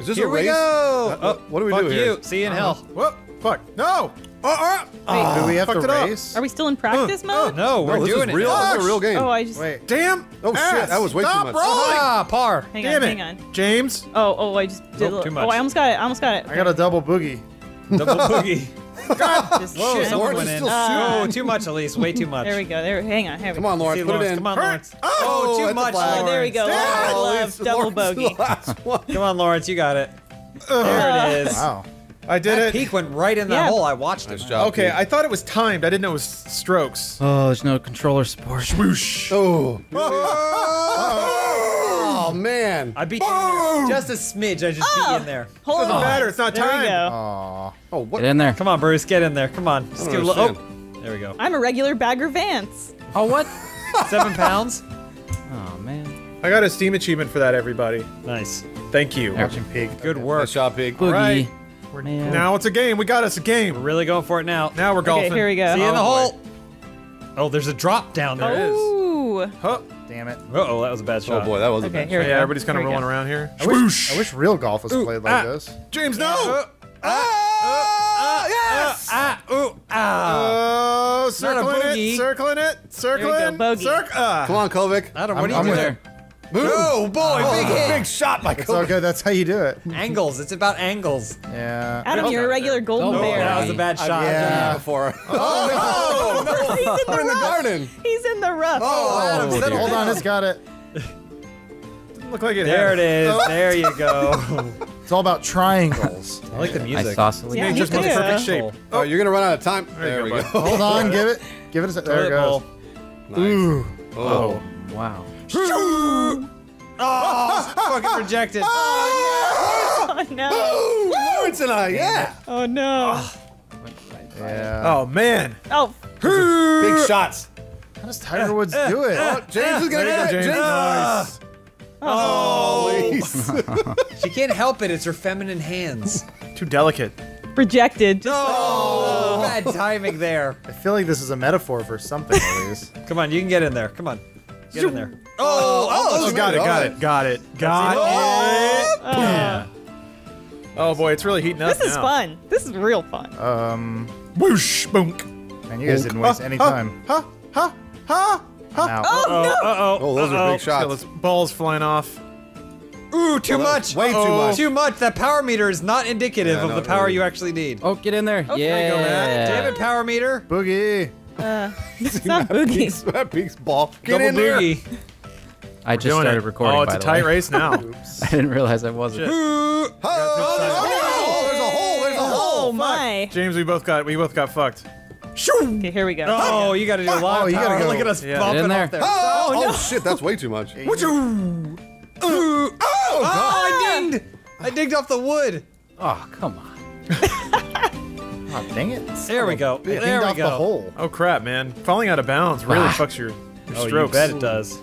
Is this Here a we go. Uh, what do we Fuck do here? you. See you in hell. Whoop! Fuck! No! Uh, uh, Do we have to race? Are we still in practice mode? No, we're No, this doing is it. real. now. This is a real game. Oh, I just. Wait. Damn! Oh, shit, that was way too Stop much. rolling! Ah, par. Hang Damn on, it, hang on. James. Oh, oh, I just did. Nope, too oh. I almost got it. I almost got it. I got a double boogie. Double boogie. Just- Whoa, Shit, someone went is in. still Oh, too much, Elyse. Way too much. There we go. There. Hang on. Hang Come on, Lawrence, See, put Lawrence. it in. Come on, Lawrence. Oh, Oh, too much, flag. Oh, there we go. Lawrence. I love Lawrence- double Lawrence bogey. the last one. Come on, Lawrence. You got it. There it is. Wow. I did That it. peak went right in that Yeah. hole. I watched Nice it. job. Okay, Pete. I thought it was timed. I didn't know it was strokes. Oh, there's no controller support. Whoosh. Oh. oh, Oh, man. I beat you in there. Just a smidge. I just beat you in oh, there. Hold Doesn't on. matter. It's not There we timed. Oh, what? Get in there. Come on, Bruce. Get in there. Come on. Just I give a don't little. Oh, there we go. I'm a regular Bagger Vance. Oh, what? Seven pounds. Oh, man. I got a Steam achievement for that, everybody. Nice. Thank you. Watching pig. Good work. Nice job, Pig. Boogie. right. Man. Now it's a game. We got us a game. We're really going for it now. Now we're golfing. Okay, here we go. See you in the Oh, boy. hole. Oh, there's a drop down there. There it is. Ooh. Huh. Damn it. Uh oh, that was a bad shot. Oh, boy, that was a Okay, bad here we Yeah, go. everybody's kind of rolling around here. I wish, I wish real golf was played like ah. this. James, no! Uh, ah, yes! Ah, ooh, ah. Oh, Not a circling it, circling it, circling. bogey. Circ- ah. Come on, Kovic. Adam, I'm, what are I'm you with doing? her. Oh boy, oh. big hit. Big shot by It's all good. That's how you do it. Angles. It's about angles. Yeah. Adam, you're a regular golden Oh, bear. That was a bad shot. Yeah. Before. Oh, no! He's in the We're in the rough. garden. He's in the rough. Oh, oh Adam, Oh, settle Hold on, down. it's got it. Look like it There had it is. Oh. There you go. It's all about triangles. I like the music. Nice sauce. Yeah, It me just wants perfect shape. Oh, you're going to run out of time. There There, we go, go. Hold on, give it. Give it a sec. There it goes. Nice. Ooh. Oh. Wow. Oh, fucking rejected. Oh, oh no. Ooh, Lawrence and I, yeah. Oh no. Yeah. Oh man! Oh. Big shots. How does Tiger uh, Woods uh, do it? Uh, oh, James is going to There get you it. go, James. James. Nice. Oh. oh she can't help it. It's her feminine hands. Too delicate. Rejected. Oh, bad timing there. I feel like this is a metaphor for something, at least. Come on, you can get in there. Come on. Get in there. Oh, oh, Oh, got it, got it, got it, got it. Uh, Oh boy, it's really heating up this is now. fun. This is real fun. Um, Whoosh, boonk. man, you guys didn't waste any time. Huh? Huh? Huh? I'm out. Oh, Oh, no. uh-oh. Oh, those are big Got shots. those balls flying off. Ooh, too Well, that much. was way too Uh-oh. much. Too much. That power meter is not indicative Yeah, of not the power really. you actually need. Oh, get in there. Okay, yeah. go, man. Damn it, power meter. Boogie. Uh, it's not boogie. Peaks, that Peaks ball. Get Double in there. Boogie. I just started it. recording. Oh, it's by a the tight way. race now. I didn't realize I wasn't. Ooh. Oh, there's a hole. There's a hole. There's a hole. Oh my. James, we both got we both got fucked. Okay, here we go. Oh, you got to do a lot Oh, of you gotta go. Look at us Yeah. bumping there. off there. Oh, oh, shit, that's way too much. Ooh. Oh, oh, I dinged. I dinged off the wood. Oh, come on. oh, dang it. There we go. There we go. the hole. Oh crap, man! Falling out of bounds really Ah. fucks your, your Oh, you bet it does.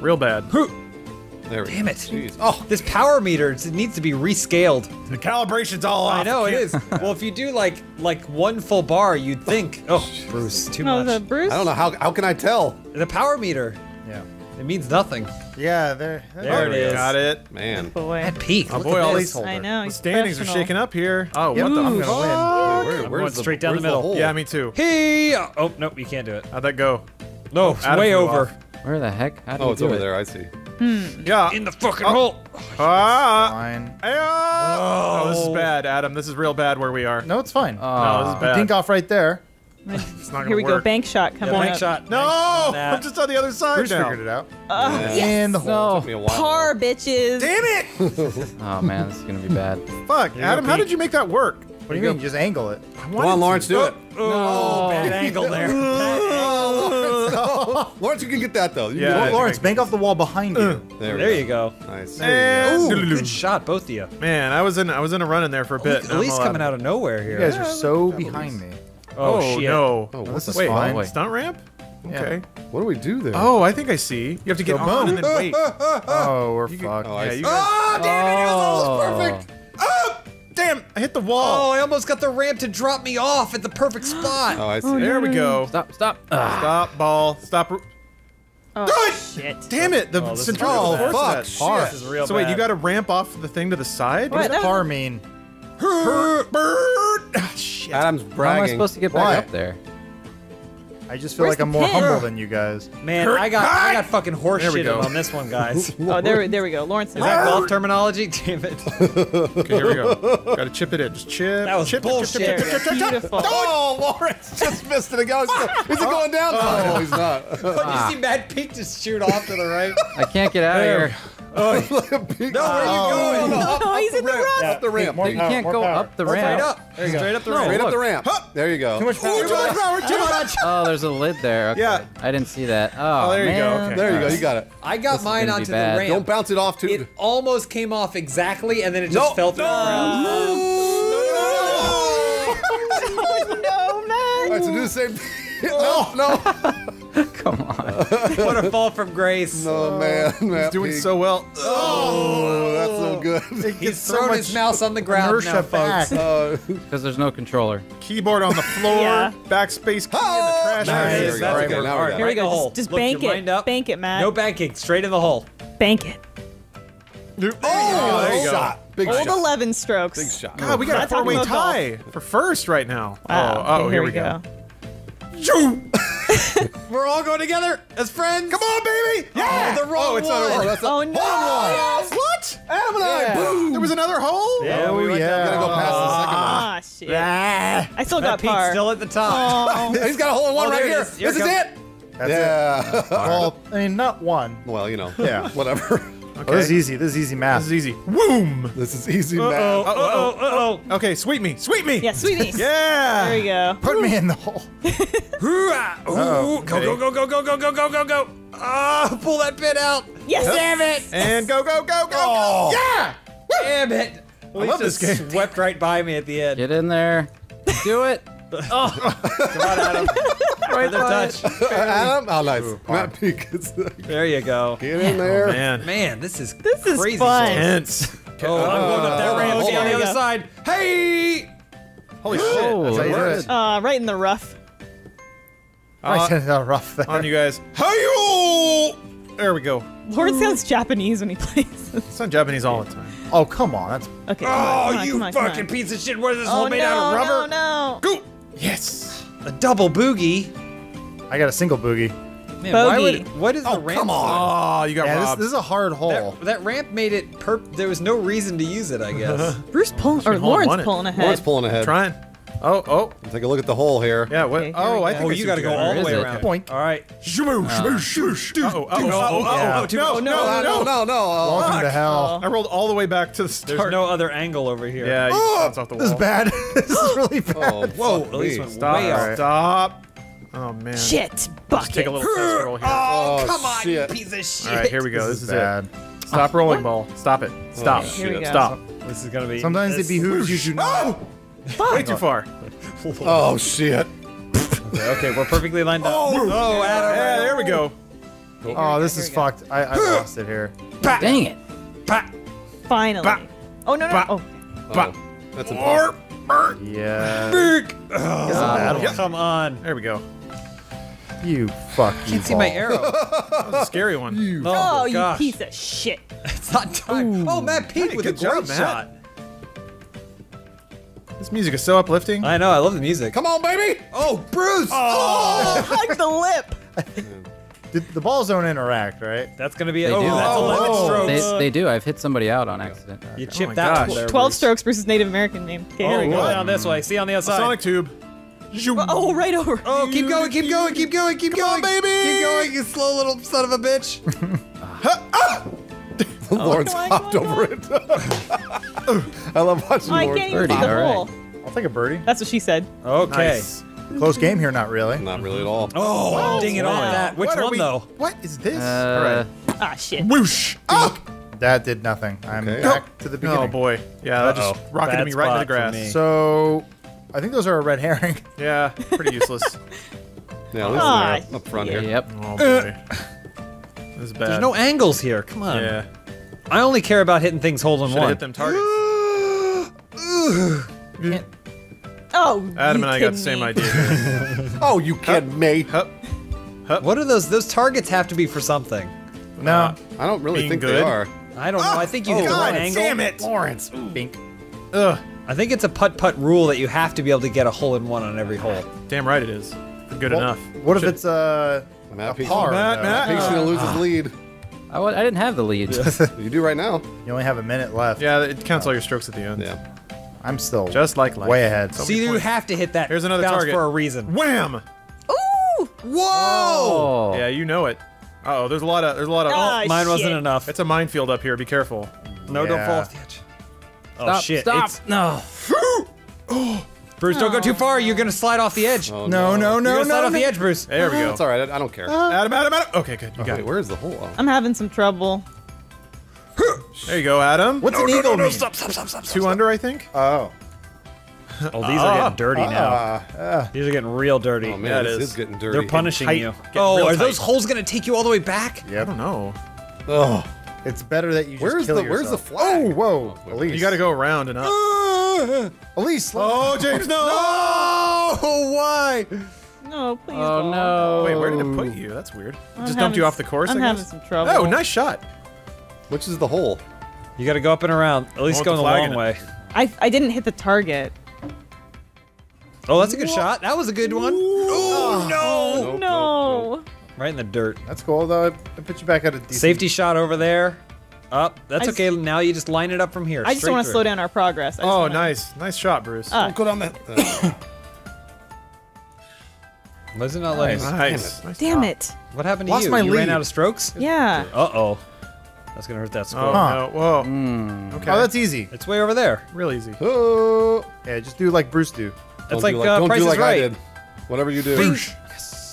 Real bad. There we go. Damn go. it. Jeez. Oh, this power meter it needs to be rescaled. The calibration's all off. I know it is. well, if you do like like one full bar, you'd think, oh, oh Bruce, too Oh, the much. Bruce? I don't know how. How can I tell? The power meter, Yeah. it means nothing. Yeah, there. There it is. Got it. Man. Boy. At peak. Oh boy, all this. these I know. the he's standings are shaking up here. Oh, Yep, what the? I'm fuck? gonna win. Where, I'm where's going the, straight down the middle. hole? Yeah, me too. Hey! Oh nope, you can't do it. How'd that go? No, Adam way over. off. Where the heck? How do Oh, you it's do over it? there. I see. Yeah. In the fucking hole. Ah. Fine. Ah. Oh, this is Oh. bad, Adam. This is real bad where we are. No, it's fine. No, this is bad. Dink off right there. It's not gonna Here we go. work. Bank shot coming Bank up. shot. No, Nah. I'm just on the other side Bruce now. figured it out. Uh, Yeah. yes. In the hole. Took me a while. Par, bitches. Damn it! Oh man, this is gonna be bad. Fuck, you Adam. How did you make that work? What do you mean? Just angle it. I Come on, Lawrence, to. do it. Oh, oh, oh, oh. bad angle there. Lawrence, you can get that though. You Yeah. can I get think Lawrence, bank off the wall behind you. it. There, There you go. Nice. And- Ooh, good shot, both of you. Man, I was in I was in a run in there for a bit. At least coming out of nowhere here. You guys are so behind me. Oh, Oh, shit. no. Oh, This what is the Wait, fine. what? stunt ramp? Okay. What do we do there? Oh, I think I see. You have to get Go on boom. and then wait. Oh, we're You can- fucked. Oh, yeah, you guys- Oh, damn it! It was almost perfect. Oh, damn! I hit the wall. Oh. I almost got the ramp to drop me off at the perfect spot. Oh, I see. there we go. Stop, stop. Ah. Stop, ball. Stop. Oh, shit. Damn it! The Oh, this is centrifugal really force bad. of that. Fuck, Shit. This is real So wait, bad. you got to ramp off the thing to the side? What? What does par mean? Hurt, bird. Ah, shit. Adam's How am I supposed to get back Why? up there? I just feel Where's like I'm more pin? humble than you guys. Man, I got I got fucking horse shit on this one, guys. Oh, there, there we go. Lawrence. Is that golf terminology? Damn it. Okay, here we go. Got to chip it in. Just chip. That was chip, bullshit. Chip, chip, chip, chip, chip, chip. Oh, Lawrence just missed it again. Is it going down? No, he's not. But you see ah. Matt Pete just shoot off to the right? I can't get out of here. Oh, look at Pete. No, where are you going? No, he's in the rough. Up the ramp. More You can't go up the Straight ramp. up. Straight up the ramp. Straight up the ramp. There you go. Too much power. Too much power, too much. Oh, there's a lid there. Okay. Yeah. I didn't see that. Oh, Oh, there you go. Okay. There you go. You got it. I got is mine onto the ramp. Don't bounce it off too. It almost came off exactly, and then it just No. fell through the ground. no, No! No! Oh no, man. All right, so do the same. no, no, Come on. What a fall from grace. no, man, man. He's doing Pete. so well. Oh, that's so good. He's so thrown much his mouse on the ground inertia now, back. folks. Uh, Because there's no controller. Keyboard on the floor. Yeah. Backspace key Oh, in the trash. nice. can. There. That's good. now All right, got Here we go. hole. Just, just Look, bank it. up. Bank it, Matt. No banking. Straight in the hole. bank it. oh, there you go. shot. Big Old shot. 11 strokes. Big shot. God, we got a Not talking four-way about golf. tie for first right now. Wow. Oh, oh, Okay, here, we go. We're all going together as friends. Come on, baby! Yeah! Oh, the wrong oh, it's not one. over. Oh, that's a Oh, no. Yes! What? Adam and I. Boom. There was another hole? Yeah, Oh, we went yeah. Gotta go past the second one. Ah, shit. Ah. I still That got Pete's par. still at the top. Oh. He's got a hole in one Oh, right here. is. Here This it is comes. it. That's yeah. it. Well, I mean, not one. well, you know. Yeah. Whatever. Well, this is easy. This is easy math. This is easy. Boom! This is easy, Uh-oh, man. uh-oh, uh-oh. Okay, sweep me, sweep me! Yeah, sweet me. Yeah! There we go. Put me in the hole. Hoo-ah. Ooh, Uh-oh, Go, okay. go, go, go, go, go, go, go, go, go. Ah, pull that pin out. Yes. Damn it. And go, go, go, go, Oh. go! Yeah! Damn it. At least love this just game. swept right by me at the end. Get in there. Do it. Oh, come on, Adam. Further touch. Adam. Oh, nice. Matt Peake. It's There you go. Get in there. Man. Man, this is This is crazy. fun. Tense. Oh, I'm going up that ramp hold again on the on. other side. Hey! Holy shit. Oh, That's how you do that's it. Uh, right in the rough. I said that rough there. On you guys. Hey-yo! There we go. Lord sounds Japanese when he plays. It's not Japanese all the time. Oh, come on. That's okay. come on, Oh, come on, you on, come fucking on. piece of shit. What is this Oh, hole no, made out of rubber? no, no. Go! Yes! A double boogie. I got a single boogie. Man, why would, what is the Oh, ramp? come on. Oh, you got Yeah, this, robbed. this is a hard hole. That, that ramp made it perp. There was no reason to use it, I guess. Bruce pulling, or Lawrence pulling ahead. Lawrence pulling ahead. Trying. Oh, oh. Take a look at the hole here. Yeah, what? Okay, here oh, I go. think oh, you got to go all the way around. Point. All right. Shmoo, uh, shmoo, shmoo, oh, shmoo. Uh-oh, uh-oh, uh-oh, Yeah. uh-oh. Oh, no, no, No, no, no, no, no. Oh, Welcome fuck. to hell. I rolled all the way back to the start. There's no other angle over here. Yeah, you Oh, bounce off the wall. this is bad. this is really oh, bad. Oh, Whoa, at least me. went Stop. way off. Stop. Oh, man. Shit. Bucket. Take a little test roll here. Oh, Oh, come on, you piece of shit. All right, here we go. This This, is is, bad. Stop rolling ball. Stop it. Stop. Here we go. Stop. This is gonna be. Sometimes it this- behooves you to not. Way too far. Oh, shit. Okay, okay, we're perfectly lined up. Oh, oh Adam. Yeah, there we go. Oh, this is go. fucked. I, I lost it here. Dang it. Finally. Bah. Oh, no, no. Bah. Oh. Oh, that's important. Yeah. Oh, come on. There we go. You fuck. You. Can't see my arrow. That was a scary one. Oh, Oh, you piece of shit. It's not time. Oh, Matt Pete with a good great job, shot. This music is so uplifting. I know, I love the music. Come on, baby. Oh, Bruce! Oh, oh hug the lip. Did, the balls don't interact, right? That's gonna be it. They Oh, do. that's Oh, 11 whoa. strokes. They, they do. I've hit somebody out on accident. you oh my chipped that gosh. 12 strokes versus Native American name. Okay, here Oh, we go. what? Down this way. See on the other side. Sonic tube. Oh, oh, right over. Oh, keep going, keep going, keep going, keep going, baby! Keep going, you slow little son of a bitch. Ah! Lawrence come hopped come on, over it. I love watching Oh, Lawrence. can't Birdie, the all right. I'll take a birdie. That's what she said. Okay. Nice. Close game here, not really. Not really at all. Oh, I'm dinging wow. that. Which What one we- though? What is this? Uh, Ah, shit. Whoosh! Oh! That did nothing. I'm Okay. back to the beginning. Oh boy. Yeah, that just Uh-oh. rocketed Bad me right into the grass. So, I think those are a red herring. Yeah, pretty useless. Yeah, listen Ah, there, up front here. yep. Oh boy. This is bad. There's no angles here. Come on. Yeah. I only care about hitting things hole in Should have one. hit them targets. Oh, Adam you and I got the same me. idea. Oh, you kidding me? Hup. What are those? Those targets have to be for something. No. Uh, I don't really Being think they are. I don't know. I think you ah! hit the oh, God right angle. damn it, Lawrence. Bink. Ugh. I think it's a putt putt rule that you have to be able to get a hole in one on every hole. Damn right it is. Good Well, enough. What if it's uh, Matt a Peaks- par? Matt, though? Matt. Peaks gonna lose his ah. lead. I, didn't have the lead. You do right now. You only have a minute left. Yeah, it counts all your strokes at the end. Yeah. I'm still Just like life. way ahead. So See, you points. have to hit that Here's another bounce target. for a reason. Wham! Ooh! Whoa! Oh. Yeah, you know it. Uh oh, there's a lot of there's a lot of. Ah, Mine wasn't shit. enough. It's a minefield up here. Be careful. no, don't Yeah. fall off the edge. Oh Stop, shit! stop. It's, No. Bruce, don't go too far. You're gonna slide off the edge. Oh, No, no, no, You're no, gonna slide no, off the edge, Bruce. There we go. That's all right. I, I don't care. Adam, Adam, Adam. Okay, good. You got wait, it. where's the hole? Oh. I'm having some trouble. There you go, Adam. What's an eagle mean? stop, stop, stop, stop. Two under, I think. Oh. Oh, these are getting dirty now. Uh, uh, These are getting real dirty. Oh man, Yeah, it this is. is getting dirty. They're punishing Tight. you. Getting Oh, real are those holes gonna take you all the way back? I yep. don't know. Oh. It's better that you just Where's kill the- where's the flag? Oh, whoa. Oh, Elyse. You got to go around and up. Uh, Elyse. slow Oh. James, no! Oh, why? No, please Oh don't. no. Wait, where did it put you? That's weird. It I'm just dumped you off the course. I'm I having some trouble. Oh, nice shot. Which is the hole? You gotta go up and around. At least oh, go the the flag long in way. I, I didn't hit the target. Oh, that's a good shot. That was a good one. Oh, oh, no. Nope, no. nope, Right in the dirt. That's cool, though. It it put you back at a decent... Safety shot over there. Up. That's I okay. Now you just line it up from here. I just want to slow down our progress. I Oh, wanna- nice. Nice shot, Bruce. Ah. Go down that. Uh, Was it not letting? nice. nice. Damn it. What happened to Lost you? my you ran out of strokes. Yeah. Uh oh. That's gonna hurt that score. Oh, Huh. no. Whoa. Hmm. Okay. Oh, that's easy. It's way over there. real easy. oh. Yeah, just do like Bruce do. That's Don't like, do uh, Price do is like I Right. did. Whatever you do.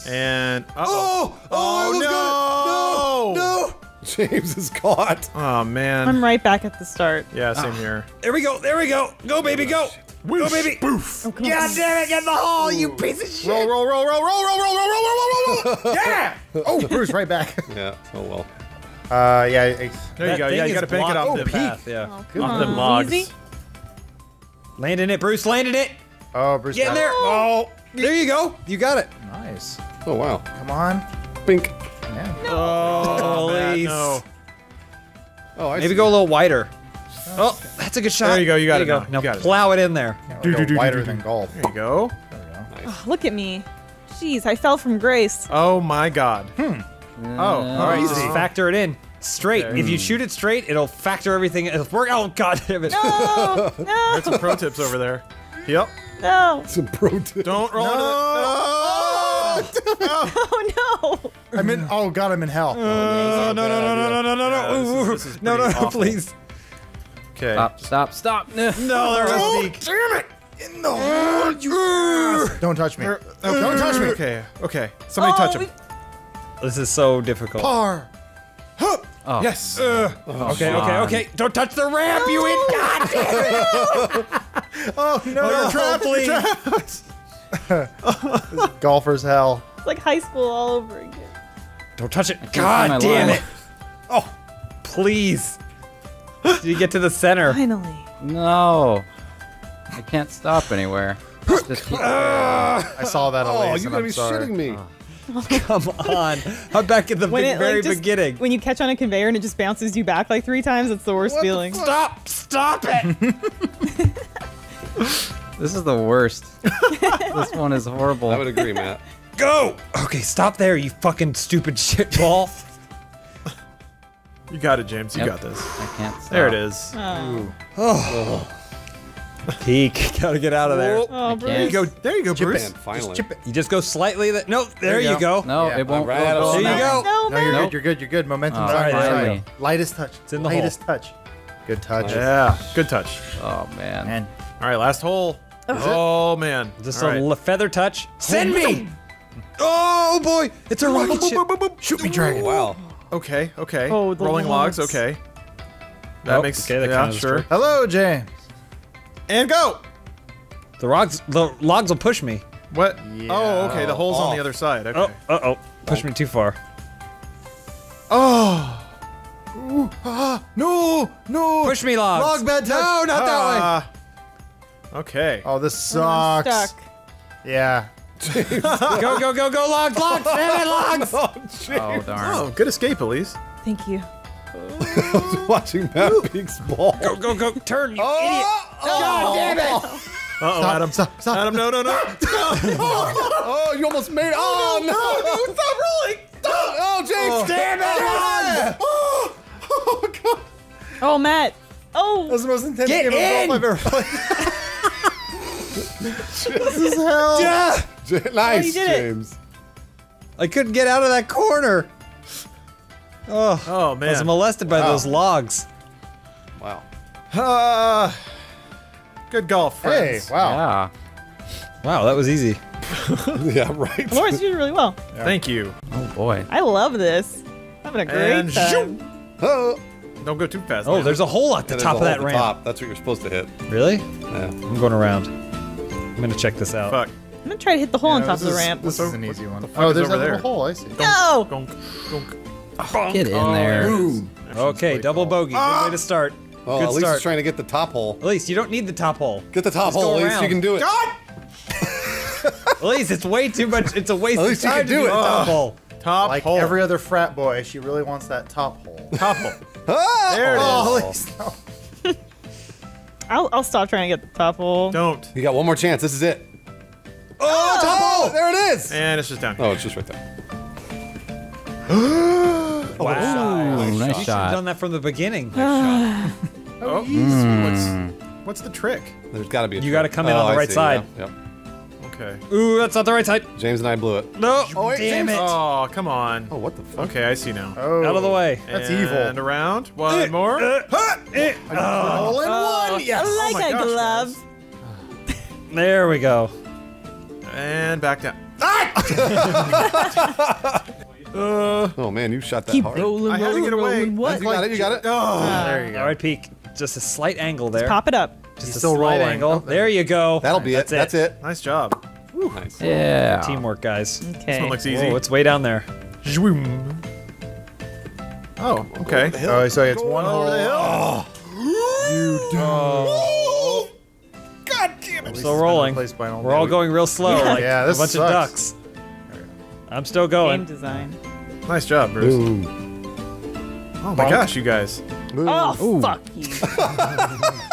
And. Uh-oh. Oh! Oh, no! no! James is caught. Oh, man. I'm right back at the start. Yeah, same here. There we go. There we go. Go baby, go. Go baby. Boof. Oh, God on. damn it! Get in the hole, you piece of shit. Roll, roll, roll, roll, roll, roll, roll, roll, roll, roll, roll, roll. Yeah. Oh, Bruce, right back. Yeah. Oh well. Uh, yeah. I- There you go. Yeah, you got to bank it off Oh, the path. Yeah. Come off on. them logs. Easy. Landing it, Bruce. Landing it. Oh, Bruce. Get in there. it. Oh, there you go. You got it. Nice. Oh wow. Come on. Bink. Yeah. Oh, Matt, Please. no. Oh, I Maybe see. go a little wider. Oh, that's a good shot. There you go, you got There it go. now. Now You got it. plow it in there. Yeah, Do, we're do, do, do, wider do, than do. golf. There you go. There we go. Look at me. Jeez, I fell from grace. Oh, my God. Hmm. Oh, all right. Just factor it in straight. Okay. If you shoot it straight, it'll factor everything. It'll work. Oh god damn it! No, no, There's some pro tips over there. Yep. no. Some pro tip. Don't roll into Oh, the. Oh no. I'm in. Oh God, I'm in hell. Oh, no, no, no, no, no, no, no, Yeah, no, this is- Ooh, this is no, no, no, please. Okay. Stop, stop, stop. No. No, there was sneak. Damn it! In the uh, hole, you. Uh, Don't touch me. Okay. Don't touch me. Okay. Okay. Somebody Oh, touch him. This is so difficult. Par. Oh. Yes. Oh, okay, okay, on. okay. Don't touch the ramp, you in. God damn it! Oh no. Oh, you're trapped, please. Golfer's hell. It's like high school all over again. Don't touch it. God damn line. it! Oh, please. Did you get to the center? Finally. No. I can't stop anywhere. Just keep ah. I saw that. Oh, you and gotta be sorry. shitting me. Oh. Come on. I'm back at the When big, it very like, just, beginning. when you catch on a conveyor and it just bounces you back like three times, it's the worst feeling. Stop! Stop it! This is the worst. this one is horrible. I would agree, Matt. Go! Okay, stop there, you fucking stupid shit ball. You got it, James. You Yep. got this. I can't stop. There it is. Ah. Oh, Peek. Gotta get out of there. oh There you go. There you go, Chip Bruce. in, finally. Chip it. You just go slightly. That no, there, There you you go. No, Yeah, it won't. right go- out of go There you go. No, No, you're. Nope. good. You're good. You're good. Momentum's Oh, on your finally. side. Lightest touch. It's in the Lightest touch. Good touch. Yeah. Good touch. Oh man. Man. All right, last hole. Oh man. Just All a right. feather touch. Send me. Oh boy, it's a rocket ship. Shoot me, dragon. Wow. Okay. Okay. Oh, the Rolling logs. logs. Okay. That Oh, makes okay, that yeah, sure. Hello, James. And go. The logs, the logs will push me. What? Yeah. Oh, okay. The hole's on the other side. Okay. Oh, uh oh, push me too far. Oh. Ooh, ah, no, no. Push me, logs. Log bad touch. No, not that way. Okay. Oh, this I'm sucks. stuck. Yeah. Go, go, go, go, logs, logs, damn it, logs! Oh, Oh darn. Oh, good escape, Elyse. Thank you. I was Watching Matt Peake's ball. Go, go, go, turn, you Oh, God oh. damn it! Uh-oh, Adam. Stop, stop. Adam, no, no, no. oh, you almost made it. Oh, oh no. no, stop rolling. Oh, James. Oh. Damn it. Oh, oh, God. Oh, Matt. Oh, That's the most intense Get game of in! golf I've ever played. This is hell. Yeah! J- Nice, you did it. James. I couldn't get out of that corner. Oh, Oh, man. I was man. molested by Wow. those logs. Wow. Uh, good golf, Hey, wow. Yeah. Wow, that was easy. Yeah, right. Lawrence, you did really well. Thank you. Oh boy. I love this. Having a great And time. Oh, Don't go too fast. Oh, man. there's a hole at the there's top a of that at the ramp. Top. That's what you're supposed to hit. Really? Yeah. I'm going around. I'm gonna check this out. Fuck. I'm gonna try to hit the hole on Yeah, top of the ramp. This is an easy one. fuck Oh, there's over that little hole. I see. No! Gonk, gonk. Get in there. Okay, double bogey. Good way to start. Oh, Good at least start. he's trying to get the top hole. At least you don't need the top hole. Get the top Let's hole, at least you can do it. At least it's way too much. It's a waste At of least you time can to do do it. the top hole. Top Like hole. every other frat boy, she really wants that top hole. top hole. Ah! There it is. Oh, Elyse, no. I'll, I'll stop trying to get the top hole. Don't. You got one more chance. This is it. Oh, oh! top hole! There it is. And it's just down oh, here. Oh, it's just right there. Wow. Ooh, nice You should have done that from the beginning. Oh, hmm. what's, what's the trick? There's got to be. A You trick. gotta come in on the oh, I right see, side. Yep. Okay. Ooh, that's not the right side. yep. James and I blew it. No. Oh, wait, damn James. it. Oh, come on. Oh, what the fuck? Okay, I see now. Oh, Out of the way. That's and evil. And around. One more. Uh, eh. Hole in one. Yes. I like my a gosh, glove. There we go. And back down. Oh man, you shot that Keep hard. rolling, I had to rolling, get away. rolling. What? You got it. You got it. Oh. There you go. All right, peek. Just a slight angle there. Pop it up. Just a still rolling. angle. Oh, there you go. That'll be That's it. That's it. Nice job. Nice. Yeah. Teamwork, guys. This Okay. one looks easy. Whoa, it's way down there. Oh, okay. Oh, so it's one hole. Over the hill. You don't. Oh. We're still rolling. Placed by an old We're all lady. going real slow, like Yeah, a bunch sucks. of ducks. I'm still Game going. design. Nice job, Bruce. Boom. Oh my gosh, you guys. Boom. Oh, fuck you.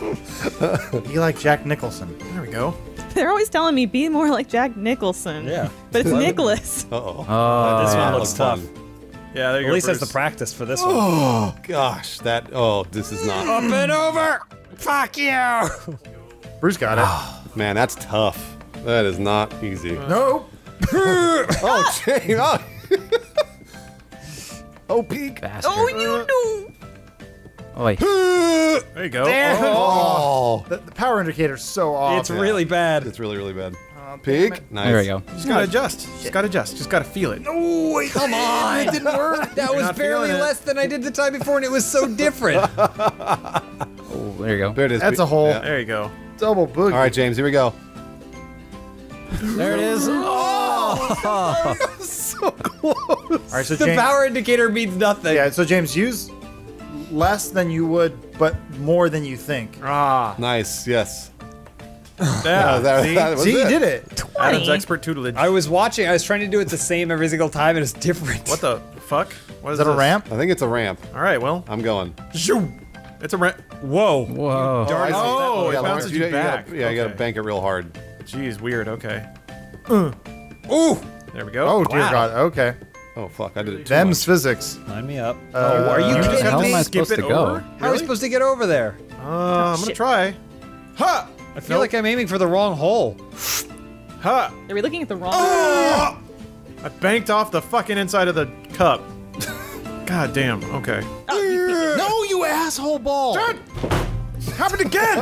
You like Jack Nicholson. There we go. They're always telling me be more like Jack Nicholson. Yeah. But it's Nicholas. Uh oh. Oh, This one looks tough. fun. Yeah, there you At go. least has the practice for this one. Oh gosh, that. Oh, this is not. Up and over. Fuck you. Bruce got it. Man, that's tough. That is not easy. nope. Oh, James. Oh. oh, peak. bastard. Oh, you knew. Oi. There you go. Oh, Oh, The, the power indicator's so off. It's really bad. it's really, really bad. Oh, Peake. it. Nice. There we go. just gotta adjust. Just gotta adjust. Just gotta feel it. Oh, wait, come on. it didn't work. That was barely feeling it. less than I did the time before, and it was so different. Oh, there you go. There it is. That's a hole. Yeah. There you go. Double boogie. All right, James. Here we go. there it is. Oh. So close. All right, so the James, power indicator means nothing. Yeah, so James, use less than you would, but more than you think. Ah. Nice. Yes. Yeah. that- see? that was See, you it. did it. Adam's 20. expert tutelage. I was watching. I was trying to do it the same every single time, and it's different. what the fuck? What Is that a ramp? I think it's a ramp. All right, well. I'm going. Zoom. It's a ramp. Whoa. Whoa. I see. Oh, it yeah, bounces you gotta- back. gotta- yeah, you gotta bank it real hard. Jeez, weird. Okay. Ooh. There we go. Oh, dear Wow. God. Okay. Oh fuck, I did it too Them's much. physics. Line me up. Uh, oh, are you you You just kidding have How am I me? skip supposed to go? over? How are we supposed to get over there? Uh, I'm gonna try. Ha! I feel like I'm aiming for the wrong hole. Ha! Are we looking at the wrong? I banked off the fucking inside of the cup. God damn. Okay. Oh, you. No, you asshole ball. Happened again.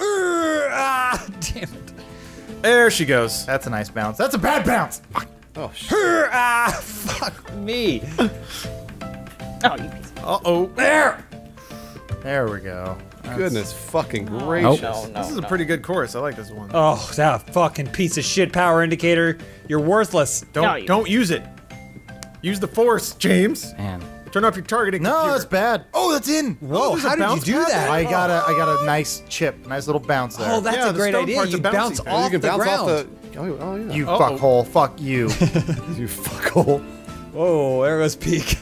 ah, damn it. there she goes. That's a nice bounce. That's a bad bounce. Oh shit. ah, fuck me. Oh, you piece of Uh oh. There. There we go. Goodness fucking gracious. No, no, This is a pretty good course. I like this one. Oh, that fucking piece of shit power indicator. You're worthless. Don't No, you- don't use it. Use the force, James. Man. Turn off your targeting. No, computer. that's bad. Oh, that's in. Whoa, there's a how did you do that? I got a, I got a nice chip, nice little bounce there. Oh, that's Yeah, a great idea. You bouncy bounce thing. off you can the bounce ground. off the. Oh, oh yeah. You Uh-oh. fuckhole. Fuck you. you fuckhole. Whoa, there goes Peake.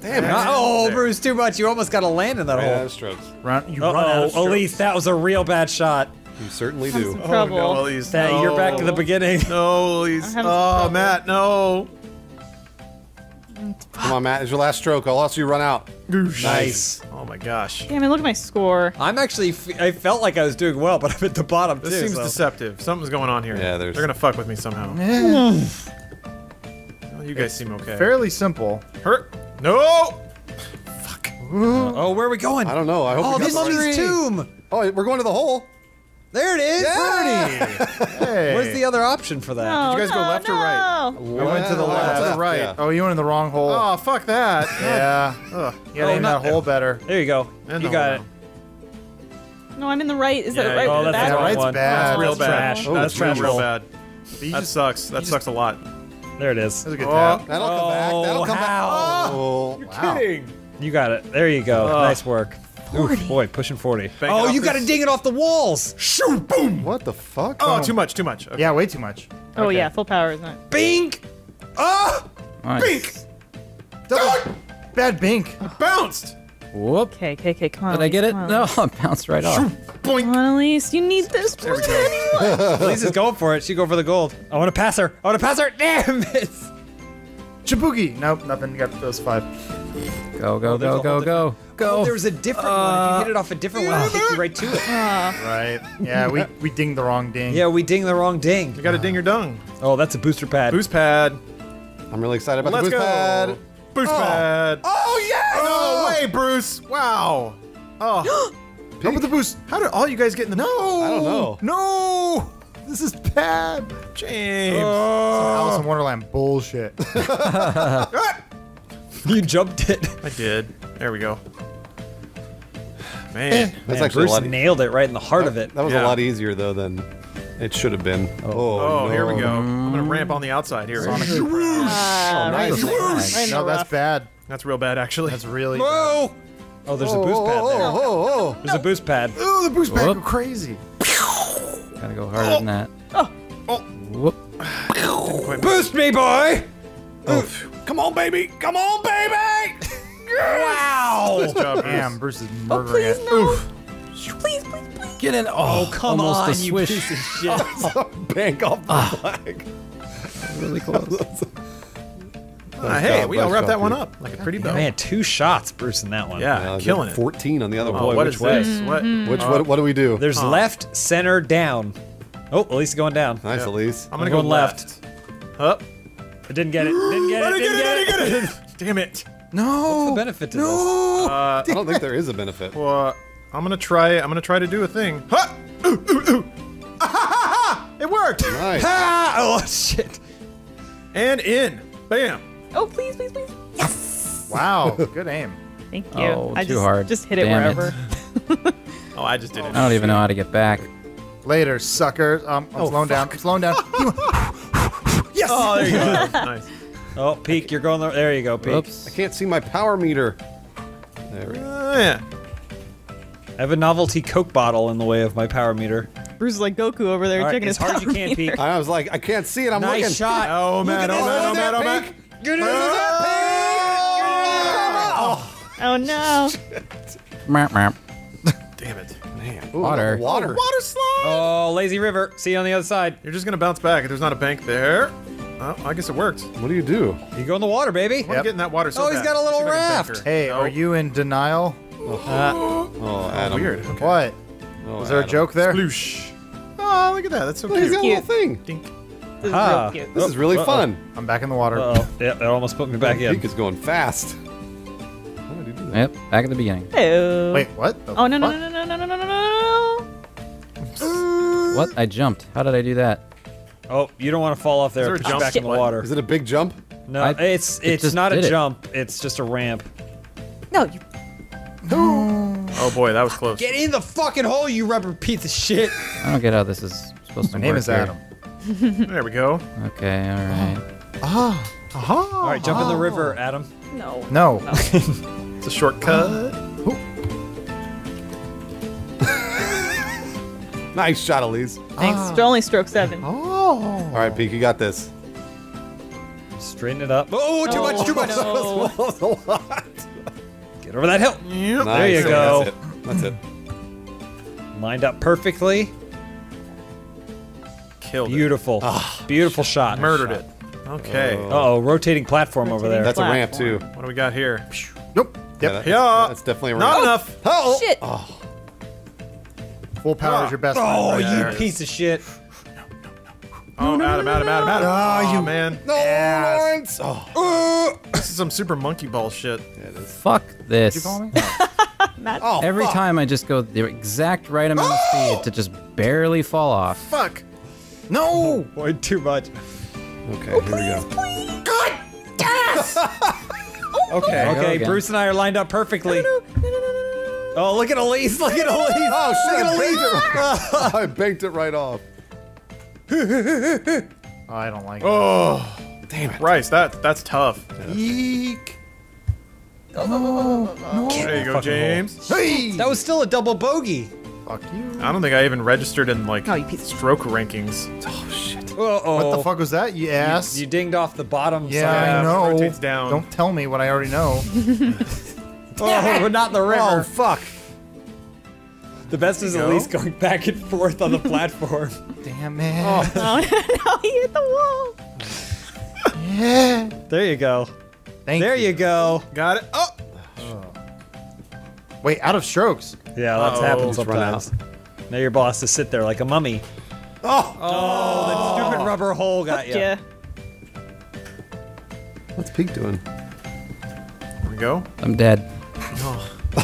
Damn uh, it. Oh, Bruce, too much. You almost got to land in that Yeah, hole. strokes. run. You run out of strokes. Elyse, that was a real bad shot. You certainly do. Oh, no, Elyse. That, You're back to the oh, beginning. No, Elyse. I'm having some Oh, trouble. Matt, no. Come on, Matt. It's your last stroke. I'll also you run out. Nice. Oh my gosh. Damn it, look at my score. I'm actually, f- I felt like I was doing well, but I'm at the bottom This too. seems so. deceptive. Something's going on here. Yeah, there's- They're gonna fuck with me somehow. Eh, Well, you guys seem okay. fairly simple. Hurt. No. Fuck. Oh, where are we going? I don't know. I hope Oh, we got this the right- mummy's tomb. Oh, we're going to the hole. There it is. Hey. Where's the other option for that? No, you guys go no, left or right? no. I went to the Yeah, left. To the right. Yeah. Oh, you went in the wrong hole. Oh, fuck that. Yeah. Ugh. You gotta Oh, aim not- that hole better. There you go. And you got hole it. No, I'm in the right. Is that right? Oh, that's the the back? right's one. bad. That's real That's bad. trash. Oh, that's trash. Real bad. That sucks. That sucks a lot. There it is. That's a good Oh. tap. That'll come back. That'll come back. how? Oh, Wow. You got it. There you go. Nice work. Oof, boy, pushing 40. Bank oh, off you got to ding it off the walls. Shoot! Boom! what the fuck? Oh, too much. Too much. Okay. Yeah, way too much. Oh Okay. yeah, full power, isn't it? Bink. Ah! Nice. Double. Bad bink. Bounced. Whoop. Okay, okay, okay, come on. Did I get it? on. No, it bounced right off. Boink. Come on, Elyse, you need this. There we go. Lisa's going for it. She go for the gold. I want to pass her. I want to pass her. Damn it. Chibugi. Nope, nothing. You got those five. Go, go, oh, there's go, a go, whole go. Oh, go. Oh, there was a different one. If you hit it off a different one, it'll take you right to it. Right. Yeah, we we dinged the wrong ding. Yeah, we ding the wrong ding. You gotta ding your dung. Oh, that's a booster pad. Boost pad. I'm really excited about Let's the boost go. pad. Boost oh. pad. Oh yeah! Oh, way, Bruce. Wow. Oh. How about the boost? How did all you guys get in the No. I don't know. No. This is bad. James. Oh. Alice in Wonderland bullshit. Ah! You jumped it. I did. There we go. Man. That's Man, actually Bruce a lot. nailed it right in the heart of it. That was Yeah. a lot easier though than it should have been. Oh, Oh, no. here we go. I'm gonna ramp on the outside here. Ah, right, nice. right no, that's bad. That's real bad, actually. That's really bad. Oh, there's a Oh, boost oh, pad oh, there. oh, oh. There's a boost pad. Oh, the boost pad Whoop. go crazy. Gotta go harder than that. Oh. Whoop. Boost me, boy! Come on, baby! Come on, baby! Wow! Good job, Bruce. Damn, Bruce is Oh, murdering please, it. no. Please, please, please. Get in. Oh, Come almost on, a you swish. piece of shit. Bank off the flag. Really close. Ah, hey, job, we all wrapped that one up like a pretty bow. Man, two shots, Bruce, in that one. Yeah, Uh, killing it. 14 on the other Oh, boy. what which is way? this? What? Which what, what do we do? There's Huh. left, center, down. Oh, Elyse going down. nice, Yeah. Elyse. I'm gonna I'm go going left. Up. I didn't get it. Didn't get it. I Didn't get it. didn't get it. Damn it. No. What's the benefit to this? No. Uh, I don't think there is a benefit. well, I'm gonna try. I'm gonna try to do a thing. Ha! Ooh, ooh, ooh. Ah, ha, ha, ha! It worked. Nice. Ah! Oh shit! And in. Bam. Oh, please, please, please. Wow. Good aim. Thank you. Oh, I too just, hard. Just hit it Damn it. wherever. Oh, I just did it. I don't even know how to get back. Later, suckers. Um, I'm slowing down. I'm slowing down. Yes. Oh, there you go. nice. Oh, peak! You're going there. There you go, peak. Whoops. I can't see my power meter. There we go. Oh, yeah. I have a novelty Coke bottle in the way of my power meter. Bruce is like Goku over there All right, checking as his hard as you power can, meter. peak. I was like, I can't see it. I'm nice looking. shot. Oh, oh man. Oh man. Oh man. Oh man. Good oh. oh no. Meow, meow. Damn it. Man. Ooh, Water. Water. Water slide. Oh, lazy river. See you on the other side. You're just gonna bounce back. If there's not a bank there. Oh, I guess it worked. What do you do? You go in the water, baby. want to Yep. get in that water so Oh, he's bad. got a little See if I can bank raft. Hey, No. are you in denial? Oh, Adam. Weird. Okay. What? Oh, Was there a Adam. joke there? Sploosh. Oh, look at that. That's so Look, he's cute. got a little thing. Dink. This is Ah. real cute. This is really Uh-oh. fun. I'm back in the water. Uh oh. Yeah, that almost put me back in. Peake is going fast. How did he do that? Yep, back at the beginning. Ew. Wait, what? The Oh no no fuck? no no no no no no no no. What? I jumped. How did I do that? Oh, you don't want to fall off there. there a Put you jump? back in the water. Is it a big jump? No, I- it's it's just not a did it. jump. It's just a ramp. No, you. Oh boy, that was close. Get in the fucking hole, you rubber piece of shit. I don't get how this is supposed to My name work is here. Adam. There we go. Okay, alright. Ah. Aha. All right, jump in the river, Adam. No. No. It's a shortcut. Nice shot, Elyse. Thanks. Only stroke seven. Oh. All right, Pete, you got this. Straighten it up. Oh, too much, too much. That was a lot. Get over that hill. Yep. Nice. you go. That's it. That's it. Lined up perfectly. Killed it. Beautiful. Beautiful shot. Murdered it. Okay. Uh oh, rotating platform over there. That's a ramp too. What do we got here? Nope. Yeah, Yep. that- Yeah. That's definitely a Not enough. Oh, Shit. Full power is your best. Oh, friend. you There it is. piece of shit. Oh, Adam, Adam, Adam, Adam. Oh, you man. No, Lawrence. Oh, This is some super monkey ball shit. it is. Fuck this. you call me? Oh, Every fuck. time I just go the exact right amount of speed to just barely fall off. Fuck. No. Boy, too much. Okay, here we go. Okay, Go okay. again. Bruce and I are lined up perfectly. Oh, look at Elyse! Look at Elyse! Oh shit! I banked it. I banked it right off. Oh, I don't like it. Oh, damn it. Rice, that that's tough. it. Eek. There you go, James. Hey. That was still a double bogey. Fuck you. I don't think I even registered in like Oh, you piece of stroke rankings. Oh shit! Uh oh. What the fuck was that? You ass. You dinged off the bottom yeah, side. Yeah, I know. rotates down. Don't tell me what I already know. Oh, we're not in the oh, river. Oh fuck! the best is at least going back and forth on the platform. Damn it. Oh, no, he hit the wall. Yeah. There you go. Thank There you. you go. Got it. Oh, Wait, out of strokes. Yeah, that's Uh-oh. happens sometimes. Now your boss to sit there like a mummy. Oh, Oh, oh. that stupid rubber hole got you. Yeah. what's Pete doing? Here we go. I'm dead.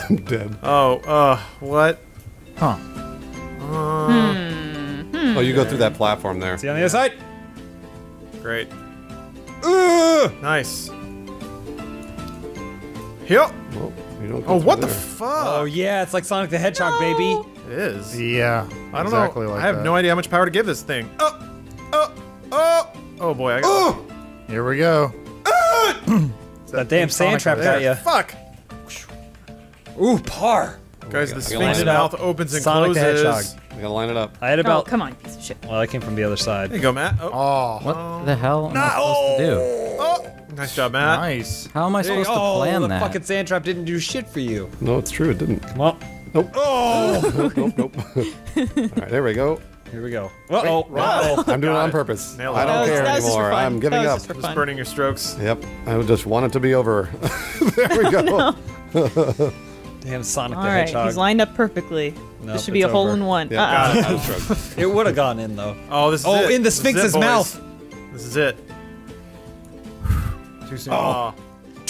I'm dead. Oh, uh, what? Huh. Oh, you go through that platform there. See on the other side? Great. Ugh, nice. Yep. Well, you don't go Oh, through what the there. fuck? Oh yeah, it's like Sonic the Hedgehog, baby. It is. Yeah. I don't exactly know. Like I have that. no idea how much power to give this thing. Oh, oh, oh. Oh boy, I got. Here we go. That damn sand Sonic trap over got there. you. Fuck. Ooh, par. Guys, the I Sphinx mouth up. opens and Sonic the closes. Hedgehog. I gotta line it up. I had about. Oh, about. come on, piece of shit. Well, I came from the other side. There you go, Matt. Oh, Oh. What the hell am I supposed to do? oh. nice job, Matt. Nice. How am I There you supposed go. to oh, plan the that? fucking sand trap didn't do shit for you. No, it's true. It didn't. Come on. Nope. Oh, nope. Nope. Nope. All right, there we go. here we go. Uh oh. Wow. I'm doing it on purpose. Nailed it. I don't was- care that was just for anymore. fun. I'm giving That was up. just for Just burning your strokes. Yep. I just want it to be over. there we go. Damn Sonic All the right, Hedgehog. he's lined up perfectly. Nope, this should be a it's hole in one. Yeah, Uh-uh. it. It would have gone in though. Oh, this is Oh, it. in the This it, Sphinx's mouth. This is it. Too soon. Oh.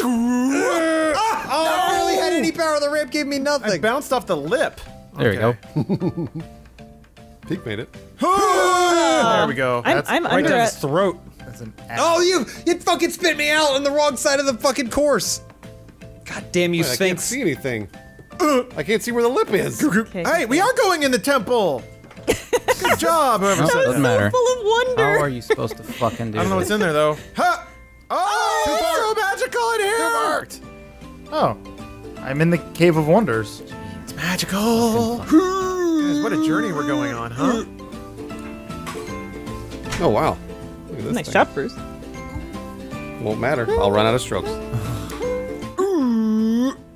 Oh, ah! oh I barely had any power. The ramp gave me I nothing. bounced off the lip. There you Okay. go. Peake made it. there we go. I'm, That's I'm Right under down his throat. That's an ass. Oh, you you fucking spit me out on the wrong side of the fucking course. God damn you, Wait, I can't see anything. I can't see where the lip is. Okay. Hey, we are going in the temple. Good job, whoever No, said doesn't that. matter. full of wonder. How are you supposed to fucking do I don't know what's in there though. Ha! Oh, oh it's so magical in here. It worked. Oh. I'm in the Cave of Wonders. It's magical. Guys, what a journey we're going on, huh? Oh wow. Look at this Nice thing. job, Bruce. Won't matter. I'll run out of strokes.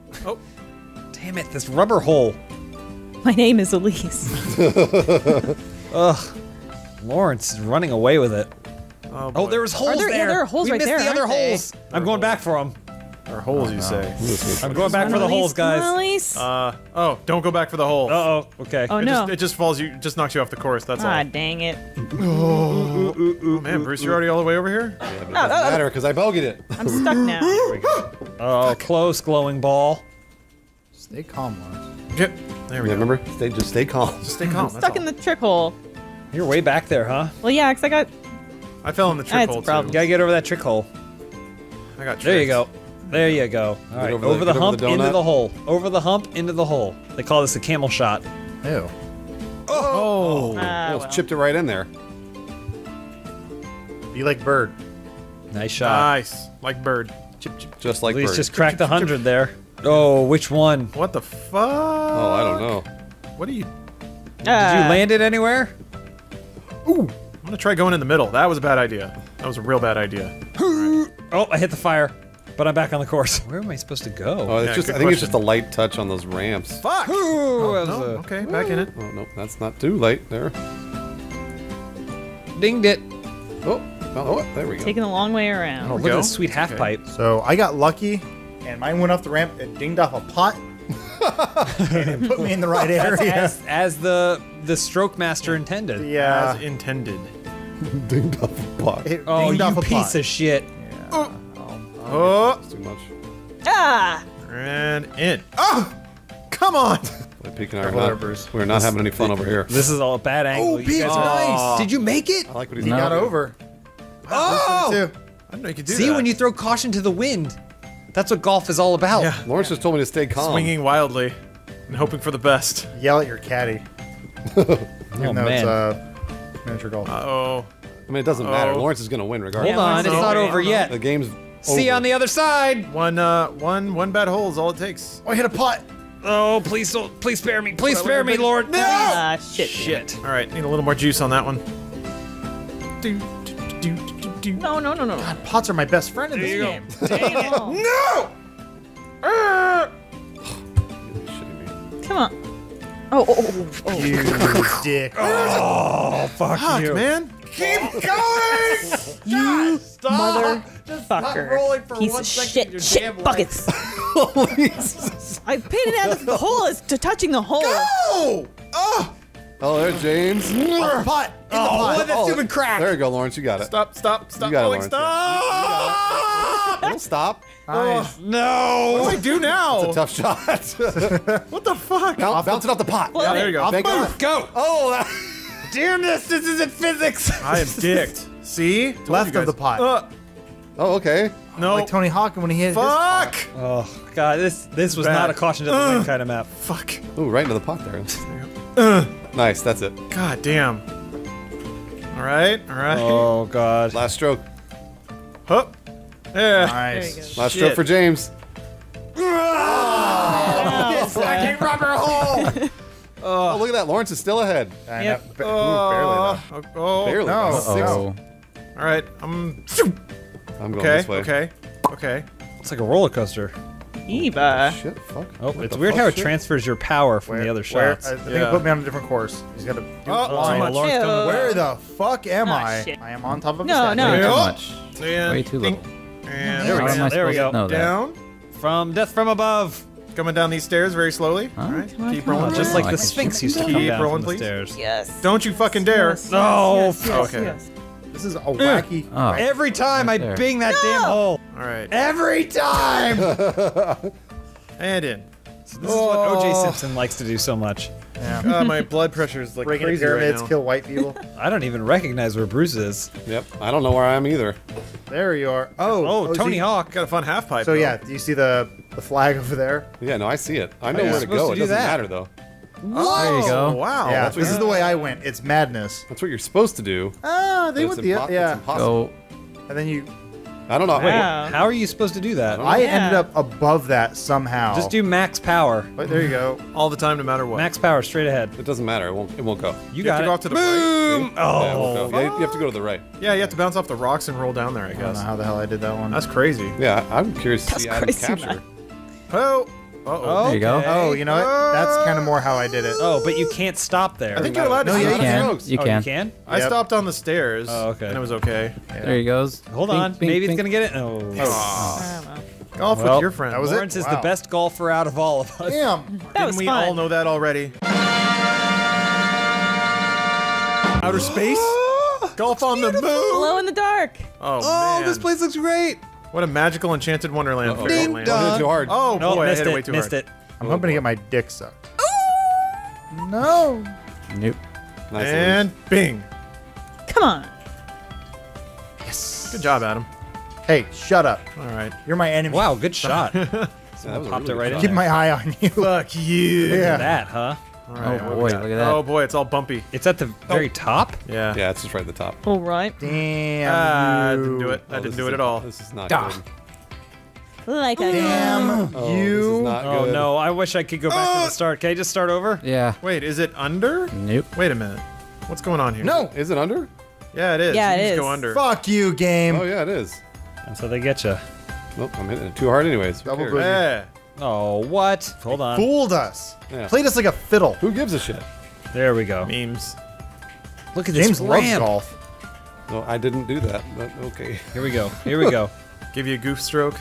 Oh, Damn it, this rubber hole. My name is Elyse. Ugh. Lawrence is running away with it. oh, Oh, there was holes there- yeah, there. there are holes we right missed there, the other aren't they? holes. I'm going back for them. Or holes, you say? I'm going back for the holes, guys. Elyse. Uh oh, don't go back for the hole. Uh oh. Okay. oh It no. just, it just falls you, just knocks you off the course. That's ah, all. dang it. Oh man, Bruce, you're already all the way over here. Yeah, but it Oh, doesn't oh, oh. matter because I bogeyed it. I'm stuck now. Oh, close, glowing ball. Stay calm, Lawrence. Yep. There we Yeah, go. remember? Stay just stay calm. Just stay calm. I'm stuck all. in the trick hole. You're way back there, huh? Well, yeah, 'cause I got. I fell in the trick That's a hole problem. too. Gotta get over that trick hole. I got. There you go. There you go. All right, over over, the- the, get over hump, the into the hole. Over the hump, into the hole. They call this a camel shot. Ew. Oh. Ah, Almost well. chipped it right in there. Be like Bird. Nice shot. Nice, like bird. Chip, chip. Just like At least bird. just cracked the hundred there. Oh, which one? What the fuck? Oh, I don't know. What are you? Did Ah, you land it anywhere? Ooh, I'm gonna try going in the middle. That was a bad idea. That was a real bad idea. Oh, I hit the fire, but I'm back on the course. Where am I supposed to go? Oh, it's Yeah, just. I think it's just a light touch on those ramps. Fuck! Ooh, Oh, was no, a- okay, back in it. Oh no, that's not too late there. Dinged it. Oh, oh, oh, there we go. Taking the long way around. Oh, look go. at this sweet half Okay. pipe. So I got lucky, and mine went off the ramp and dinged off a pot. and it put me in the right area. As, as the the stroke master intended. yeah. As intended. Dinged off a pot. It Oh, dinged you off a piece pot. of shit. Oh, That's too much. Ah! and in. Oh, come on! Boy, Peake and I are Careful there, not. We're not having any fun over here. This is all a bad angle. Oh, You Pete's guys are- nice. Did you make it? I like what he's He No. got over. Oh! I didn't know you could do it. See, that. when you throw caution to the wind, that's what golf is all about. Yeah. Lawrence just told me to stay calm. swinging wildly and hoping for the best. Yell at your caddy. Oh, Even though it's man. uh, miniature golf. Uh oh. I mean, it doesn't matter. Oh. Lawrence is gonna win regardless. Hold on, it's not over yet. The game's See you on the other side. One, uh, one, one bad hole is all it takes. oh, I hit a pot. Oh, please don't, please spare me, please spare me, everybody- Lord. No. Ah, shit. Shit. All right, need a little more juice on that one. Do, do, do, do, do. No, no, no, no. Pots are my best friend in this game. Dang it. No! You're shitting me. Come on. Oh, oh, oh, oh. oh. You dick. Oh, fuck, Fuck, you. man. Keep going! you motherfucker. Piece of shit. Shit buckets. I painted out the hole as to touching the hole. Oh! Oh, there's James. Pot. In the pot. what a Oh, stupid crack. There you go, Lawrence. You got it. Stop, stop, stop You got it, Lawrence. stop! Don't stop. Nice. No. What do I do now? It's a tough shot. What the fuck? bounce, bounce it off the pot. Well, there you go. Bank off. Go. Oh, that- Damn this, this isn't physics. I am dicked. See? Told Left of the pot. Uh, oh, okay. no. Like Tony Hawk when he hit his fuck! pot. Oh, God, this this was Bad. not a caution to the wind kind of map. Fuck. Ooh, right into the pot there. Uh, nice. That's it. God damn. All right, all right. Oh, God. Last stroke. Hup. Yeah. There you Nice. go. Last Shit. stroke for James. Oh, rubber hole. Oh, look at that. Lawrence is still ahead. Yep. know, ba- ooh, barely uh, oh, oh, oh, Barely. No. by six. Oh. All right. I'm I'm going okay. this way. Okay. Okay. It's like a roller coaster. Eva. Shit, fuck. Oh, What it's weird how it shit? transfers your power from though. the other Where- shots. I think Yeah. he put me on a different course. He's got to do Oh, it too much. Lawrence. Where the fuck am Ah, I? shit. I am on top of a No, statue. no. Way too much. And Way too ding. little. And There we go. am There we go. to know that? down. From death from above. Coming down these stairs very slowly. Huh? All right. Come Keep come rolling. Just Oh, like I the Sphinx shoot used to come down rolling, from the stairs. Yes. Don't you fucking dare. Yes, yes, No. yes, yes, Okay. This is a wacky. Oh. Every time Right I bing that damn hole. All right. Every time. And in. This is what O.J. Simpson likes to do so much. Yeah. God, my blood pressure is like Breaking crazy right pyramids, now. kill white people. I don't even recognize where Bruce is. Yep. I don't know where I am either. there you are. Oh, Oh, Tony see- Hawk. Got a fun half pipe. So though. yeah, do you see the the flag over there? Yeah, no, I see it. I know you're where to go. to it doesn't that. matter though. Oh, There you go. Wow. yeah, this is the way I went. It's madness. That's what you're supposed to do. Ah, they went the impo- it's yeah, impossible. Go. and then you. I don't know. Wait, how are you supposed to do that? don't I Yeah. ended up above that somehow. Just do max power. But there you go. all the time, no matter what. Max power straight ahead. It doesn't matter. It won't. It won't go. You, You got have to it. go off to the Boom! Yeah, it Oh. go. Yeah, you have to go to the right. Yeah, you have to bounce off the rocks and roll down there. I I don't know guess. how the hell I did that one. That's crazy. Yeah, I'm curious to That's see Adam's crazy, capture. Oh. Uh oh. There you go. Oh, you know what? That's kind of more how I did it. Oh, but you can't stop there. I think you're allowed to. No, see yeah, You that. you can. strokes. You oh, can. you can? I stopped on the stairs. Oh, okay. And it was okay. There he goes. Hold Bing, on. bing, Maybe bing. it's gonna get it. Oh. I don't. Golf Well, with your friend. that was it? Lawrence is the best golfer out of all of us. Damn. That Didn't was we fun. all know that already? Outer space? Golf on the moon? Glow in the dark. Oh, Oh, man. this place looks great. What a magical enchanted wonderland. Uh-oh. Ding Don't dong. it too hard. Oh No, boy, I missed hit it it. way too missed hard. it. I'm hoping to get my dick sucked. No. Nope. Nice And bing. Come on. Yes. Good job, Adam. Hey, shut up. All right. You're my enemy. Wow, good shot. Look Yeah, that Popped really it right in. Keep my eye on you. Fuck you. Yeah. at that, huh? All right, Oh, boy, look at that. Oh boy, it's all bumpy. It's at the very top. Yeah. Yeah, it's just right at the top. All right. Damn. Ah, I didn't do it. I Oh, didn't do is- it at all. This is not Duh. good. Like a Damn Oh, you. This is not Oh no, I wish I could go back to the start. Can I just start over? Yeah. Wait, is it under? Nope. Wait a minute. What's going on here? No. Is it under? Yeah, it is. Yeah, you it just is. go under. Fuck you, game. Oh yeah, it is. That's how they get you. Nope, I'm hitting it too hard anyways. Double cares? boogie. Yeah. Oh, what? Hold on. Fooled us. Yeah. Played us like a fiddle. Who gives a shit? There we go. Memes. Look at this James loves ramp. golf. No, I didn't do that, but okay. Here we go. Here we go. Give you a goof stroke.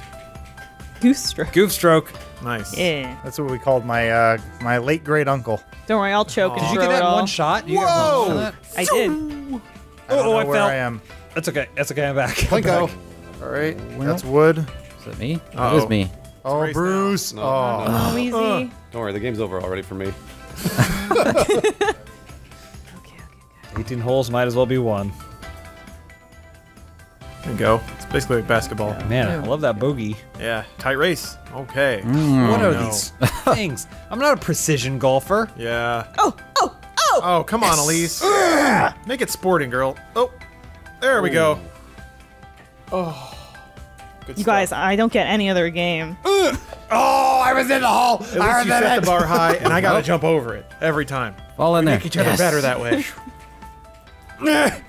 Goof stroke. Goof stroke. Nice. Yeah. That's what we called my uh, my late great uncle. Don't worry, I'll choke and Did Did you throw get that it in all. one shot? You got one shot? I did. I don't Oh, know I where fell. I am. That's okay. That's okay. I'm back. Plinko. All right, that's wood. Is that me? It Uh-oh. is me. Oh, Bruce. No, oh, no, no. Oh, easy. Uh. Don't worry, the game's over already for me. Okay, okay. 18 holes might as well be one. There you go. It's basically like basketball. Man, I love that bogey. Yeah. Tight race. Okay. what are no. these things? I'm not a precision golfer. Yeah. Oh, oh, oh! Oh, come on, Elyse. Make it sporting, girl. Oh, there we go. Oh. Good You stuff. guys, I don't get any other game. Oh, I was in the hole. At least you set the bar high, and I gotta jump over it every time. All in there. Make each other Yes. better that way.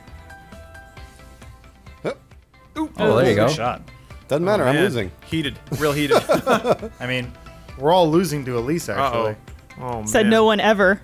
Oh, there you go. Good shot. Doesn't matter, I'm losing. Heated. Real heated. Uh I mean, we're all losing to Elyse. Actually, oh. Oh, man. Said no one ever.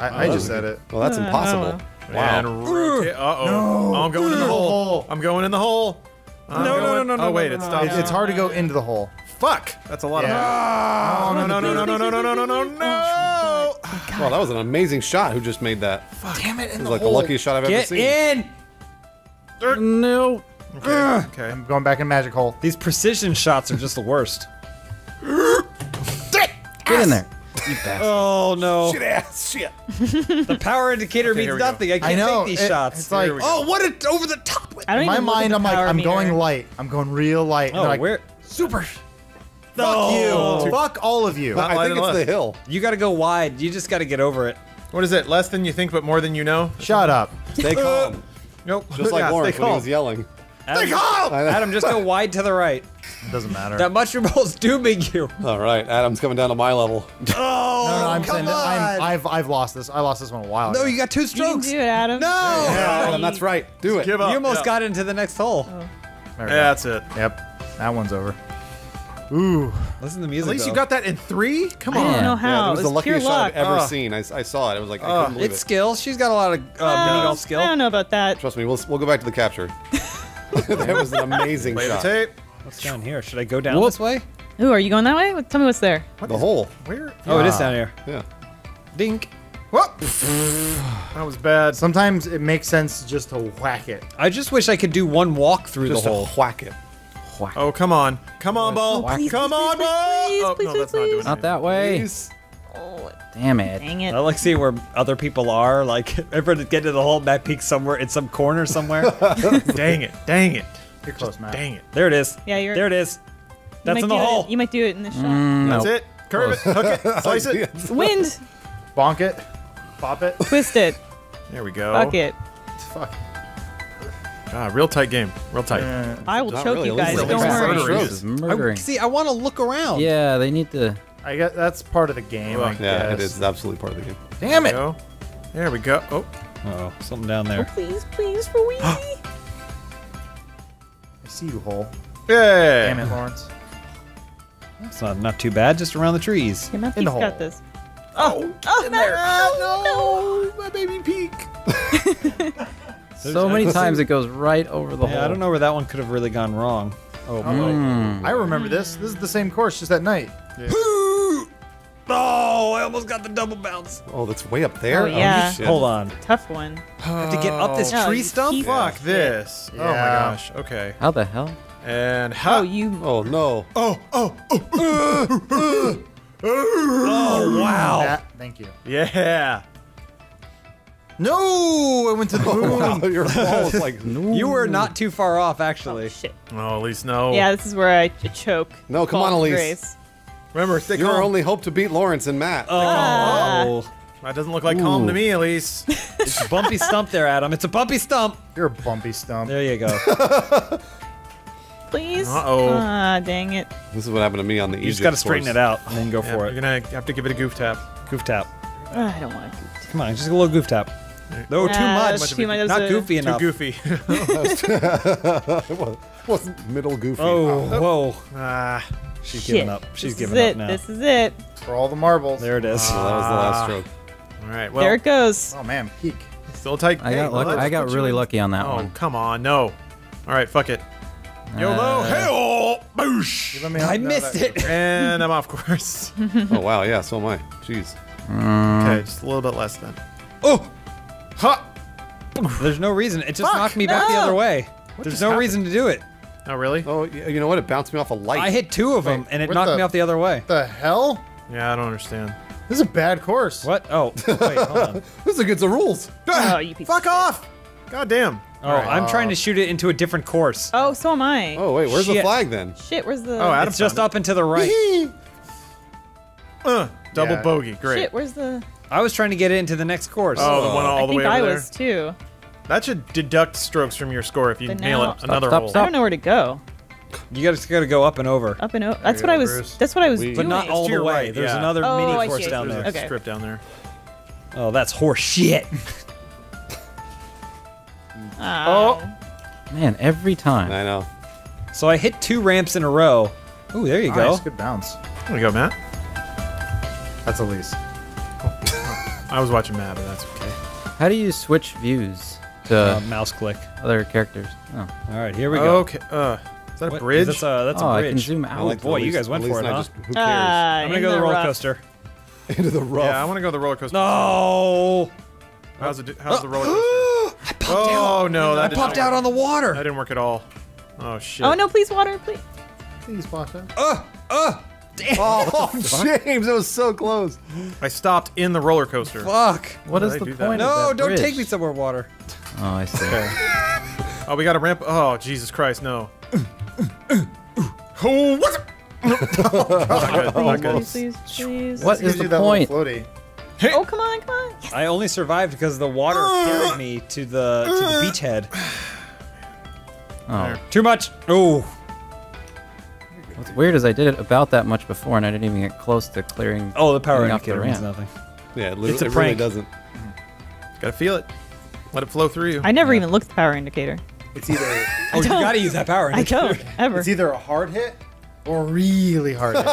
I, I just said it. Well, that's impossible. And Uh-oh. Oh, I'm going in the hole. I'm going in the hole. I'm No, no, going- no, no, Oh, wait, no, it no, stops. It- it's hard to go into the hole. Fuck. That's a lot Yeah. of. Oh, no, no, no, no, no, no, no, no, no, no. Wow, that was an amazing shot. Who just made that? Damn it! It was like the luckiest shot I've ever seen. Get in. No. Okay. okay. I'm going back in magic hole. These precision shots are just the worst. Get in there. You bastard. Oh no! Shit ass shit. The power indicator Okay, means we go. nothing. I can't I know. make these it- shots. It's like Here we go. oh, what a over the top! I don't in my even look at mind. I'm like, power I'm meter. going light. I'm going real light. Oh, they're like, where? super. Fuck No. you. Oh. Fuck all of you. Not I think and it's the hill. You got to go wide. You just got to get over it. What is it? Less than you think, but more than you know? Shut up. Stay calm. Nope. Just like Yeah, Lawrence stay when he was yelling. Adam, I know. Adam, just go wide to the right. It doesn't matter. That mushroom ball's dooming you. All right, Adam's coming down to my level. Oh, no, no, I'm come saying on. that I'm, I've I've lost this. I lost this one a while no, ago. you got two You can strokes. do it, Adam. No. Adam, that's right. Do it. Give up. You almost Yeah. got into the next hole. There we Yeah, that's it. Yep. That one's over. Ooh. Listen to the music. At music. least you got that in three? Come on. I don't on. know Yeah, how. it was the it's pure luckiest shot. I've ever Ugh. seen. I, I saw it. I was like, I Ugh. couldn't believe It's it. skill. She's got a lot of uh, mini golf skill. I don't know about that. Trust me, we'll, we'll go back to the capture. that was an amazing Play the shot. tape. What's down here? Should I go down this way? Ooh, are you going that way? Tell me what's there. The hole. Where? Oh, it is down here. Yeah. Dink. Whoop. that was bad. Sometimes it makes sense just to whack it. I just wish I could do one walk through Just the to hole. whack it. Whack. Oh, come on. Come on, oh, ball. please, come please, on, please, ball. please, oh, please, no, please, that's not doing please. anything. Not that way. Please. Oh, damn it. Dang it. I like seeing where other people are. Like, everyone get to the hole, Matt peeks somewhere in some corner somewhere. Dang it. Dang it. You're close, Matt. Dang it. there it is. Yeah, you're- There it is. That's might in the do it- hole. You might do it in this shot. Mm, That's no. it. Curve it. Hook it. Slice it. Wind. Bonk it. Pop it. Twist it. There we go. Fuck it. Fuck. Ah, real tight game. Real tight. Uh, I will choke really, you guys. it's Don't worry. murdering. This murdering. I, see, I want to look around. Yeah, they need to. I guess that's part of the game. I Yeah, it guess. is absolutely part of the game. Damn There it. we go. There we go. Oh, Oh, something down there. Oh, there. please, please, for Weezy. I see you, hole. yeah. Damn it, Lawrence. It's not, not too bad, just around the trees. Yeah, Matthew's In the hole. got this. Oh, oh, no, no. my baby Peake. So many times it goes right over the hole. I don't know where that one could have really gone wrong. Oh, boy. Mm. I remember this. This is the same course, just at night. Oh, I almost got the double bounce. Oh, that's way up there. Oh, oh, yeah. shit. Hold on. Tough one. I have to get up this Oh, tree stump? Fuck this. Oh my gosh. Okay. How the hell? And how? Oh, you. Oh no. Oh, oh, oh. Oh. oh, wow. That, thank you. Yeah. No, I went to the oh, moon. Wow, your ball was like You were not too far off, actually. Oh, Shit. Oh, at least no. Yeah, this is where I ch- choke. No, come on, Elyse. grace. Remember, stay You're calm. only hope to beat Lawrence and Matt. Oh. That doesn't look like calm to me, Elyse. It's a bumpy stump there, Adam. It's a bumpy stump. You're a bumpy stump. There you go. Please. Uh-oh. Ah, dang it. This is what happened to me on the You just Egypt got to straighten course. it out and then go Yeah, for it. you're gonna have to give it a goof tap. Goof tap. Ah, I don't want to. Come on, just a little goof tap. No, too much. that's too much. Not That's a- goofy Too enough. goofy. it wasn't middle goofy. Oh, whoa. ah, She's Shit. giving up. She's this giving is up it. now. This is it. For all the marbles. There it is. So that was the last stroke. all right. Well, there it goes. Oh man, Peake. still tight. I got well, lucky. I got put you really lucky on that Oh, one. come on, no. All right, fuck it. YOLO, Uh, hey, oh, boosh. I missed it. And I'm off course. Oh wow, yeah, so am I. Jeez. okay, just a little bit less then. Oh, Ha! there's no reason. It just Fuck, knocked me back the other way. There's no happened? reason to do it. Oh, really? Oh, you know what? It bounced me off a light. I hit two of them, Wait, and it knocked the- me off the other way. The hell? Yeah, I don't understand. This is a bad course. What? Oh, wait, hold on. This is against the rules. Oh, you piece Fuck off! God damn. Oh, I'm trying to shoot it into a different course. Oh, so am I. Oh wait, where's the flag then? Shit, where's the? Oh, Adam It's just found up and to the right. Uh, double Yeah. bogey. Great. Shit, where's the? I was trying to get it into the next course. Oh, the one all I the think way I over there. was too. That should deduct strokes from your score if you But nail now- it another stop, hole. stop. I don't know where to go. You gotta, just gotta go up and over. Up and over. That's what I was. That's what I was We- doing. But not all the your way. right, There's yeah. another Oh, mini I course see. down There's there. a Okay. strip down there. Oh, that's horse shit. Oh. oh. Man, every time. I know. so I hit two ramps in a row. Ooh, there you Nice, go. good bounce. There we go, Matt. That's Elyse. I was watching Matt, but that's okay. How do you switch views to Uh, mouse click. other characters? Oh, All right, here we go. Okay. Uh, is that a What- bridge? That's a, that's oh a I bridge. can zoom I out. like boy, the you guys went for it, I huh? Just, who cares? Ah, I'm gonna go to the roller rough. coaster. Into the rough. yeah, I want to go the roller coaster. No! How's it? How's the roller coaster? oh no, that I popped out work. on the water. That didn't work at all. Oh shit. Oh no, please water, please. Please watch that. Uh, uh, damn. Oh, James, it was so close. I stopped in the roller coaster. Fuck. What Why is did I the do that? point No, of that don't bridge? take me somewhere water. Oh, I see. Oh, we got a ramp. Oh Jesus Christ, no. oh, what? not good. Not good. Please, please, please. What Gives is you the point? Floaty. Oh, come on, come on. Yes. I only survived because the water carried me to the to the beachhead. Oh, Too much. Oh. what's weird is I did it about that much before, and I didn't even get close to clearing. Oh, the power getting off the indicator means ramp. nothing. Yeah, it, literally, It's a it really prank. doesn't. Gotta feel it. Let it flow through you. I never even looked at the power indicator. It's either Oh, you gotta use that power I don't ever. it's either a hard hit or really hard hit.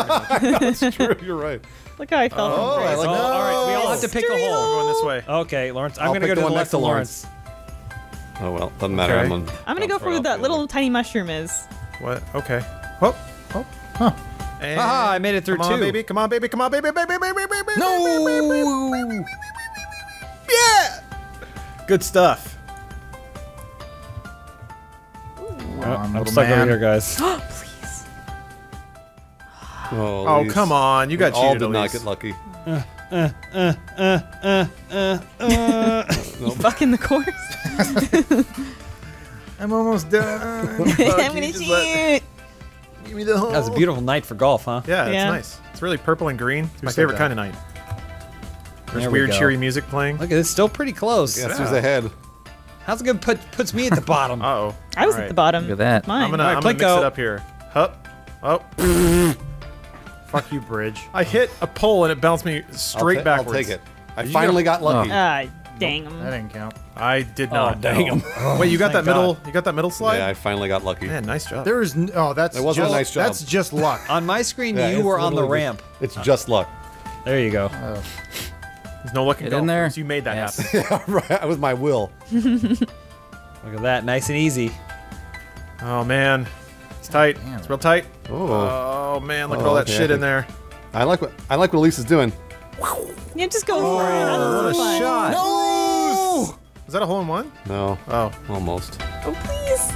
That's true. You're right. Look how I fell Oh, from I grace. like Oh, that. all right, we all have to pick a We're hole. going this way. Okay, Lawrence. I'm I'll gonna go to the one left to of Lawrence. Lawrence. Oh well, doesn't matter. Okay. I'm, on, I'm gonna go for where that little other. tiny mushroom is. What? Okay. Whoop. oh, huh. And Haha, I made it through come on, two. baby. Come on, baby. Come on, baby. Baby, baby, baby, baby. No. Yeah. Good stuff. Come on, I'm little stuck over man. here, guys. Please. Oh, Oh, come on. You got We all cheated, did not get lucky. Uh, uh, uh, uh, uh, uh. Fuck in the course. I'm almost done. I'm gonna cheat. Give me the hole. That was a beautiful night for golf, huh? Yeah, it's nice. It's really purple and green. It's my favorite that? kind of night. There's There we weird, go. cheery music playing. Look, it's still pretty close. Guess who's ahead? How's it gonna put puts me at the bottom? Uh oh. I was All at the bottom. Look at that. Mine. I'm gonna, All right, I'm gonna mix Plinko. it up here. Hup. Oh. Fuck you, bridge. I hit a pole and it bounced me I'll straight backwards. I'll take it. I You finally got lucky. Ah, dang 'em. That didn't count. I did not. dang no. 'em. Wait, you got that Thank middle? You got that middle slide? yeah, I finally got lucky. Man, nice job. There is n- oh, that's It wasn't a nice job. That's just luck. On my screen, Yeah, you were on the ramp. just- It's just luck. There you go. There's no luck in Get in there. You made that Yes. happen. right, that was my will. Look at that, nice and easy. Oh man, it's tight. Damn. It's real tight. Oh, Oh man, look at Oh, all that okay, I shit in there. I like what I like what Elyse is doing. Yeah, just go for it. Oh, what a That's fun. shot. No! Is that a hole in one? No, Oh, almost. Oh, please.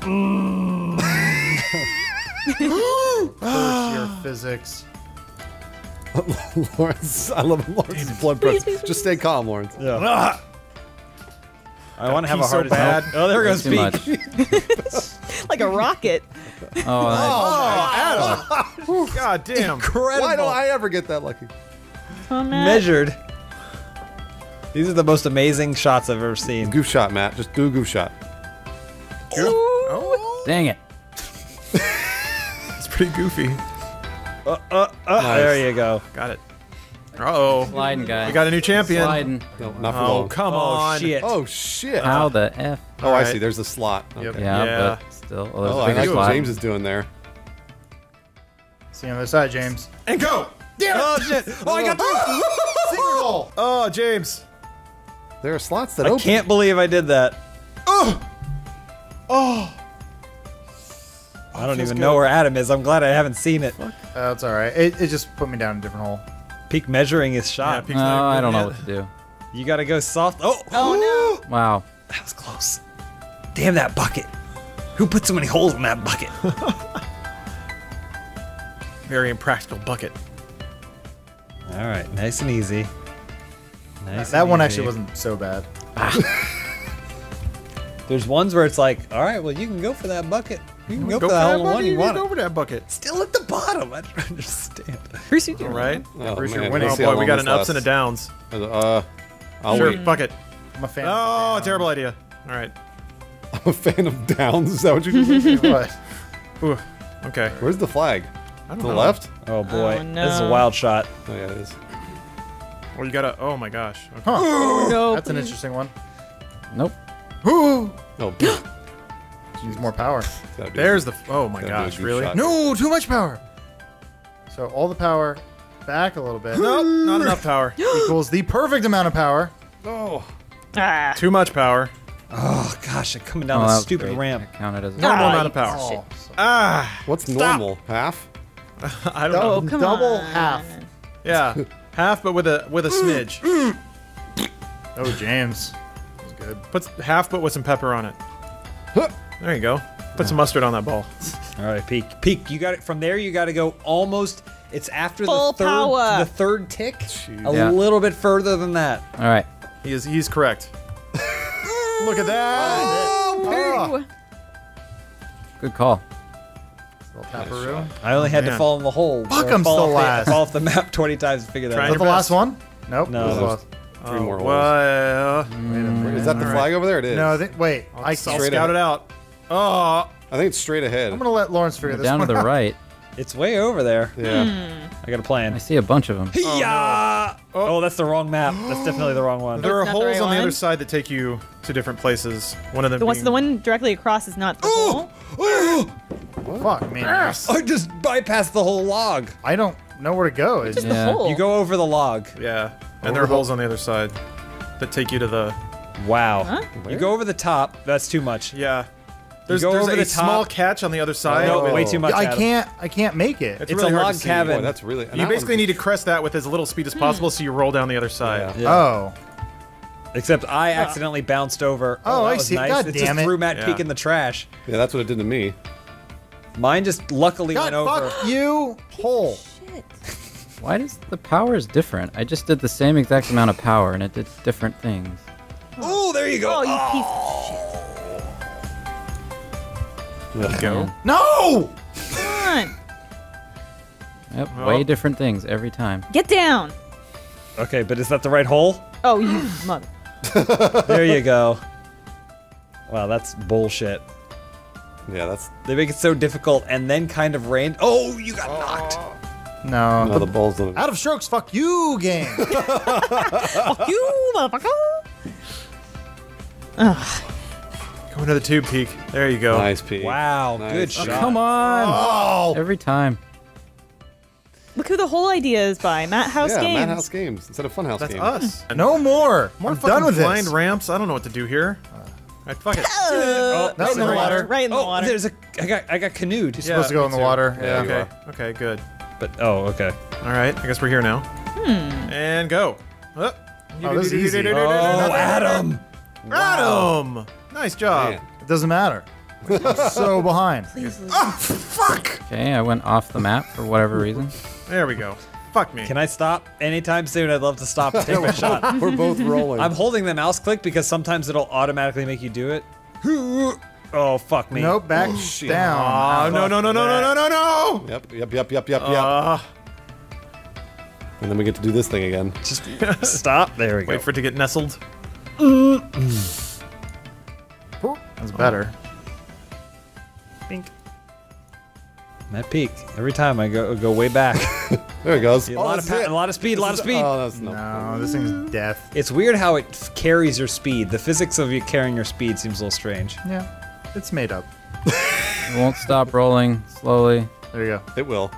Mm. First year physics. Lawrence, I love Lawrence's blood pressure. please, Just stay calm, Lawrence. Yeah. Ah. I want to have a pee so heart bad. attack. Oh, there goes Too Pete. much. Like a rocket. Oh, that- Oh, oh Adam. God damn. Incredible. Why don't I ever get that lucky? Come on, Matt. Measured. These are the most amazing shots I've ever seen. Goof shot, Matt. Just do a goof shot. Oh, dang it. it's pretty goofy. Uh, There you go. Got it. Uh-oh. Sliding, guys. We got a new champion. Sliding. No, not for Oh, long. come Oh on. shit. Oh shit. How the f? Oh, I see. There's a slot. Okay. Yeah, Yeah. but still, well, there's Oh, a I like what. James is doing there. See you on the other side, James. And go! Oh, shit. Oh, I got through! Secret hole. Oh, James. There are slots that I open. can't believe I did that. Oh! Oh! I don't even good. know where Adam is. I'm glad I haven't seen it. That's uh, all right. It, it just put me down a different hole. Peake measuring is shot. Peake's uh, No, I don't know yet. what to do. you gotta go soft. Oh, Oh no! Wow. that was close. Damn that bucket. Who put so many holes in that bucket? Very impractical bucket. All right, nice and easy. Nice. That and one easy. actually wasn't so bad. Ah. There's ones where it's like, all right, well, you can go for that bucket. You can go, Go for for that that hole in one bucket. you You want. go over that bucket. Still at the bottom. I don't understand. no. Bruce, you do All right. Oh, Bruce, you're man. winning. Let's Oh boy, we got an ups and a downs. Uh, I'll Sure, wait. bucket. I'm a fan. Oh, of terrible idea. All right. I'm a fan of downs. Is that what you just said? What? Ooh. Okay. Where's the flag? I don't To the know. left? Oh boy, Oh, no. this is a wild shot. Oh yeah, it is. Well, you gotta. Oh my gosh. Okay. Huh. No, That's an interesting one. Nope. Oh, Needs more power. There's the. Oh my Gotta do a gosh. Really? shot. No, too much power. So all the power back a little bit Nope, not enough power. equals the perfect amount of power. Oh, Ah. Too much power. Oh gosh, I'm coming down Oh, that stupid great. ramp. It counted as a Normal Ah, amount of power. Oh, Ah. what's normal? Half? I don't Oh, know. come double on. half. Yeah. Half, but with a with a smidge. Oh, James. That was good. Put half, but with some pepper on it. There you go. Put some mustard on that ball. All right, Peake, Peake. You got it from there. You got to go almost. It's after Full the third, power. the third tick. A Yeah. little bit further than that. All right. He is he's correct. Look at that. Oh, Ooh. Good call. Little taparoo. I only had to fall in the hole. Fuck, I'm fall still off the- last. Fall off the map 20 times to figure that Trying Is out. that the last one? Nope. No. that was the oh, more holes. Well, mm. Is that the All right. flag over there? It is. No, I think, wait. I, I'll am scout ahead. it out. Oh, I think it's straight ahead. I'm gonna let Lawrence figure We're this down to the right. It's way over there. Yeah. Hmm. I got a plan. I see a bunch of them. Yeah. Oh, oh, that's the wrong map. That's definitely the wrong one. there are That's not the holes right on the other side that take you to different places. One of them. The one, being- the one directly across is not the hole. Oh! Fuck me. I just bypassed the whole log. I don't know where to go. It's Just Yeah. the hole. You go over the log. Yeah, and Over there are the- holes on the other side that take you to the. Wow. Huh? You go over the top. That's too much. Yeah. There's, go there's over a the small catch on the other side. No, way too much. I Adam. can't. I can't make it. It's, It's really a hard log to see. cabin. Boy, that's really. You basically need to crest that with as little speed as hmm. possible, so you roll down the other side. Yeah. Oh. Except I accidentally bounced over. Oh, oh, that I was see. Nice. God it damn just it. threw Matt Yeah. Peake in the trash. Yeah, that's what it did to me. Mine just luckily God, went over. fuck you, hole. Shit. Why does the power is different? I just did the same exact amount of power and it did different things. Oh, there you go. Oh, you piece of oh. shit. Yeah. Go. No. Come on. Yep, Oh. way different things every time. Get down. Okay, but is that the right hole? Oh, you mother. There you go. Wow, that's bullshit. Yeah, that's. They make it so difficult and then kind of rain. Oh, you got knocked. No. No, the balls don't. Out of strokes. Fuck you, game. Fuck you, motherfucker. Ugh. Go into the tube Peake. There you go. Nice P. Wow, Nice. good Oh, shot. Come on! oh. Every time. Look who the whole idea is by. Matt House yeah, Games. House Games instead of Funhaus That's Games. us. No more. More I'm done with blind this. ramps. I don't know what to do here. Alright, fuck it. Oh, That's right in in the the water. water. Right in the Oh, water. there's a. I got. I got canoed. Yeah, supposed to go in the too. water. Yeah, Yeah. Okay. Okay. Good. But oh, okay. All right. I guess we're here now. Hmm. And go. Oh, Oh, this is easy. Oh, Adam. Adam. Nice job. Man. It doesn't matter. I'm so behind. Please lose. Fuck. Okay, I went off the map for whatever reason. There we go. Fuck me. Can I stop anytime soon? I'd love to stop and take my shot. We're both rolling. I'm holding the mouse click because sometimes it'll automatically make you do it. Oh fuck me. Nope. Back shit. down. Oh no no no no no no no no. Yep, yep, yep, yep, yep, yep. Uh, and then we get to do this thing again. Just stop. There we go. wait for it to get nestled. That's better. Bink. That Peake. Every time I go go way back. There it goes. A Oh, lot of oh, that's it. a lot of speed, a lot of speed. Oh, that's no. No, this thing's death. It's weird how it f- carries your speed. The physics of you carrying your speed seems a little strange. Yeah, it's made up. It won't stop rolling slowly. There you go. It will.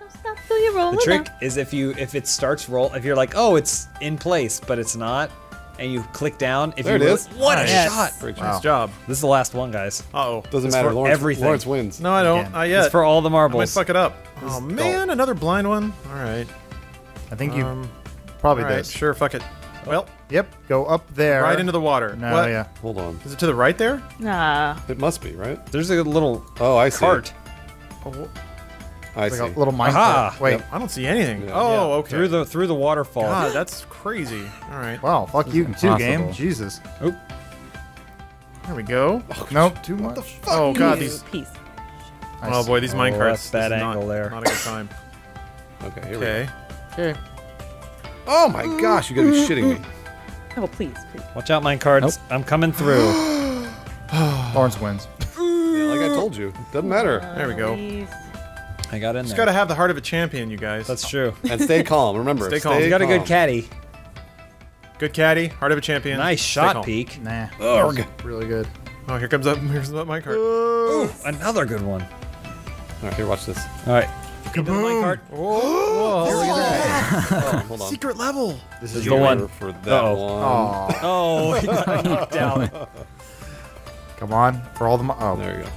Don't stop till you roll The trick up. is if you if it starts roll if you're like oh it's in place but it's not and you click down if There you it really- is. what a Yes. shot Great Nice job. job. this is the last one guys Uh-oh. Doesn't It's matter. for Lawrence, everything. Lawrence wins. No, I don't. Again. Not yet. it's for all the I might marbles fuck it up. Oh man, another blind one. All right. I think you Um, probably all right, does. Sure, fuck it. Well, Yep, go up there. right into the water. No, what? yeah. Hold on. Is it to the right there? Nah. It must be right. there's a little Oh, I see. cart I It's see. like a little mine Aha. Wait. Yep. I don't see anything. Yeah. Oh, okay. through the through the waterfall God, that's crazy. All right. Wow, fuck you too, game. Jesus. Oop. There we go. Oh, nope, too much. Oh god, these. Peace. Oh boy, these Oh, mine carts. that's bad this is not- angle there. Not a good time. Okay. Here we go. Okay. Okay. Oh my gosh! You gotta be shitting me. Oh, please, please. watch out mine cards I'm coming through Lawrence wins. Yeah, like I told you. Doesn't matter. There we go. Please. I got in Just there gotta have the heart of a champion, you guys. that's true And stay calm. Remember. Stay calm. you got a good caddy good caddy, heart of a champion. nice shot calm. Peake Nah. Oh. Really good. Oh, here comes up. Here's up my card. another good one All right, here, watch this. all right Keep in the mine cart Oh, hold on. Secret level. This is the one. for that Uh-oh. one. Oh he got knocked out Come on. For all the. Mo- oh. There you go.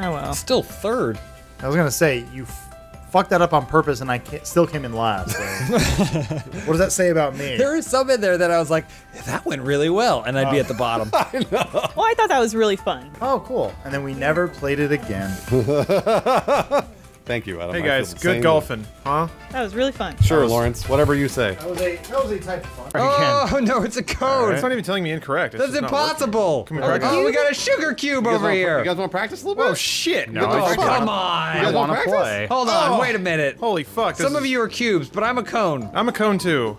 Oh, well. still third I was going to say, you f- fucked that up on purpose and I ca- still came in last. So. what does that say about me? There was some in there that I was like, that went really well, and I'd be at the bottom. I know. Well, I thought that was really fun. Oh, cool. And then we never played it again. Thank you, Adam. Hey guys, good golfing, huh? That was really fun. way. Sure, Lawrence. Whatever you say. That was a, that was a type of fun. oh no, it's a code. It's not even telling me incorrect. It's That's just not working. impossible. Can we Oh, practice? oh, we got a sugar cube over wanna- here. You guys want to practice a little bit? Oh shit! No, oh, I come You on. guys want to play. Hold on, Oh. wait a minute. Holy fuck! this Some of you are cubes, but I'm a cone. I'm a cone too.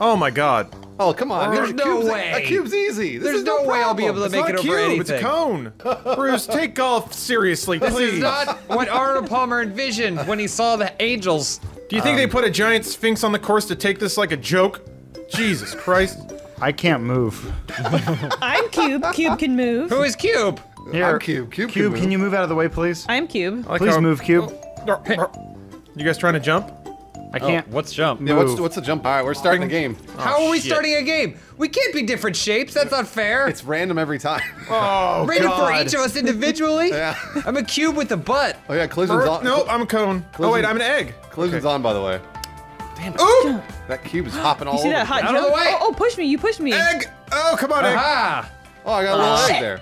Oh my god. Oh, come on. There's A no cube's- way. A cube's easy. This There's is no way I'll be able to It's make not it a over cube. anything. It's a cone. Bruce, take golf seriously, please. This is not what Arnold Palmer envisioned when he saw the angels. Do you think they put a giant sphinx on the course to take this like a joke? Jesus Christ. I can't move. I'm Cube. Cube can move. Who is Cube? Here. I'm Cube. Cube, Cube, can can you move out of the way, please? I'm Cube. I like Please how- move, Cube. You guys trying to jump? I can't. Oh, what's jump? Yeah, what's, move. what's the jump? All right, we're starting the game. How are we shit. starting a game? We can't be different shapes. That's not fair. It's random every time. Oh Rated for each of us individually. Yeah. I'm a cube with a butt. Oh yeah, collision's Er, on. Nope, I'm a cone. Oh wait, I'm an egg. Collision's on, by the way. Damn it. Ooh! That cube is hopping all over. You see that hot Out jump? way. Oh, oh, push me. You push me. Egg! Oh, come on, egg. Aha! Oh, I got a little shit. egg there.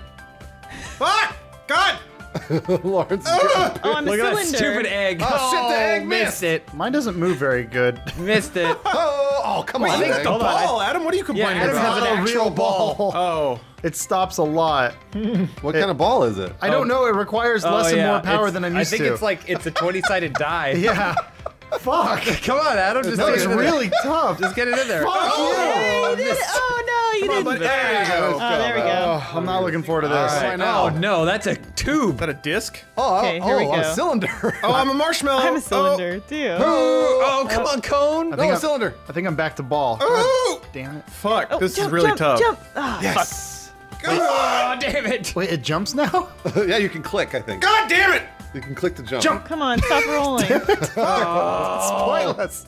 Ah! God! Lawrence. Ah! Oh, I'm a Look at that stupid egg. Ah, oh, shit, the egg oh, missed missed. it. Mine doesn't move very good. Missed it. Oh, oh, come on. You got the hold on, I- ball, Adam. What are you Yeah, complaining Adam has about? an oh, actual ball. Oh. It stops a lot. What kind of ball is it? I don't oh. know. It requires Oh, less and yeah, more power it's- than I'm used to. I think to. it's like it's a 20-sided die. yeah. Fuck. Come on, Adam. Just That get was it in there. really tough. Just get it in there. Fuck oh, You did it. Oh, no, you Come didn't. bud. There you go. Oh, there we go. Oh, I'm not looking forward to this. All right. now. Oh no, that's a tube. Is tube. that a disc? Oh, Okay, oh, here we oh, a go. cylinder. Oh, I'm a marshmallow. I'm a cylinder, too. Oh, oh, come on, cone. I think a I'm- cylinder. I think I'm back to ball. Oh. Ooh! Damn it. Fuck, Oh, this jump, is really jump, tough. Jump. Ah, Yes. Oh, damn it. Wait, it jumps now? yeah, you can click. I think God damn it! You can click to jump. Jump. Come on, stop rolling. Pointless.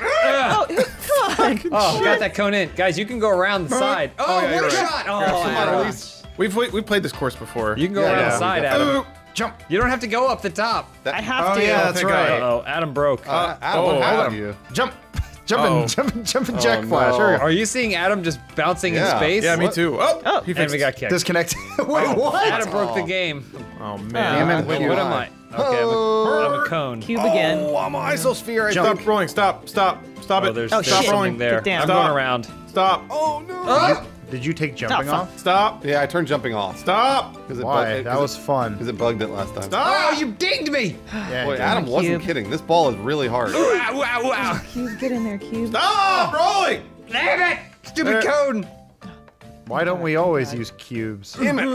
oh, come on. Oh, got that cone in. Guys, you can go around the side. Oh, yeah, what you're right. shot. Oh, Come at least. We've we, we've played this course before. You can go Yeah, around yeah, the side, got Adam. Ooh. Jump. You don't have to go up the top. I have Oh, to. yeah, that's right. God. Oh, Adam broke. Uh, Adam, Oh, what Adam. you? Jump. Jumping, Oh. jumping, jumping Oh, jack flash. no. Here we go. Are you seeing Adam just bouncing in space? Yeah, me What? too. Oh, Oh. he And we got kicked. Disconnect. Wait, oh. what? Adam broke the oh. game. Oh man. Damn it. Wait, what am I? Oh. Okay, I'm a, I'm a cone. Cube again. Oh, I'm an isosphere. Jump. Stop rolling. Stop. Stop. Stop Oh, it. there's, Oh, there's shit. something rolling. there. Get down. I'm Stop. going around. Stop. Oh no. Oh! Did you take jumping fuck. off? Stop. Yeah, I turned jumping off. Stop. Because it Why? bugged- That was fun. because it bugged it last time. Stop. Oh, you dinged me! Yeah, Boy, Adam wasn't Cube. kidding. This ball is really hard. Wow, wow, wow. Cube, get in there, Cube. Stop rolling. Damn it! Stupid Uh, cone! Why don't we always use cubes? Damn it!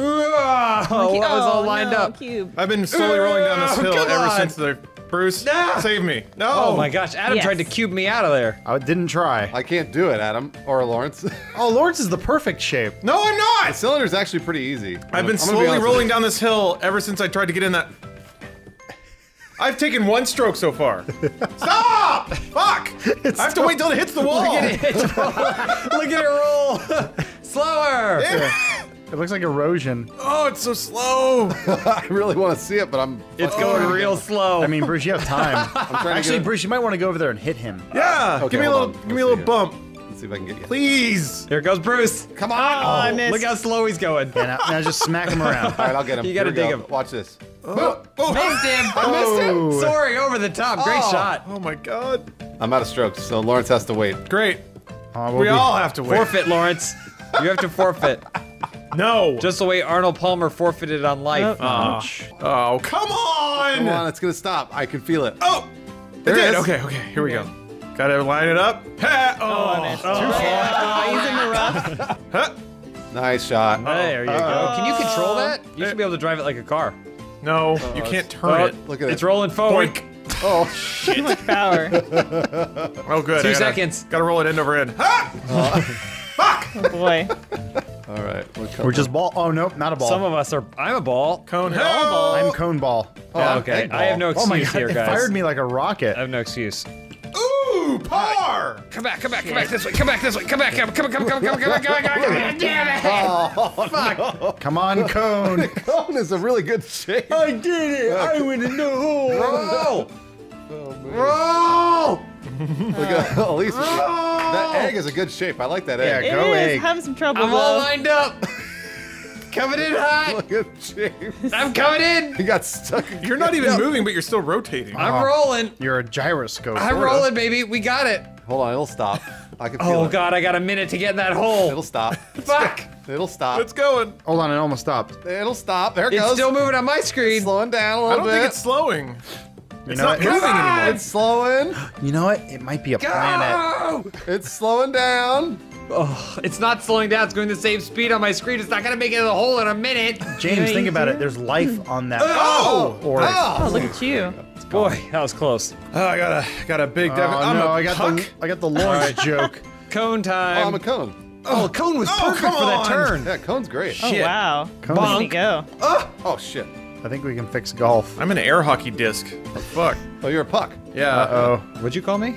Oh, that was all Oh, lined no, up. Cube. I've been slowly rolling down this Oh, hill come ever on. since the Bruce, Ah! save me. No. Oh my gosh, Adam Yes. tried to cube me out of there. I didn't try. I can't do it, Adam or Lawrence. Oh, Lawrence is the perfect shape. No, I'm not. the cylinder's actually pretty easy. I've been slowly rolling down this hill ever since I tried to get in that. I've taken one stroke so far. Stop! Fuck! I have to wait till it hits the wall. Look at it roll. Slower. It looks like erosion. Oh, it's so slow. I really want to see it, but I'm. It's going real slow. I mean, Bruce, you have time. trying to Actually, get- Bruce, you might want to go over there and hit him. Yeah. Okay, give me a little. on. Give me a little see bump, Let's see if I can get you. please. here goes Bruce. Come on! Oh, I missed. Look how slow he's going. Yeah, now, now just smack him around. All right, I'll get him. You gotta dig go. him. Watch this. Oh, oh, Missed him. I missed him. Sorry, over the top. Great Oh. shot. oh my god. I'm out of strokes, so Lawrence has to wait. Great. Uh, we'll We all have to wait. Forfeit, Lawrence. You have to forfeit. No. Just the way Arnold Palmer forfeited on life. Oh, oh, come on. Come on, it's gonna stop. I can feel it. Oh, There it did. is. Okay, okay. Here we go. Gotta line it up. Ha! Oh, I missed. Oh. oh, he's in the rough. Nice shot. There you go. Uh, can you control that? You should be able to drive it like a car. No, oh, you can't turn Oh, it. Look at it. It's rolling forward. Boink. Oh, Too much power. Oh, good. Two gotta- seconds. Gotta roll it end over end. Ha! Oh. Fuck! Oh boy. All right. We'll come We're just ball. Oh, nope, not a ball. Some of us are. I'm a ball. Cone all hell. balls. I'm cone ball. Yeah, okay. egg I have no ball. Oh my excuse god, here, it guys. fired me like a rocket. I have no excuse. Ooh, par! Come back, come back, come back this way. Come back this way. Come back, come, come, come, come, come, come, come, come, come, come. Damn it! Come on, cone. Cone is a really good shape. I did it. I went in the hole. Roll! Roll! Look at Elyse. Oh. That egg is a good shape. I like that egg. It Go is egg. having some trouble I'm all though. lined up. Coming in hot. Look at James. I'm coming in. He got stuck. You're not even moving, but you're still rotating. I'm uh-huh. rolling. You're a gyroscope. I'm rolling, baby. We got it. Hold on, it'll stop. I can feel Oh it. god, I got a minute to get in that hole. It'll stop. Fuck. It'll stop. It's going. Hold on, it almost stopped. It'll stop. There it It's goes. still moving on my screen. slowing down a little bit. I don't bit. think it's slowing. You It's know not what? moving anymore. It's slowing. You know what? It might be a planet. It's slowing down. Oh, it's not slowing down. It's going the same speed on my screen. It's not gonna make it in the hole in a minute. James, think about it. There's life on that. Oh! Or oh, oh, look at you. Boy, that was close. Oh, I got a got a big. Oh, dev- I'm no, a I got puck. the I got the Lawrence joke. Cone Oh, time. I'm a cone. Oh, cone was Oh, perfect for that turn. Yeah, cone's great. Oh Shit. wow. Bonk. Way to go. Oh, oh shit. I think we can fix golf. I'm an air hockey disc. The fuck. Oh, you're a puck. Yeah. Uh oh. What'd you call me?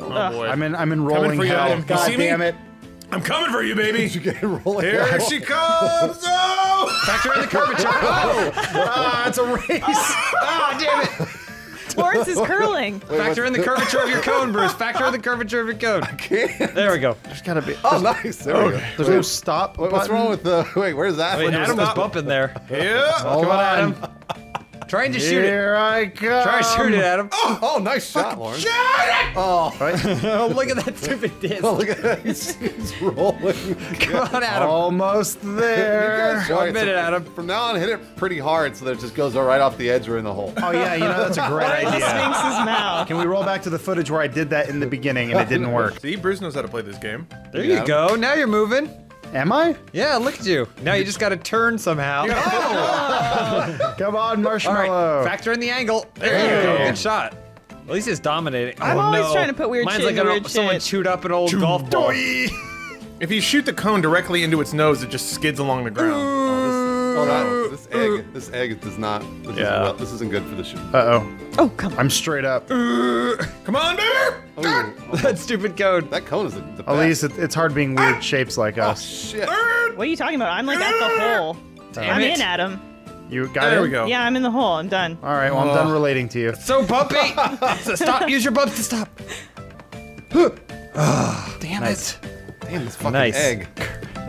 Oh boy. I'm in I'm in rolling for you, hell. You God see me? damn it. I'm coming for you, baby. You get rolling. Here she comes. Oh! Factor in the curvature. Oh, Ah, it's a race. ah, damn it. Lawrence is curling. Factor in the curvature of your cone, Bruce. Factor in the curvature of your cone. Can't. There we go. There's gotta be. Oh, nice. There we go. There's no stop. Wait, what's wrong with the? Wait, where's that? Wait, one? Adam was bumping there. Yeah. Hold Come on, on. Adam. Trying to shoot it. Here I come. Try to shoot it, Adam. Oh, oh, nice shot, oh, Lauren. Oh, look at that stupid disc. Oh, look at that. He's, he's rolling. Come on, Adam. Almost there. All right, One minute, Adam. From now on, hit it pretty hard so that it just goes right off the edge or in the hole. Oh yeah, you know that's a great idea. swings his mouth. Can we roll back to the footage where I did that in the beginning and it didn't work? See, Bruce knows how to play this game. There you go. Now you're moving. Am I? Yeah, look at you. Now you just got to turn somehow. Oh! Come on, marshmallow. right, factor in the angle. There you go. Good shot. At least it's dominating. I'm oh, always no. trying to put weird Mine's shit like into an- weird someone shit. chewed up an old golf ball. If you shoot the cone directly into its nose, it just skids along the ground. Oh, that, this egg, this egg does not. This, isn't, Yeah. well, this isn't good for the shoot. Uh oh. Oh come on. I'm straight up. Come on, baby! Ooh, ah! that stupid code. that cone is the, the At least it, it's hard being weird ah! shapes like oh, us. Oh shit! What are you talking about? I'm like at the ah! hole. Damn I'm it. in, Adam. You got There it? we go. Yeah, I'm in the hole. I'm done. All right, well, I'm done relating to you. So bumpy. so stop. Use your bumps to stop. Damn it. Damn this fucking Nice. egg.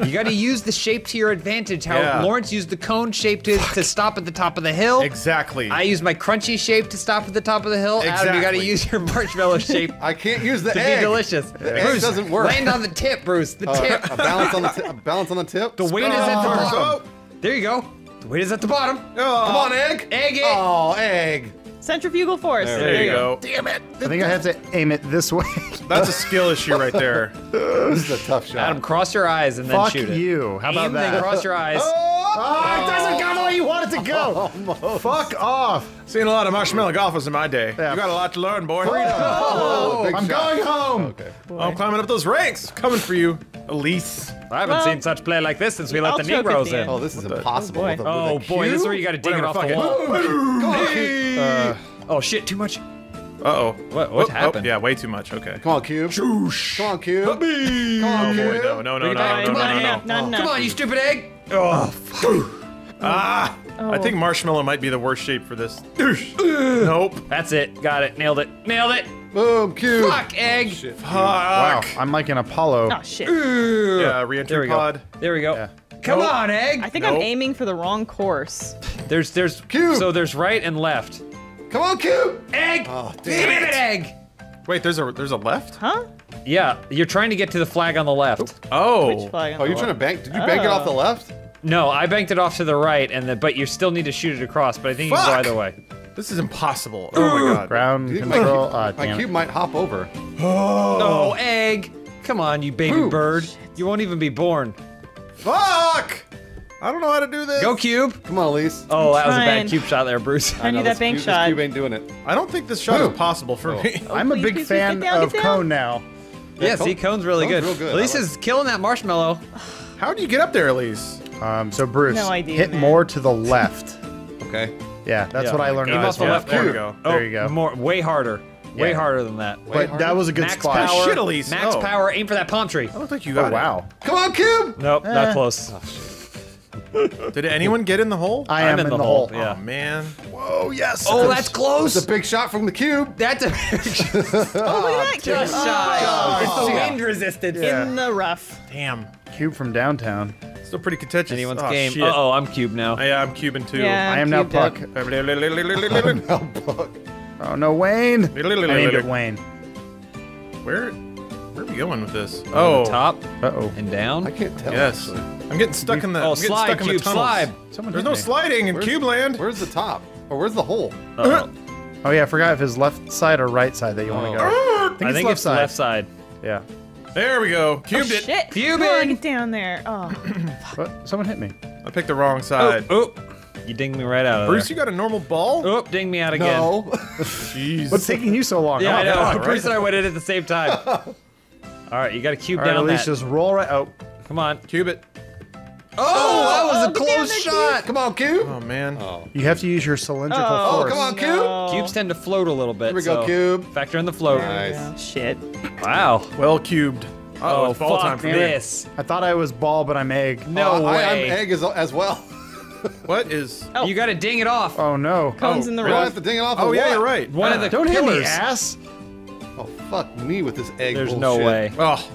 You got to use the shape to your advantage. How Yeah. Lawrence used the cone shape to, to stop at the top of the hill. Exactly. I use my crunchy shape to stop at the top of the hill. Adam, you got to use your marshmallow shape I can't use the to egg. be delicious. egg Bruce, doesn't work. Land on the tip, Bruce. The Uh, tip. a balance on the tip. A balance on the tip. The weight is at the Oh. bottom. There you go. The weight is at the bottom. Oh. Come on, egg. Egg it. Oh, egg. Centrifugal force. There There you go. Damn it. I think I have to aim it this way. That's a skill issue right there. This is a tough shot. Adam, cross your eyes and then Fuck shoot it. you. How about Aim, then that? cross your eyes. Oh, it doesn't come you want it to go. Fuck off. Seen a lot of marshmallow golfers in my day. Yeah. You got a lot to learn, boy. Oh, oh, big I'm shot. going home. Okay. I'm climbing up those ranks. Coming for you, Elyse. I haven't Well, seen such play like this since we let I'll the Negroes in. Oh, this is impossible. boy. with a- with Oh boy, this is where you got to dig it off the wall. Come. Uh, Oh shit, too much. Uh-oh. What- what Oh, happened? Oh, yeah, way too much. Okay. Come on, cube. Come on, cube. Come on, Oh boy, cube. no, no, no, no, Bring it no, back. no, Come no, on, no, Ant. no. Not enough. Come on, you stupid egg. Oh, Ah! I Oh. think marshmallow might be the worst shape for this. nope. that's it. Got it. Nailed it. Nailed it. Oh, Boom, cube. Fuck oh, egg. Wow, Fuck. I'm like an Apollo. Oh shit. Yeah, There re-entry go. pod. There we go. Yeah. Come Nope. on, egg. I think Nope. I'm aiming for the wrong course. There's there's Cube. So there's right and left. Come on, cube. Egg. Oh, Damn damn it, egg. Wait, there's a there's a left? Huh? Yeah, you're trying to get to the flag on the left. Oh. Which flag on Oh, the oh, you're trying to bank? Did you bank it off the Oh. left? No, I banked it off to the right, and the, but you still need to shoot it across. But I think you can Fuck. go either way. This is impossible. Oh my god. Ground Dude, my control. cube, Ah, my damn cube might hop over. Oh, egg. Come on, you baby Ooh. bird. You won't even be born. Fuck! I don't know how to do this. Go cube. Come on, Elyse. Oh, that was a bad cube shot there, Bruce. I need know, that this bank cube, shot. This cube ain't doing it. I don't think this shot Ooh. is possible for Oh. me. I'm a big please, please, fan get down, of cone now. Yeah, Cone- see, Cone's really Cone's good. real good. At least I like is killing that marshmallow. How do you get up there, Elyse? Um, so Bruce, No idea, hit man. more to the left. Okay. Yeah, that's Yeah. what I learned. Aim in off this the one. left There we cube. go. There Oh, you go. More, way harder. Way Yeah. harder than that. Way But that was a good Max spot. power. Shit, Elyse. Max Oh. power. Aim for that palm tree. I don't think you got Oh it. wow. Come on, cube. Nope, Eh. not close. Did anyone get in the hole? I I'm am in the hole, yeah. Oh man. Whoa, yes. Oh, that's close. It's a big shot from the cube. That's a big shot. Oh, look at that kid. just shy. It's the wind resistance. Yeah. In the rough. Damn. Cube from downtown. Still pretty contentious. Anyone's oh, game. Shit. Uh oh, I'm cube now. Oh, yeah, I'm cubing too. Yeah. I am now cubed up. puck. Where? No book. Oh no, Wayne. I named it Wayne. Where where are we going with this? Oh, Oh, top Uh oh. and down. I can't tell. Yes. actually. I'm getting stuck in the. Oh, I'm slide, stuck in cube, the tunnels. slide. Someone There's no me. sliding in Where's- Cube Land. Where's the top? Or where's the hole? Uh-oh. Oh yeah, I forgot if his left side or right side that you want to Oh. go. I I think it's the left side. Yeah. There we go. Cubed oh, it. Shit. Cubing. Come on, get down there. Oh. What? Someone hit me. I picked the wrong side. Oh, oh, you dinged me right out of Bruce, there. you got a normal ball? Oh, ding me out again. No. Jeez. What's taking you so long? Yeah, Oh, I know. God, Bruce right? and I went in at the same time. All right, you got to cube All right, down Elyse, that. just roll right. Oh, Come on. Cube it. Oh, that was oh, a close there, shot. Come on, cube. Oh man. Oh. you have to use your cylindrical Oh, force. come on, cube. no. Cubes tend to float a little bit. Here we go, so cube. Factor in the float. There Nice. go. Shit. Wow. Well cubed. Oh, it's ball fuck time for me. this. I thought I was ball, but I'm egg. No Uh, I, way. I'm egg as, as well. What is? Oh. You got to ding it off. Oh no. Cones in the We don't rough. have to ding it off. Oh yeah, what? you're right. One of Yeah. the Don't hit me, ass. Oh fuck me with this egg. There's bullshit. no way. Oh.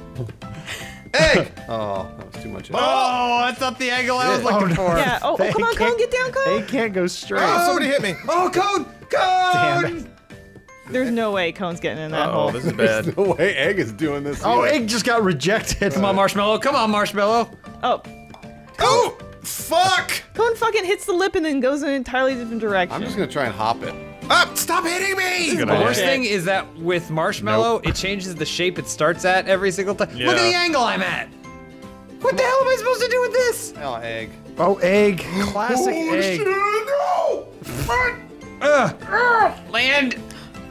Egg. Oh, that was too much. Egg. Oh, that's not the angle I was Shit. looking oh, for. Yeah. Oh, oh, come on, can't- Cone. Get down, Cone. Egg can't go straight. Oh, somebody hit me. Oh, code! Code! Damn it. There's no way Cone's getting in that Oh, hole. this is bad. No way egg is doing this. Oh, either. egg just got rejected. Come on, Marshmallow. Come on, Marshmallow. Oh, Oh, fuck! Cone fucking hits the lip and then goes in an entirely different direction. I'm just gonna try and hop it. Up! Stop hitting me! The idea. worst thing is that with Marshmallow, it changes the shape it starts at every single time. Look at the angle I'm at. What the hell am I supposed to do with this? Oh, egg. Oh, egg. Classic Oh, egg. shit, no! Fuck! Ugh. Land.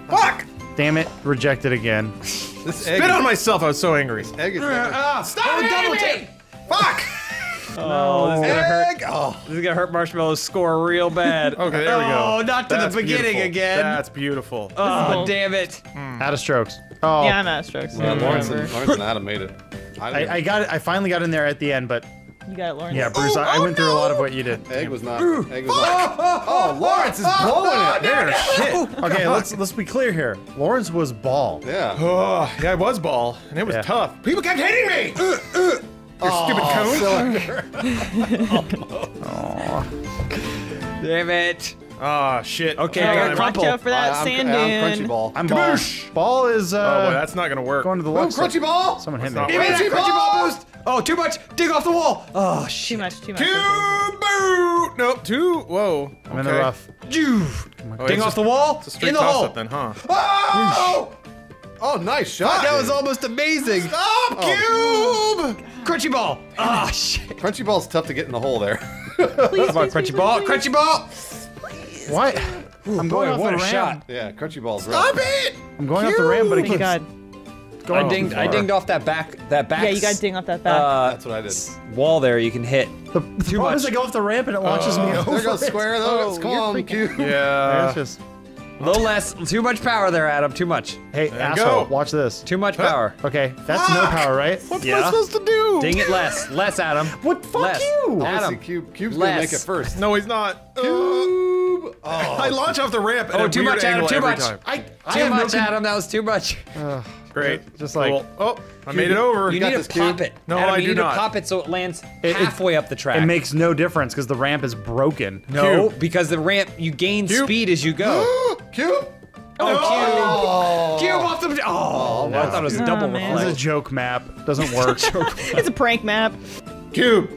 Fuck! Damn it. Rejected again. This egg. Spit on myself, I was so angry. Egg is. Ah, Stop oh, hitting double me! take. Fuck! Oh, this is gonna oh. hurt. Oh. This is gonna hurt Marshmallow's score real bad. Okay, there we go. Oh, not to That's the beginning beautiful. again. That's beautiful. oh, Cool. damn it. Hmm. Out of strokes. Oh. yeah, I'm out of strokes. Yeah, so Lawrence, and, Lawrence and Adam made it. I, I, didn't- I got it. I finally got in there at the end, but You got it, Lawrence. yeah, Bruce, I, I went through a lot of what you did. egg was not. Egg was not. Oh, Lawrence is oh, blowing it. There, shit. Oh, okay, let's let's be clear here. Lawrence was ball. Yeah. Oh, yeah, I was ball, and it was Yeah. tough. People kept hitting me! Uh, uh. Uh, uh. You stupid cone! Damn it. Ah, shit. Okay, Oh, I got watch crumple. for that I'm, sand I'm dune. crunchy ball. I'm ball. Ball is Oh, uh boy, that's not gonna work. going to the Oh, left. side. crunchy ball. Someone hit me. not Give me that Crunchy crunchy ball. ball boost. Oh, too much. Dig off the wall. Oh, Too much, too much. Two boot! Nope, two. Whoa. I'm in the okay. rough. Ju. Oh, Ding off just- the wall. It's a straight In the toss hole. up then, huh? Oh! Oh, nice shot. That was almost amazing. Stop, cube! Crunchy ball. Ah, shit. Crunchy ball's tough to get in the hole there. Please, Come on, please, crunchy please, ball. please. Crunchy ball. What? I'm Boy, going off what the a ramp. shot. yeah, crunchy ball's Stop rough. it! I'm going off the ramp, but it Oh keeps god. I dinged. too I dinged off that back. That back. Yeah, you got to ding off that back. Uh, That's what I did. wall there. You can hit. The, the Too problem is much. I go off the ramp and it launches me over. There goes square. Though. Oh, it's you're calm. freaking- Cube. Yeah. It's just. A little less. Too much power there, Adam. Too much. Hey, There you asshole! go. Watch this. Too much power. Okay, that's no power, right? What's Yeah. I supposed to do? Ding it less. Less, Adam. What? Fuck Less. you! I wanna Adam. Cube. Cube's gonna make it first. No, he's not. Uh, Cube. Oh. I launch off the ramp at Oh, a too weird much, Adam, too much. I, I Too have no much, con- Adam. That was too much. Great. Just like- Cool. Oh, I made it over. You got need to this, pop Cube. it. No, Adam, I you do need to pop it so it lands It- it- halfway up the track. It makes no difference because the ramp is broken. no, Cube. because the ramp you gain Cube. speed as you go. Cube. oh, Cube! Oh. Cube off the. Oh, I thought it was a Oh, double man. This is a joke map. Doesn't work. it's a prank map. Cube.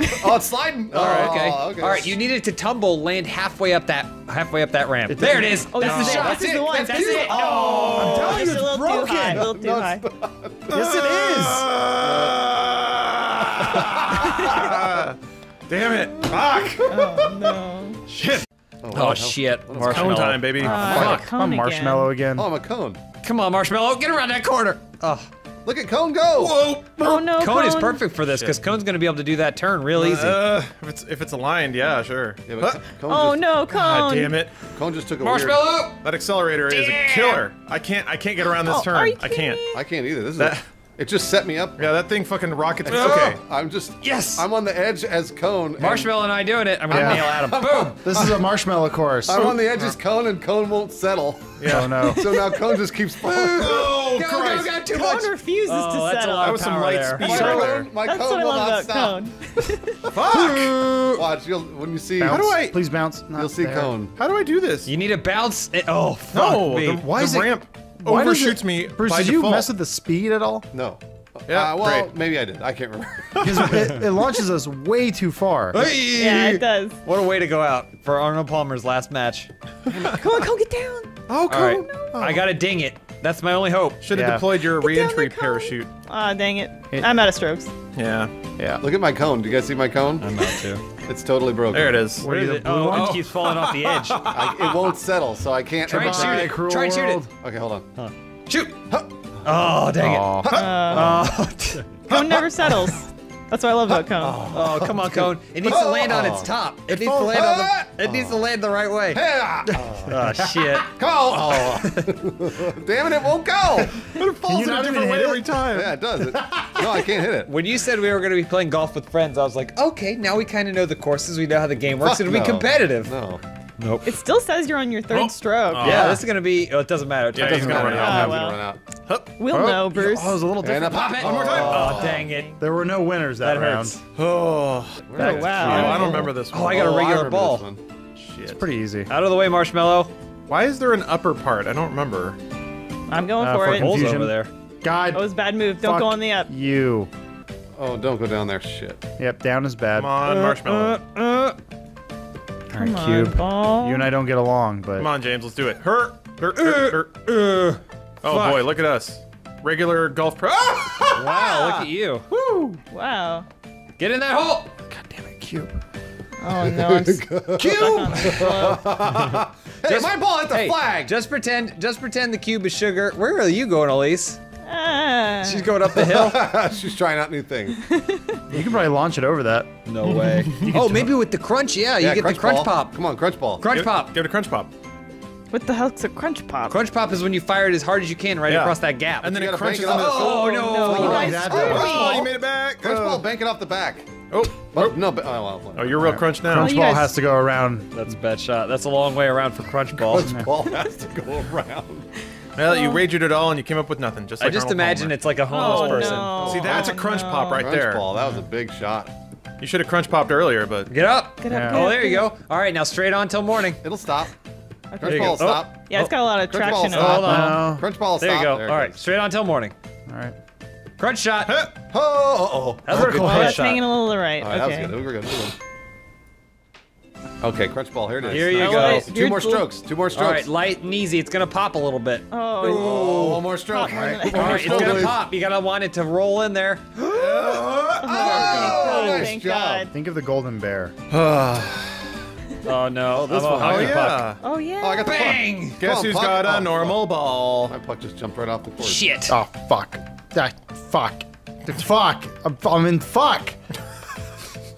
Oh, it's sliding. All right, okay. Oh, okay. All right, you needed to tumble, land halfway up that halfway up that ramp. there it is. Oh, this the is it. shot. This is the one. That's That's it. it. Oh, telling you, Just a it's little broken. too high. A little too No, high. yes, it is. Damn it. Fuck. Oh no. Shit. Oh shit! Cone Marshmallow. time, baby. Uh, Fuck. I'm again. marshmallow again. Oh, I'm a cone. Come on, Marshmallow, get around that corner. Oh, Look at cone go. Whoa. Oh no, Cone is perfect for this because Shit. Cone's gonna be able to do that turn real easy. Uh, if it's if it's aligned, yeah, sure. Yeah, but Huh? cone Oh just, no, cone. God damn it! Cone just took a weird. Marshmallow. That accelerator is a killer. I can't I can't get around this Oh, turn. are you I can't. me? I can't either. This is. That- A, it just set me up. Yeah, that thing fucking rockets. Oh, Okay. I'm just. Yes. I'm on the edge as cone. Marshmallow and I doing it. I'm gonna Yeah. nail Adam. Boom. This is a marshmallow course. I'm on the edge as cone, and cone won't settle. Oh no. So now cone just keeps falling. Oh Go, go, go! Too much. Cone refuses Oh, to that's a settle. lot That was some light there. speed my right there. cone, my That's cone will not about stop. cone. Fuck. Watch, you'll when you see. How do I? Please bounce. Not You'll see there. cone. How do I do this? You need to bounce. It. Oh fuck no. me. The, Why the is it- ramp Why overshoots it- me Bruce, by did you mess with the speed at all? No. Yeah, Uh, well, great. maybe I did. I can't remember. Because it, it launches us way too far. Yeah, it does. What a way to go out for Arnold Palmer's last match. Come on, cone, get down. Oh, All right, cool. I gotta ding it. That's my only hope. Should have Yeah. deployed your reentry down re-entry parachute. Ah, dang it. It- I'm out of strokes. Yeah. Yeah. Look at my cone. Do you guys see my cone? I'm out too. It's totally broken. There it is. Where is the it? Oh, one? it keeps falling off the edge. I, it won't settle, so I can't. Try and shoot it. Try and shoot it. Okay, hold on. Shoot. Oh dang it. Aw. Uh, Oh, cone never settles. That's what I love about cone. oh, oh come on, Cone. It needs to land on its oh. top. It needs to land on the. It needs to land the right way. Oh shit. Go! Oh. Damn it, it won't go! But It falls in a different way it? every time. Yeah, it does. It, no, I can't hit it. When you said we were going to be playing golf with friends, I was like, okay, now we kind of know the courses. We know how the game works. Fuck It'll be competitive. No. Nope. It still says you're on your third Oh. stroke. Oh. Yeah, this is going to be. Oh, it doesn't matter. It Yeah, doesn't gonna matter. run out. I'm Oh, gonna well. run out. We'll Oh, know, oh, Bruce. Oh, it was a little And different. a pop it. One more time. Oh, dang it. There were no winners that, That round. hurts. Oh. Oh, Oh, wow. I don't remember this one. Oh, I got a Oh, regular remember ball. this one. Shit. Pretty easy. Out of the way, Marshmallow. Why is there an upper part? I don't remember. I'm going Uh, for for it. Holes Confusion. over there. God. That was a bad move. Don't go on the up. You. Oh, don't go down there. Shit. Yep, down is bad. Come on, uh, Marshmallow. Uh, uh. Uh, uh. All right, Come on, Cube. ball. You and I don't get along, but Come on, James, let's do it. Hurt. Hurt. Hurt. hurt. Uh, Oh Fuck. boy, look at us. Regular golf pro. wow, look at you. Wow. Get in that hole. God damn it, Cube. Oh no, I'm stuck on the floor. Hey, my ball hit the Hey, flag! just pretend, just pretend the cube is sugar. Where are you going, Elyse? She's going up the hill. She's trying out new things. You can probably launch it over that. No way. oh, maybe with the crunch. Yeah, you yeah, get the crunch ball. pop. Come on, crunch ball. Crunch Give, pop. Give it a crunch pop. What the hell's a crunch pop? Crunch pop is when you fire it as hard as you can right Yeah. across that gap. And then it crunches it on the. off. oh, no. no, you Oh, guys that screwed did. me. Oh, you made it back. Crunch Uh, ball, bank it off the back. Oh, Oh, oh, no, ba- oh, well. oh, you're real crunch now. Crunch you ball guys- has to go around. That's a bad shot. That's a long way around for crunch ball. Crunch ball has to go around. Well, you wagered it all and you came up with nothing. Just like I just Arnold imagine Palmer. it's like a homeless Oh, person. no. See, that's a oh, crunch Oh, pop right Crunch there. ball, that was a big shot. You should have crunch popped earlier, but Get up. Get up, Yeah. get Oh, up, there you go. All right, now straight on till morning. It'll stop. There Crunch you ball go. will Oh, stop. Yeah, it's got a lot of Crunch traction in stop. it. Hold on. No. Crunch ball will There you go. There it All right, straight on till morning. All right. Crunch shot. Oh, oh, oh. That's oh, a good cool Oh, that's shot. hanging a little to the right. All right, okay. that was good. We were good. Good one. Okay, crunch ball. Here it is. Here you Oh, go. wait. 2 You're more cool. strokes. Two more strokes. right, light and easy. It's gonna pop a little bit. Oh, Oh, one more stroke. More than I One All more right, it's gonna pop. You gotta want it to roll in there. Oh, nice thank job. God. Think of the golden bear. Oh no, this I'm one. Oh hockey puck. yeah. Oh yeah. Oh, I got the Bang! puck. Guess Come on, who's puck. got a Oh, normal ball? My puck just jumped right off the court. Shit. Oh fuck. Ah, fuck. Fuck. I'm, I'm in fuck.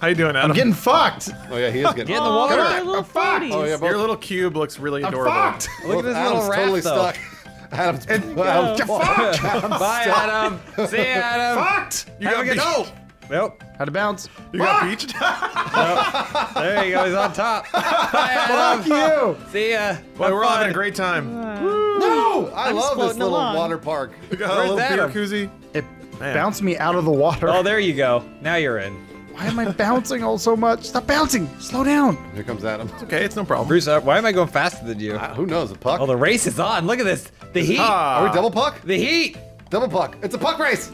How you doing, Adam? I'm getting fucked. Oh yeah, he is getting. Get in the Oh, water. they're little fuck. floaties. Oh yeah, Your little cube looks really I'm adorable. fucked. Look at both this Adam's little raft totally though. stuck. Adam's, go. Adam's Bye, Adam. See you, Adam. Fucked. You Have a got good beached. Nope. Had to bounce. You got beached. There you go. He's on top. Bye, Adam. Fuck you. See ya. Well, we're all having a great time. No, I I'm love this little along. water park. We got a Where's little beer koozie. It Man. bounced me out of the water. Oh, there you go. Now you're in. Why am I bouncing all so much? Stop bouncing. Slow down. Here comes Adam. It's Okay, it's no problem. Bruce, uh, why am I going faster than you? Uh, who knows? A puck? Oh, the race is on. Look at this. The heat. Ah. Are we double puck? The heat. Double puck. It's a puck race.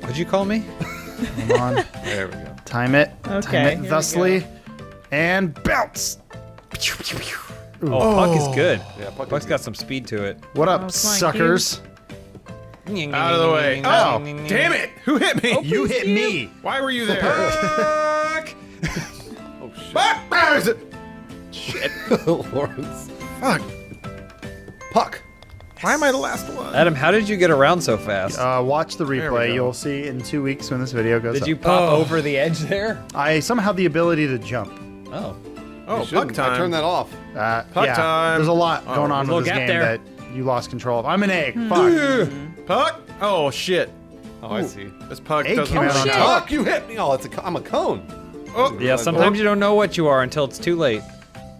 What'd you call me? Come on. There we go. Time it. Okay, Time it thusly. And bounce. Oh, Puck is good. Yeah, puck. Puck's is got some speed to it. What up, Oh, flying suckers? Out of the way. Oh, damn it! Who hit me? You hit me. Why were you there? Puck. Oh shit. Ah, ah, is it- Lawrence. Fuck. Puck. Why am I the last one? Adam, how did you get around so fast? Uh, watch the replay. You'll see in two weeks when this video goes up. did up. you pop Oh. over the edge there? I somehow have the ability to jump. Oh. oh, puck time. I turned that off. Uh, Puck yeah, time. There's a lot Oh, going on with this game there. that you lost control of. I'm an egg. Fuck. Puck? Oh shit. Oh, I see. This puck Egg doesn't came out have on shit. top. Puck, you hit me. Oh, it's a. co- I'm a cone. Oh, Yeah, sometimes you don't know what you are until it's too late.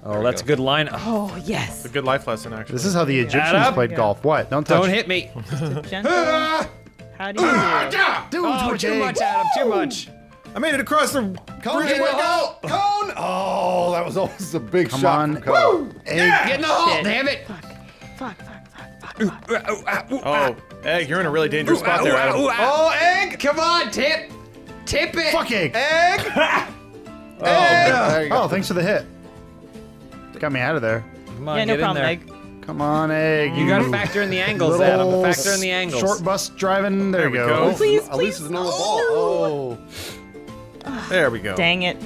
Oh, we that's go. a good line. Oh, Oh yes. a good life lesson actually. This is how the Egyptians Adam? played Yeah. golf. What? Don't touch. don't hit me. How do you do? Ah, Dude, Oh, too egg. much, Adam. Too much. I made it across the Cone. bridge. Here we go. Cone. Oh, that was almost a big Come shot on. from Cone. Egg. Get in the hole. Damn it. Fuck. Fuck. Fuck. Fuck. Fuck. Oh, egg, you're in a really dangerous spot there, Adam. Oh, egg! Come on, tip! Tip it! Fuck egg. Egg. Oh, There you go. Oh, thanks for the hit. Got me out of there. Come on, Yeah, no get problem, in there. Egg. Come on, egg. You gotta factor in the angles, Adam. Factor in the angles. Short bus driving. There, There we we go. go. Please, At least please. it's another ball. Oh, oh. There we go. Dang it.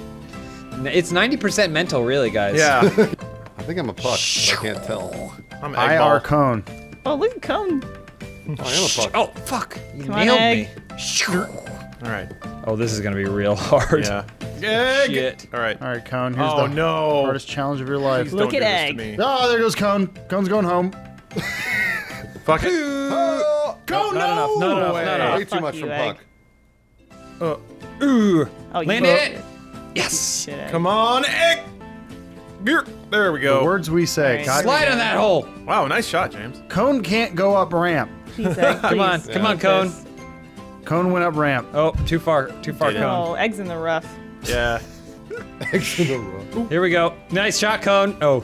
It's 90% mental, really, guys. Yeah. I think I'm a puck. I can't tell. I'm egg IR ball. cone. Oh, look at Cone. Oh, I am a puck. Oh, fuck. You Come on, nailed egg. me. All right. Oh, this is gonna be real hard. Yeah. Egg. Shit. All right. All right, cone. Here's Oh the no. hardest challenge of your life. Please Look don't at egg. to me. Oh, there goes cone. Cone's going home. Fuck it. Oh, Cone, Not enough, not enough, way. not enough. way too fuck much you, from egg. puck. Uh, Ooh. Oh, you Landed it. Yes. Shit, come on, egg. Here. There we go. The go. words we say. Alright. God- Slide on that hole. Wow, nice shot, James. Cone can't go up ramp. Please, egg, Come on, please. come on, Cone. Cone went up ramp. Oh, too far, too far, Did it. Cone. Oh, eggs in the rough. Yeah. Eggs in a row. Here we go. Nice shot, Cone. Oh.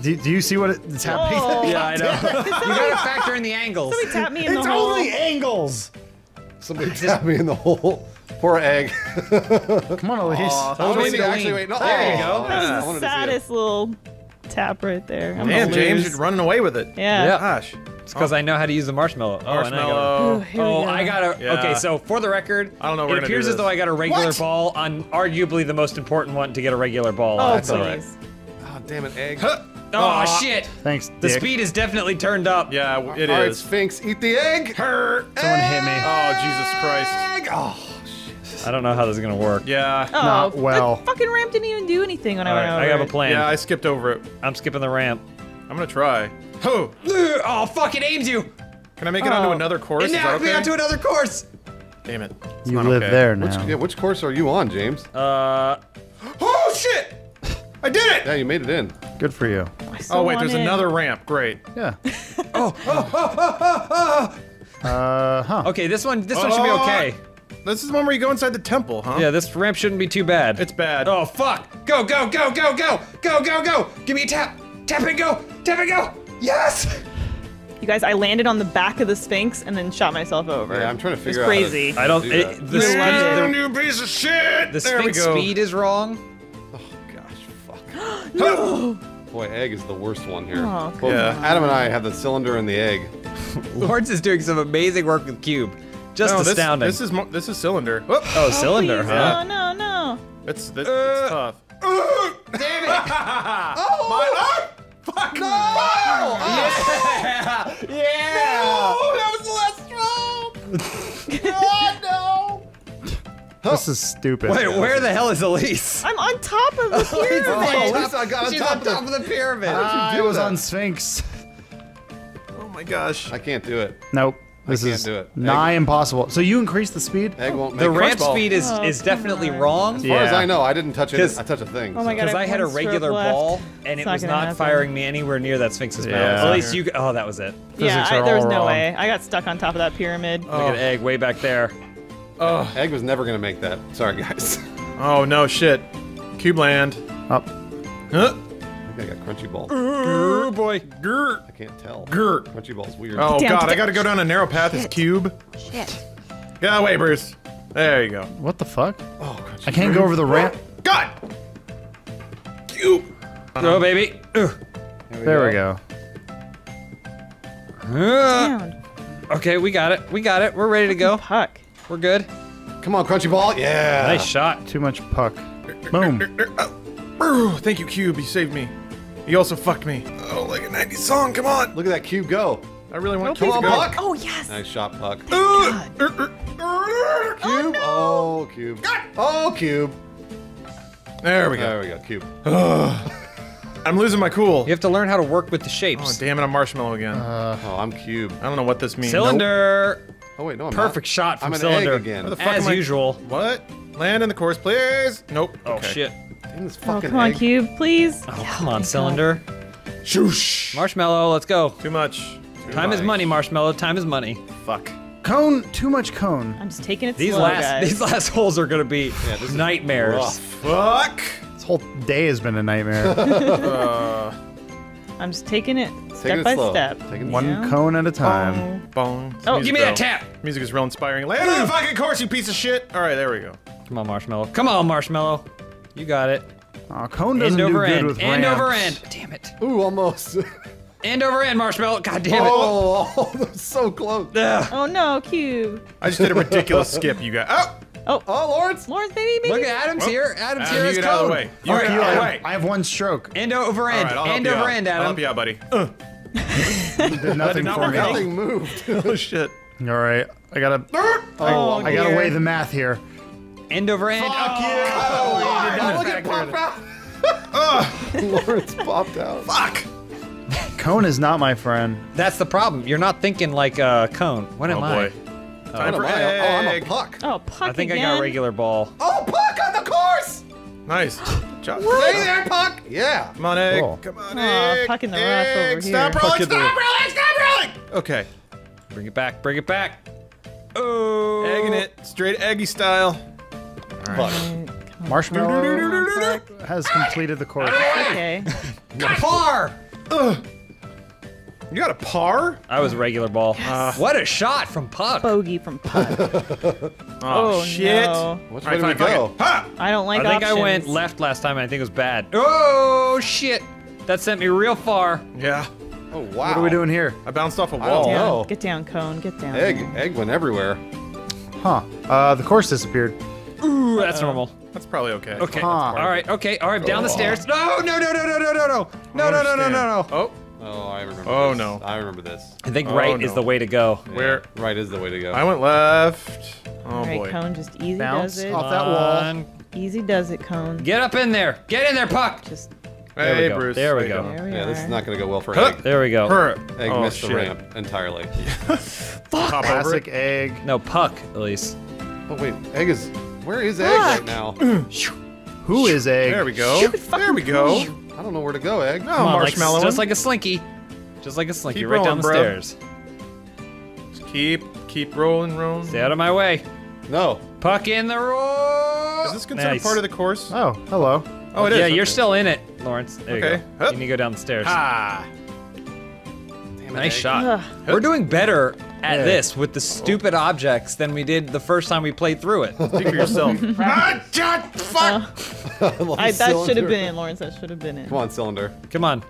Do, do you see what it's happening? Oh. Yeah, I know. you gotta factor in the angles. Somebody tap me in It's the hole. only angles. Somebody tapped me in the hole. Poor egg. Come on, Elyse. I wanna Maybe see- the actually, lean. wait, no. There you oh, go. I That was the saddest little tap right there. I'm Damn, James, you're running away with it. Yeah. Yeah. Gosh. It's because I know how to use the marshmallow. Oh, and I got Marshmallow. Ooh, Oh, go. I got a. Yeah. Okay, so for the record, I don't know if It appears as though. I got a regular What? ball on arguably the most important one to get a regular ball. Oh, on. please. That's all right. Oh, damn it, egg. Huh. Oh Aw. shit! Thanks, The Dick. speed is definitely turned up. Yeah, w- it All right, is. Sphinx, eat the egg. Hurt. Someone hit me. Oh, Jesus Christ. Egg. Oh, I don't know how this is gonna work. Yeah. Oh, Not well. The fucking ramp didn't even do anything when All I right, over I have a plan. Yeah, I skipped over it. I'm skipping the ramp. I'm gonna try. Oh, Oh fuck! It aims you. can I make it onto Oh. another course? It Is that knocked me onto another course. Damn it. It's You not live okay. there which, now. yeah, which course are you on, James? Uh, Oh shit! I did it! Yeah, you made it in. Good for you. I Oh wait, there's in. another ramp. Great. Yeah. Oh. Uh huh. okay, this one, this one should be Oh. okay. This is the one where you go inside the temple, huh? Yeah, this ramp shouldn't be too bad. It's bad. Oh fuck! Go go go go go go go go! Give me a tap! Tap and go! Tap and go! Yes! You guys, I landed on the back of the Sphinx and then shot myself over. Yeah, I'm trying to It's figure out. how to crazy. I don't. do It, that. the You speed, love the, You piece of shit! the there we Sphinx go. speed is wrong. Oh gosh, fuck. no. Boy, egg is the worst one here. Oh, Well, Yeah. Adam and I have the cylinder and the egg. Lawrence is doing some amazing work with cube. Just No, astounding. This is this is cylinder. Whoop. oh, cylinder, please, huh? No, no, no. It's, this, Uh, it's tough. Damn it! oh! My! Oh, fuck! No! Yeah! Yeah! that was the last straw! oh, This is stupid. Wait, where the hell is Elyse? I'm on top of the pyramid. no! At least I got on She's top on of top of the pyramid. I do was that? on Sphinx. Oh my gosh. I can't do it. Nope. This can't is do it. nigh impossible. So you increase the speed? Egg won't make the ramp ball. speed is, Oh, is definitely on. wrong. As far as I know, I didn't touch it. 'Cause- I touched a thing. Oh my so- God, Because I had a regular left. ball, and It's it was gonna not happen. firing me anywhere near that Sphinx's mouth. Yeah. At least you. Oh, that was it. Yeah, Physics I, are there was no wrong. way. I got stuck on top of that pyramid. Look at egg way back there. Oh. Egg was never gonna make that. Sorry, guys. Oh no, shit. Cube land. Up. Huh? I think I got crunchy ball. Oh boy. Grr. I can't tell. Grr. Crunchy ball's weird. Oh Get down, god, I gotta go down a narrow path as cube. Shit. Get out of the way, Bruce. There you go. What the fuck? Oh, crunchy. I can't go over the ramp. God! Cube! Go, baby. Ugh. There we go. Uh, Down. okay, we got it. We got it. We're ready to go. Puck. We're good. Come on, crunchy ball. Yeah. Nice shot. Too much puck. Boom. Oh, thank you, Cube. You saved me. You also fucked me. Oh, like a 90s song. Come on. Look at that cube go. I really want Come Cube on, to go. Puck. Oh, yes. Nice shot, Puck. Uh, God. uh, uh, Cube. Oh, cube. Oh, cube. There we go. There we go. Cube. I'm losing my cool. You have to learn how to work with the Oh, shapes. damn it, I'm marshmallow again. Oh, I'm cube. I don't know what this means. Cylinder. Oh wait, no, I'm Perfect not. shot from I'm an cylinder. egg again. Where the fuck As am I- usual. What? Land in the course, please. Nope. Oh Okay. shit. Damn this Oh, fucking come on. Cube, please. Oh, come on, cylinder. Shoosh. Marshmallow, let's go. Too much. Too Time is money, Marshmallow. Time is money. Fuck. Cone. Too much cone. I'm just taking it These slow, last guys. these last holes are gonna be Yeah, nightmares. Fuck. This whole day has been a nightmare. Uh, I'm just taking it Taking step it by slow. step. Taking One Yeah. cone at a time. bong. Oh, Give me though. that tap. Music is real inspiring. Land on the fucking course, you piece of shit. All right, there we go. Come on, Marshmallow. Come on, Marshmallow. You got it. Oh, cone doesn't End do over good end. with End ramps. over end. Damn it. Ooh, almost. End over end, Marshmallow. God damn it. oh, that was so close. Ugh. Oh no, Cube. I just did a ridiculous skip. You got. Oh. Oh, Oh, Lawrence. Lawrence, baby, baby. Look at Adam's here. Adam's Adam, here you as get out of the way. You Fuck get out of the I way. have, I have one stroke. End over end. right, end over out. end, I'll help you out, buddy. Uh. Did nothing not for me. Nothing moved. Oh shit. All right, I gotta. oh, I gotta weigh the math here. End over end. Fuck oh, you! you did not Look at factor pop it. out. Lawrence popped out. Fuck. Cone is not my friend. That's the problem. You're not thinking like a cone. What Oh am boy. I? Time What for am I? Oh, I'm a puck. Oh, puck I think again. I got a regular ball. Oh, puck on the course. Nice. Job. Stay there, puck. Yeah. Come on, egg. Cool. Come on, Aw, egg. puck in the rough over Stop here. rolling. Puck in the- Stop rolling. Stop rolling. Okay. Bring it back. Bring it back. Oh. Egging it. Straight eggy style. Puck. Marshmallow has completed the course. Okay. Par. You got a par? I was a regular ball. what a shot from Puck. Bogey from puck. Oh, Oh, shit. no. Which All way right, do we fine, go? Ha! I don't like I think options. I went left last time. and I think it was bad. Oh shit! That sent me real far. Yeah. Oh wow. What are we doing here? I bounced off a wall. don't Down. know. Get down, cone. Get down. Egg. Egg went everywhere. Huh. Uh, the course disappeared. Ooh, that's normal. That's probably okay. Okay. Huh. All right. Okay. All right. Down the oh. stairs. No! No! No! No! No! No! No! No! No! No! No! No! No! No! Oh, Oh, I remember. Oh, this. no. I remember this. I think Oh, right is the way to go. where? Right is the way to go. I went left. Oh All right, boy. cone. Just easy Bounce does it. off that wall. Easy does it, cone. Get up in there. Get in there, Puck. Just There we Hey, go. Bruce. There we go. there we yeah, are. this is not gonna go well for Huh. Egg. There we go. Her. Egg oh, missed shit. the ramp entirely. Hop over Classic egg. No, Puck at least. Oh wait, Egg is. Where is Egg Fuck. right now? Who is egg? There we go. There we go. I don't know where to go, Egg. No, Come on, like, marshmallow. just like a slinky. Just like a slinky, Keep right down the bro. stairs. keep, keep rolling, rolling. Stay out of my way. No. Puck in the roar. Is this considered Nice. part of the course? Oh, hello. Oh, it is. yeah, you're still in it, Lawrence. There Okay. you go. Hup. You need to go down the stairs. Ah. Nice Egg. shot. Ugh. We're doing better at this with the stupid objects than we did the first time we played through it. Speak for yourself. ah, God, fuck! I, that should have been it, Lawrence. That should have been it. Come on, cylinder. Come on.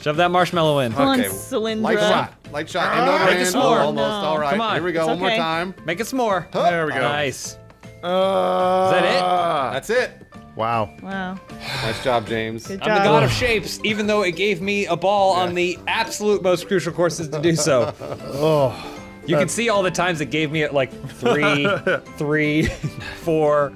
Shove that marshmallow in. Come on, Okay, Cylindra. Light shot. Light shot. End over Make it end. smaller. Almost. No. All right. Come on. Here we go. It's One more time. Make it s'more. There we go. Nice. Uh, Is that it? That's it. Wow. Wow. Nice job, James. Good job. I'm the god of shapes, even though it gave me a ball on the absolute most crucial courses to do so. Oh. You can uh, see all the times it gave me at like three, three, four.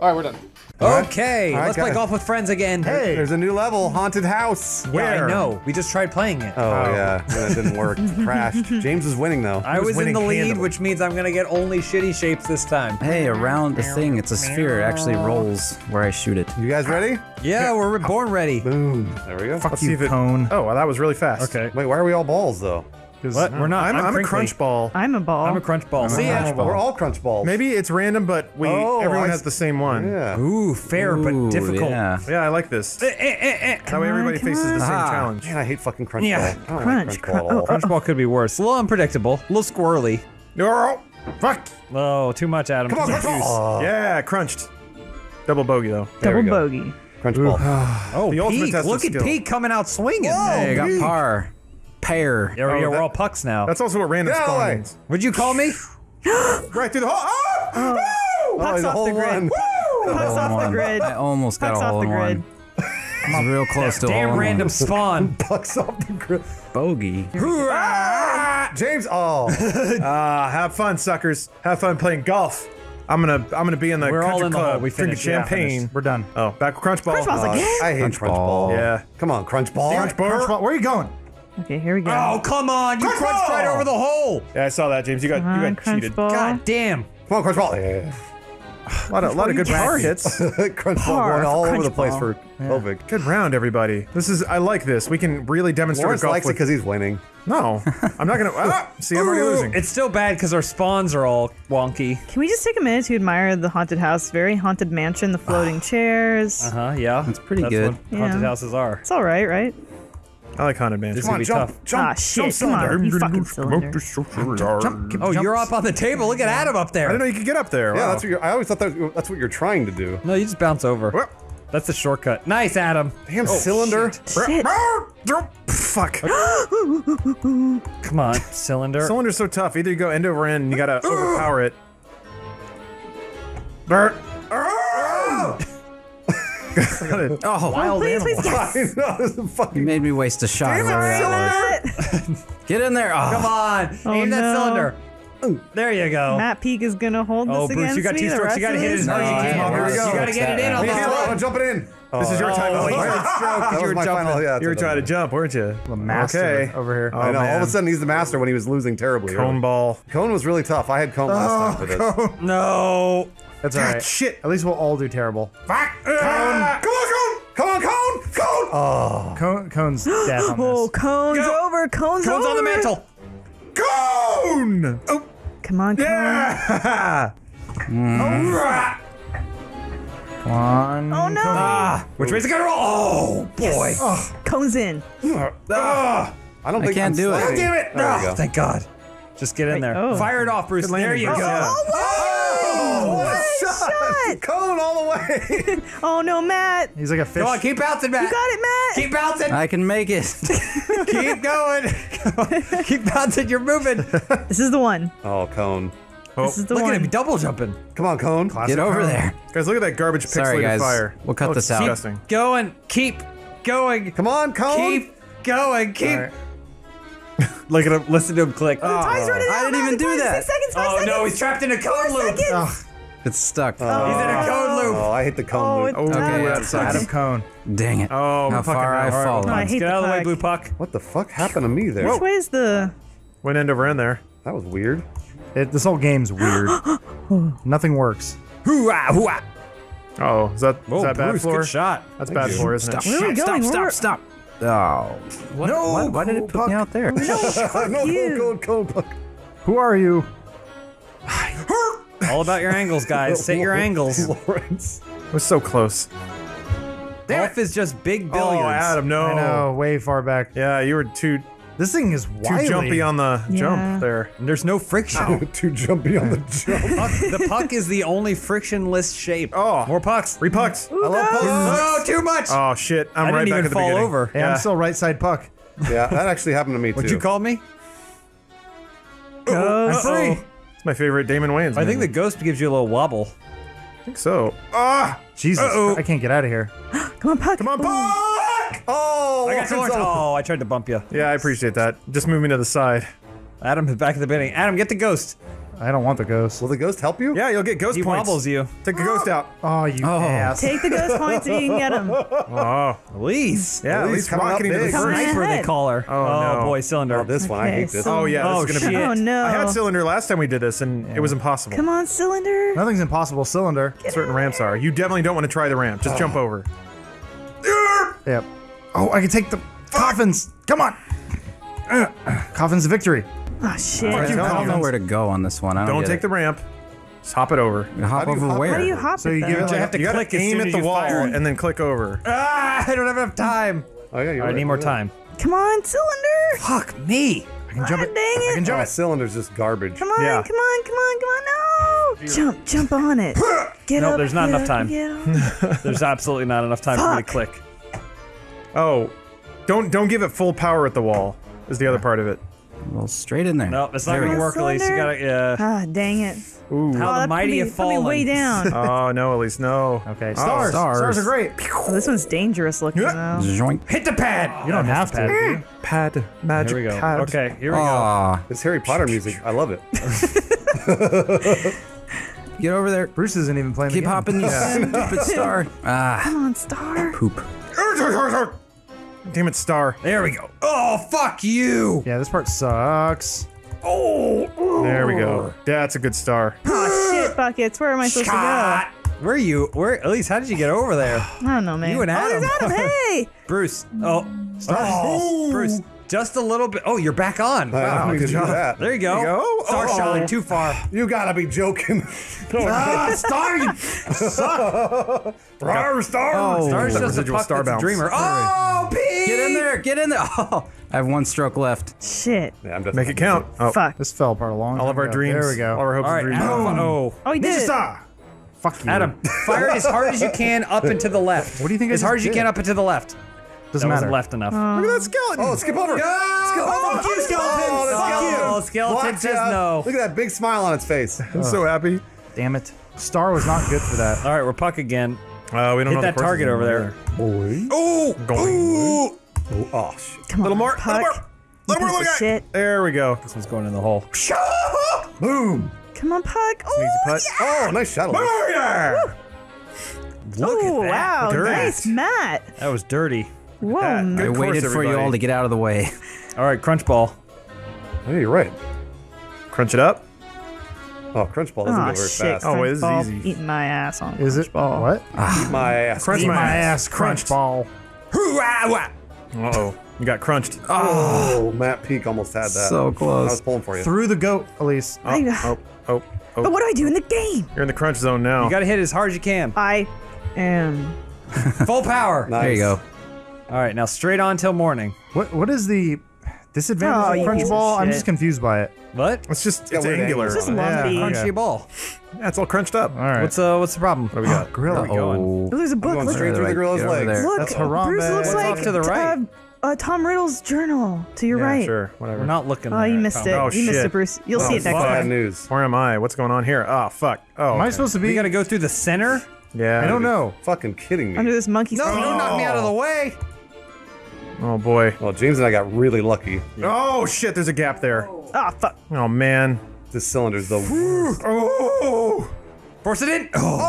All right, we're done. Okay, All right, let's play guys. golf with friends again. Hey. There's a new level, haunted house. Yeah, I know. We just tried playing it. Oh, yeah, that didn't work. Crashed. James is winning though. I was was, in the lead, handily. which means I'm gonna get only shitty shapes this time. Hey, around the thing, it's a sphere. It actually rolls where I shoot it. You guys ready? Yeah, we're born ready. Boom. There we go. Fuck see you, if it- cone. Oh, well, that was really fast. Okay. Wait, why are we all balls though? What? We're not. I'm, I'm I'm a crinkly. crunch ball. I'm a ball. I'm a crunch ball. See ya. crunch ball. We're all crunch balls. Maybe it's random, but we Oh, everyone I has the same one. Yeah. Ooh, fair Ooh, but difficult. Yeah. Yeah, I like this. Eh, eh, eh, eh. That way everybody come faces the same on. challenge. Man, I hate fucking crunch Yeah. ball. I don't Crunch, like crunch ball. cr- at all. Crunch ball could be worse. A little unpredictable. A little squirrely. No, fuck. Oh, too much, Adam. Come on, crunch ball. Yeah, crunched. Double bogey though. There Double bogey. Crunch ball. Oh, The ultimate Peake. test of Look at skill. Peake coming out swinging. Hey, I got par. Pair. Yeah, yeah, Oh, we're that- all pucks now. That's also what random Get out of the spawn way. means. Would you call me? Right through the hole. Oh! Woo! Oh, Pucks off the grid. one. Pucks off the grid. I almost got Pucks a off hole the in grid. one. I was real close to a hole Damn random one. spawn. Bucks off the grid. bogey. James. Oh. Ah, have fun, suckers. Have fun playing golf. I'm gonna I'm gonna be in the We're all in the club hole. We drinking finished. Yeah, champagne. We're done. oh, back with crunch ball. Crunch balls God, again? I hate Crunch crunch, ball. ball. Yeah. Come on, crunch ball. Crunch ball. Crunch ball. Where are you going? Okay, here we go. Oh, come on. You Crunch crunched right over the hole. Yeah, I saw that, James. You got on, you got cheated. ball. God damn. Come on, crunch ball. Yeah. A lot of, lot of good power hits. crunch ball going all over the place ball. for Kovic. Good round, everybody. This is I like this. We can really demonstrate Lawrence golf likes it because he's winning. No, I'm not gonna. Ah, see, I'm already losing. It's still bad because our spawns are all wonky. Can we just take a minute to admire the haunted house? Very haunted mansion, the floating chairs. Uh huh. Yeah. That's pretty That's good. What haunted Yeah. houses are. It's all right, right? I like haunted man. This Come is on, gonna be jump, tough. jump, ah, shit! Come on, you fucking cylinder. Oh, you're up on the table. Look at Adam up there. I there. didn't know you could get up there. Yeah, Wow. that's what you're. I always thought that, that's what you're trying to do. No, you just bounce over. Well, That's the shortcut. Nice, Adam. Damn cylinder. Shit. Fuck. Come on, cylinder. Cylinder's so tough. Either you go end over end and you gotta overpower it. Bert. Oh, Oh, please, please, yes. I know, this is fucking. you made me waste a shot. whoever that was. Get in there. Oh, Come on, Oh, aim that no. cylinder. There you go. Matt Peake is gonna hold oh, this Bruce, against you got me two the strokes. rest oh, You gotta hit it this as hard as you No, can. here we go. You gotta get it in on Hey, the I'm jumping in. Oh, this is your oh, time. Oh, Oh, you you were were, stroke. That You was were my jumping. final. Yeah, you were trying to jump, weren't you? The master Okay. over here. Oh, I know. All of a sudden, he's the master when he was losing terribly. Cone early. ball. Cone was really tough. I had cone last time for this. No. That's all God, right. shit. At least we'll all do terrible. Fuck. Cone. Uh, Come on, cone. Come on, cone! Cone! Oh. Cone, cone's death on Oh, this. cone's Go. over. Cone's, Cone's over. Cone's on the mantle. Cone. Oh. Come on, cone. Yeah. Oh. Mm. Come on. Oh no. Ah, which way's it gonna roll? Oh boy. Yes. Ah. Cone's in. Ah. I don't I think can't I'm do it. sliding. Damn it! There No, ah. thank God. Just get in there. oh. Fire it off, Bruce. Good There you Bruce. go. Yeah. Oh, oh what a shot. Cone all the way. Oh no, Matt. He's like a fish. Come on, keep bouncing, Matt. You got it, Matt. Keep bouncing. I can make it. keep going. keep bouncing. You're moving. This is the one. oh, cone. Oh. This is the Look one. at him double jumping. Come on, cone. Get over there. Guys, look at that garbage Sorry, pixelated guys. fire. We'll cut Oh, this out. Disgusting. Going. Keep going. Come on, cone. Keep going. Keep. All right. Look at him. Listen to him click. Oh, time's running I didn't even do that. Six seconds. Five Oh seconds. no, he's trapped in a code loop. seconds. It's stuck. Oh. He's in a code oh. loop. Oh, I hate the cone Oh, loop. it's Okay, Matt. that sucks. Adam Cone. Dang it. Oh, How fucking far hell. I've All right, fallen. I hate get the out of the way, blue puck. What the fuck happened to me there? Which way is the? Went end over end there. That was weird. It, this whole game's weird. Nothing works. Hoo-ah, hoo-ah. Oh, is that is Oh, that bad floor? good shot. That's bad floor, isn't it? Where are we going? stop, Where- stop, stop. Oh. What, No, why, why did it put me out there? no, you. cone, cone, cone. Who are you? All about your angles, guys. Set your angles. Lawrence. We're so close. Golf is just big Oh. Adam, no. I know, way far back. Yeah, you were too This thing is Too jumpy on the Yeah. jump there. And There's no friction. Too jumpy on the jump. Puck, the puck is the only frictionless shape. Oh. more pucks. Repucks. I love pucks. Oh, too much. Oh shit! I'm I right didn't back even at the fall beginning. over. Hey, Yeah. I'm still right side puck. Yeah, that actually happened to me too. What'd you call me? Ghost. Free. It's my favorite Damon Wayans. I think the ghost gives you a little wobble. I think so. Ah! Jesus, Uh-oh. I can't get out of here. Come on, Puck. Come on, Puck! Oh, I got Lawrence, Oh, I tried to bump you. Yeah, I appreciate that. Just move me to the side. Adam is back at the beginning. Adam, get the ghost. I don't want the ghost. Will the ghost help you? Yeah, you'll get ghost He points. wobbles you. Take the ghost out. Oh, you Oh. ass. Take the ghost points if you can get them. Oh, Elyse. yeah, at Elyse least up rocketing to the. Come first. on. Sniper, they ahead. call her. Oh, oh no. boy, cylinder. Oh, this one. I hate this. so- Oh yeah, Oh, this is gonna oh, shit. be. Oh no. I had cylinder last time we did this, and it was impossible. Come on, cylinder. Nothing's impossible. Cylinder. Certain ramps are. You definitely don't want to try the ramp. Just jump over. Yep. Oh, I can take the coffins. Come on. Ugh. Coffins victory. Oh shit. I you, don't know Coffins. where to go on this one. I don't, Don't get take it. the ramp. Just hop it over. hop do you over hop where? How do you hop So it you give it You have to You gotta click as aim soon at as the you wall fire. and then click over. Ah, I don't have enough time. Oh yeah, you're I right. need more Yeah. time. Come on, cylinder. Fuck me. I can ah, jump God it. dang I it. can jump Oh, it. cylinder's just garbage. Come on, Yeah. come on, come on, come on. No. Jump, jump on it. Get No, up. there's not get enough up, time. get up. There's absolutely not enough time for me to Fuck. click. Oh, don't don't give it full power at the wall. Is the other part of it. Well, straight in there. No, it's not There we gonna work, Elyse. You gotta, yeah. Ah, dang it. Ooh. How oh, the that mighty put me, have put me fallen. way down. Oh no, Elyse, no. Okay, Oh, stars. stars. Stars are great. Oh, this one's dangerous looking Yeah. though. Joink. Hit the pad. You don't have to. Pad, magic Here we go. pad. Okay, here we go. Aw, It's Harry Potter music. I love it. get over there. Bruce isn't even playing Keep the game. hopping, you stupid star. Ah, Come on, star. poop. Damn it, star. There we go. Oh, fuck you. Yeah, this part sucks. Oh there we go. That's a good star. Oh shit, buckets. Where am I supposed to go? I Where are you? Where? Elyse, how did you get over there? I don't know, man. You and Adam. Oh, there's Adam. Adam. Hey. Bruce. Oh. Oh, Bruce. Just a little bit. Oh, you're back on. Wow. don't need to do that. There you go. There you go. Star Oh. shine too far. You gotta be joking. ah, Star, you Star, star. Oh. Star's just a residual puck star that's a bounce. dreamer. Oh, Pete! Get in there, get in there. Oh, I have one stroke left. Shit. Yeah, I'm just Make it count. Oh, Fuck. This fell apart a long all time of our ago. dreams. There we go. All our hopes All right, and dreams. Adam. Oh, Oh, he did. it. Star. Fuck you. Adam, fire it as hard as you can up and to the left. What do you think I As just hard as you did? can up and to the left. Doesn't that matter. wasn't left enough. Look at that skeleton. Oh, skip over. Oh, fuck you, skeleton! Oh, Fuck skeleton. you! Skeleton Blocked says no. Look at that big smile on its face. I'm so happy. Damn it. Star was not good for that. All right, we're puck again. Uh, we don't Hit know that courses target over there. Boy. Oh, Going. Oh, oh shit. Come on, more. Puck. Little more. Little more. Piece of shit. There we go. this one's going in the hole. Boom. Come on, Puck. Oh, Easy putt. Oh, nice shot. Murder! Look oh at that. wow. Dirty. Nice, Matt. That was dirty. Whoa. that. I course, waited for you all to get out of the way. All right, crunch ball. Hey, you're right. Crunch it up. Oh, crunch ball doesn't Oh go very shit. fast. Oh, wait, this is easy. Eating my ass on. Is it? Ball. What? Eat my ass. Crunch Eat my, my ass. ass, crunch ball. Uh oh. You got crunched. Oh, Matt Peake almost had that. So close. I was pulling for you. Through the goat, Elyse. Oh, I- oh, oh, But oh. what do I do in the game? You're in the crunch zone now. You got to hit as hard as you can. I am. Full power. Nice. There you go. All right, now straight on till morning. What? What is the disadvantage Oh, of you crunch piece of ball? I'm just confused by it. What? It's just got it's angular. It's just on it. lumpy. Yeah. Crunchy ball. Yeah, it's all crunched up. All right. What's uh what's the problem? What do we got? gorilla? Oh. There's a book. going Look, straight through the gorilla's get legs. there. look That's Harambe. Bruce looks What's like off to the right? Uh, uh, Tom Riddle's journal to your Yeah, right. sure. Whatever. We're not looking. Oh, there, you missed Tom. it. Oh, you missed it, Bruce. You'll Oh, see it next fuck. Bad time. news. Where am I? What's going on here? Oh, fuck. Oh. Am I supposed to We be? got to go through the center. Yeah. I don't know. Fucking kidding me. Under this monkey's No, don't knock me out of the way. Oh, boy. Well, James and I got really lucky. Oh, shit. There's a gap there. Oh, ah, fuck. Oh, man. This cylinder's the worst. Oh. Force it in. Oh,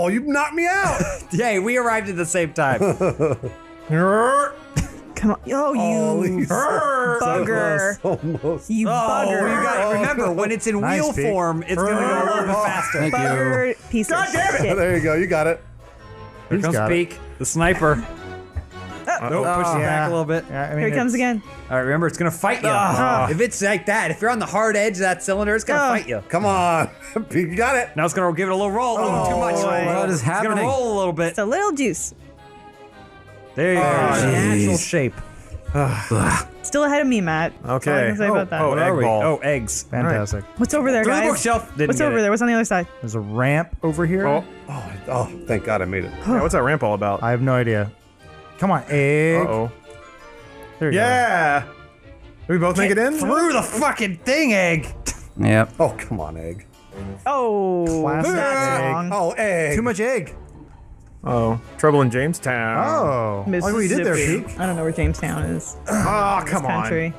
Oh, you knocked me out. yay! We arrived at the same time. Come on. Oh, you oh, Elyse. Grrr. bugger. Almost. You Oh, bugger. you got remember when it's in Nice, wheel Pete. form, it's gonna go a little bit faster. Thank you. Piece God of damn it. shit. There you go. You got it. Here He's comes got. Peake, the sniper. Nope, push it Yeah. back a little bit. Yeah, I mean, Here it comes again. All right, remember it's gonna fight you. Ah. If it's like that, if you're on the hard edge of that cylinder, it's gonna Oh. fight you. Come on. you got it. Now it's gonna give it a little roll. Oh, too much. What is It's gonna roll a little bit. It's a little juice. There you oh, go. jeez. Natural shape. Still ahead of me, Matt. That's all I Okay. can say Oh, about that. oh, oh egg ball. Oh, eggs. Fantastic. What's over there, Go to the bookshelf. Didn't What's get over it. there? What's on the other side? There's a ramp over here. Oh, Oh, oh, thank God I made it. yeah, what's that ramp all about? I have no idea. Come on, egg. Uh-oh. There you Yeah! Did we both make it in? Through the fucking thing, egg. Yep. Oh, come on, egg. Oh, Classic egg. Oh, egg. Too much egg. Oh, trouble in Jamestown. Oh. Look oh, what you did there, Mississippi. I don't know where Jamestown is. Oh, come on. Country.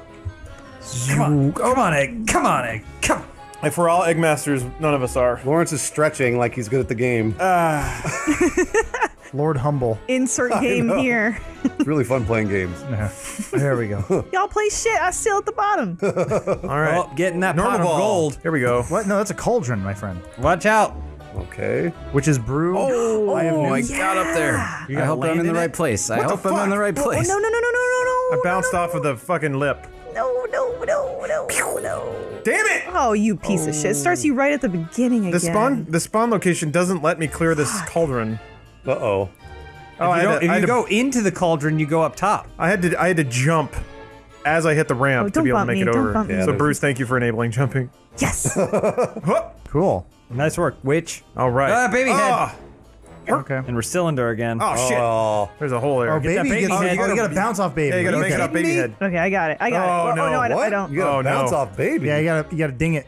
Come on. Come on, egg. Come on, egg. Come. If we're all egg masters, none of us are. Lawrence is stretching like he's good at the game. Ah. Lord Humble. Insert game here. It's really fun playing games. There we go. Y'all play shit. I still at the bottom. All right. Oh, getting that Normal pot of ball. gold. Here we go. what? No, that's a cauldron, my friend. Watch out. Okay. Which is brew. Oh, oh, I have Oh, I news. got up there. You I gotta hope I'm in the in right it? place. I What the hope I'm in the right Oh, place. no, no, no, no, no, no, no. I no. bounced off of the fucking lip. No, no, no, no, no, no. Damn it! Oh, you piece of shit. It starts oh. you right at the beginning again. The spawn the spawn location doesn't let me clear this cauldron. Uh oh. Oh, If you, had, to, if you had go into the cauldron, you go up top. I had to I had to jump as I hit the ramp Oh, to be able to make me, it over. Yeah, so Bruce, thank you for enabling jumping. Yes. Cool. Nice work, witch. All right. Ah, baby head. Ah. Okay. And we're cylinder again. Oh, shit. Oh. There's a hole there. Oh, baby, baby gets, head. oh, you gotta bounce off baby. yeah, you gotta make it up baby head. okay, I got it. I got Oh, it. no. no, I, What? I don't. You gotta Oh, no. bounce off baby. Yeah, you gotta you gotta ding it.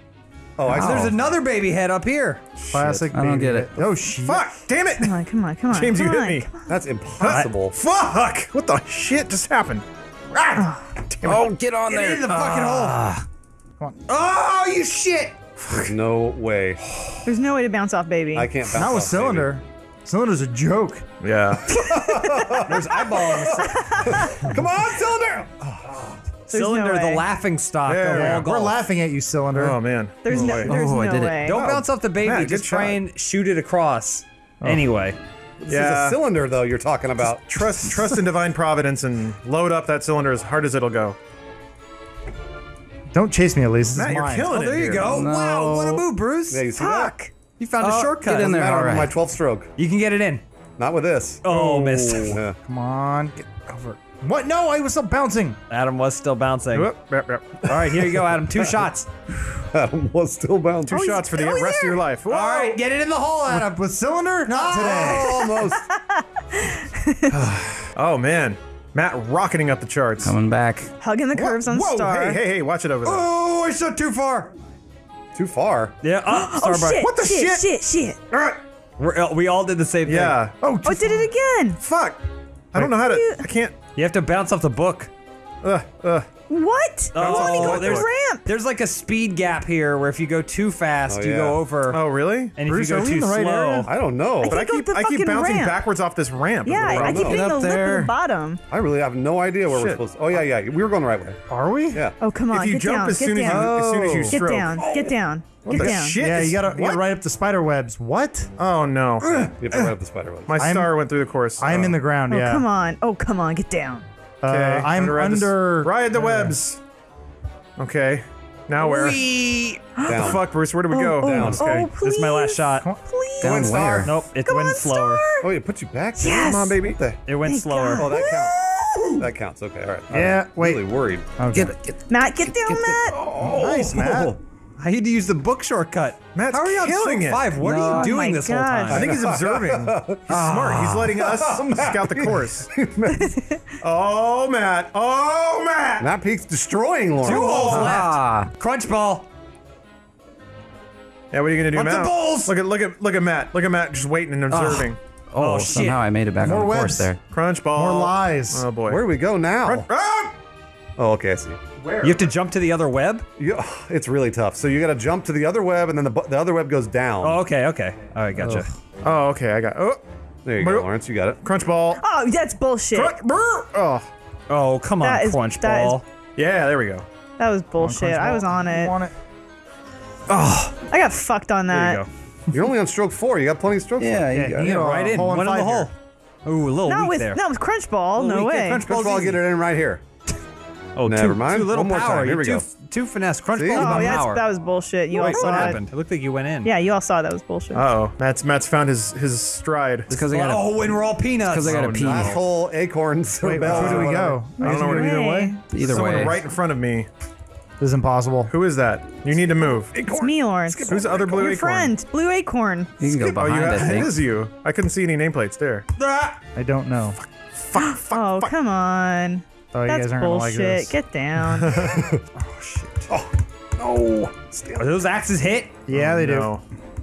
Oh, I There's another baby head up here. Classic. I don't baby get hit. it. Oh shit. Fuck! Damn it! Come on, come on, come on. James, you come hit on, me. come on. That's impossible. Fuck! What the shit just happened? Ah! Damn it. Oh, get on there. into the fucking Ah. Oh, you shit! No way. There's no way to bounce off baby. I can't bounce Not with off cylinder. Cylinder's a joke. Yeah. There's eyeball on the baby. Come on, cylinder. There's cylinder, no the way. laughing stock There of we all go. We're golf. laughing at you, cylinder. oh man. There's oh, no, boy. there's Oh, I no did it. way. Don't Oh, bounce off the baby. Matt, good just try shot. and shoot it across. Oh. Anyway. This Yeah. is a cylinder, though, you're talking about. Trust trust in divine providence and load up that cylinder as hard as it'll go. Don't chase me, Elyse. This Matt, is you're mine. killing Oh, it. there you here. go. Wow, what a move, Bruce. Yeah, you see Fuck. You found a Oh, shortcut. get in there. that? All Matter right. my 12th stroke. You can get it in. Not with this. Oh, missed. Yeah. Come on, get over. What? No, I was still bouncing. Adam was still bouncing. Whoop, yep, yep. All right, here you go, Adam. Two shots. Adam was still bouncing. Two shots for the oh, rest of your life. Whoa. All right, get it in the hole, Adam. With cylinder? Not today. Almost. Oh man, Matt rocketing up the charts. Coming back. Hugging the curves on Whoa! Star. Hey, hey, hey! Watch it over there. Oh, I shot too far. Too far. Yeah. Oh, Oh shit! What the shit, shit? Shit! Shit! We're, uh, we all did the same thing. yeah. Oh, Oh, it did it again. Fuck. I don't know how to. You- I can't. You have to bounce off the book. Uh, uh. What? Oh, I want to go there's, the ramp. there's like a speed gap here where if you go too fast, Oh, you yeah. go over. Oh, really? and if you go too right slow, area? I don't know. But I keep I keep bouncing ramp. backwards off this ramp. Yeah, the I keep hitting the up lip there. at the bottom. I really have no idea where we're supposed to. Oh, yeah, yeah. We were going the right way. Are we? Yeah. Oh, come on. If you get jump down. as soon as you as soon as you Get stroke. down. Get down. Get the down. shit? Yeah, you gotta, you gotta right up the spider webs. What? Oh no. You have to ride up the spider web. My I'm- star went through the course. I am Oh. in the uh, ground. Oh, yeah. come on. Oh, come on. Get down. Uh, Okay, I'm time this- under. Ride the uh, webs. Okay. Now where? Whee! The Down. fuck, Bruce? Where do we oh, go? oh, Down. Oh, Okay. please. This is my last shot. Please. Down Star. where? Nope, it Come went on, slower. Star. Oh, it put you back? Yes. Come on, baby. What the? It went Thank slower. Oh, that counts. That counts. Okay, all right. Yeah, I'm wait. really worried. Okay. Get it. Get Matt, get down, Matt. Oh, Nice, Matt. I need to use the book shortcut. Matt's How are you on killing it. five? What No. are Oh you doing my this whole time? I think he's observing. He's smart. He's letting us scout the course. oh, Matt. Oh, Matt. Matt Peake's destroying Lauren. Two holes left. Ah. Crunch ball. Yeah, what are you gonna do, Up the Matt? balls! Look at look at look at Matt. Look at Matt just waiting and observing. Oh, Oh, shit. somehow I made it back More on the course there. Crunch ball. More lies. Oh boy. Where do we go now? Crunch- Ah! Oh, okay, I see. Where? You have to jump to the other web? You, it's really tough. So you got to jump to the other web, and then the, the other web goes down. Oh, okay, okay. All right, gotcha. Oh, okay. I got. Oh, there you go, Boop. Lawrence. You got it. crunch ball. Oh, that's bullshit. Crunch. Oh, Oh, come on, That is- crunch that is- ball. yeah. There we go. That was bullshit. I was on it. Want it? Oh. I got fucked on There that. you go. You're only on stroke four. You got plenty of strokes. Yeah, left. you Yeah, got you it. know, right in. One in the hole. here. Ooh, a little Not weak with there. not with crunch ball. No weak there. way. Crunch Crunch ball, get it in right here. Oh, Never too, mind. Too little One more power. time. Here we too, go. f- too finesse. Crunch See? balls Oh, yeah, power. that was bullshit. You Wait, all what saw happened? it. It looked like you went in. Yeah, you all saw that was bullshit. Uh oh, Matt's Matt's found his his stride. It's because I got a, Oh, and we're all peanuts. because I got Oh, a pee. no. Asshole acorns. Wait, bells, where do we go? I don't know where to either way. Either Someone way. right in front of me. This is impossible. Who is that? You need to move. It's me, Lawrence. Who's the other blue Your acorn? friend, Blue Acorn. You can go Oh, you behind, I have, it think. is you. I couldn't see any nameplates there. I don't know. Fuck, fuck, Oh, fuck. come on. Oh, you That's guys aren't gonna like bullshit. this. Get down. Oh, shit. Oh no. Are those axes hit? yeah, they do.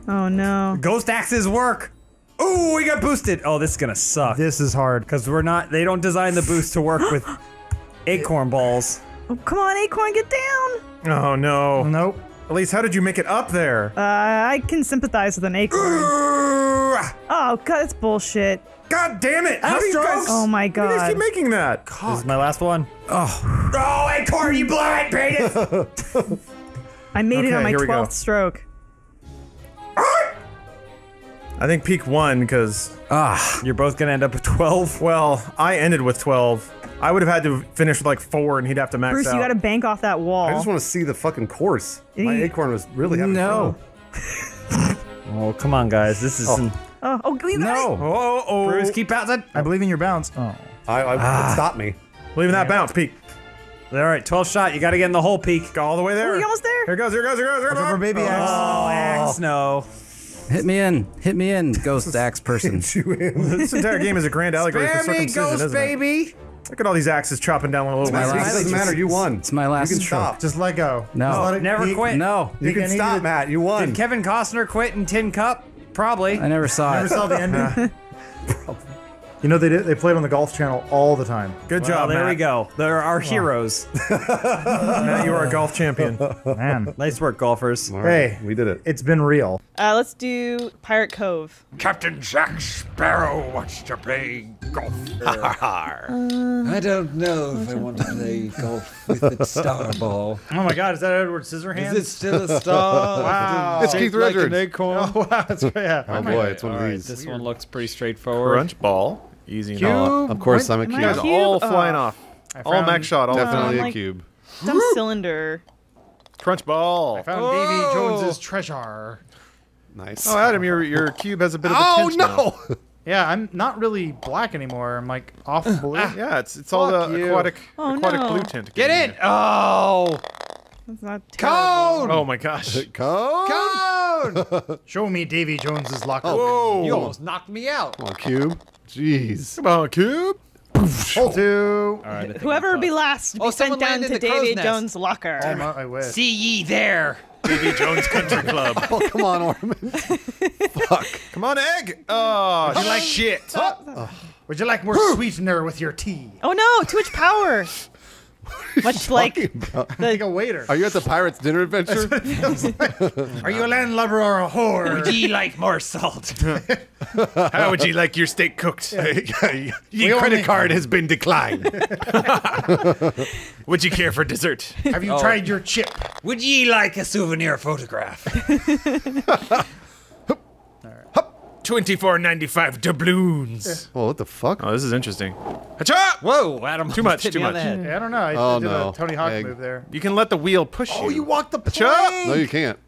oh no. Ghost axes work. Ooh, we got boosted. Oh, this is gonna suck. This is hard. Because we're not. They don't design the boost to work with acorn balls. Oh, come on, Acorn, get down. Oh no. Nope. Elyse, how did you make it up there? Uh, I can sympathize with an Acorn. Oh god, that's bullshit. God damn it! How do you guys? Oh my god! How do you guys keep making that? This is my last one. Oh. Oh, acorn, you blew it, penis. I made it on my here we go. 12th stroke. I think Peake one because Ah, You're both gonna end up with 12. well, I ended with twelve. I would have had to finish with like four, and he'd have to max Bruce, out. you gotta bank off that wall. I just want to see the fucking course. My acorn was really having no. trouble. Oh, come on, guys. This is. oh, oh, you got it. Oh, oh, oh. Bruce, keep bouncing. I believe in your bounce. Oh. I, I it ah. stopped me. leaving that bounce. Peake. All right, 12 shot. You gotta get in the hole Peake. Go all the way there. Oh, you almost there? Here goes. Here goes. Here goes. Here goes. Over baby axe. Oh, oh axe, no. Hit me in. Hit me in, ghost axe person. This entire game is a grand allegory for circumcision, isn't it? Look at all these axes chopping down little my It doesn't matter. You won. It's my last You can stroke. stop. Just let go. No. Just let it- Never he- quit. No, You Think I can needed- stop, Matt. You won. Did Kevin Costner quit in Tin Cup? Probably. I never saw Never it. saw the ending. you know they did, they played on the Golf Channel all the time. Good Well, job, there Matt. we go. They're our heroes. Matt, you are a golf champion. Man, nice work, golfers. All right, Hey. we did it. it's been real. Uh, let's do Pirate Cove. Captain Jack Sparrow wants to play golf. I don't know if I want to play golf with the star ball. Oh my God, is that Edward Scissorhands? Is it still a star? Wow. It's Keith Like an acorn? Oh, wow, that's yeah. Oh boy, it's one of these. This one looks pretty straightforward. Crunch ball. Easy Cube. enough. Of course, I'm a cube. You guys Cube? all Oh. flying off. All found- max shot. All Definitely Um, a like- cube. Some cylinder. crunch ball. Found oh. Davy Jones's treasure. Nice. Oh, Adam, your your cube has a bit of a Oh tint now. no! Yeah, I'm not really black anymore. I'm like off blue. Yeah, it's it's all the you. aquatic Oh, aquatic no. blue tint. Get in! Oh! That's not terrible. Cone! Oh my gosh. Cone. Cone! Show me Davy Jones's locker. Whoa. You almost knocked me out. Come on, cube. Jeez. Come on, cube. Hole two. All right, Whoever would be last to be Oh, sent down to in Davy. Jones' locker. Oh, my, I wish. See ye there. Davy Jones Country Club. Oh, come on, Ornament. Fuck. Come on, egg. Oh, you like oh. shit. Oh. Would you like more sweetener with your tea? Oh no, too much power. Much like Like a waiter. Are you at the Pirates Dinner Adventure? Are you a landlubber or a whore? Would ye like more salt? How would you like your steak cooked? Your We credit only- card has been declined. would you care for dessert? Have you oh. tried your chip? Would ye like a souvenir photograph? Twenty-four ninety-five doubloons. well, what the fuck? Oh, this is interesting. Hacha! Whoa, Adam. Too much, too me on much. Yeah, I don't know. I Oh, did no. a Tony Hawk Egg. move there. You can let the wheel push you. Oh, you walked the Hacha! No, you can't.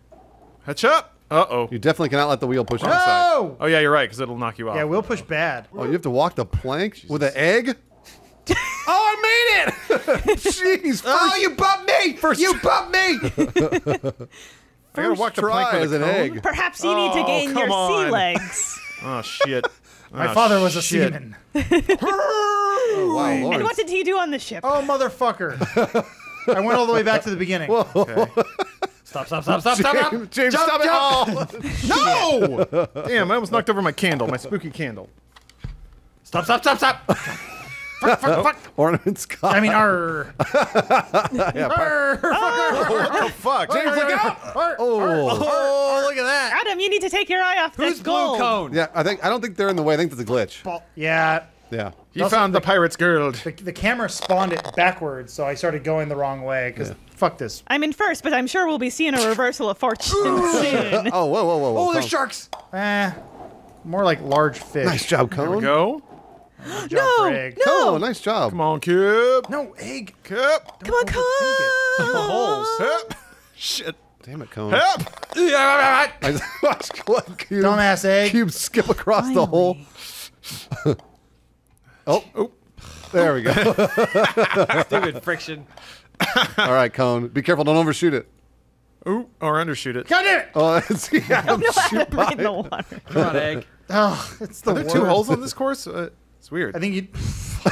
Hacha! Uh oh. You definitely cannot let the wheel push you inside. No! Oh yeah, you're right, because it'll knock you off. Yeah, we'll push bad. Oh, you have to walk the plank with an egg? oh, I made it! Jeez, first, Oh, you bumped me! First you bumped me! I gotta walk the plank with as an cone? egg. perhaps you need to Oh, gain your come on. sea legs. Oh shit. Oh, my Oh, father was a shit. seaman. Oh, wow, and what did he do on the ship? Oh, motherfucker. I went all the way back to the beginning. Okay. Stop, stop, stop, stop, stop! James, James stop it! Oh. no! Damn, I almost knocked over my candle, my spooky candle. Stop, stop, stop, stop! Oh, Ornament Scott. I mean, our. yeah, Pir- What the fuck? James, look out! oh. Oh, look at that! Adam, you need to take your eye off Who's that blue cone? Yeah, I think I don't think they're in the way. I think that's a glitch. Yeah. Yeah. You found the pirate's girl. The, the camera spawned it backwards, so I started going the wrong way. Because fuck this. I'm in first, but I'm sure we'll be seeing a reversal of fortune soon. Oh, whoa, whoa, whoa, whoa. Oh, there's sharks! Eh, more like large fish. Nice job, Cone. Go. Good job, No, Greg. no. Oh, nice job. Come on, Cube. No, egg. Cube. Come on, come holes. Help. Shit. Damn it, Cone. Help. I just watched what Cube, Dumbass egg. Cube skip across the hole. oh, oh, there we go. Stupid friction. All right, Cone. Be careful. Don't overshoot it. Ooh, or undershoot it. God damn it! Oh, it's, yeah, No, I had in the water. Come on, egg. Oh, it's the Are there worst. two holes on this course? Uh, it's weird. I think you.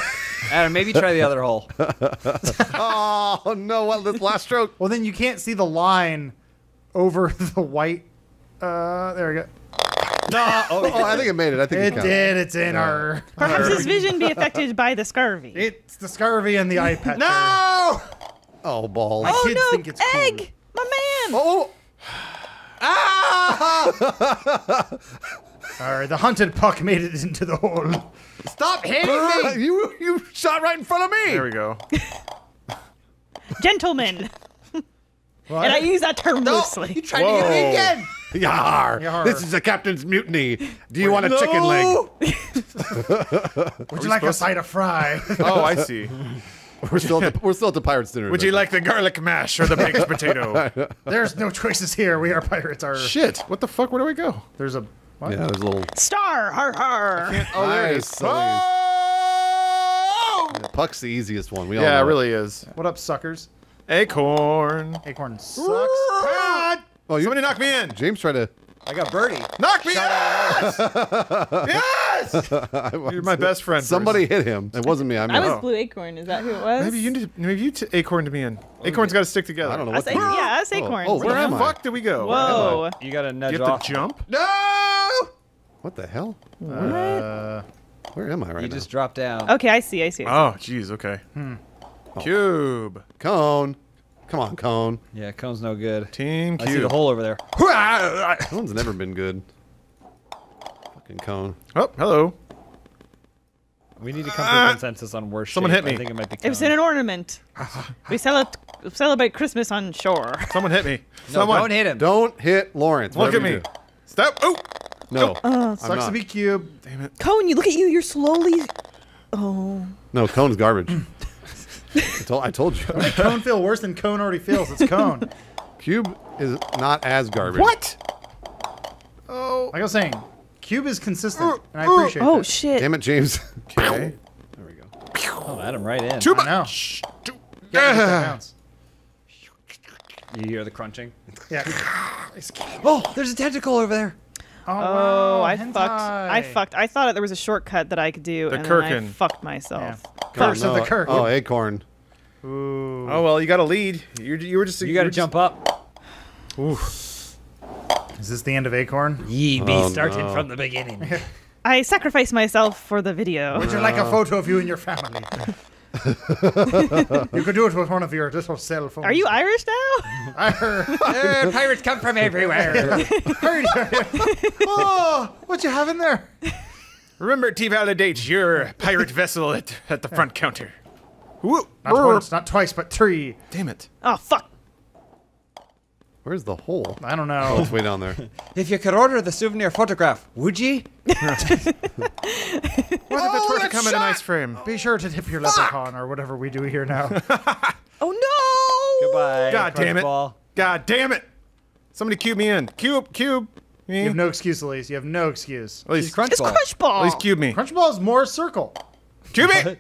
Adam, maybe try the other hole. Oh no! What this last stroke? Well, then you can't see the line over the white. Uh, there we go. No, oh, I think it made it. I think It it did. It's in our. Perhaps his vision be affected by the scurvy. It's the scurvy and the iPad. no. Oh balls. My oh kids no, think it's cool. egg, my man. Oh, All right, the hunted puck made it into the hole. Stop hitting oh. you you shot right in front of me. There we go. Gentlemen. What? And I use that term loosely. Trying to hit me again. Yar. Yar. This is a captain's mutiny. Do you want a chicken leg? Would you like a side of fry? Oh, I see. We're still at the, we're still at the pirates dinner. Would you like the garlic mash or the baked potato? There's no choices here. We are pirates. Our Shit. What the fuck? Where do we go? there's a. What? Yeah, there's a little. Star, har har. Oh, there it is. Celine. Oh! Puck's the easiest one. We all Yeah, know it really is. What up, suckers? Acorn. Acorn sucks. God! Oh, you, Somebody knock me in. James tried to. I got birdie. Knock me in. yes. You're my best friend. Somebody Bruce. hit him. It wasn't me. I, mean, I was Oh. blue acorn. Is that who it was? Maybe you need. Maybe you t- to me in. Acorns got to stick together. I don't know what. ac- the- yeah, us Oh, acorns. oh, Where where the am I? fuck did we go? Whoa. You gotta nudge You have off. to jump? No! What the hell? Uh, Where am I right You now? just drop down. Okay, I see, I see. Oh, jeez. Okay. hmm Cube. Cone. Come on, Cone. Yeah, cone's no good. Team Cube. I see the hole over there. Cone's never been good. Fucking Cone. Oh, hello. We need to come to a ah! consensus on worst Someone shape. hit me. I think it might be It was in an ornament. we cele- celebrate Christmas on shore. Someone hit me. No, Someone. don't hit him. Don't hit Lawrence. Look at me. you do. Stop. Oh. No. Oh, sucks to be cube. Damn it. Cone, you look at you. You're slowly. Oh. No, Cone's garbage. I, told, I told you. Cone feel worse than cone already feels. It's cone. Cube is not as garbage. What? Oh. Like I was saying, cube is consistent, uh, and I appreciate it. Oh that. shit. Damn it, James. Okay. there we go. Oh, Adam, right in. Too I know. much. Too- Yeah, get that bounce. You hear the crunching? Yeah. Oh, there's a tentacle over there. Oh, Oh, wow, I hentai. fucked. I fucked. I thought there was a shortcut that I could do, The and then I fucked myself. Curse oh, of the. Kirk. Oh, Acorn. Ooh. Oh well, you got a lead. You you were just You gotta were jump up. Is this the end of Acorn? Ye be Oh, started no. from the beginning. I sacrificed myself for the video. Would you like a photo of you and your family? you could do it with one of your little cell phones. Are you Irish now? I. Uh, pirates come from everywhere. heard oh, what you have in there? Remember to validate your pirate vessel at, at the front counter. Whoop. Not once, not twice, but three. Damn it. Oh fuck. Where's the hole? I don't know. Oh, know. it's way down there. if you could order the souvenir photograph, would ye? What if it's worth to come in a nice frame? Be sure to tip your leprechaun or whatever we do here now. Oh no. Goodbye. God damn it. Crunchball. God damn it. Somebody cube me in. Cube, cube. Me. You have no excuse, Elyse. You have no excuse. At least, Crunch It's ball. Crush Ball. at least cube me. Crunchball is more circle. Cube me.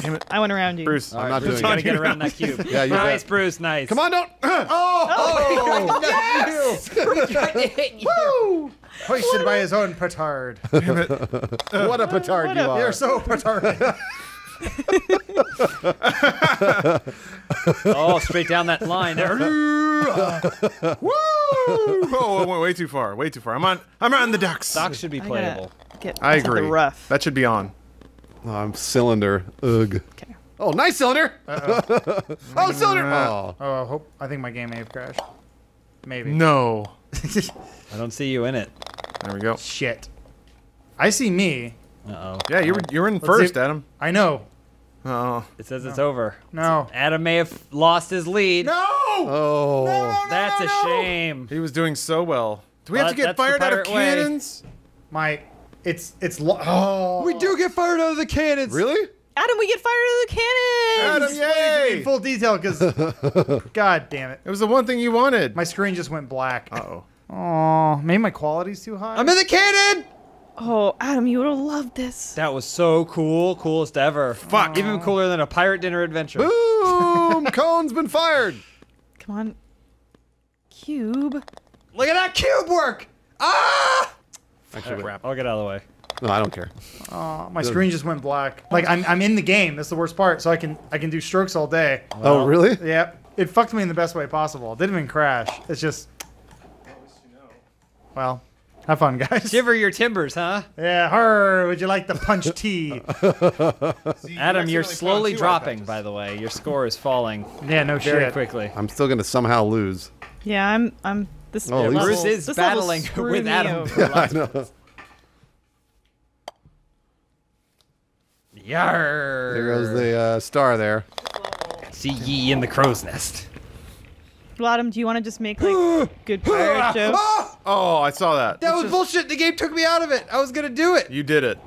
Damn it. I went around you. Bruce. I'm not Bruce, doing gotta get around that cube. Yeah, you nice, bet. Bruce. Nice. Come on, don't. Oh! Oh! yes! Woo! Hoisted by his own petard. what a petard What you a- are. You're so petarded. Oh, straight down that line there. Woo! Oh, I went way too far. Way too far. I'm on. I'm on the ducks. Doc should be I playable. Get I agree. The rough. That should be on. Oh, I'm cylinder. Ugh. Okay. Oh, nice cylinder. oh, cylinder. Oh. Oh, I hope. I think my game may have crashed. Maybe. No. I don't see you in it. There we go. Shit. I see me. Uh oh. Yeah, you were you were in Let's first, see- Adam. I know. Oh. It says it's over. No. Adam may have lost his lead. No! Oh. No, no, That's a shame. He was doing so well. Do we have to get fired out of pirate way. cannons? My It's it's lo- oh. We do get fired out of the cannons. Really? Adam, we get fired out of the cannon. Adam, yay! in full detail because God damn it, It was the one thing you wanted. my screen just went black. Uh oh. Oh, maybe my quality's too high. I'm in the cannon. Oh, Adam, you would have loved this. That was so cool, coolest ever. Fuck. Even cooler than a pirate dinner adventure. Boom! Cone's been fired. Come on. Cube. Look at that cube work. Ah! Actually, wait. I'll get out of the way. no, I don't care. Oh, my screen just went black. Like I'm, I'm in the game. That's the worst part. So I can I can do strokes all day. oh, really? Yep. It fucked me in the best way possible. It didn't even crash. It's just. Well, have fun, guys. Shiver your timbers, huh? Yeah, her. Would you like the punch tea? Adam, you're slowly dropping, by the way. Your score is falling yeah, no very shit. quickly. I'm still gonna somehow lose. Yeah, I'm. I'm. This Oh, level, Bruce is this battling screwed with Adam. over. I know. Yarr. There goes the uh, star there. See ye in the crow's nest. Well, Adam, do you want to just make like good pirate jokes? Oh, I saw that. That was bullshit. The game took me out of it. I was gonna do it. You did it.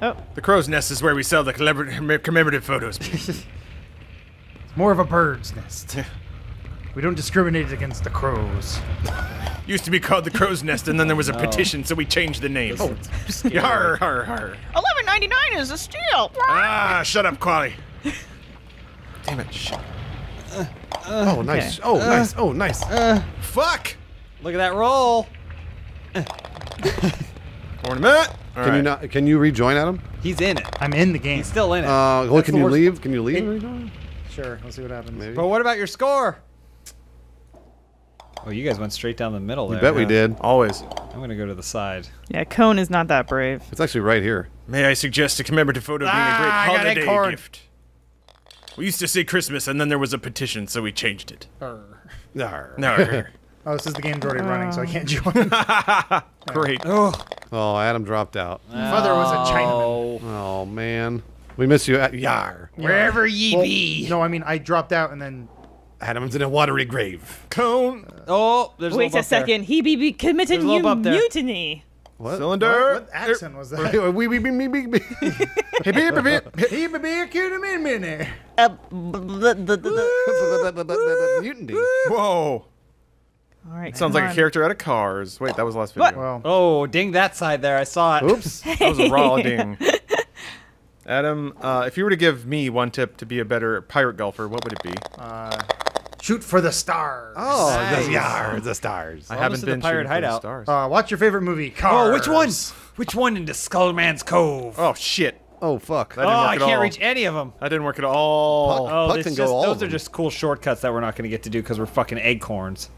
Oh, The crow's nest is where we sell the commemorative photos. It's more of a bird's nest. We don't discriminate against the crows. Used to be called the crow's nest, and then there was a petition, so we changed the name. Oh, yar, har, har. eleven ninety nine is a steal. Ah, shut up, Quali. Damn it. Shut. Oh, nice. Oh, nice. Oh, nice. Fuck. Look at that roll. Ornament. All Can you right. not? Can you rejoin Adam? He's in it. I'm in the game. He's still in it. Uh, well, can you leave? Can you leave? and? Sure, let's see what happens. Maybe. but what about your score? Oh, you guys went straight down the middle You there. bet we did. Always. I'm gonna go to the side. Yeah, Cone is not that brave. It's actually right here. May I suggest a commemorative photo being a great Ah, I got holiday acorn. gift? We used to say Christmas, and then there was a petition, so we changed it. Arr. No. Oh, this is the game's already running, so I can't join. Great. Oh, Oh, Adam dropped out. Father was a Chinaman. Oh man, we miss you. At Yar. wherever ye Well, be. No, I mean I dropped out and then Adam's in a watery grave. Cone. Oh, there's Wait a, a second. He be, be committed There's a little mu- bump there. mutiny. What? Cylinder. what accent was that? we we we me me me. Hip, hip, hip, hip. He be be a cute man, man. Uh, b- b- b- b- b- Mutiny. Whoa. All right. Sounds come like a character out of Cars. Wait, that was the last What? video. Well, Oh, ding that side there. I saw it. Oops. That was a raw ding. Adam, uh, if you were to give me one tip to be a better pirate golfer, what would it be? Shoot for the stars. Oh, Nice. the Yar, the stars. I haven't to the been pirate shooting for the hideout. stars. Uh, watch your favorite movie, Cars. Oh, which one? Which one into Skullman's Cove? oh shit, Oh fuck. That Oh, didn't work I at can't all. reach any of them. that didn't work at all. Puck. Oh, Puck can just, go all those of are just cool shortcuts that we're not going to get to do because we're fucking acorns.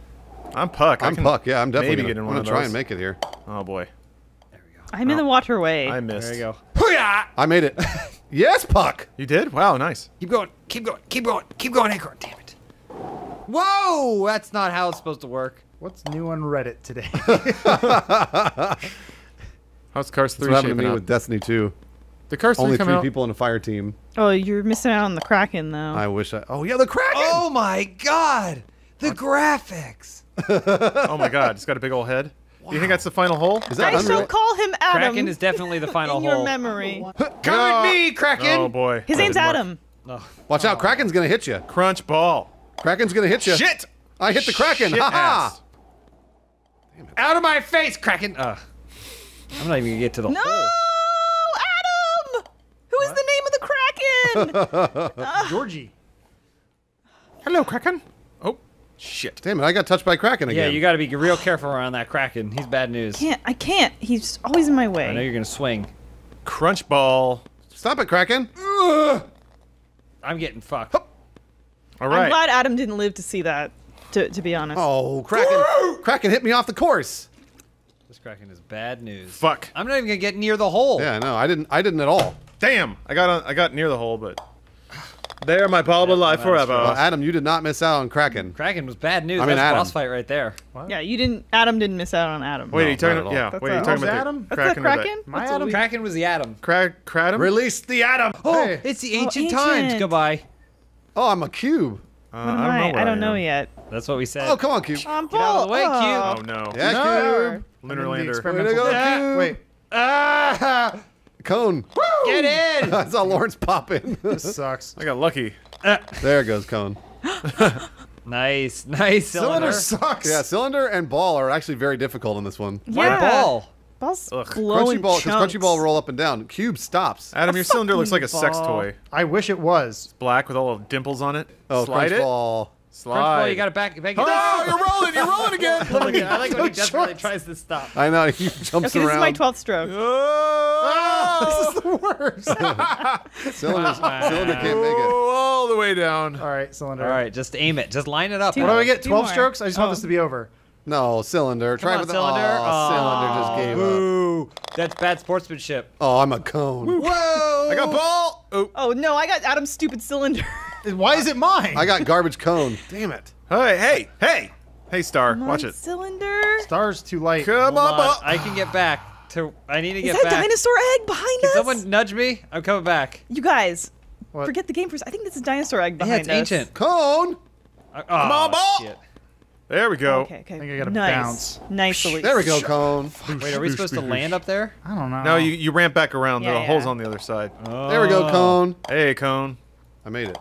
I'm Puck. I I'm can Puck. Yeah, I'm definitely maybe gonna, get in I'm gonna try and make it here. Oh boy, I'm in the waterway. I missed. There you go. I made it. yes, Puck. You did? Wow, nice. Keep going. Keep going. Keep going. Keep going, acorn. Damn it. Whoa! That's not how it's supposed to work. What's new on Reddit today? How's Cars That's Three what happened to shaping me up? with Destiny 2. the Cars Only Three come three out. people in a fire team. oh, you're missing out on the Kraken though. I wish I. Oh yeah, the Kraken. Oh my god! The graphics. Oh my god, it's got a big old head. Do you think that's the final hole? Is that I Unreal? shall call him Adam. Kraken is definitely the final in your hole. memory. Come with me, Kraken. Oh boy. His That name's didn't work. Adam. Oh. Watch out, Kraken's gonna hit you. Crunch ball. Kraken's gonna hit you. Shit. I hit the Kraken. Shit Ha ha. Out of my face, Kraken. Ugh. I'm not even gonna get to the No, hole. Adam. Who is the name of the Kraken? Ah. Georgie. Hello, Kraken. Oh, shit. Damn it! I got touched by Kraken again. Yeah, you got to be real careful around that Kraken. He's bad news. I can't. I can't. He's always in my way. I know you're gonna swing. Crunch ball. Stop it, Kraken. I'm getting fucked. All I'm glad Adam didn't live to see that. To, to be honest. Oh, Kraken! Kraken hit me off the course. This Kraken is bad news. Fuck. I'm not even gonna get near the hole. Yeah, no, I didn't. I didn't at all. Damn. I got on, I got near the hole, but there my ball will lie that was forever. Well, Adam, you did not miss out on Kraken. Kraken was bad news. I mean, That's a Adam. boss fight right there. Yeah, you didn't. Adam didn't miss out on Adam. Wait, are you not talking? at. Yeah. That's Wait, are you talking Oh, about Adam? the That's Kraken? or the- Kraken. My That's Adam? Kraken was the Atom. Cra- Kratom? Release the Atom. Oh, Hey. it's the Oh, ancient, ancient. times. Goodbye. Oh, I'm a cube. Uh, What am I don't know. I? where I don't know am. yet. That's what we said. Oh, come on, cube. I'm Get out of the way, Paul. Oh Cube. no. Yeah, No. cube. Lunar I'm in the lander. experimental- Way to go, Yeah. Cube. Wait. Ah! Cone. Get in! I saw Lawrence pop in. This sucks. I got lucky. there goes Cone. Nice, nice cylinder. Cylinder sucks. Yeah, cylinder and ball are actually very difficult in this one. Why ball? Balls Ugh. blow Crunchy ball, because chunks. crunchy ball roll up and down. Cube stops. Adam, your cylinder looks like a sex ball. toy. I wish it was. Black with all the dimples on it. Oh, Slide crunch it. ball. Slide. Crunch ball, you gotta back, back it ah, Oh, down. you're rolling. You're rolling again. I like it. I like when he No desperately tries to stop. I know he jumps Okay, this is my 12th stroke. Oh, This is the worst. Cylinder, cylinder can't make it. Oh, all the way down. All right, cylinder. All right, just aim it. Just line it up. Two What do I get? 12 more. strokes? I just want Oh. this to be over. No, cylinder. Try on, with the cylinder. Oh, Oh. cylinder just gave up. Boo! That's bad sportsmanship. Oh, I'm a cone. Whoa! I got ball. Oh, Oh no, I got Adam's stupid cylinder. Why is it mine? I got garbage cone. Damn it. hey, hey, hey, hey, Star, My watch it. Cylinder. Stars too light. Come Hold on, on, ball. I can get back to. I need to Is get back. Is that dinosaur egg behind Can us? someone nudge me? I'm coming back. You guys, What? forget the game for I think this is dinosaur egg behind Yeah, behind it's us. ancient. Cone. Uh, oh, Come on, ball. Shit. There we go. Okay, okay. I think I gotta nice. bounce. Nice, Elyse. There we go, cone. Wait, are we supposed to land up there? I don't know. No, you you ramp back around. Yeah, the hole's on the other side. There we go, oh. cone. Hey, cone. I made it.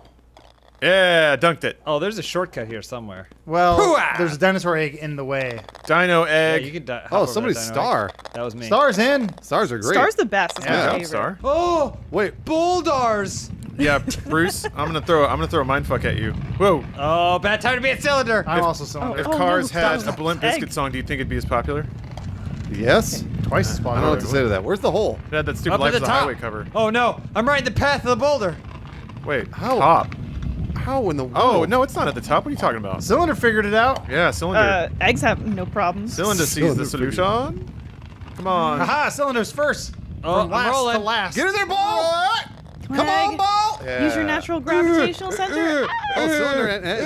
Yeah, dunked it. Oh, there's a shortcut here somewhere. Well, Hooah! there's a dinosaur egg in the way. Dino Yeah, egg. you could di- Oh, somebody's that dino egg. star. That was me. Stars in. Stars are great. Star's the best. That's Good my Yeah. job, favorite. Star. Oh, Wait. bulldars. Yeah, Bruce. I'm gonna throw. I'm gonna throw a mind fuck at you. Whoa. Oh, bad time to be a cylinder. I'm also cylinder. If Oh, Cars stop, had a stop. Blimp Egg. Biscuit song, do you think it'd be as popular? Yes. Twice as popular. I don't know what to say to that. Where's the hole? It had that stupid Up Life the of the top. Highway cover. Oh no, I'm right in the path of the boulder. Wait, How? top. How in the world? Oh no, it's not at the top. What are you talking about? Cylinder figured it out. Yeah, cylinder. Uh, eggs have no problems. cylinder sees the cylinder solution. Come on. Haha, cylinder's first. Oh, From I'm last rolling. to last. Get in there, ball. Come, Come on, egg. ball. Use your natural gravitational center. Oh, cylinder and, and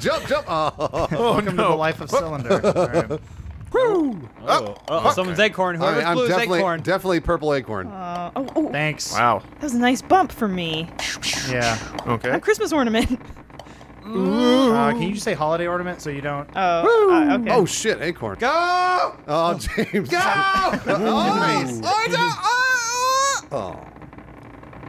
jump, jump. Oh, Oh Welcome to the life of cylinder. All right. Oh, uh-oh, someone's acorn. All Whoever's right, I'm blue is definitely, acorn. definitely purple acorn. Uh, oh, oh, Thanks. Wow. That was a nice bump for me. Yeah. Okay. A Christmas ornament. Uh, can you just say holiday ornament so you don't? Oh, uh, okay. Oh shit, acorn. Go! Oh, James. Go! nice. Oh,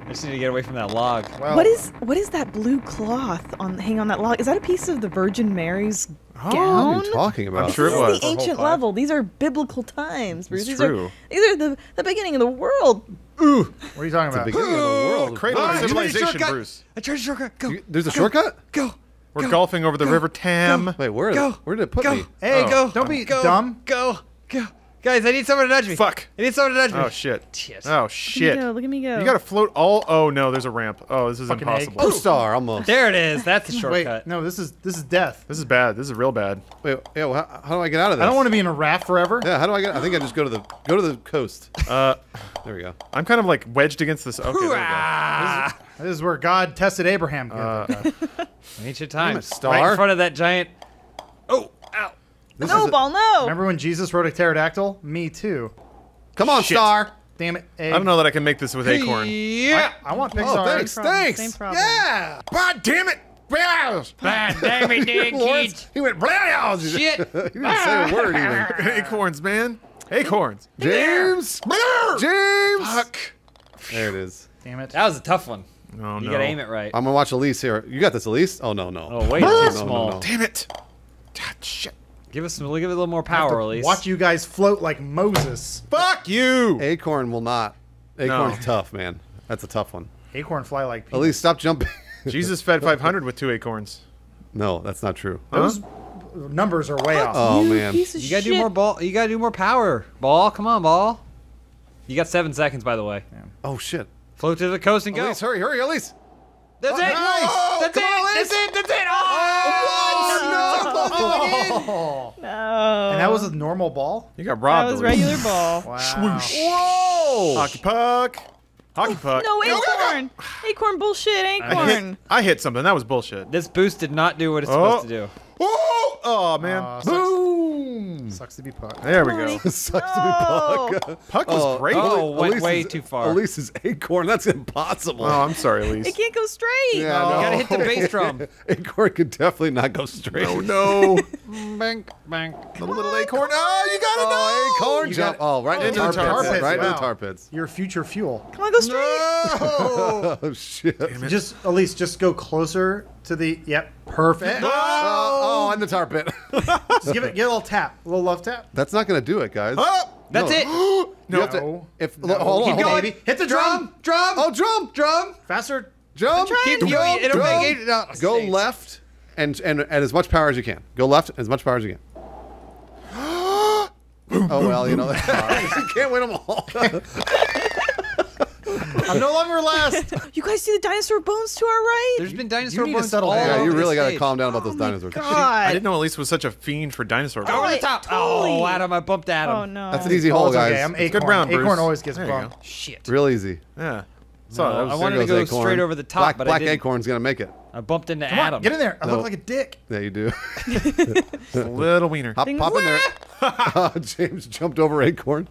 I just need to get away from that log. Well, What is what is that blue cloth on hanging on that log? Is that a piece of the Virgin Mary's what gown? are you talking about? I'm sure it this was. is the ancient five. level. These are biblical times, Bruce. It's these true. are these are the the beginning of the world. Ooh. What are you talking The about? beginning of the world. Cradle of I tried a civilization, shortcut. Bruce. I tried a shortcut. Go. You- There's a shortcut? Go. We're Go. golfing over the River Tam. Wait, where? Go. Where did it put Go. me? Hey, Oh. go! Don't be Go. dumb. Go. Go. Guys, I need someone to nudge me. Fuck. I need someone to nudge me. Oh shit. Shit. Oh Look at me shit. go. Look at me go. You gotta float all. Oh no, there's a ramp. Oh, this is Fucking impossible. Oh, star almost. There it is. That's the Wait, shortcut. no, this is this is death. This is bad. This is real bad. Wait, yeah, well, how, how do I get out of this? I don't want to be in a raft forever. Yeah, how do I get? I think I just go to the go to the coast. Uh, There we go. I'm kind of like wedged against this. Okay, there we go. Hoorah! This is where God tested Abraham. Uh, Ancient times. Star. Right in front of that giant. Oh, ow. This no a- ball, no. Remember when Jesus rode a pterodactyl? Me too. Come on, Shit. star. Damn it. I don't know that I can make this with acorn. Yeah. I want Pixar. Oh, thanks, problem, thanks. same problem. Yeah. God damn it! Yes! God damn it, dead kids. he went. Blah, Shit. he didn't say a word even. Acorns, man. Acorns. James. James. Fuck. There it is. Damn it. That was a tough one. Oh no. You gotta aim it right. I'm gonna watch Elyse here. You got this, Elyse? Oh no, no. Oh, wait, No, too no, small. no. Damn it. God, shit. Give us some. Give it a little more I have power, to Elyse. Watch you guys float like Moses. Fuck you. Acorn will not. Acorn's No. tough, man. That's a tough one. Acorn fly like people. Elyse, stop jumping. Jesus fed 500 with two acorns. no, that's not true. Those numbers are way off. Oh you man. Piece of You gotta shit. do more ball. You gotta do more power. Ball, come on, ball. You got seven seconds, by the way. Oh shit. Float to the coast and go. Elyse, hurry, hurry, Elyse. That's it. nice. That's Come it. on, That's Elyse. it. That's it. Oh! Oh. No. And that was a normal ball? You got robbed. that was Elyse. regular ball. Wow. Whoa. Hockey puck. Hockey puck. No acorn. Acorn bullshit. I hit, Acorn. I hit something. That was bullshit. This boost did not do what it's Oh. supposed to do. Oh, oh man. Uh, sucks, Boom. Mm. sucks to be puck. there we go. Sucks to be Puck. Puck was oh, great. Oh, went Elyse's- way too far. Elyse's acorn. That's impossible. Oh, I'm sorry, Elyse. It can't go straight. yeah, You no. gotta hit the bass drum. acorn could definitely not go straight. Oh no. Bank, bank. The little acorn. Oh, you got it. Oh, acorn You jump. got- Oh, right into Oh, the tar tar pits. pits, Right into the tar pits. Your future fuel. Come on, go straight. No. Oh, shit. Just at least just go closer to the. Yep, perfect. Oh, oh, oh in the tar pit. Just give it, give it a little tap, a little love tap. That's not going to do it, guys. Oh, That's No. it. You have to. No. If No. hold on, Keep hold on. going. Hit the drum. Drum. Oh, drum, Drum. Faster. jump. Keep jump, going. It'll jump. make it. No, Go stays. left and and at as much power as you can. Go left as much power as you can. oh well, you know you can't win them all. I'm no longer last. You guys see the dinosaur bones to our right? There's been dinosaur need to bones settle all down. yeah, over you the really got to stage. calm down about oh those dinosaurs. God. I didn't know Elyse was such a fiend for dinosaur. Go over bones. the top. Totally. Oh, Adam, I bumped Adam. Oh no. That's an easy Oh, hole, it's guys. okay. I'm It's good acorn. round, Bruce. Acorn always gets There you go. bumped. Shit. Real easy. Yeah. So No, that was, I wanted to go Acorn. straight over the top, Black, but I Black didn't. Acorn's gonna make it. I bumped into Come on, Adam. get in there. I No. look like a dick. Yeah, you do. a little wiener. Hop, Ding. pop in there. Oh, James jumped over Acorn.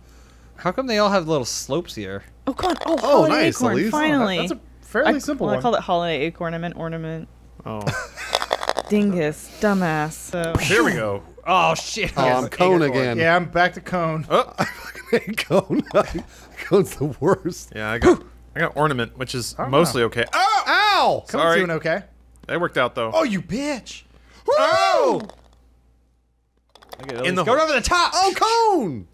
How come they all have little slopes here? Oh, come on. Oh, oh, holiday nice, acorn. Elyse. Oh, that- Finally. That's a fairly I, simple well, one. I called it holiday acorn. I meant ornament. Oh, Dingus, dumbass. So. here we go. Oh shit! Oh, I'm cone Acorn. again. Yeah, I'm back to cone. Oh, Cone. Cone's the worst. yeah. I got I got ornament, which is don't mostly okay. Oh, Ow! Cone's sorry. doing okay. that worked out though. Oh, you bitch. Oh, in the go hole. over the top. Oh, Cone!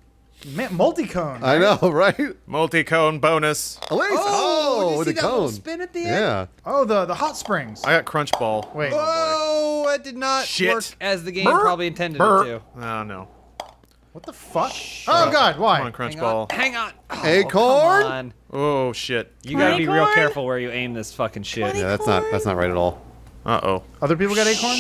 Man, multi-cone. I know, right? multi-cone bonus. Elyse! Oh, with the cone. spin at the Yeah. Oh, the the hot springs. I got crunch ball. Wait. Oh, that did not Shit. work as the game Burp. probably intended Burp. it to. Oh no. What the fuck? Oh God, why? Come on, crunch Hang ball. on. Hang on. Oh, Acorn? Come on. Oh shit. You gotta be real careful where you aim this fucking shit. Yeah, that's not that's not right at all. Uh oh. Other people got acorn?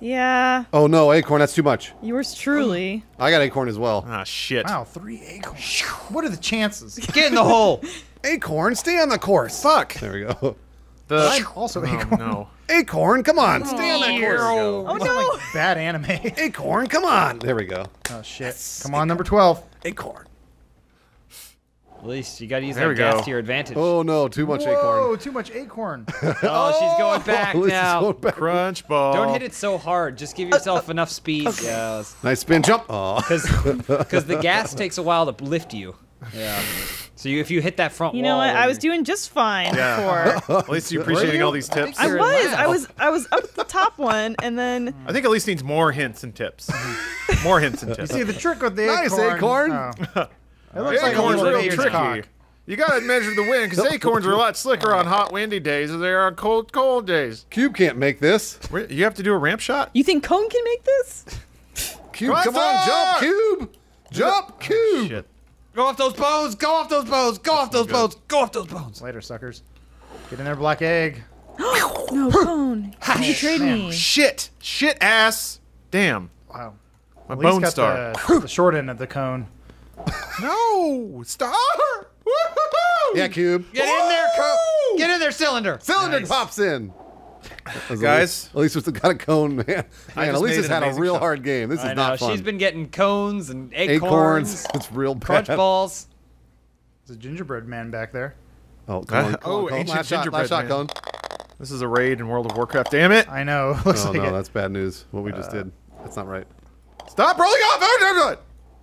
Yeah, Oh no, Acorn, that's too much. yours truly. I got Acorn as well. Ah shit. Wow, three acorns. What are the chances? Get in the hole. Acorn, stay on the course. Fuck. There we go. The I'm also oh, acorn. no. Acorn, come on, stay on that course. Oh Sound no! like bad anime. Acorn, come on. There we go. oh shit. Come on, number twelve. Acorn. At least you gotta use There that gas go. to your advantage. Oh no, too much Whoa, Acorn. Oh, too much acorn. Oh, oh, she's going back Elyse is now. going back. Crunch ball. Don't hit it so hard. Just give yourself uh, uh, enough speed. Yeah, Nice spin jump. Oh. because the gas takes a while to lift you. Yeah. So you, if you hit that front You wall, know what? I was doing just fine Yeah. before. At least you appreciating all these tips. I You're was. I was. I was up at the top one, and then I think Elyse needs more hints and tips. more hints and tips. You see the trick with the Nice, acorn. acorn. Oh. It looks like a Acorn's little real baby's tricky. cock. You gotta measure the wind because acorns are a lot slicker on hot, windy days than they are on cold, cold days. Cube can't make this. You have to do a ramp shot. you think Cone can make this? Cube, Come come on, on, jump. Cube. Jump, oh, Cube. Shit. Go off those bones! Go off those bones! Go off those bones! Go off those bones! Later, suckers. Get in there, black egg. No, Cone. You should trade me. Shit. Shit ass. Damn. Wow. My At bone got star. The, the short end of the cone. No. stop! Yeah, Cube. Get in there, Co- Get in there, cylinder! Cylinder pops in. Guys. At least we've got a cone, man. Man, just at least it's had a real shot. hard game. This is know. not fun. She's been getting cones and acorns, Acorns. It's real bad. crunch balls. There's a gingerbread man back there. Oh, come on, Uh, come oh, on, Cone. ancient last shot, gingerbread last shot, man. Cone. This is a raid in World of Warcraft. Damn it. I know. Looks Oh like no, it. that's bad news. What we just did. That's not right. Stop rolling off. Oh, no, no.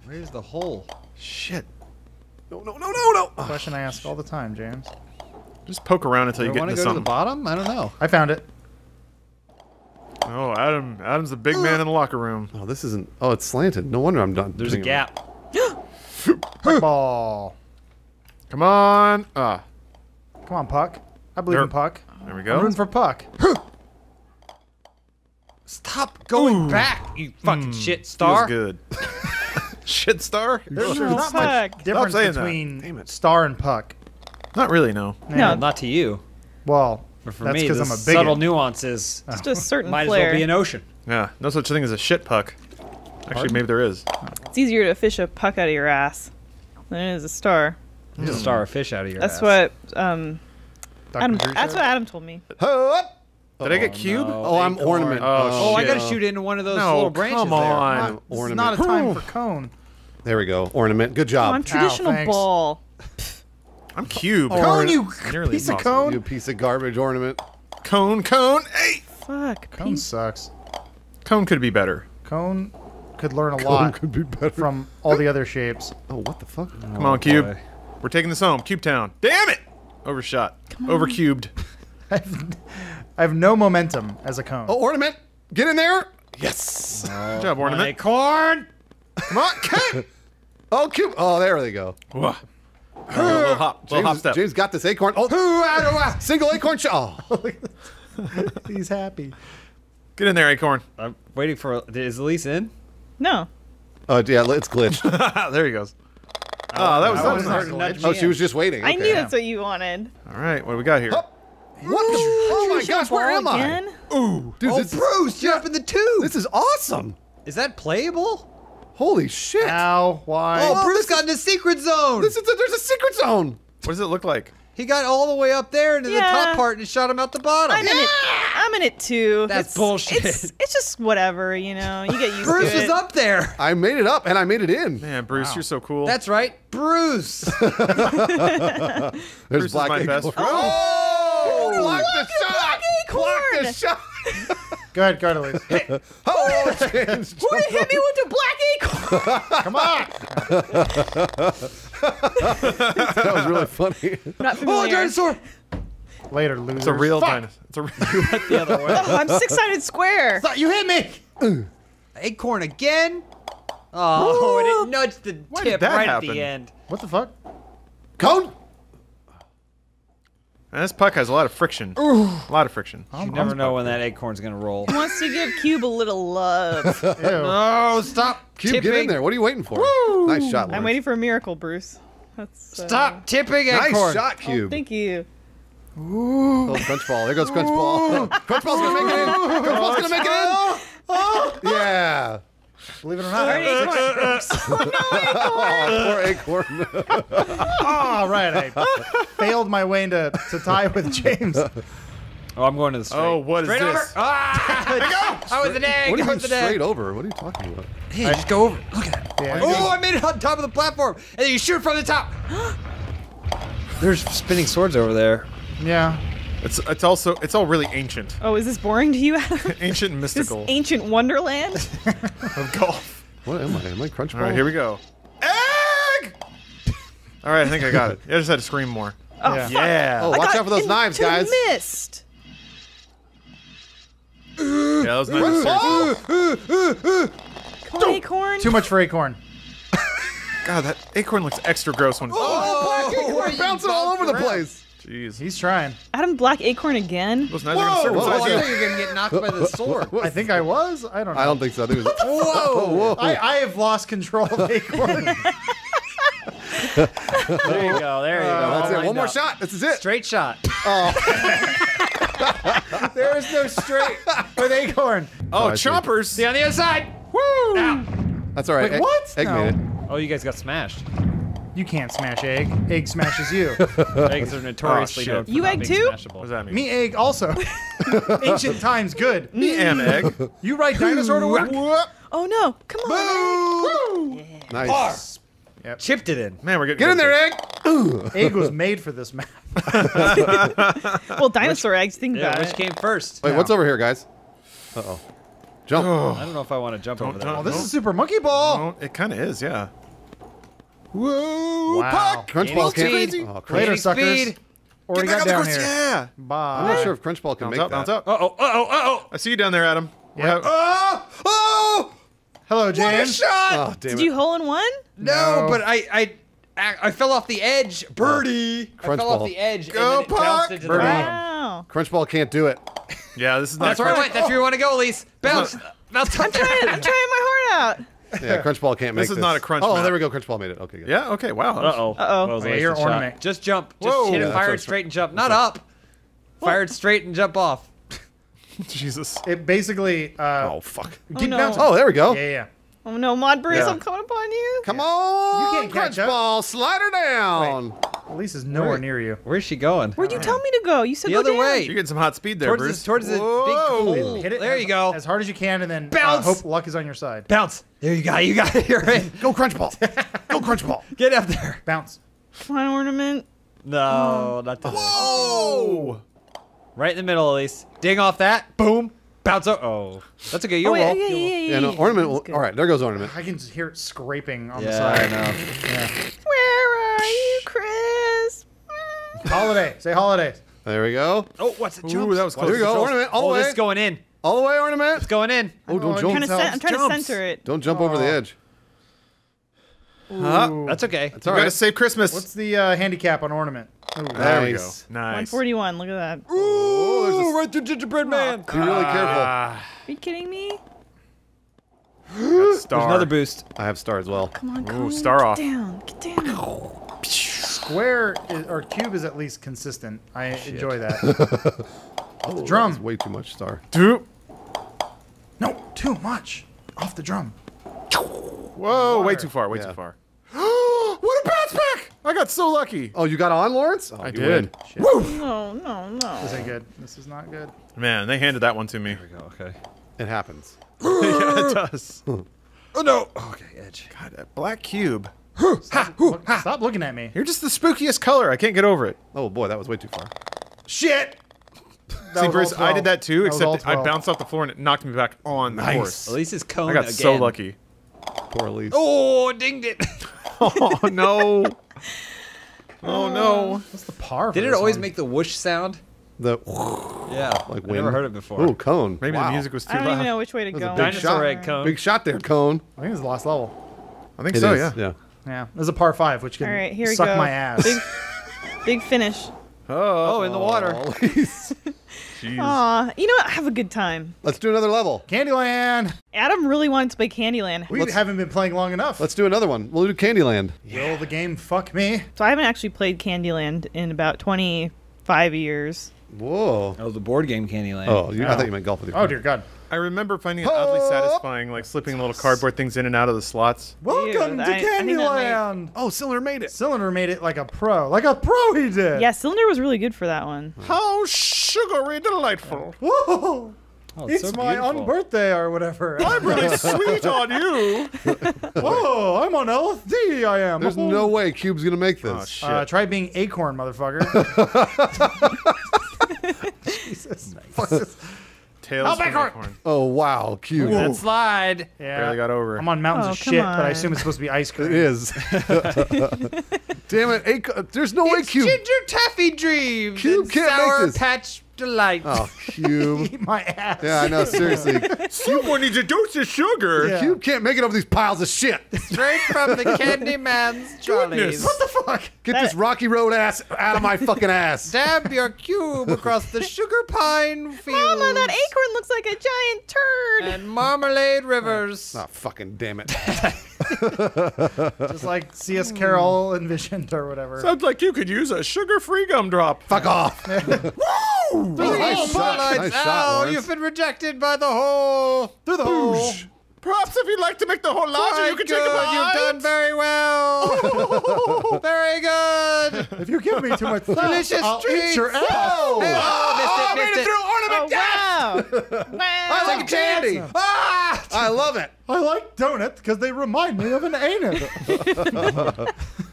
Where's the hole? Shit. No, no, no, no, no. Question I ask all the time, James. Just poke around until you You get want to into go to the bottom? I don't know. I found it. Oh, Adam. Adam's the big man in the locker room. Oh, this isn't. Oh, it's slanted. No wonder I'm done. There's a gap. Puck ball. Come on. Ah, Come on, Puck. I believe There- in Puck. there we I'm go. rooting for Puck. Stop going back, you fucking shit star. Feels good. Shit star? There's No, not much difference between Damn it. Star and Puck. Not really, no. No, not to you. Well, But for that's me, because I'm a subtle bigot. nuances just a certain might as well be an ocean. Yeah, no such thing as a shit puck. Actually, maybe there is. It's easier to fish a puck out of your ass than it is a star. Just a star of fish out of your That's ass. what um Adam. That's what Adam told me. Hup. Did I get cube? no. Oh, I'm Acorn. ornament. Oh, Oh, oh I shit. gotta shoot into one of those No, little branches come there. on. I'm This is ornament. not a time for cone. There we go. Ornament. Good Oh, job. I'm traditional thanks. ball. I'm cube. Cone, you Nearly piece of impossible. you cone. piece of garbage ornament. Cone, cone. Hey, Fuck. Cone sucks. cone could be better. Cone could learn a lot could be better. from all the other shapes. Oh, what the fuck? Come on, oh, Cube. boy. We're taking this home. Cube Town. Damn it! Overshot. Overcubed. I have, no momentum as a cone. Oh, ornament! Get in there! Yes! Oh Good job, Ornament. Acorn! Come on, Cube! Oh, cute! Oh, there they go. Whoa. Oh, little hop, little hop James, step. James got this acorn. Oh, single acorn shot. Oh. He's happy. Get in there, Acorn. I'm waiting for. Is Elyse in? No. oh, yeah, it's glitched. there he goes. Oh, that was, that was was nice. not Nudge Oh, she was just waiting. I knew that's what you wanted. All right, what do we got here? What the? Oh my gosh, where am I? Again? Dude, Oh, this, is, Bruce, you're up in the tube. this is awesome. Is that playable? Holy shit. Ow, why? oh, Bruce this got in the secret zone. This is a, there's a secret zone. What does it look like? he got all the way up there into the top part and shot him out the bottom. I'm in it. I'm in it too. That's It's- bullshit. It's, it's just whatever, you know. You get used Bruce to it. was up there. I made it up and I made it in. Man, Bruce, you're so cool. That's right, Bruce. There's Bruce is my best friend. Oh, Oh, block the shot. Block the shot. Go ahead, go ahead, Elyse. Oh, Who hit me with the black acorn? Come on! That was really funny. Not oh, familiar. dinosaur. Later, losers. It's a real Fuck! dinosaur. It's a real. The other way. Oh, I'm six-sided square. Thought You hit me! Acorn again. Oh, and it nudged the Why Tip that right at the end. What the fuck? Cone. Man, this puck has a lot of friction. A lot of friction. You never know when that acorn's gonna roll. Wants to give Cube a little love. Ew. Oh, stop Cube, tipping. get in there. What are you waiting for? Nice shot, I'm waiting for a miracle, Bruce. That's, uh, Stop tipping, acorn. Nice Acorn. shot, Oh, Cube. thank you. Oh, crunch ball. There goes crunch ball. crunch ball's gonna make it in. Crunch ball's gonna make it in. Yeah. Believe it or not. Oh, poor acorn. All right, I failed my way into to tie with James. Oh, I'm going to the straight. Oh, what is Straight this? over. Ah! I was an egg. what do you I mean was egg. straight over? What are you talking about? Hey, just go over. Look at that. Yeah. Oh, I made it on top of the platform, and then you shoot from the top. There's spinning swords over there. Yeah. It's it's also it's all really ancient, Oh, is this boring to you, Adam? ancient and this mystical ancient wonderland? of golf. What am I? Am I crunch ball? All right, here we go. Egg. All right, I think I got it. I just had to scream more. Oh, Yeah. fuck. Yeah. Oh, watch out for those knives, into guys. Missed. Yeah, that was nice. Come acorn. Too much for Acorn. God, that acorn looks extra gross when. Oh, black acorn bouncing all over the around. place. Jeez. He's trying. Adam Black Acorn again. Those knives Whoa, whoa, you. I think you're gonna get knocked by the sword. I think I was. I don't know. I don't think so. I think it was. Whoa, whoa. I, I have lost control of Acorn. There you go. There you go. Uh, that's it. One more up. shot. This is it. Straight shot. Oh. there is no straight with Acorn. Oh, oh I see. chompers. See on the other side. Woo! That's all right. Wait, what? Egg No. made it. Oh, you guys got smashed. You can't smash Egg. Egg smashes you. Eggs are notoriously shit. known for You not egg being too? smashable. What does that mean? Me Egg also. Ancient times good. Me am egg. You write dinosaur to work? Oh no! Come on. Nice. Chipped it in. Man, we're getting Get in good there, at Egg. Egg was made for this map. Well, dinosaur eggs. Think Yeah, about which it. came first? Wait, what's over here, guys? Uh oh. Jump. I don't know if I want to jump over don't- there. Oh, this is Super Monkey Ball. Oh, it kind of is, yeah. Whoa, Wow. puck. Crunch Gaining ball can't. Oh, crunch. Later, suckers. speed. Or Get back got on the down course, here. Yeah. I'm not sure if Crunch Ball can Bounce make up, bounce up. Uh oh. Uh oh. Uh oh. I see you down there, Adam. We're Oh! Oh! Hello, What a shot! Oh, damn Did it. you hole in one? No, No. but I, I, I, I fell off the edge. Birdie. I Crunch fell ball. off the edge Go, and then Puck! bounced into Birdie. the bottom. Wow. Crunch Ball can't do it. Yeah, this is not That's where I went. That's where you want to go, Elyse. Bounce. Bounce I'm trying, I'm trying my heart out. Yeah, Crunch Ball can't make This this. is not a crunch Oh, map. there we go. Crunch Ball made it. Okay, good. Yeah, okay, wow. Uh oh. Uh-oh. Okay, you're ornament. Just jump. Just Whoa. hit Yeah, it. that's Fire what it straight and jump. Not up. Fire it straight and jump off. Jesus. It basically uh, Oh, fuck. keep no. bouncing. Oh, there we go. Yeah, yeah. Oh no, Mod Bruce, Yeah. I'm coming upon you. Come on. You can't Crunch catch up. Ball. Slide her down. Elyse is nowhere Where- near you. Where's she going? Where'd you tell me to go? You said The go other down. way. You're getting some hot speed there, Towards Bruce. this, towards the big pool. Hit it There as, you go. As hard as you can, and then uh, Bounce. hope luck is on your side. Bounce. There you go. You got it. You're in. Go Crunch Ball. go Crunch Ball. Get up there. Bounce. Come on, ornament. No, not today. Whoa! Right in the middle, Elyse. Ding off that. Boom. Bounce out. Oh, that's okay. Oh, You'll yeah, roll. yeah, yeah, yeah, Yeah, no, ornament. Will, all right, there goes ornament. I can just hear it scraping on the side. I know. Yeah. Where are you, Chris? Holiday. Say holiday. There we go. Oh, what's it? Ooh, that was close. Here we go. Ornament all Oh, the this way. is going in. all the way, ornament. It's going in. Oh, don't Oh, jump. I'm trying to, cen- I'm trying to Jumps. center it. Don't jump over the Oh. edge. Huh? That's okay. It's all You gotta save Christmas. What's the uh, handicap on ornament? there we go. Nice. Nice. 141. Look at that. Are Ooh, right through gingerbread man. Be really careful. Are you kidding me? star. There's another boost. I have star as well. Come on, Ooh, Colin, star get off. down. Get down. Square is, or cube is at least consistent. I enjoy that. Oh, that drum. was way too much star. Dude. no, too much. Off the drum. Whoa, way too far, way Yeah. too far. what a bounce back! I got so lucky. Oh, you got on, Lawrence? Oh, I you did. win. No, no, no. This ain't good. This is not good. Man, they handed that one to me. Okay. It happens. yeah, it does. Oh, oh no. Okay, edge. God, that black cube. Look- stop looking at me. You're just the spookiest color. I can't get over it. Oh boy, that was way too far. Shit. That See, Bruce, I did that too, That except I bounced off the floor and it knocked me back on the Nice. course. At least it's cone I got again. so lucky. Poor Elyse. Oh, dinged it. oh no. Oh no. What's the par? for Did it this always one? make the whoosh sound? The Yeah. like I wind. never heard it before. Ooh, cone. Maybe Wow. the music was too loud. I don't loud. even know which way to go. big Dinosaur shot. egg cone. Big shot there, cone. I think it's the last level. I think It so, is, yeah. yeah. Yeah. There's a par five, which can All right, here we suck go. my ass. Big, big finish. Oh, oh in the water. Elyse. Jeez. Aw, you know what? Have a good time. Let's do another level. Candyland. Adam really wanted to play Candyland. We Let's- haven't been playing long enough. Let's do another one. We'll do Candyland. Will the game fuck me? So I haven't actually played Candyland in about 25 years. Whoa. Oh, the board game Candyland. Oh, you, I thought you meant golf with your Oh friend. dear God. I remember finding it oddly satisfying, like slipping little cardboard things in and out of the slots. Welcome Dude, to I- I think that might- Candyland. Oh, Cylinder made it. Cylinder made it like a pro. Like a pro he did. Yeah, Cylinder was really good for that one. How sugary delightful. Whoa. Oh, It's, so my beautiful. on birthday or whatever. I'm really sweet on you. Whoa, I'm on LSD, I am. There's no way Cube's gonna make this. Oh, shit. Uh, try being acorn, motherfucker. Jesus. Fuck this. Tails from Acorn. acorn. Oh wow, cute. Whoa. And slide. Yeah. Barely got over. I'm on mountains Oh, of come shit, but I assume it's supposed to be ice cream. It is. Damn it, Ac- there's no way Cube. Ginger Taffy Dreams. Cube and can't make Sour this. Patch Delight. Oh, Cube. Eat my ass. Yeah, I know. Seriously, Someone needs a dose of sugar. Yeah. Cube can't make it over these piles of shit. Straight from the Candyman's trolleys. What the fuck? Get this Rocky Road ass out of my fucking ass. Dab your cube across the sugar pine fields. Mama, that acorn looks like a giant turd. and marmalade oh, rivers. Oh, fucking damn it. Just like C.S. Carroll envisioned or whatever. Sounds like you could use a sugar-free gumdrop. Fuck off. Oh, nice shot. Nice shot, out. You've been rejected by the hole. Through the hole. Perhaps if you'd like to make the whole larger, Quite you could good. take a bite. You've done very well. very good. If you give me too much Delicious I'll treats. eat your ass. Oh, I missed it, missed it. Oh, wow. wow. I like candy. Ah! I love it. I like donuts because they remind me of an anus. Let's play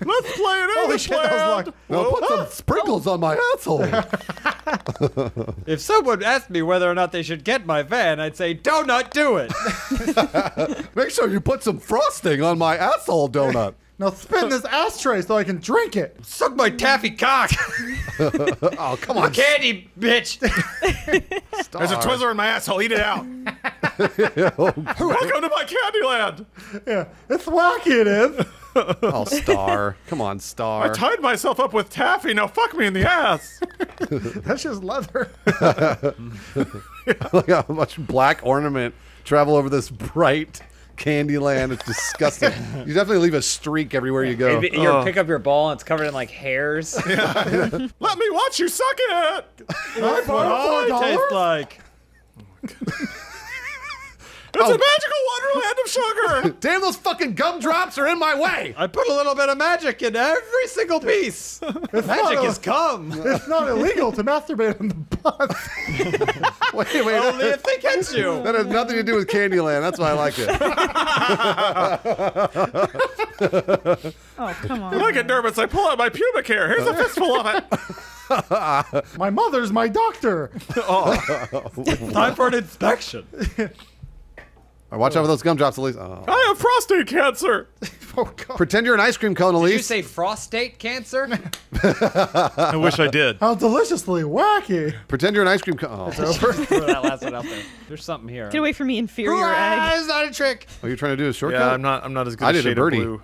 it Holy in shit, that was luck. Now put some sprinkles on my asshole. If someone asked me whether or not they should get my van, I'd say, donut, do it. Make sure you put some frosting on my asshole donut. Now spin this ashtray so I can drink it. Suck my taffy cock. Oh, come on. Candy, bitch. There's a Twizzler in my asshole. Eat it out. Oh, Welcome to my Candyland. Yeah, it's wacky. It is. Oh, Star. Come on, Star. I tied myself up with taffy. Now fuck me in the ass. That's just leather. Look how much black ornament travel over this bright candy land. It's disgusting. you definitely leave a streak everywhere you go. you oh. pick up your ball and it's covered in like hairs. Let me watch you suck it. I bought a $4. tastes like. It's a oh. magical wonderland of sugar. Damn, those fucking gumdrops are in my way. I put a little bit of magic in every single piece. magic not a- has come. It's not illegal to masturbate on the bus. wait, wait. Only if they catch you. That has nothing to do with Candyland. That's why I like it. Oh, come When I on. get nervous, I pull out my pubic hair. Here's a fistful of it. My mother's my doctor. Oh. Time for an inspection. All right, watch out for those gumdrops, Elyse. Oh. I have prostate cancer. Oh God. Pretend you're an ice cream cone, Elyse. Did you say prostate cancer? I wish I did. How deliciously wacky. Pretend you're an ice cream cone. Oh. Throw that last one out there. There's something here. Get away from me, inferior egg. It's not a trick. Oh, Are you trying to do a shortcut? Yeah, I'm not. I'm not as good. I as did a shade of birdie. blue.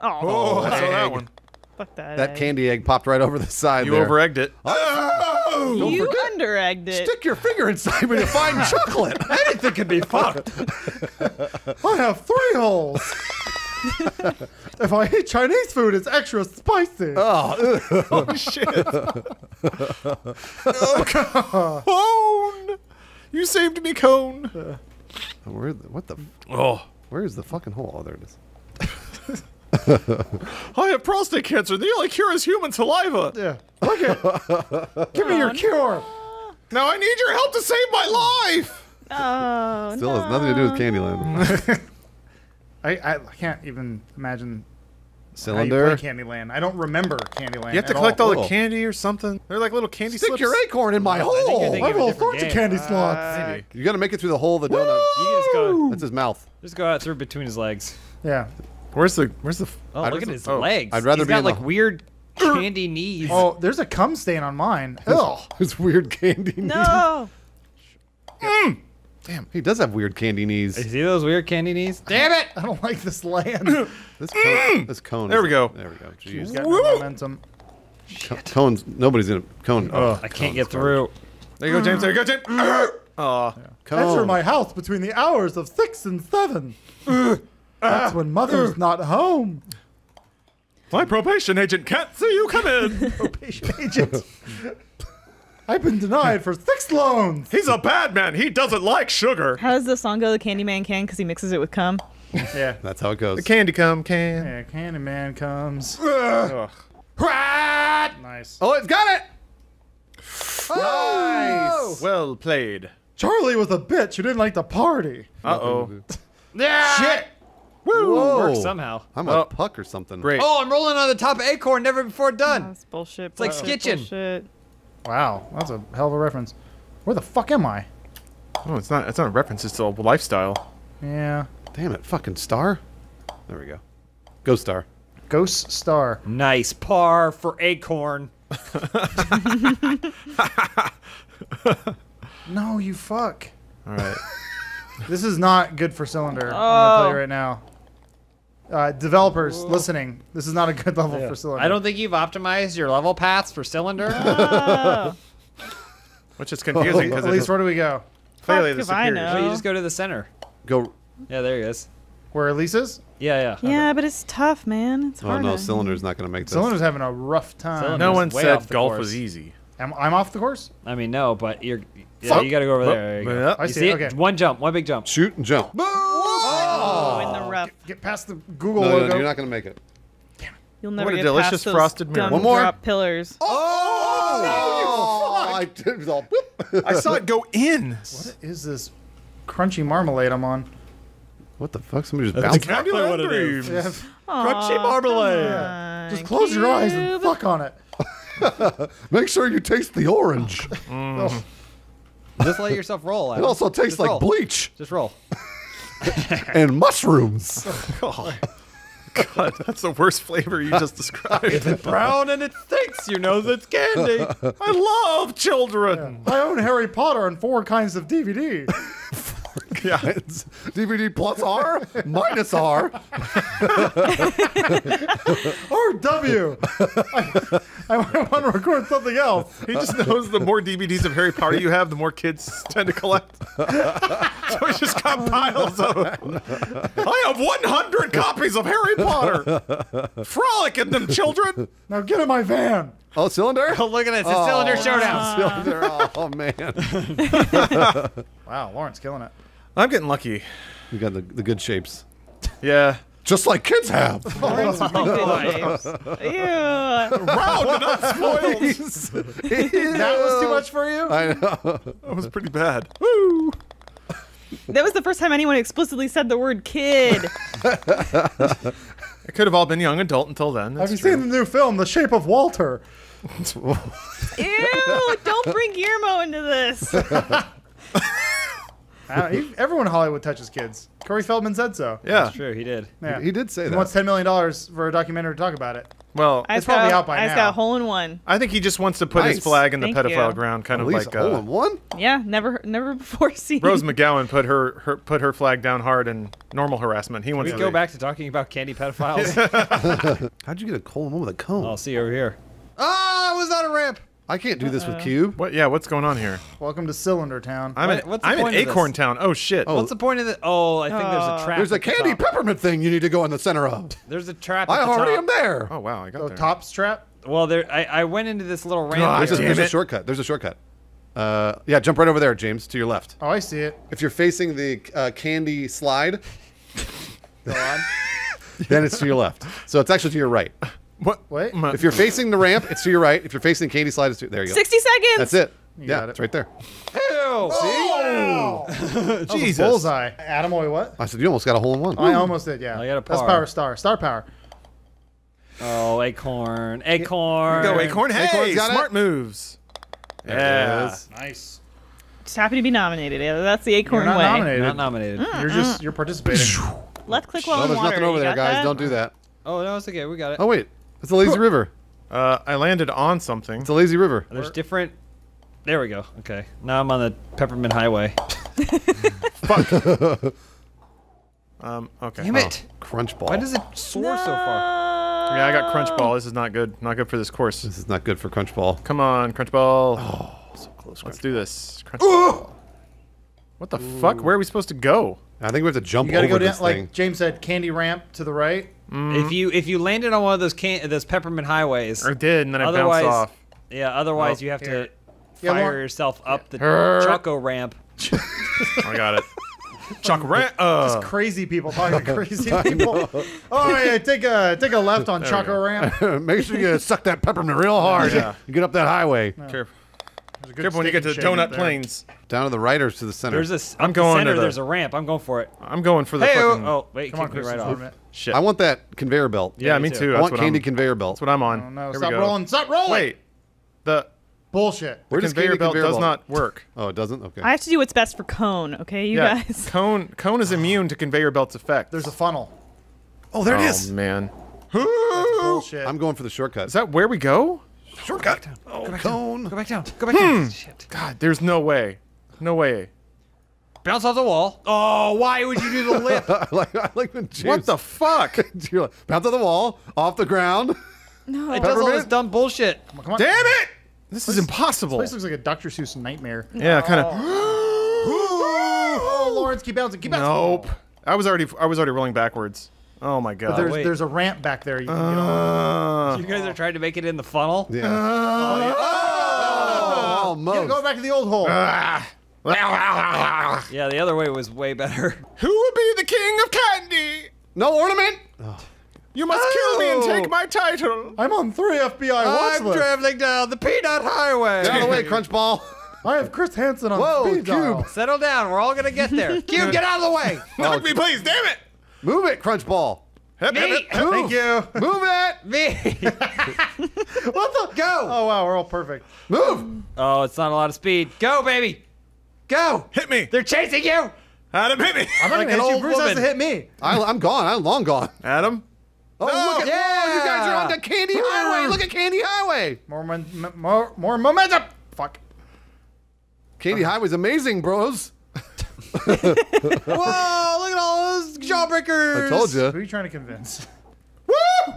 Oh, Oh, I saw egg. that one. fuck that. That egg. candy egg popped right over the side You there. over egged it. Ah! You under egged it. Stick your finger inside when you find chocolate. Anything can be fucked. I have three holes. if I eat Chinese food, it's extra spicy. Oh, oh, oh shit! oh, Cone, you saved me, Cone. Where? The, what the? Oh, Where is the fucking hole? Oh, there it is. I have prostate cancer. The only cure is human saliva. yeah. Look it. Give me your cure. Now I need your help to save my life. Oh, Still no. has nothing to do with Candyland. I, I can't even imagine Cylinder. how you play Candyland. I don't remember Candyland. You have to at collect all, Oh. the candy or something. They're like little candy Stick slips. your acorn in my I you're hole. thinking I of have a all sorts of game. candy uh, slots. Maybe. You got to make it through the hole of the donut. You just go, That's his mouth. just go out through between his legs. Yeah. Where's the? Where's the? Oh, I'd look at his oh, legs. I'd rather He's be got in the- like weird candy knees. Oh, there's a cum stain on mine. Ugh. It's weird candy knees. No. Mm. Damn. He does have weird candy knees. You see those weird candy knees? Damn it! I don't like this land. This cone. This cone. Mm. There is- we go. There we go. Jeez. Got no momentum. Co- Cones. Nobody's gonna cone. Oh, I can't get through. There you go, James. There you go, James. Mm. Aw. cone. Enter my house between the hours of six and seven. That's when mother's not home. My probation agent can't see you come in. Probation agent. I've been denied for six loans. He's a bad man. He doesn't like sugar. How does the song go? The Candyman can because he mixes it with cum. Yeah. That's how it goes. The candy come can. Yeah, Candyman comes. Ugh. Nice. Oh, it's got it. Nice. Well played. Charlie was a bitch who didn't like the party. Uh oh. yeah. Shit! Whoa. Works somehow. I'm Oh. a puck or something. Great. Oh, I'm rolling on the top of acorn, never before done. That's bullshit. It's like bullshit, Skitchin'. Wow, that's a hell of a reference. Where the fuck am I? Oh, it's not. It's not a reference. It's a lifestyle. Yeah. Damn it, fucking star. There we go. Ghost star. Ghost Star. Nice par for acorn. No, you fuck. All right. This is not good for Cylinder. I'm gonna tell you oh. right now. Uh, developers listening, this is not a good level for Cylinder. I don't think you've optimized your level paths for cylinder. Oh, Which is confusing because At least where do we go? clearly fuck the superior. Well, you just go to the center. Go. Yeah, there he is. Where Elyse is? Yeah, yeah. yeah, but it's tough, man. It's Oh hard. no, to- cylinder's not gonna make this. Cylinder's having a rough time. Cylinder- No one said golf course. was easy. Am, I'm off the course? I mean, no, but you're. Yeah, Fuck. you got to go over there. there you go. Yeah. I You see, see it. it? Okay. One jump, one big jump. Shoot and jump. No, Oh, in the oh. rough. Get past the Google no, no, logo. you're not gonna make it. You'll never What a get delicious past those frosted mirror. One more? drop pillars. Oh, oh I did it was all. boop. I saw it go in. What is this crunchy marmalade I'm on? What the fuck? Somebody just bounced. exactly what it is. Yeah, Crunchy marmalade. on, just close your eyes and fuck on it. Make sure you taste the orange. Mm. Oh, Just let yourself roll. It also tastes Just like roll. bleach Just roll. and mushrooms. God, that's the worst flavor you just described. Brown and it stinks. You know it's candy. I love children. I own Harry Potter on four kinds of DVD. Yeah, it's DVD plus R minus R. or W. I, I want to record something else. He just knows the more DVDs of Harry Potter you have, the more kids tend to collect. so he's just got piles of them. I have 100 copies of Harry Potter. Frolic in them, children. Now get in my van. Oh, cylinder. Oh, look at this. It's cylinder oh, showdown. cylinder. Oh man, Wow, Lawrence killing it. I'm getting lucky. you got the, the good shapes. Yeah. Just like kids have. Ew. Rounded up spoils. That was too much for you. I know. That was pretty bad. Woo! That was the first time anyone explicitly said the word kid. It could have all been young adult until then. Have you true. seen the new film, The Shape of Walter? Ew! Don't bring Guillermo into this. I he- everyone in Hollywood touches kids. Corey Feldman said so. Yeah. That's true. He did. Yeah. He did say He that. wants ten million dollars for a documentary to talk about it. Well, I It's probably got, out by I now. got a hole in one. I think he just wants to put his flag in the Thank pedophile you. ground, kind At of least like a hole uh, in one. Yeah, never, never before seen. Rose McGowan put her, her put her flag down hard in normal harassment. He wants We to go back to talking about candy pedophiles. How'd you get a hole in one with a cone? I'll see you over here. Ah, it was that a ramp? I can't do this with cube. What? Yeah, what's going on here? Welcome to Cylinder Town. I'm What- in, what's the I'm in point of this? Acorn Town. Oh shit! Oh. What's the point of the? Oh, I think there's a Uh, trap. There's a at the candy top. peppermint thing you need to go in the center of. There's a trap. I at the already top. am there. Oh wow, I got there. top strap. Well, there. I, I went into this little ramp. God There's, a, here. there's a it. shortcut. There's a shortcut. Uh, yeah, jump right over there, James, to your left. Oh, I see it. If you're facing the uh, candy slide, Go on. then it's to your left. So it's actually to your right. What? Wait. My- If you're facing the ramp, it's to your right. If you're facing the candy slide, it's to there you go. Sixty seconds. That's it. You yeah, got it. it's right there. Hell. Oh. Jesus. Bullseye. Adam, wait, what? I said you almost got a hole in one. I almost did. Yeah. Oh, I got a That's power star. Star power. Oh, acorn, acorn. Go Acorn. Hey, Acorn's got it. smart moves. There it Yeah. Nice. Just happy to be nominated. Yeah, that's the acorn You're not way. nominated. Not nominated. You're just you're participating. Left click while Well, in there's water. nothing over You there, guys. that? Don't do that. Oh no, it's okay. We got it. Oh wait, it's a lazy river. Uh, I landed on something. It's a lazy river. There's different. There we go. Okay. Now I'm on the Peppermint Highway. Fuck. Um, okay. Damn it! Crunch ball. Why does it soar so far? Yeah, I got Crunch Ball. This is not good. Not good for this course. This is not good for crunch ball. Come on, Crunch Ball. Oh, so close. Let's do this. Crunch Ball. What the fuck? Where are we supposed to go? I think we have to jump You gotta over go down this like. James said. Candy ramp to the right. If you if you landed on one of those can those Peppermint Highways, I did, and then I otherwise, bounced off. yeah, otherwise Oh, you have here. to Yeah, fire Lauren- yourself up the Her- Choco ramp. I got it. Chuck Ran. Uh, Crazy people talking to crazy people. Oh yeah, take a take a left on we Choco ramp. Make sure you suck that peppermint real hard. Yeah. You get up that highway. careful. There's a good Careful when you get to the steak and shake Donut up there. Plains. Down to the right or to the center. There's this. I'm up the going to center, the- There's a ramp. I'm going for it. I'm going for the Hey, fucking. oh wait, Come on, kick me Chris. right off. a shit. I want that conveyor belt. yeah, me me too. too. I want candy I'm, conveyor belt. That's what I'm on. Oh no! Here we Stop go. rolling! Stop rolling! Wait. The Bullshit. Where does conveyor candy belt conveyor does belt? not work. Oh, it doesn't. Okay. I have to do what's best for Cone. Okay, you yeah, guys. cone cone is immune to conveyor belt's effect. There's a funnel. oh, there it is. oh it is. man. That's bullshit. I'm going for the shortcut. Is that where we go? Shortcut? Go Oh, cone. Go back down. Go back down. Hmm. Shit. God, there's no way. No way. Bounce off the wall. Oh, why would you do the lip? I like, I like when James. What the fuck? Bounce off the wall, off the ground. No. It does all this dumb bullshit. Come on. Damn it! This is impossible. This looks like a Dr. Seuss nightmare. Yeah, kind of. Oh, Lawrence, keep bouncing, keep bouncing. Nope. I was already I was already rolling backwards. Oh my But god. there's wait. there's a ramp back there. You can get on. Uh, You guys are trying to make it in the funnel. Yeah. oh, Almost. Yeah, go back to the old hole. Ah. Yeah, the other way was way better. Who will be the king of candy? no ornament. You must kill me and Oh. take my title. I'm on three FBI watch I'm list. traveling down the peanut highway. Get out of the way, Crunchball. I have Chris Hansen on Whoa, speed dial. Cube. Settle down. We're all gonna get there. Cube, get out of the way. Knock me, please. Damn it. Move it, crunch ball. Hip, hip, Me. hip, hip. Thank you. Move it. Me. what the? Go. Oh wow, we're all perfect. Move. Oh, it's not a lot of speed. Go, baby. Go. Hit me. They're chasing you. Adam, hit me. I'm not Like gonna hit you. old Bruce has to hit me. I, I'm gone. I'm long gone. Adam. Oh, look at Yeah. you guys are on the Candy Highway. Look at Candy Highway. More, mon- m- more, more momentum. Fuck. Candy Highway's amazing, bros. Whoa! Look at all those jawbreakers. I told you. Who are you. you trying to convince? Woo!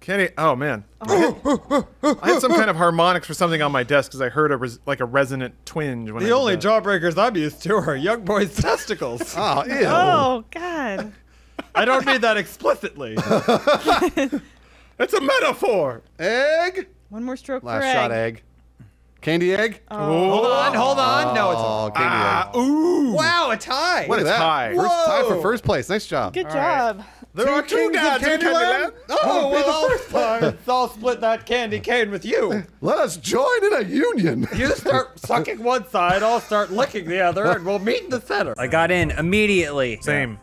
Kenny. Oh man. Oh. I had some kind of harmonics or something on my desk because I heard a res- like a resonant twinge. When The did only that. jawbreakers I'm used to are young boys' testicles. Ah, oh, ew. Oh God. I don't mean that explicitly. It's a metaphor. Egg. One more stroke Last for shot egg. egg. Candy egg? Hold on, hold on. No, it's Oh, candy Ah, egg. ooh. wow, a tie. Look at that. tie. First tie for first place. Nice job. Good job. There are two dads in Candyland. Oh, well, I'll split that candy cane with you. Let us join in a union. You start sucking one side, I'll start licking the other, and we'll meet in the center. I got in immediately. Same.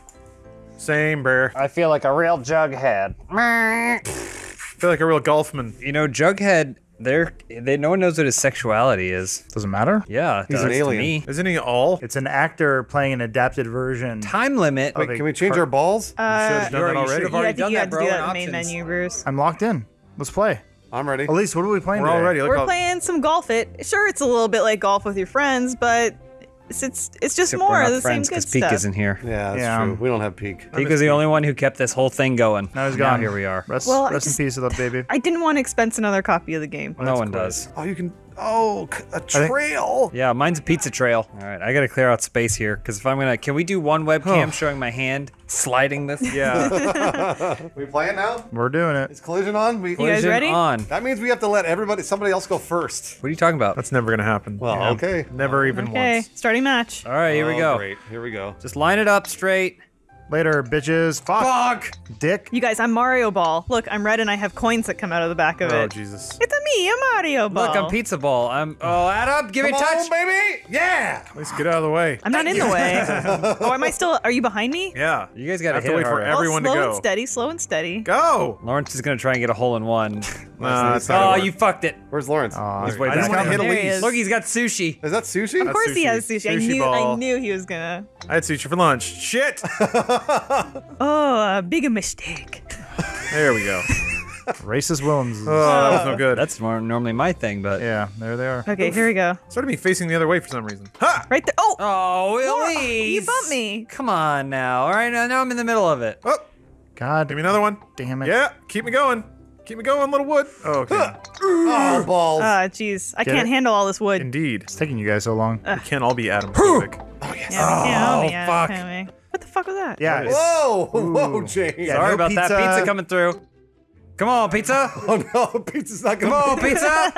Same, bear. I feel like a real jughead. I feel like a real golfman. You know, Jughead, they're, they, no one knows what his sexuality is. Doesn't matter. Yeah, it He's does an to alien. me. Isn't he all? It's an actor playing an adapted version. Time limit. Wait, Can we change our balls? Uh, You Should've done that already. should've yeah, I already think done you that, have to bro. do that in in the main menu, Bruce. I'm locked in. Let's play. I'm ready. Elyse, what are we playing We're all ready. Look We're how- playing some golf. It sure it's a little bit like golf with your friends, but it's it's, it's just Except more we're of not the friends same good 'cause Peake stuff. isn't here. Yeah, that's Yeah. true. We don't have Peake. Peake was the only one who kept this whole thing going. Now he's gone. Now here we are. Rest, Well, I rest just- in peace, little baby. I didn't want to expense another copy of the game. no one does. Oh, you can. Oh, c- a think- trail. Yeah, mine's a pizza trail. All right, I gotta clear out space here because if I'm gonna, can we do one webcam showing my hand sliding this? Yeah. We playing now? We're doing it. Is collision on? We. You guys Collision ready? On. That means we have to let everybody, somebody else go first. What are you talking about? That's never gonna happen. Well, Yeah. okay. Never even Okay, once. starting match. All right, here we Oh, go. Great. Here we go. Just line it up straight. Later, bitches. Fuck. Fuck. Dick. You guys, I'm Mario Ball. Look, I'm red and I have coins that come out of the back of Oh it. Oh, Jesus. It's a me, a Mario Ball. Look, I'm pizza ball. I'm. Oh, add up. Give me Come touch. on, baby. Yeah. Let's get out of the way. I'm not in the way. oh, am I still? Are you behind me? Yeah. You guys gotta have hit to it wait for harder. Well, everyone to slow and steady, slow and steady. Go. Lawrence is gonna try and get a hole in one. Nah, that's not Oh, gonna work. you fucked it. Where's Lawrence? Aw. He's way I just back want to hit there. There he Look, he's got sushi. Is that sushi? Of course he has sushi. I Sushi knew. I knew he was gonna. I had sushi for lunch. Shit. Oh, uh, a big mistake. there we go. Racist Willems. Oh, that was no good. That's more normally my thing, but. yeah, there they are. Okay, here we go. started me facing the other way for some reason. Ha! Right there. Oh, Oh, Laura, Elyse. you bumped me. Come on now. All right, now, now I'm in the middle of it. Oh, God give me another one. damn it. Yeah, keep me going. Keep me going, little wood. Oh, okay. Oh, balls. Ah, jeez. I Get can't it? handle all this wood. Indeed. It's taking you guys so long. We can't all be Adam Kovic. Yeah, yeah, Oh, yeah, fuck. okay. What the fuck was that? yeah. it's- Whoa, whoa, James. Yeah, Sorry no about that. pizza. Pizza coming through. Come on, pizza. Oh no, pizza's not Come gonna. on, pizza.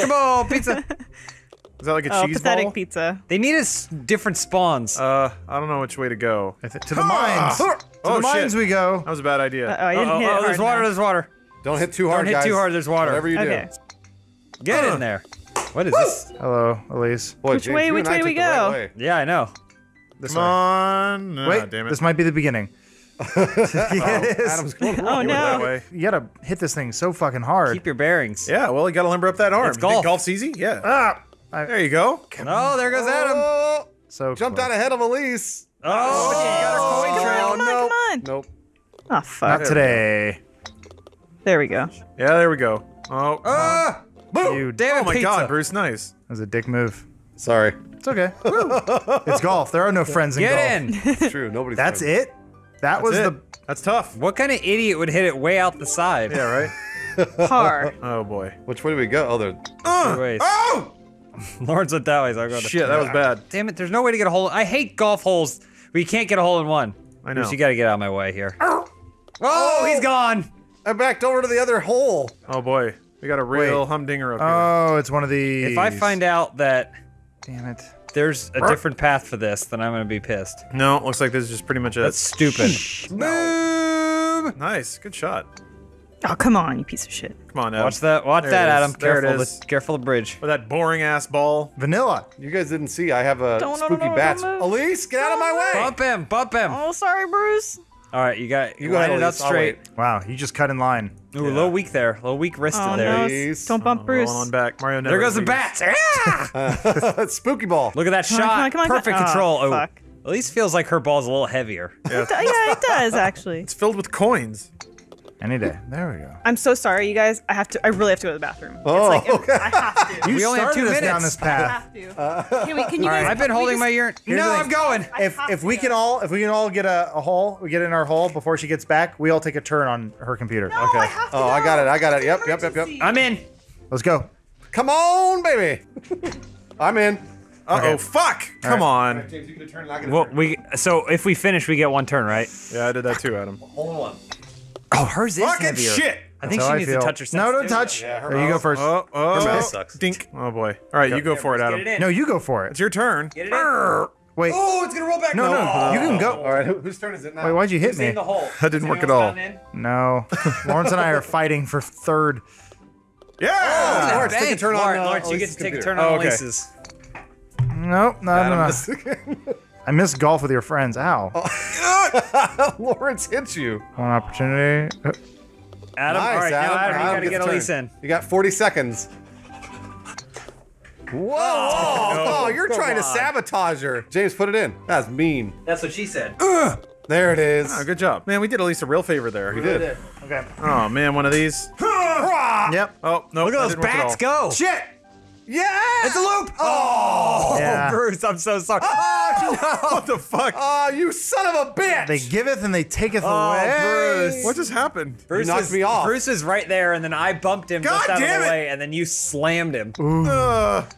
Come on, pizza. Is that like a Oh, cheese pathetic ball? pizza. They need us different spawns. Uh, I don't know which way to go. I think- to the mines. to Oh, the mines shit. we go. That was a bad idea. Uh oh, I didn't oh, hit oh, there's water. enough. There's water. Don't hit too hard, hit guys. too hard, there's water. Whatever you Okay. do. Get in there. What is this? Hello, Elyse. Boy, Which James, way- which way we the right go? way. Yeah, I know. This Come way. on. Nah, Wait, damn it. this might be the beginning. It is. Adam's going Oh wrong. that no. way. You gotta hit this thing so fucking hard. Keep your bearings. Yeah, well, you gotta limber up that arm. It's You think golf. golf's easy? Yeah. Ah, there you go. Oh, there goes Adam. Oh, so jumped close. out ahead of Elyse. Oh, she got her coin Come on, trail. come on, nope. come on. Nope. Oh fuck. Not today. There we go. Yeah, there we go. Oh, Ah, You. damn oh my pizza. god, Bruce, nice. That was a dick move. Sorry. It's okay. it's golf. There are no friends in Get golf. in. It's true. Nobody's. That's friends. it. That was That's the. That's tough. What kind of idiot would hit it way out the side? Yeah, right? Par. Oh boy. Which way do we go? Oh, there. Uh, Two ways. Oh! Lawrence went that way, so I'll go. Shit, that was bad. Damn it! There's no way to get a hole. I hate golf holes where you can't get a hole in one. I know. Bruce, you got to get out of my way here. Oh, he's gone. I backed over to the other hole. Oh boy. We got a real Wait. humdinger up oh, here. Oh, it's one of these. If I find out that Damn it. There's a different path for this, then I'm gonna be pissed. no, it looks like this is just pretty much it. That's stupid. Boom! nice. Good shot. Oh come on, you piece of shit. Come on, Adam. Watch that! Watch There that, it is. Adam. There it Careful, is. the, careful the bridge. With that boring ass ball. Vanilla. You guys didn't see. I have a Don't- no, no, spooky no, no, bats. no. Elyse, get out of my way. Bump him! Bump him! Oh sorry, Bruce. All right, you got You you go line ahead, it up straight. Wow, you just cut in line. Ooh, a little weak there. A little weak wrist Oh there. no! Don't bump Bruce. Rolling on back. Mario never There goes the bats. Yeah! spooky ball. Look at that Come on, shot. come on, come on, come Perfect on. control. Oh, Oh. At least feels like her ball's a little heavier. It yeah, it does actually. It's filled with coins. Any day. There we go. I'm so sorry, you guys. I have to. I really have to go to the bathroom. Oh, it's like, okay. I have to. You We only have started two us down minutes. this I path. have to. Can we? Can you guys? I've been holding just- my urine. No, I'm going. If if we go. can all if we can all get a, a hole, we get in our hole before she gets back, we all take a turn on her computer. No, Okay. I have to Oh, I got it. I got it. Yep, yep, yep, yep. I'm in. Let's go. Come on, baby. I'm in. Uh oh, Okay. fuck! Come on. James, you get a turn. I get a Well, turn. we so if we finish, we get one turn, right? Yeah, I did that too, Adam. Hole in one. Oh, hers is Fucking heavier. shit. I think That's she how I needs to feel. touch herself. No, don't touch. Yeah, her There you go mouth- first. Oh, oh, Her mouth sucks. Dink. Oh boy. All right, you go for it, Get Adam. it in. No, you go for it. It's your turn. Get it in. Wait. Oh, it's gonna roll back. No, no, you can go. All right, who, whose turn is it now? Wait, why'd you hit Who's in me? the hole? That didn't Has work at all. No. Lawrence and I are fighting for third. Yeah. Lawrence, take a turn on, Lawrence, uh, Lawrence, you get Elyse's to take a computer. turn on Oh, okay. Elyse's. Nope, no, Adam no, no. missed I miss golf with your friends. Ow. again. Lawrence hits you. One opportunity. Adam, Nice, all right, now Adam. Adam, you gotta get. Elyse in. You got 40 seconds. Whoa! Oh, oh, oh, oh you're trying to sabotage her. James, put it in. That's mean. That's what she said. There it is. Oh, good job. Man, we did at least a real favor there. We did. Okay. Oh man, one of these. Yep. Oh no! Look at those bats go. Shit! Yeah! It's a loop. Oh, Yeah. Bruce, I'm so sorry. What the fuck? Oh, you son of a bitch! They giveth and they taketh Oh, away. Bruce. What just happened? Bruce knocked was, me off. Bruce is right there, and then I bumped him just God out of the it. way, and then you slammed him. Uh, Thank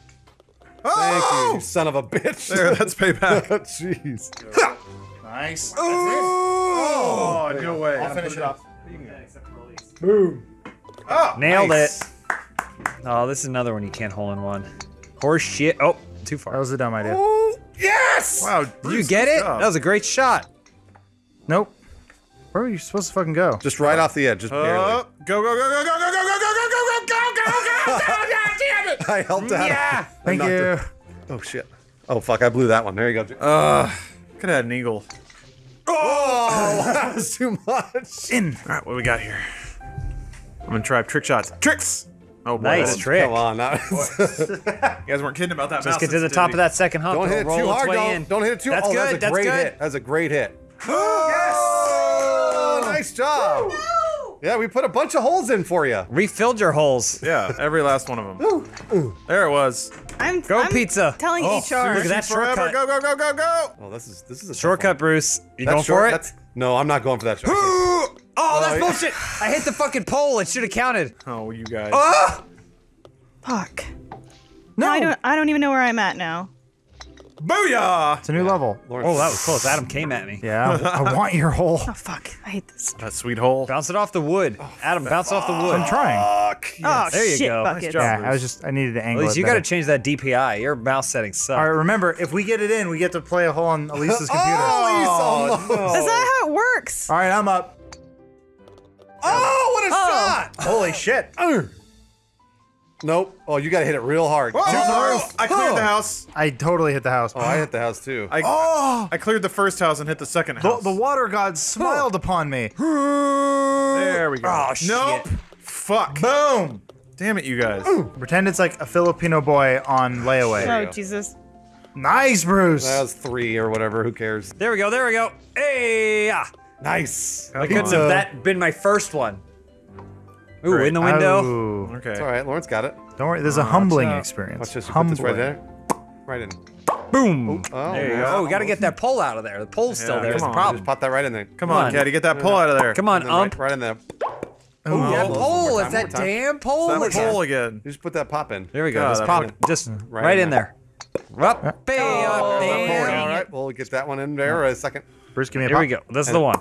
oh! you, you son of a bitch. There, that's payback. Jeez. Nice. oh, no way. I'll finish it off. Boom. Oh, Nailed Nice. it. Oh, this is another one you can't hole in one. Horse shit. Oh, too far. That was a dumb idea. Oh, yes! Wow. Did you get it? job. That was a great shot. Nope. Where were you supposed to fucking go? Just right off the edge, just barely. Oh, go, go, go, go, go, go, go, go, go, go, go, go, go, go, go, God damn it! I helped out. Yeah. Thank you. it. Oh, shit. Oh, fuck, I blew that one. There you go. Uh, could have had an eagle. oh, that was too much. In. All right, what do we got here? I'm gonna try trick shots. Tricks. Oh boy, Nice that- trick. Come on. Now. You guys weren't kidding about that. Let's get to the top of that second hump. Don't hit it It'll too its hard. way Don't, don't hit it too That's Oh, good. that's a That's great good. hit. That's a great hit. Oh, nice job. Yeah, we put a bunch of holes in for you. Refilled your holes. Yeah, every last one of them. There it was. I'm Go I'm pizza. Telling Oh, HR. look at that Forever. shortcut. Go, go, go, go, go. Oh, this is this is a tough Shortcut. Bruce. You That's going short- for it? That's, no, I'm not going for that shortcut. Oh, that's yeah. bullshit. I hit the fucking pole. It should have counted. Oh, you guys. Ah! Fuck. No, I don't. I don't even know where I'm at now. Booyah! It's a new level. Lawrence. Oh, that was close. Adam came at me. Yeah, I I want your hole. Oh fuck! I hate this. That sweet hole. Bounce it off the wood. Oh, Adam, bounce off the wood. I'm trying. Fuck. Oh There you shit go. Nice job. Yeah, I was just I needed to At angle least it you got to change that DPI. Your mouse settings suck. All right, remember, if we get it in, we get to play a hole on Elisa's computer. Oh, he's almost. That's not how it works. All right, I'm up. Oh, what a oh. shot! Holy shit. Nope. Oh, you got to hit it real hard. Oh, I cleared the house. I totally hit the house. Oh, I hit the house too. I, Oh! I cleared the first house and hit the second house. the water god smiled upon me. there we go. Oh, shit. Nope. Fuck. Boom! Damn it, you guys. Pretend it's like a Filipino boy on layaway. Oh Jesus. Nice, Bruce. that was three or whatever. Who cares? There we go. There we go. Hey! ah. Nice. Why couldn't have that been my first one? Ooh, Great. in the window. Oh. Okay. It's all right. Lawrence got it. Don't worry, there's a humbling out. experience. Watch this. You put this right there. Right in. Boom. Oh, oh there you go. Oh, we got to get that pole out of there. The pole's still there. come It's the on, problem. Just pop that right in there. Come Come on, on. Caddy, get that pole out of there. Come on, And then right, right in there. Ooh, that Oh, pole. one more It's that one more time. damn pole. That again. pull again. You just put that pop in. There we go. God, Just pop would- it. Just Right right, in in there. Up, bam, Oh, there. all right. We'll get that one in there. In a second. Bruce, give me a Here pop. we go. This is the one.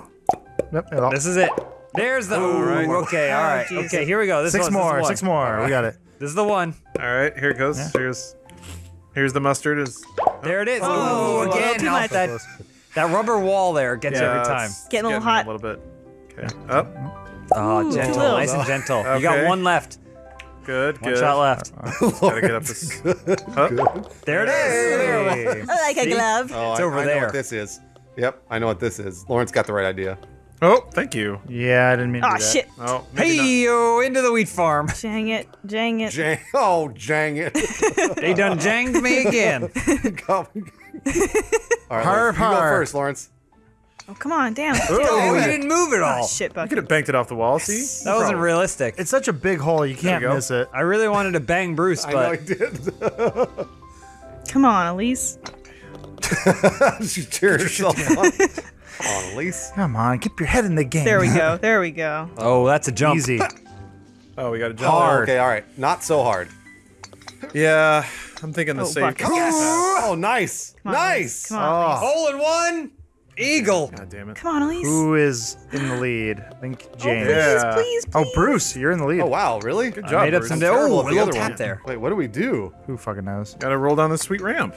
Yep, This is it. There's the. Ooh, right. okay, oh, all right. Jesus. Okay, here we go. This six one, this more, the one. six more. We got it. This is the one. All right, here it goes. Here's here's the mustard. Is oh. There it is. Oh, Ooh, again. too much. That, that rubber wall there gets you every time. it's- it's Getting a little me hot. A little bit. Okay. Up. Oh, Ooh, gentle. too little. Nice and gentle. Okay. You got one left. Good. One good. shot left. Gotta get up this. Up. There it is. Like a glove. Oh, It's I, over I know there. what this is. Yep, I know what this is. Lawrence got the right idea. Oh, thank you. Yeah, I didn't mean to Oh do that. shit. Oh, maybe Hey, yo, into the wheat farm. Jang it. Jang oh, it. Jang. Oh, jang it. They done janged me again. Go. All right, Har, Lawrence, you go first, Lawrence. Oh come on, damn. Oh, you didn't move at oh, all. Oh shit You could have banked it off the wall. See? That wasn't realistic. It's such a big hole, you can't go. miss it. I really wanted to bang Bruce, but... I know he did. Come on, Elyse. she cheered herself on. Come on, Elyse. Come on, keep your head in the game. There we go. There we go. oh, that's a jump. Easy. Oh, we got to jump. Oh, okay, all right. Not so hard. Yeah, I'm thinking the Oh, safe. bucket. Oh, nice. Come on, nice. Come on. Elyse. Hole in one. Eagle. God damn it. Come on, Elyse. Who is in the lead? I think oh, James. please, Yeah. please, oh, please. Oh, Bruce, you're in the lead. Oh wow, really? Good I job, made up some. Terrible Oh, a the little other tap one. there. Wait, what do we do? Who fucking knows? Gotta roll down the sweet ramp.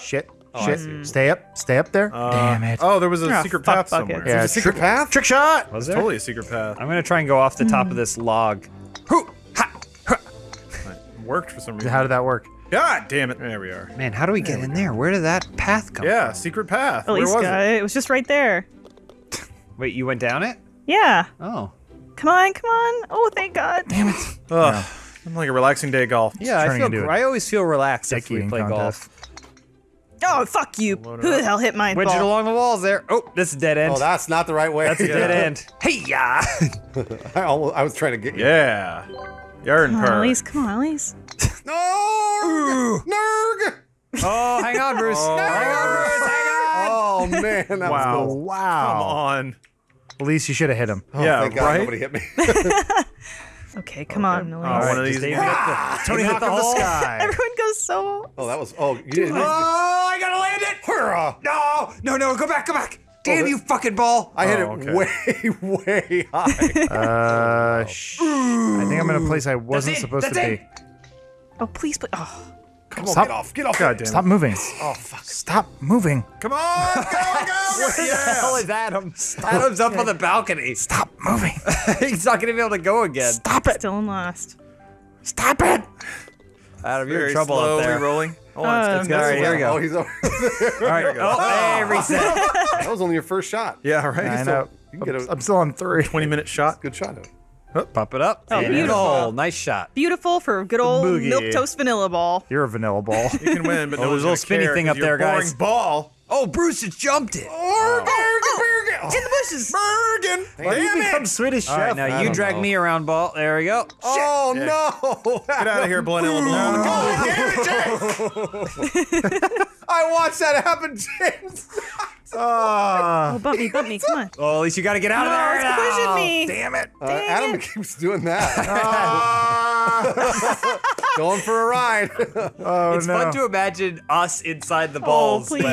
Shit. I Shit. see. Stay up. Stay up there. Uh, Damn it. Oh, there was a Ah, secret fuck path bucket. somewhere. yeah. There's a secret trick, path? Trick shot. Was there? Totally a secret path. I'm gonna try and go off the top of this log. Worked for some reason. How did that work? God damn it. There we are. Man, how do we get in there? Where did that path come Yeah, from? secret path. Where Elyse was got it? it. It was just right there. Wait, you went down it? Yeah. Oh. Come on, come on. Oh, thank God. Damn it. Ugh. I'm like a relaxing day of golf. Yeah, I turning feel. into gr- a I always feel relaxed dick if we eating play contest. golf. Oh, fuck you. Who up. the hell hit my Wedge it ball? along the walls there. Oh, this is dead end. Oh, that's not the right way. That's a dead end. Hey yeah. I, almost, I was trying to get you. Yeah. Yarn Come on, per. Elyse. Come on, Elyse. No! Nerg! oh, hang on, Bruce. Hang on, Bruce. Hang on. Oh man, that Wow. was cool. Come on. At least you should have hit him. Oh, Yeah, thank God right? nobody hit me. Okay, come on, Elyse. Oh, one of these. they even the, Tony hit the hole? Everyone goes so. oh, that was. Oh, you didn't. Oh, I gotta land it! Hurrah! No, no, no, go back, go back! Damn you, fucking ball! I hit Oh, it okay. way, way high. Uh, sh- I think I'm in a place I wasn't it, supposed that's to be. Oh, please, please. Oh, Come on, Stop. get off, get off. God damn Stop moving. Oh fuck. Stop moving. Come on. Go, go. What the hell is Adam? Adam's up on the balcony. Stop moving. He's not gonna be able to go again. Stop it. still in last. Stop it. Adam, you're Very in trouble slowly up there. rolling. Hold on. Uh, it's, it's, All right, here we Oh, he's over there. All right. Oh, hey, reset. that was only your first shot. yeah, right. I It's know. You can get a I'm still on three. 20 minute shot. good shot. Of it. Pop it up. Oh, and in the beautiful. Nice shot. Beautiful for a good old Boogie. milk toast vanilla ball. You're a vanilla ball. You can win, but Oh, no there's a little spinny thing up there, your boring guys. ball. Oh, Bruce has jumped it. Oh, oh, in the bushes. Oh. Bergen. Why do you Damn become. Swedish All right, chef? now I you drag know. me around, ball. There we go. Oh Yeah. no! Get out of here, Blunt Ball. God damn it, James. I watched that happen, James. Ah. Oh, bump me, bump me. Come on. Oh, at least you got to get out of No, there. it's pushing me. Damn it. Uh, Dang Adam it. keeps doing that. Going for a ride. Oh, It's no. fun to imagine us inside the Oh, balls. please.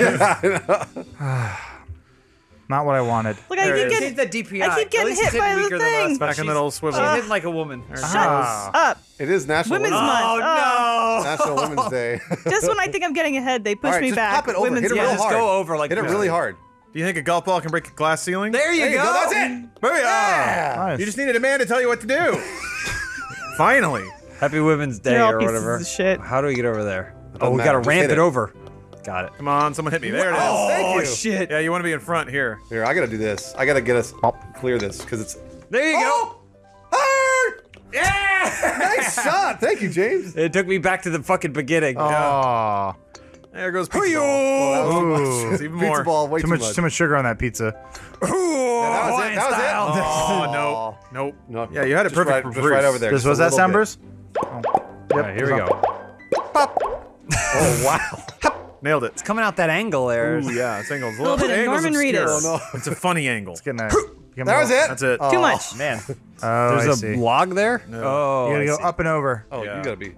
Not what I wanted. Look, I keep getting. the DPI. I keep getting hit by the weaker thing. but Back in she's- that old swivel. She's hitting like a woman. Shut Ah. up. it is National Women's Women's, Month. Oh, Oh. no. National Women's Day. Just when I think I'm getting ahead, they push All right, me just back. pop it over. Women's Hit it Yeah, real just hard. go over like Hit it really hard. Do you think a golf ball can break a glass ceiling? There you There you go. go. That's it. Booyah! Nice. You just needed a man to tell you what to do. Finally. Happy Women's Day or whatever. shit. How do we get over there? Oh, we got to matter. Ramp it it. over. Got it. Come on, someone hit me. There it is. Oh, thank Oh you. shit. Yeah, you want to be in front here. Here, I gotta do this. I gotta get us oh. clear this because it's. There you Oh! Hard! go. Yeah. Nice shot. Thank you, James. It took me back to the fucking beginning. Oh. There goes pizza Hoo-yoo! ball. Ooh. It's even Pizza more. ball, way Too much, too much sugar on that pizza. That was it. That was it. Oh, no. Nope. No, Yeah, you had it just perfect right, for just right over there. This was that little sound, bit. Bruce? Oh. All right, here we go. Oh wow. Nailed it. It's coming out that angle there. Ooh, yeah, this angle's a little bit of Norman. Reedus. Oh, It's a funny angle. It's Getting a, That was it. That's it. Too oh, much. Man, Oh, there's a see. log there. Oh, You gotta I go see. up and over. Oh, Yeah. you gotta be.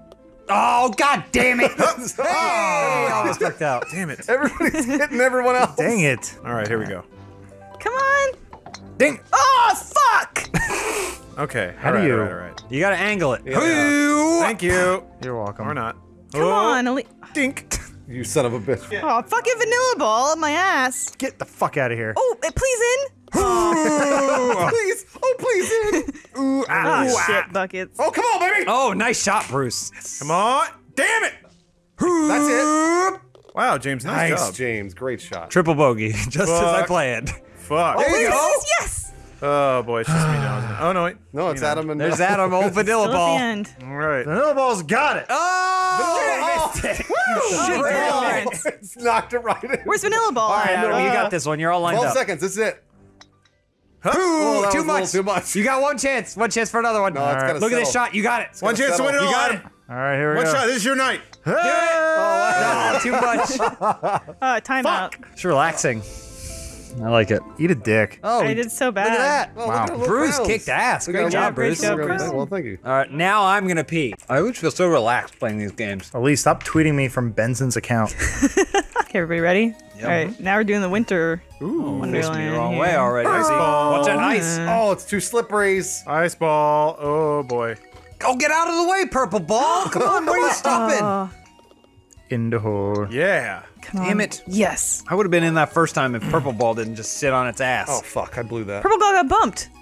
Oh, god damn it! Oh, I almost fucked out. Damn it. Everybody's hitting everyone else. Dang it. All right, here we go. Come on. Ding. Oh, fuck. Okay. How all do right, you- All right, all right. You gotta angle it. Yeah. Thank you. You're welcome. Or not. Come Oh, on. Ali- Dink. You son of a bitch. Oh, fucking vanilla ball up my ass. Get the fuck out of here. Oh, eh, please in. Oh, please. Oh, please. in. Ooh, ah, Oh, ah. shit, buckets. Oh, come on, baby. Oh, nice shot, Bruce. Come on. Damn it. That's it. Wow, James, nice, Nice, job. James. Great shot. Triple bogey, just as I planned. Fuck. There you Yes, go. yes, yes. Oh boy, it's just me now. Oh no, wait. No, it's Adam and There's Adam, old vanilla Still at ball. the end. All right. Vanilla Ball's got it. Oh, missed it. Oh, Shit, damn Adam. it. it's knocked it right in. Where's vanilla ball? All right, at? Adam, you got this one. You're all lined 12 up. seconds. This is it. Ooh, Oh, that too was a much. too much. You got one chance. One chance for another one. No, it's gotta Look at this settle. shot. You got it. One chance to win it all. You got it. All right, here we One go. shot. This is your night. Do it. No, too much. Uh, timeout. It's relaxing. I like it. Eat a dick. Oh, I did so bad. Look at that. Oh, look Wow. at Bruce crowds. kicked ass. Look at Great our job, Bruce. Great job, Well, Bruce. Well, thank you. All right, now I'm gonna pee. I always feel so relaxed playing these games. Elyse, stop tweeting me from Benson's account. Okay, everybody ready? Yep. All right, now we're doing the winter Ooh. Oh, Facing me the wrong here. way already. Ice ball. Watch that ice. Oh, it's too slippery. Ice ball. Oh boy. Go get out of the way, purple ball. Come on, where are you stopping? Oh, In the hole. Yeah. Come Damn on. it. Yes. I would have been in that first time if purple ball didn't just sit on its ass. Oh fuck! I blew that. Purple ball got bumped.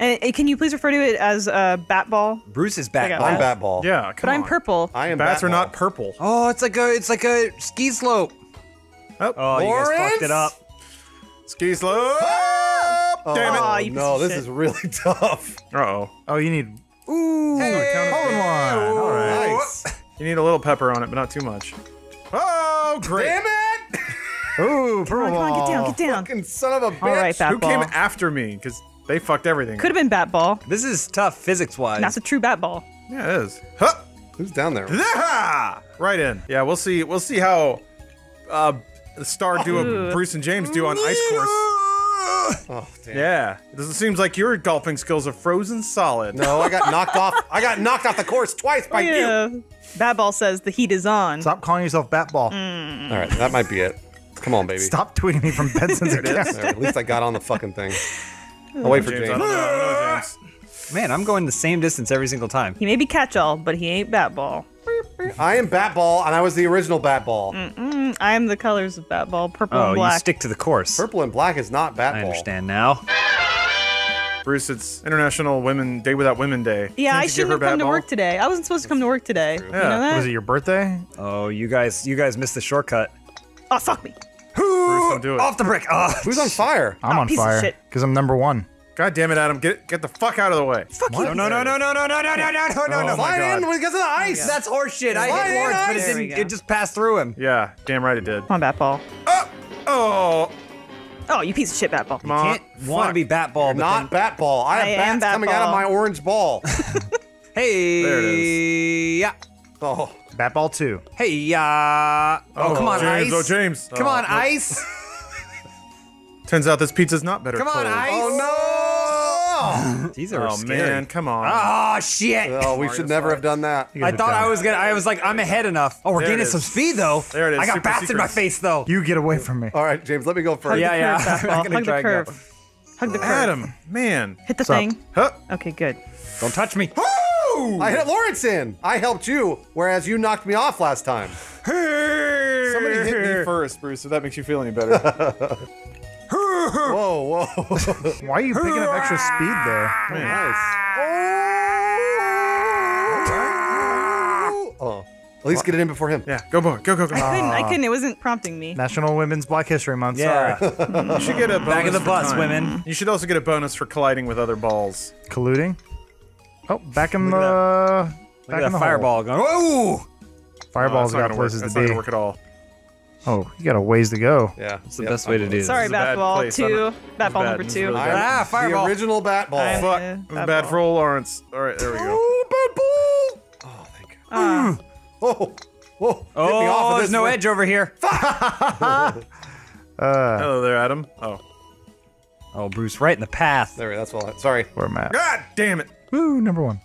And, and can you please refer to it as uh, bat ball? Bruce is I back. got I'm that. bat ball. Yeah. Come But I'm on. purple. I am. Bats bat are ball. not purple. Oh, it's like a it's like a ski slope. Oh, Oh, you guys fucked it up. Ski slope. Oh, Damn it. Aw, you piece no, of this shit. is really tough. Uh oh. Oh, you need Ooh. hole in one. All right. Nice. You need a little pepper on it, but not too much. Oh, great. Damn it! Ooh, Come on, come on, get down, get down. Fucking son of a bitch. All right, bat Who ball. came after me? Because they fucked everything. Could have been bat ball. This is tough physics wise. That's a true bat ball. Yeah, it is. Huh. Who's down there? Yeah! Right in. Yeah, we'll see. We'll see how uh, the star duo Ooh. Bruce and James do on ice course. Oh damn. Yeah, it seems like your golfing skills are frozen solid. No, I got knocked off. I got knocked off the course twice by you. yeah. Bat ball says the heat is on. Stop calling yourself Batball. Mm. All right, that might be it. Come on, baby. Stop tweeting me from Benson's There, account. at least I got on the fucking thing. I'll wait for James, James. know. I don't know, James. Man, I'm going the same distance every single time. He may be catch all, but he ain't bat ball. I am Batball, and I was the original bat ball. Mm, I am the colors of bat ball, purple Oh, and you black. stick to the course. Purple and black is not bat I understand now. Bruce, it's International Women Day Without Women Day. yeah, Can't I shouldn't have come bat to work today. I wasn't supposed to come to work today. You know that? Was it your birthday? Oh, you guys, you guys missed the shortcut. oh, fuck me. Bruce, don't do it. Off the brick. Oh, Who's on fire? I'm Oh, on fire because I'm number one. God damn it, Adam. Get get the fuck out of the way. Fuck you. no, no, no, no, no, no, no, no, no, no, no, no, no. Oh my in because of the ice. That's horseshit. I Slide hit Lawrence, but it ice. Didn't. It just passed through him. Yeah, damn right it did. Come on, bat ball. Oh, Oh, you piece of shit, bat ball. come. Can't want to be bat ball, but Not then, bat ball. I have am bats bat coming out of my orange ball. hey, There it is. yeah, oh, Bat ball two. hey, yeah. Oh, come on, James. ice. Oh, James. Come Oh, on, ice. Turns out this pizza's not better. Come on, cold. ice. oh These are Oh scary. man, come on. Oh shit. Oh, we should never have done that. I thought I was gonna. I was like, I'm ahead enough. Oh, we're There it gaining is. some speed though. There it is, I got super bats in my secrets. face though. You get away from me. All right, James, let me go first. Yeah, yeah. I'm ball. gonna Hug the drag you up. curve. Hug the curve. Adam, man. Hit the thing. Huh. Okay, good. Don't touch me. I hit Lawrence in. I helped you, whereas you knocked me off last time. Somebody hit me first, Bruce, if that makes you feel any better. Whoa, whoa. Why are you picking up extra speed there? nice. Oh. oh, at least get it in before him. yeah, go boy, go go go. I couldn't. I ah. couldn't. It wasn't prompting me. National Women's Black History Month. Yeah. Sorry. You should get a bonus Back of the bus, time. women. You should also get a bonus for colliding with other balls. Colluding. Oh, back in Look the. at Look Back in that the fireball going. Whoa! Fireball's No, that's not got gonna work. places That's to not be. gonna work at all. Oh, you got a ways to go. Yeah. That's the best way to do This this. Sorry, a bat ball two. I'm- Bat ball number two. really I bad. am Ah, fireball. The original bat ball. I- Fuck. Uh, bat bad ball. for old Lawrence. All right, there we go. Oh, bat ball. Oh, thank you. Ah. Oh, whoa. Get off Oh, of there's no one. edge over here. Uh, Hello there, Adam. Oh. Oh, Bruce, right in the path. There, that's all. Sorry. where am I at? God damn it. Woo, number one.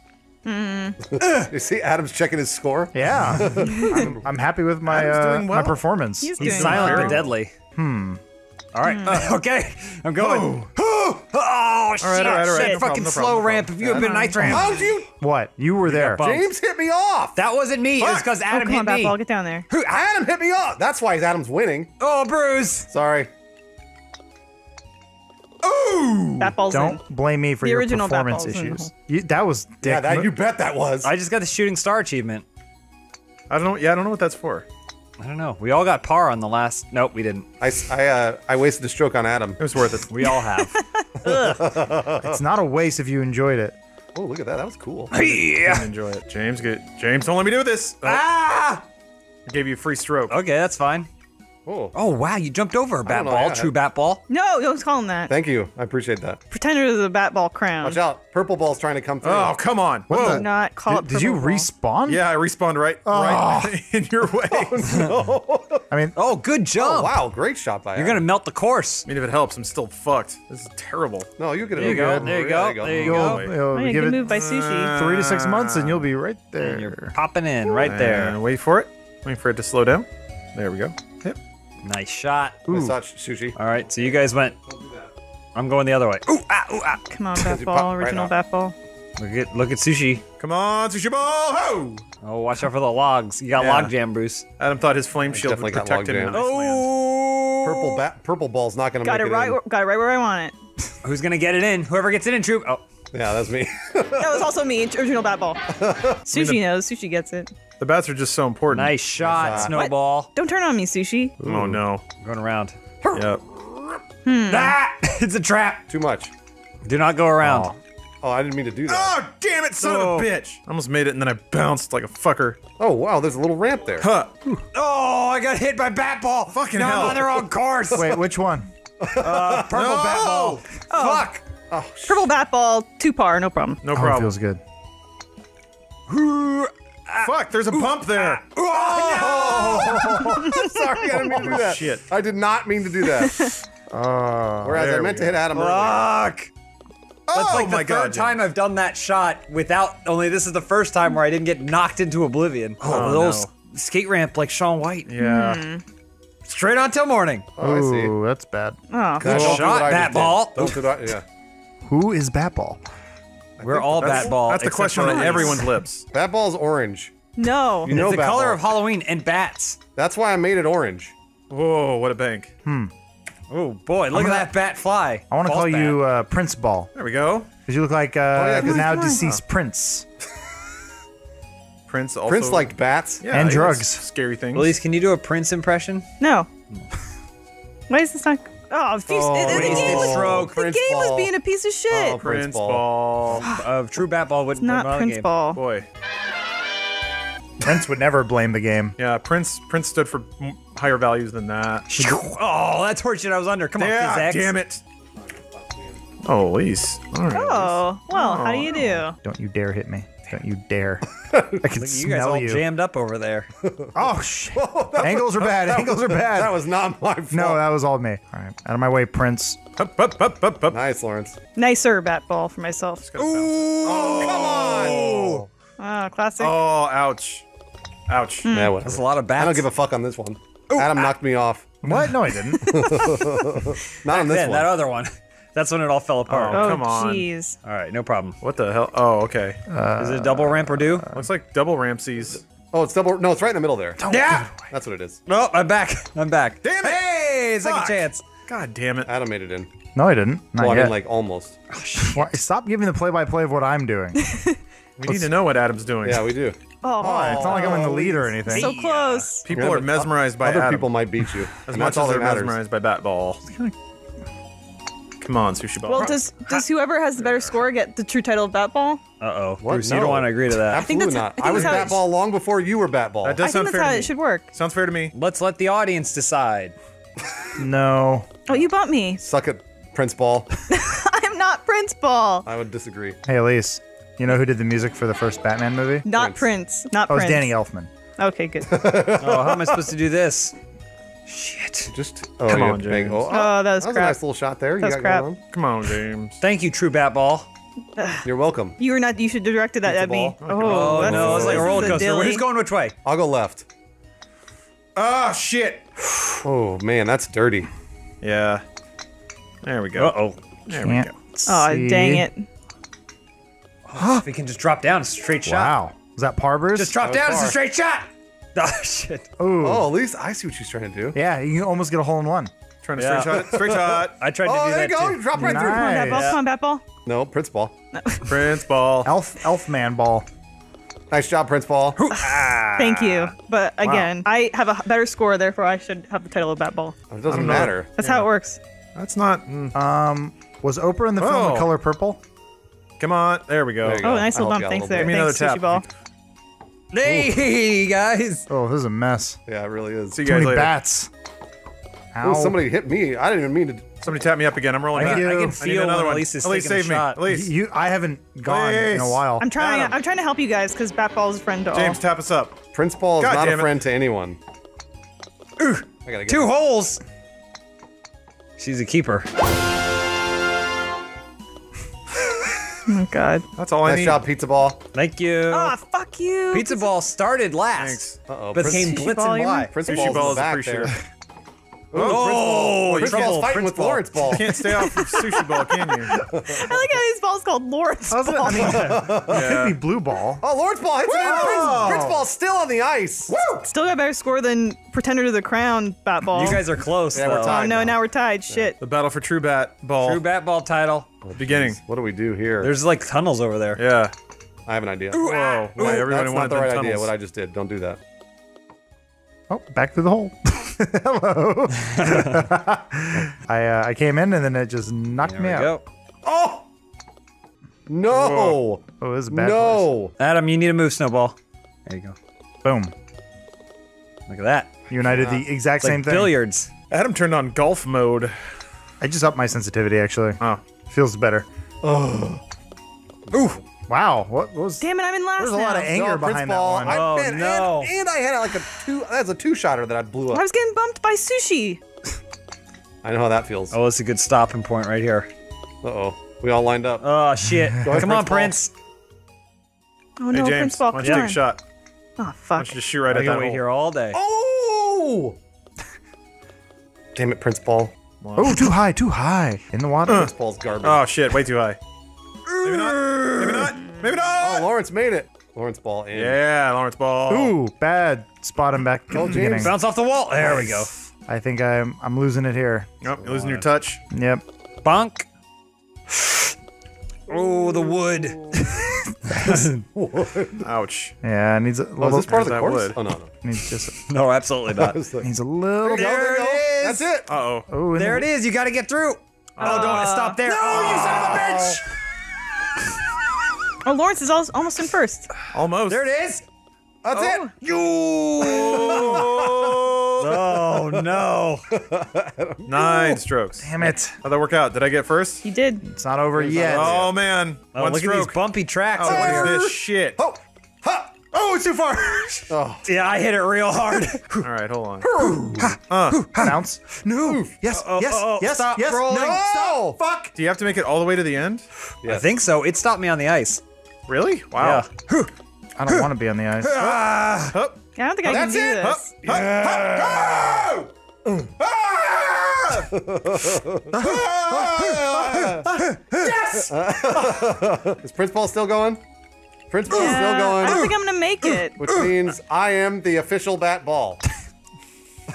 You see, Adam's checking his score. Yeah. I'm, I'm happy with my uh, doing my performance. He's He's doing silent well. but deadly. Hmm. All right. Uh, okay. I'm going. oh, shit. all right, all right, shit. no problem, Fucking no slow problem, no ramp. If you had been an ice ramp. How'd you? What? You were there. bumped. James hit me off. That wasn't me. It was because Oh, Adam come on, hit bat me. ball. Get down there. Who? Adam hit me off. That's why Adam's winning. Oh, Bruce. Sorry. Bat ball's in. Don't blame me for The your original performance balls in the issues. You, that was dick. Yeah, that mo- you bet that was. I just got the shooting star achievement. I don't know. Yeah, I don't know what that's for. I don't know. We all got par on the last. Nope, we didn't. I, s- I, uh, I wasted a stroke on Adam. It was worth it. We all have. it's not a waste if you enjoyed it. Oh, look at that. That was cool. yeah. Enjoy it. James, get James. Don't let me do this. Oh, Ah. I gave you a free stroke. Okay, that's fine. Oh, Oh wow, you jumped over a bat ball. yeah. True bat ball. No, don't call him that. thank you. I appreciate that. Pretend it was a bat ball crown. Watch out. Purple ball's trying to come through. Oh, come on. Whoa. Do not call Did, it did you purple ball. respawn? Yeah, I respawned right, oh. right in your way. Oh, I mean, Oh, good jump. Oh, wow. Great shot by You're Adam. gonna melt the course. I mean, if it helps, I'm still fucked. This is terrible. No, you get it. There you go. There you go. There you go. Wait. you'll Oh, give good it move by sushi. three to six months and you'll be right And you're popping in right And there. wait for it. Wait for it to slow down. There we go. Hit. Nice shot. Nice touch, sushi. All right, so you guys went. I'm going the other way. Ooh, ah, ooh, ah. Come on, you bat ball, original up. bat ball. Look at look at sushi. Come on, sushi ball! Ho! Oh, watch out for the logs. You got Yeah. log jam, Bruce. Adam thought his flame shield definitely would protect him in logjam. no Iceland. Oh, Purple bat, purple ball's not gonna Got make it it right. in. Got it right where I want it. Who's gonna get it in? Whoever gets it in, troop. Oh, Yeah, that's me. That was also me. Original bat ball. Sushi knows. Sushi gets it. The bats are just so important. nice shot, shot. snowball. Don't turn on me, sushi. Oh no. Going around. Yep. Ah, it's a trap. Too much. Do not go around. Oh. Oh, I didn't mean to do that. Oh damn it, son Oh. of a bitch! I almost made it and then I bounced like a fucker. Oh, wow, there's a little ramp there. Huh. Oh, I got hit by bat ball. Fucking no, hell. I'm on the wrong course. Wait, which one? Purple bat ball. Fuck. Oh, Purple bat ball, two par, no problem. No Oh, it problem. feels good. Fuck, there's a bump there. Oh! sorry, I didn't mean to do that. shit. I did not mean to do that. Uh, Whereas I meant to hit Adam earlier. Fuck. That's oh like the my third god. time I've done that shot without. Only this is the first time where I didn't get knocked into oblivion. Oh, a little no. skate ramp like Shaun White. Yeah. Straight on till morning. Oh, I see. Ooh, that's bad. Oh, Good shot, bat ball. Don't do that. Yeah. Who is Batball? We're all That's, bat ball. that's the question on everyone's lips. Bat ball's orange. no. You know It's the bat color ball. of Halloween and bats. That's why I made it orange. Whoa, what a bank. Hmm. Oh boy, look at that bat fly. I want to call bat. you uh, Prince Ball There we go. because you look like uh, yeah, the 'cause now he's flying, deceased Prince. Prince also. Prince liked bats. Yeah, and drugs. Scary things. Elyse, can you do a Prince impression? No. Why is this not? Oh, if Oh, the, the game, was, stroke. the Prince game was being a piece of shit. Oh, Prince, Prince ball. Uh, true bat ball wouldn't not win the Prince game. ball. Boy. Prince would never blame the game. Yeah, Prince Prince stood for higher values than that. Oh, that's horseshit I was under. Come on, Yeah, Fizz damn it. Oh, Elyse. All right. Oh, well, how do you do? Don't you dare hit me. Don't you dare. I can Look, you guys smell all you. jammed up over there. Oh shit! Angles are bad. Angles are bad. That was not my fault. no, that was all me. All right, out of my way, Prince. Up, up, up, up, up. Nice, Lawrence. Nicer bat ball for myself. Oh, come on. Oh, ah, classic. Oh, ouch. Ouch. Hmm. Yeah, whatever. That's a lot of bats. I don't give a fuck on this one. Adam ah. knocked me off. What? No, I didn't. Not on this Then, one. that other one. That's when it all fell apart. Oh, come oh, on. jeez. All right, no problem. What the hell? Oh, okay. Is it a double ramp or do? Uh, looks like double Ramses. oh, it's double. No, it's right in the middle there. yeah. That's what it is. No, I'm back. I'm back. Damn it! Hey, second Fuck. chance. God damn it. Adam made it in. No, I didn't. Not Well, I yet. mean, like almost. Oh, Why- Stop giving the play-by-play of what I'm doing. We need to know what Adam's doing. Yeah, we do. Oh, my. it's not like I'm in the lead or anything. so close. People Yeah, are but mesmerized by Other Adam. people might beat you. as and much that's as that they're matters. mesmerized by bat ball. Come on, sushi ball. Well, does does whoever has the better score get the true title of bat ball? Uh oh. What? Bruce, you don't want to agree to that. Absolutely that's- not. I think I, was that's how bat ball long before you were bat ball. that does I sound think fair that's how to it should work. Sounds fair to me. Let's let the audience decide. No. Oh, you bumped me. Suck it, Prince Ball. I'm not Prince Ball. I would disagree. Hey, Elyse. You know who did the music for the first Batman movie? Not Prince. Not Oh, it's Prince. Danny Elfman. Okay, good. Oh, how am I supposed to do this? Shit. Just oh, Come on, have James. Oh, Oh, that was that was crap. a nice little shot there. You That's got crap. going Come on, James. Thank you, True Bat Ball. You're welcome. You were not. You should have directed that at me. ball. Oh, Oh, that's, no, it's like a roller coaster. Who's going which way? I'll go left. Oh, shit. Oh man, that's dirty. Yeah. There we go. Uh oh. There we Can't go. Oh, see. dang it. If we can just drop down, it's a straight shot. Wow. Is that Parbers? Just drop down, was it's a straight shot. Oh shit. Ooh. Oh, at least I see what she's trying to do. Yeah, you can almost get a hole in one. Trying to Yeah. straight shot it. Straight shot. I tried to Oh, do there that you go. too. You drop right Come on, bat ball. Nice. Come on, bat ball. No, Prince Ball. Prince ball. Elf, elf man ball. Nice job, Prince Ball. Thank you. But again, I have a h- better score, therefore I should have the title of bat ball. It doesn't know. matter. That's how it works. That's not. mm. Um, was Oprah in the film Oh. The Color Purple? Come on. There we go. There you go. Oh, nice I little helped bump. you out a Thanks little there. bit. Give me another Thanks, tap. sushi ball. Hey guys. Oh, this is a mess. Yeah, it really is. See you Too guys many later. bats. Ow. Oh, somebody hit me. I didn't even mean to. Somebody tap me up again. I'm rolling I back. can, I can I I feel another when one. Elyse is Elyse, taking save a me. shot. Elyse. You, I haven't gone in a while. I'm trying. Adam. I'm trying to help you guys because bat ball is a friend to all. James, tap us up. Prince Ball is God not a damn it. friend to anyone. I gotta get Two holes. She's a keeper. Oh god. That's all I Nice job, pizza ball. Thank you. Ah, fuck you. Pizza Ball started last. Thanks. Uh-oh. But Prince- came Sushi Blitz and you Y. mean? Prince Sushi ball is the back appreciated. there. Oh, Prince trouble. Ball's fighting Prince with Ball. Lawrence Ball. Can't stay off of sushi ball, can you? I like how these balls called Lawrence How's it? ball. I mean, it could be blue ball. Oh, Lawrence Ball hits it in. Prince, Prince Ball's still on the ice. Woo! Still got a better score than Pretender to the Crown bat ball. You guys are close Yeah, we're though. tied. Oh no, now. now we're tied. Shit. The battle for True Bat ball. True bat ball title. Oh, Beginning. What do we do here? There's like tunnels over there. Yeah. I have an idea. Ah, Whoa. Wait, everybody That's wanted not the them right tunnels. idea. What I just did. Don't do that. Oh, back through the hole. Hello. I uh, I came in and then it just knocked There me we out. go. Oh! No! Oh, this is bad No! Adam, you need to move snowball. There you go. Boom. Look at that. You and the exact It's same like thing. billiards. Adam turned on golf mode. I just upped my sensitivity actually. Oh. Feels better. Oh. Ooh. Wow. What, what was? Damn it, I'm in last There's a now. lot of anger No, Prince behind that one. I, Oh, man, no. And, and I had like a two. That's a two-shotter that I blew up. I was getting bumped by sushi. I know how that feels. Uh Oh, it's a good stopping point right here. Uh oh. We all lined up. Oh shit! ahead, Come on, Prince Prince. Oh Hey, no, James, Prince why Ball, don't you take a shot? on. Oh Why fuck. don't you just shoot right I at that can wait hole? here all day. Oh! Damn it, Prince Ball. Oh, too high, too high. In the water. Prince Ball's garbage. Oh shit, way too high. Maybe not. Maybe not. Maybe Oh. Lawrence made it. Lawrence Ball in. Yeah, Lawrence Ball. Ooh, bad spot him back at Oh, the James. beginning. Bounce off the wall. There we go. I think I'm I'm losing it here. Yep, you're losing your touch. Yep. Bonk. Oh, the wood. Ouch. Yeah, it needs a little. Oh, is little. this part of the that course? wood. Oh, no, no. Needs just No, absolutely not. needs a little. There it is. That's it. Uh oh. Oh, in There the, it is. You got to get through. Oh, don't stop there. No, you son of a bitch. Oh, Lawrence is almost in first. Almost. There it is. That's it. Oh. You. Oh no. Nine strokes. Damn it! How'd that work out? Did I get first? You did. It's not over yet. Oh man. Oh, One look stroke. at these bumpy tracks oh, over what here. is this shit? Oh, ha. Oh, it's too far. Oh. Yeah, I hit it real hard. All right, hold on. Uh, bounce. No. Yes. oh, yes. oh, yes. stop yes. rolling. No. Oh! Fuck. Do you have to make it all the way to the end? I think so. It stopped me on the ice. Really? Wow. Yeah. I don't want to be on the ice. Ah. Hup. I don't think I can that's do it. this. Is Prince Ball still going? Prince Ball's Yeah, still going. I don't think I'm gonna make it. which means I am the official bat ball.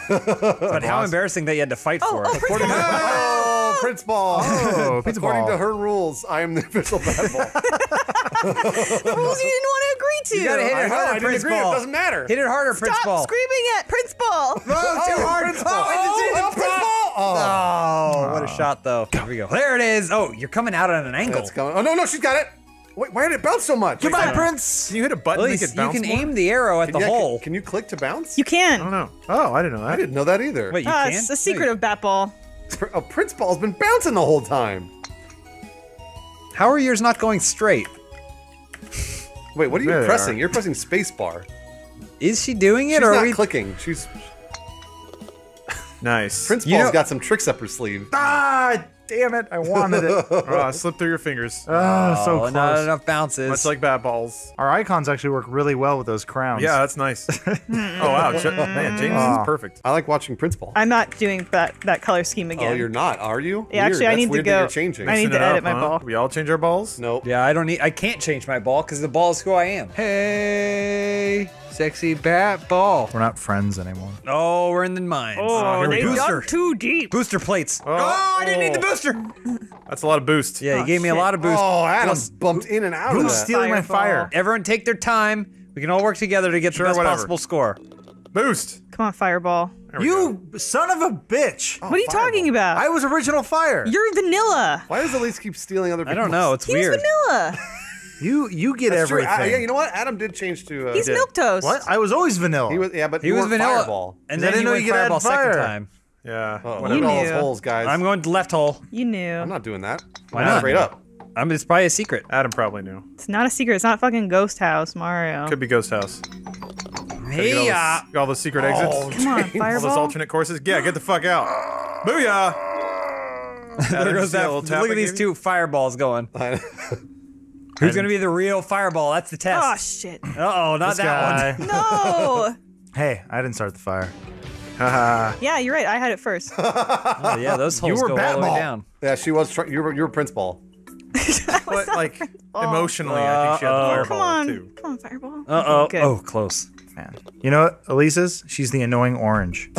But how embarrassing that you had to fight Oh, for oh, it. Prince Ball. Oh, Prince Ball. Oh, pizza According ball. to her rules, I am the official bat ball. The rules you didn't want to agree to. You gotta hit it know, I harder, didn't Prince agree. It doesn't matter. Hit it harder, Prince Stop Ball. screaming at Prince Ball. Oh, oh too oh, hard. Prince Ball. Oh, Oh, Prince Ball. Oh, Oh, what a shot, though. There we go. There it is. Oh, you're coming out at an angle. that's going. Oh no, no, she's got it. Wait, why did it bounce so much? Goodbye, Wait, Prince. Can you hit a button At to make least it you can more? aim the arrow at the yeah, can- hole. Can, you click to bounce? You can. I don't know. Oh, I didn't know that. I didn't know that either. Wait, you Ah, can? it's a secret of bat ball. Pr- oh, Prince Ball's been bouncing the whole time. How are yours not going straight? Wait, what are you There pressing? are. You're pressing spacebar. Is she doing it, She's or not are we? clicking. She's Nice. Prince You Ball's know- got some tricks up her sleeve. Ah, damn it! I wanted it. Oh, it slipped through your fingers. Oh, so oh, close. not enough bounces. Much like bat balls. Our icons actually work really well with those crowns. Yeah, that's nice. oh wow, man, James Ah. is perfect. I like watching Prince Ball. I'm not doing that that color scheme again. Oh, you're not, are you? Yeah, actually, Weird. I need to weird that go- You're changing. I need to edit up, my huh? ball. We all change our balls. Nope. Yeah, I don't need. I can't change my ball because the ball is who I am. Hey, sexy bat ball. We're not friends anymore. Oh, we're in the mines. Oh, oh, here we they go. dug too deep. Booster plates. Oh. oh. I didn't need the booster. That's a lot of boost. Yeah, you Oh, gave me a oh, lot of boost. Oh, Adam Plus, bumped in and out of Who's that. stealing my Fireball. fire? everyone take their time. We can all work together to get Sure, the best whatever. possible score. Boost. Come on, Fireball. There we go. You son of a bitch! what are you talking about? I was original fire. You're vanilla. Why does Elyse keep stealing other people's? I don't know. It's He's weird. vanilla. You you get That's true. everything. Uh, yeah, you know what? Adam did change to. Uh, He's did. milk toast. what? I was always vanilla. He was, yeah, but He you was vanilla, Fireball. and 'Cause I then didn't know you could add fireball second fire. time. Yeah. Oh, whatever. You all those knew. holes, guys. I'm going to left hole. You knew. I'm not doing that. Why not? Straight up. I'm, it's probably a secret. Adam probably knew. It's not a secret. It's not fucking Ghost House, Mario. Could be Ghost House. Hey, Get all, uh, those, all those secret exits. Oh, Come on, all those alternate courses. Yeah, get the fuck out. Booyah! there goes that. little Look at these two fireballs going. Who's gonna be the real fireball? That's the test. Oh shit. Uh oh, not This that guy. one. No. Hey, I didn't start the fire. Haha. yeah, you're right. I had it first. Oh yeah, those holes were go all the way down. Yeah, she was. Try- you were. You were Prince Ball. But like emotionally, I think she had the Uh-oh. fireball Come on. too. Come on, fireball. Uh oh. Good. Oh, close. Man. You know what Elyse is? She's the annoying orange.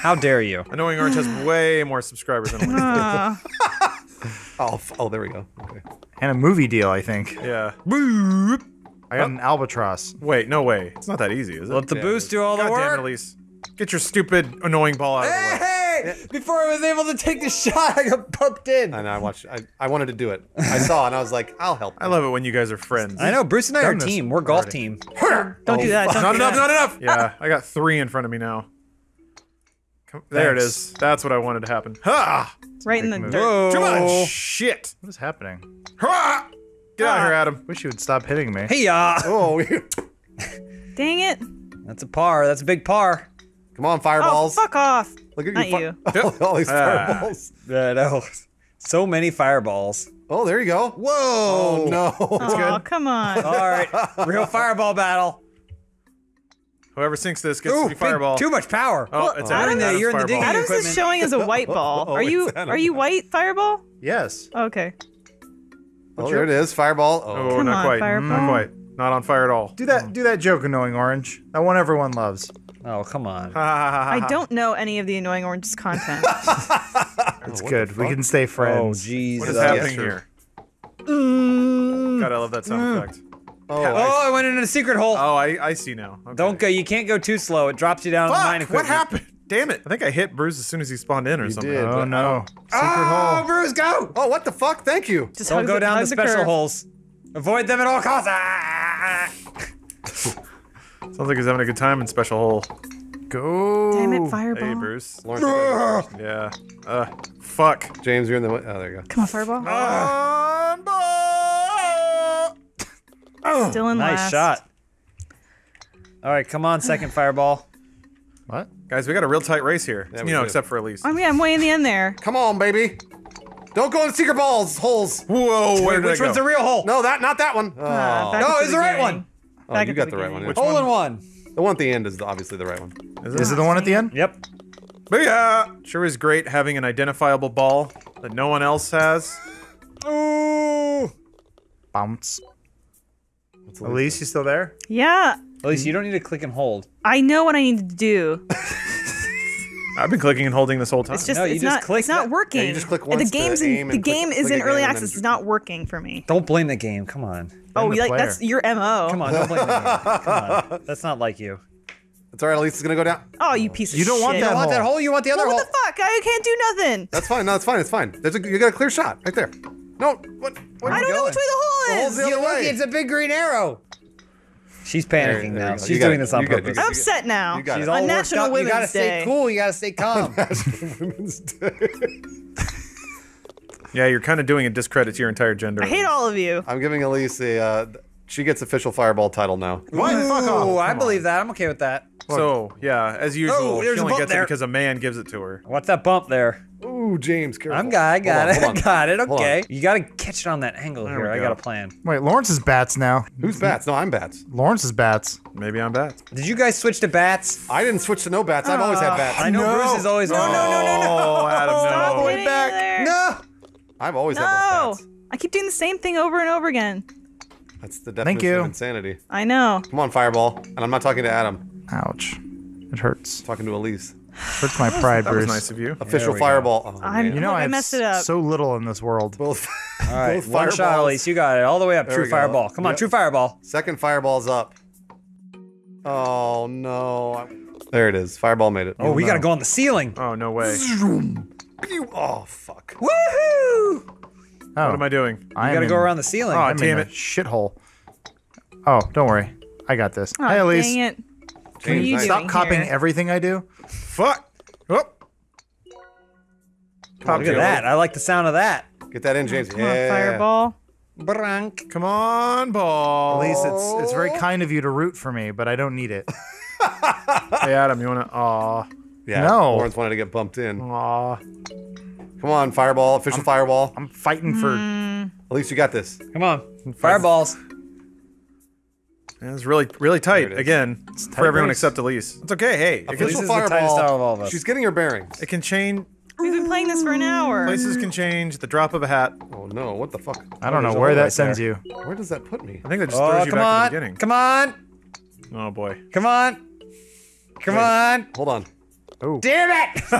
How dare you? Annoying Orange has way more subscribers than Elyse. Oh, f- oh, there we go. Okay. and a movie deal, I think. yeah. I got an albatross. Wait, no way. It's not that easy, is it? Let the boost do all God the damn it, work. Elyse. Get your stupid, annoying ball out of the way. Hey! Before I was able to take the shot, I got bumped in. I know. I watched. I, I wanted to do it. I saw, and I was like, I'll help. I love it when you guys are friends. I know. Bruce and I are a team. We're golf already. team. don't do that. Don't Not do enough, that. not enough. Yeah, I got three in front of me now. Come, there it is. That's what I wanted to happen. Ha! Right in the move. dirt. Whoa. Too much shit. What is happening? Ha! Get out of here, Adam. Wish you would stop hitting me. Hey ya! Oh, Dang it. That's a par. That's a big par. come on, fireballs. Oh, fireballs! fuck off. Look at Not fi- you. all these Ah. fireballs. I know. So many fireballs. Oh, there you go. Whoa! Oh no. Oh, come on. All right, real fireball battle. Whoever sinks this gets Ooh, to be big- fireball. too much power. Oh, it's You're Adam. the- Adam's you're in the fireball. digging Adam's equipment. is showing as a white ball. Oh, Are you are you white fireball? Yes. Oh, okay. Oh, there it is. Fireball. Oh, Oh, Come not on, quite. fireball. Not quite. Not on fire at all. Do that. Do that joke, annoying orange. That one everyone loves. Oh, come on. I don't know any of the annoying orange's content. It's good. We can stay friends. Oh, jeez. What is happening sure. here? Mm. God, I love that sound effect. Oh, Oh, I went into the secret hole. Oh, I, I see now. Okay. Don't go. You can't go too slow. It drops you down to mine Fuck! equipment. What happened? Damn it! I think I hit Bruce as soon as he spawned in or You something. did. Oh no. Secret Oh, hole. Bruce, go! Oh, what the fuck? Thank you. Just Don't go the- down the special curve. holes. Avoid them at all costs. Ah! Sounds like he's having a good time in special hole. Go. Damn it, fireball. Hey, Bruce. Lawrence, Yeah. Uh, fuck. James, you're in the. way- Oh, there you go. Come on, fireball. On ball! Still in Nice last. shot. All right, come on, second fireball. What? Guys, we got a real tight race here. Yeah, you know, do. except for Elyse. I mean, I'm way in the end there. Come on, baby. Don't go in secret balls holes. Whoa, where Wait, did which I go? one's the real hole? No, that not that one. Oh, Ah, No, it's the right beginning. one. oh back you got the the right one. beginning. yeah. Which Hole one? in one. The one at the end is obviously the right one. Is it the one at the end? Yep. Booyah! Sure is great having an identifiable ball that no one else has. Ooh. Bounce. What's the Elyse, you still there? Yeah, Elyse, you don't need to click and hold. I know what I need to do. I've been clicking and holding this whole time. It's just No, you it's just not click it's not that- working. Yeah, you just click the once to game's aim in, the and click- game is in again early and access. It's not working for me. Don't blame the game. Come on. Oh, the you like player. that's your mo. Come on, don't blame the game. Come on. That's not like you. It's all right. Elyse is gonna go down. Oh, you piece of You shit. don't want You that don't want that hole. hole, you want the other Well, hole. what the fuck? I can't do nothing. That's fine. No, it's fine. It's fine. There's a, you got a clear shot right there. No, what? what I don't know which way the hole hole's is. the other You look, way. it's a big green arrow. She's panicking there now. She's You doing this on You got it. purpose. You I'm upset now. You got She's it. all On worked National up. You gotta Day. stay cool. You gotta stay calm. Women's Day. yeah, you're kind of doing a discredit to your entire gender. I hate all of you. I'm giving Elyse a. Uh, she gets official fireball title now. What? The fuck off. Ooh, I Come believe that. I'm okay with that. So, yeah, as usual, Oh, she there's a only bump gets there. it because a man gives it to her. What's that bump there? Ooh, James, careful. I'm got. I got Hold it. hold on. I got it. Okay. You gotta catch it on that angle There here. we I got a plan. Wait, Lawrence is bats now. Who's bats? No, I'm bats. Lawrence is bats. Maybe I'm bats. Did you guys switch to bats? I didn't switch to no bats. I've always had ah, bats. I know No. Bruce is always. No, no, no, no, Oh, Adam, Stop no. hitting me there. No. I've always had No. those bats. I keep doing the same thing over and over again. That's the definition you. of insanity. I know. Come on, fireball. And I'm not talking to Adam. Ouch. It hurts. I'm talking to Elyse. Hurts my pride, That was nice of you. Official we go. fireball. Oh, I'm- man. You know Look, I I have messed it up. so little in this world. both. All right. both One shot, fireballs. Elyse. You got it. All the way up. There True we go. fireball. Come on. Yep. True fireball. Second fireball's up. Oh no. There it is. Fireball made it. Oh, we gotta go on the ceiling. Oh, no way. Pew! Oh fuck. Woohoo! Oh, What am I doing? I You gotta am go in- around the ceiling. Oh, I'm damn in it. shithole. Oh, don't worry. I got this. Oh, Hi, Elyse. dang it. What are James, you nice. doing Stop copying here? everything I do. Fuck. Oh. Look at that. I like the sound of that. Get that in, James. Come on, yeah. fireball. Brank. Come on, ball. Elyse, it's it's very kind of you to root for me, but I don't need it. Hey, Adam, you want to? Aw. Yeah. No. Lawrence wanted to get bumped in. Aw. Come on, fireball. Official fireball. I'm fighting for hmm. At least you got this. Come on. Fireballs. Yeah, It's really, really tight There it is. again for everyone race. except Elyse. It's okay. Hey, it can, Official is the tightest out of all of us. She's getting her bearings. it can change. We've been playing this for an hour. Places can change. The drop of a hat. Oh no! What the fuck? I don't know there's a where that right sends there. you. Where does that put me? I think that just Oh, throws you come back on. to the beginning. Come on. Oh boy. Come on. Come on. Hold on. Oh. Damn it.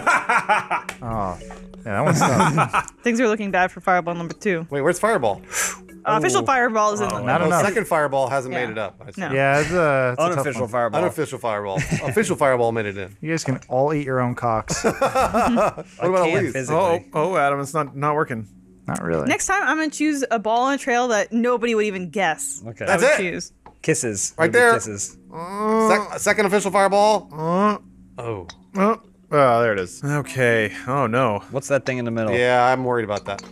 Oh, yeah, that one's tough. Things are looking bad for Fireball number two. Wait, where's Fireball? Uh, official Fireball is in the not Oh, enough. second Fireball hasn't Yeah. made it up. I see. No. Yeah, it's a, it's a tough Unofficial one. fireball. Unofficial Fireball. Official Fireball made it in. You guys can all eat your own cocks. What about can't Elyse? physically. Oh, oh, Adam, it's not not working. Not really. Next time, I'm gonna choose a ball on a trail that nobody would even guess. Okay. I That's would it? choose. Kisses. Right Maybe there. Kisses. Sec- second official Fireball. Uh, Oh. oh, oh, there it is. Okay. Oh no. What's that thing in the middle? Yeah, I'm worried about that.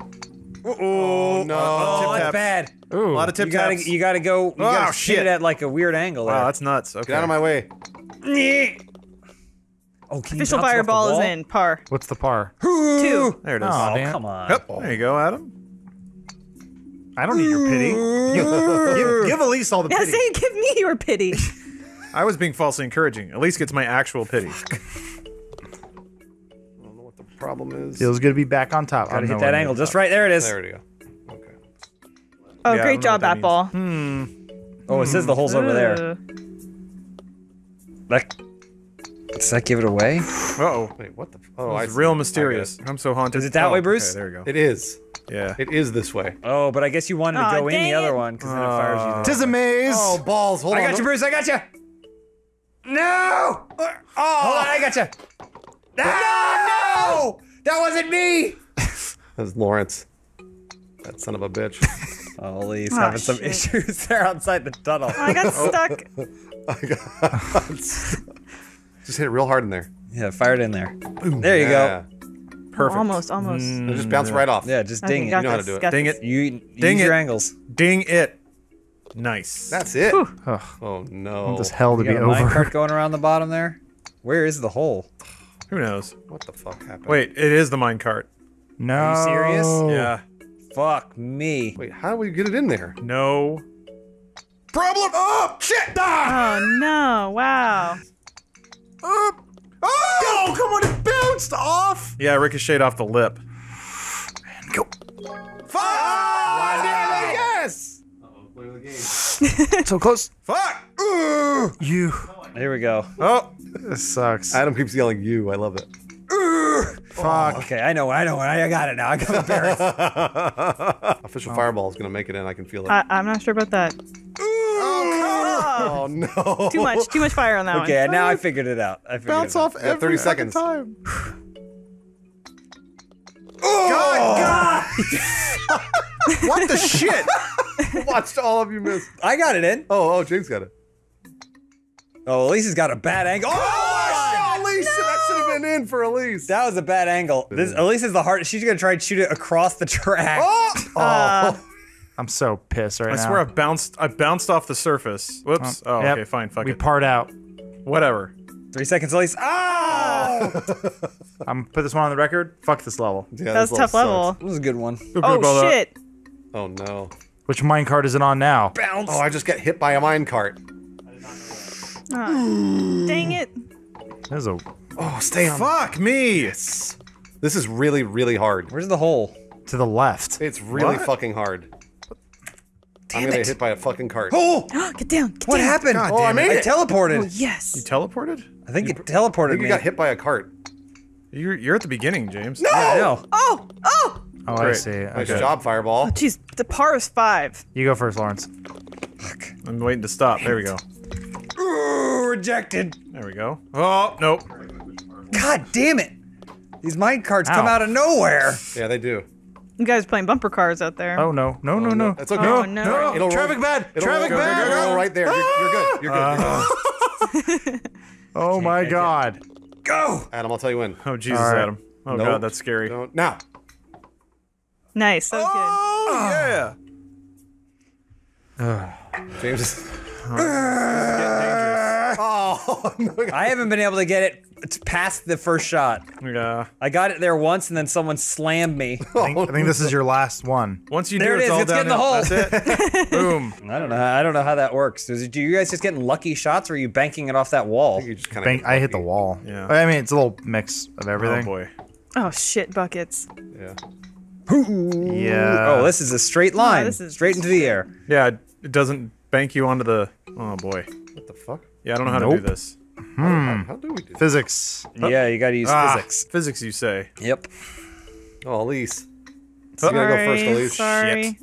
Oh no! Oh, Tip that's taps. bad. A lot of tip You gotta, taps. you gotta go. You Oh, gotta shit. shit it at like a weird angle. Wow, that's nuts. Okay. Get out of my way. Oh, Official bounce it off the Fireball is in par What's the par? two. There it is. Oh, Oh, damn. come on. Yep. There you go, Adam. I don't need your pity. give, give, give Elyse all the Yeah, pity. say give me your pity. I was being falsely encouraging. At least gets my actual pity. problem is. Feels good to be back on top. Gotta hit that angle just top. right. There it is. There you go. Okay. Oh, Yeah, I great don't know job, what that Bat means. Ball. Oh, it says the hole's over there. That, does that give it away? Uh oh. Wait, what the? F- oh, I It's see. real get mysterious. it. I'm so haunted. Is it that Oh, way, Bruce? Okay, there you go. It is. yeah. It is this way. Oh, but I guess you wanted to Aw, go in dang the other it. one because then it fires you. the Tis a maze. Oh balls! Hold on. I on. got you, Bruce. I got you. No. Oh, hold on. I got you. No, no, that wasn't me. That's Lawrence. That son of a bitch. Oh, Lee's Ah, having some shit. issues there outside the tunnel. I got stuck. I got just hit it real hard in there. Yeah, fire it in there. There you Yeah. Perfect. Almost, almost. And just bounce right off. Yeah, just ding got it. You know how to do it. got Ding this. it. You Ding use your it. angles. Ding it. Nice. That's it. Whew. Oh no. I want This hell to You be got a minecart going around the bottom there. Where is the hole? Who knows? What the fuck happened? Wait, it is the minecart. No. Are you serious? Yeah. Fuck me. Wait, how do we get it in there? No. Problem. Oh shit. Ah. Oh no! Wow. Oh, come on! It bounced off. Yeah, ricocheted off the lip. And go. Fuck! Yes. Oh, okay. So close. Fuck! You. Here we go. Oh, This sucks. Adam keeps yelling "you." I love it. Fuck. Okay, I know, I know, I got it now. I got my bearings. Official oh. fireball is gonna make it in. I can feel it. I, I'm not sure about that. oh, oh no. Too much, too much fire on that okay, one. Okay, now I figured it out. I figured bounce it out. off got every 30 seconds. time. Oh! What the shit? Watched all of you miss. I got it in. Oh, oh, James got it. Oh, Elyse's got a bad angle. Oh, Oh, Elyse, that should have been in for Elyse. that was a bad angle. This Elyse is the hard. She's gonna try and shoot it across the track. Oh! Uh, oh, I'm so pissed right I now. swear I bounced. I bounced off the surface. Whoops. Oh, oh Yep. okay, fine. Fuck we it. We part out. Whatever. Three seconds, Elyse. Oh, I'm gonna put this one on the record. Fuck this level. yeah, That was a this tough level. that was a good one. Oh shit! sucks. Oh no. Which minecart is it on now? Bounce. Oh, I just got hit by a mine cart. Oh, dang it! There's a Oh, stay on. Fuck me. This is really, really hard. Where's the hole? to the left. It's really What? fucking hard. I'm Damn gonna it. get hit by a fucking cart. Oh, Get down! Get what down. happened? God Oh, I damn made I it. Oh, teleported. Oh yes! You teleported? I think it I teleported think me. you got hit by a cart. You're you're at the beginning, James. Yeah, I know. Oh! Oh! Oh, I Great. see. Nice job, Fireball. Oh, Jeez, the par is five. You go first, Lawrence. I'm waiting to stop. There we go. Ooh, rejected. There we go. Oh nope. God damn it. These mine carts come out of nowhere. Yeah, they do. You guys playing bumper cars out there? Oh no, no, no, no. That's okay. Oh, no. no. It'll Traffic roll, bad. It'll Traffic roll, bad. It'll roll right there. You're, you're good. You're good. Ah. You're good. Oh my god. Go. Adam, I'll tell you when. Oh Jesus, All right. Adam. Oh Nope. god, that's scary. Don't. Now. Nice. That was Oh yeah. James is. Getting dangerous. Oh, no. I haven't been able to get it past the first shot. Yeah. I got it there once, and then someone slammed me. I think, I think this is your last one. Once you There do it it's is, all it's getting the hole. That's it. Boom. I don't know. How, I don't know how that works. Does it, do you guys just getting lucky shots, or are you banking it off that wall? You just Bank, I hit the wall. Yeah. I mean, it's a little mix of everything. Oh everything. boy. Oh shit, buckets. Yeah. Yeah. oh, this is a straight line, this is- straight into the air. Yeah, it doesn't bank you onto the. Oh boy. What the fuck? Yeah, I don't know how to do Nope. this. How, how do we do that? physics. Yeah, you got to use Ah, physics. Physics, you say? Yep. Oh, Elyse. So you gotta go first, Sorry, Elyse. Sorry.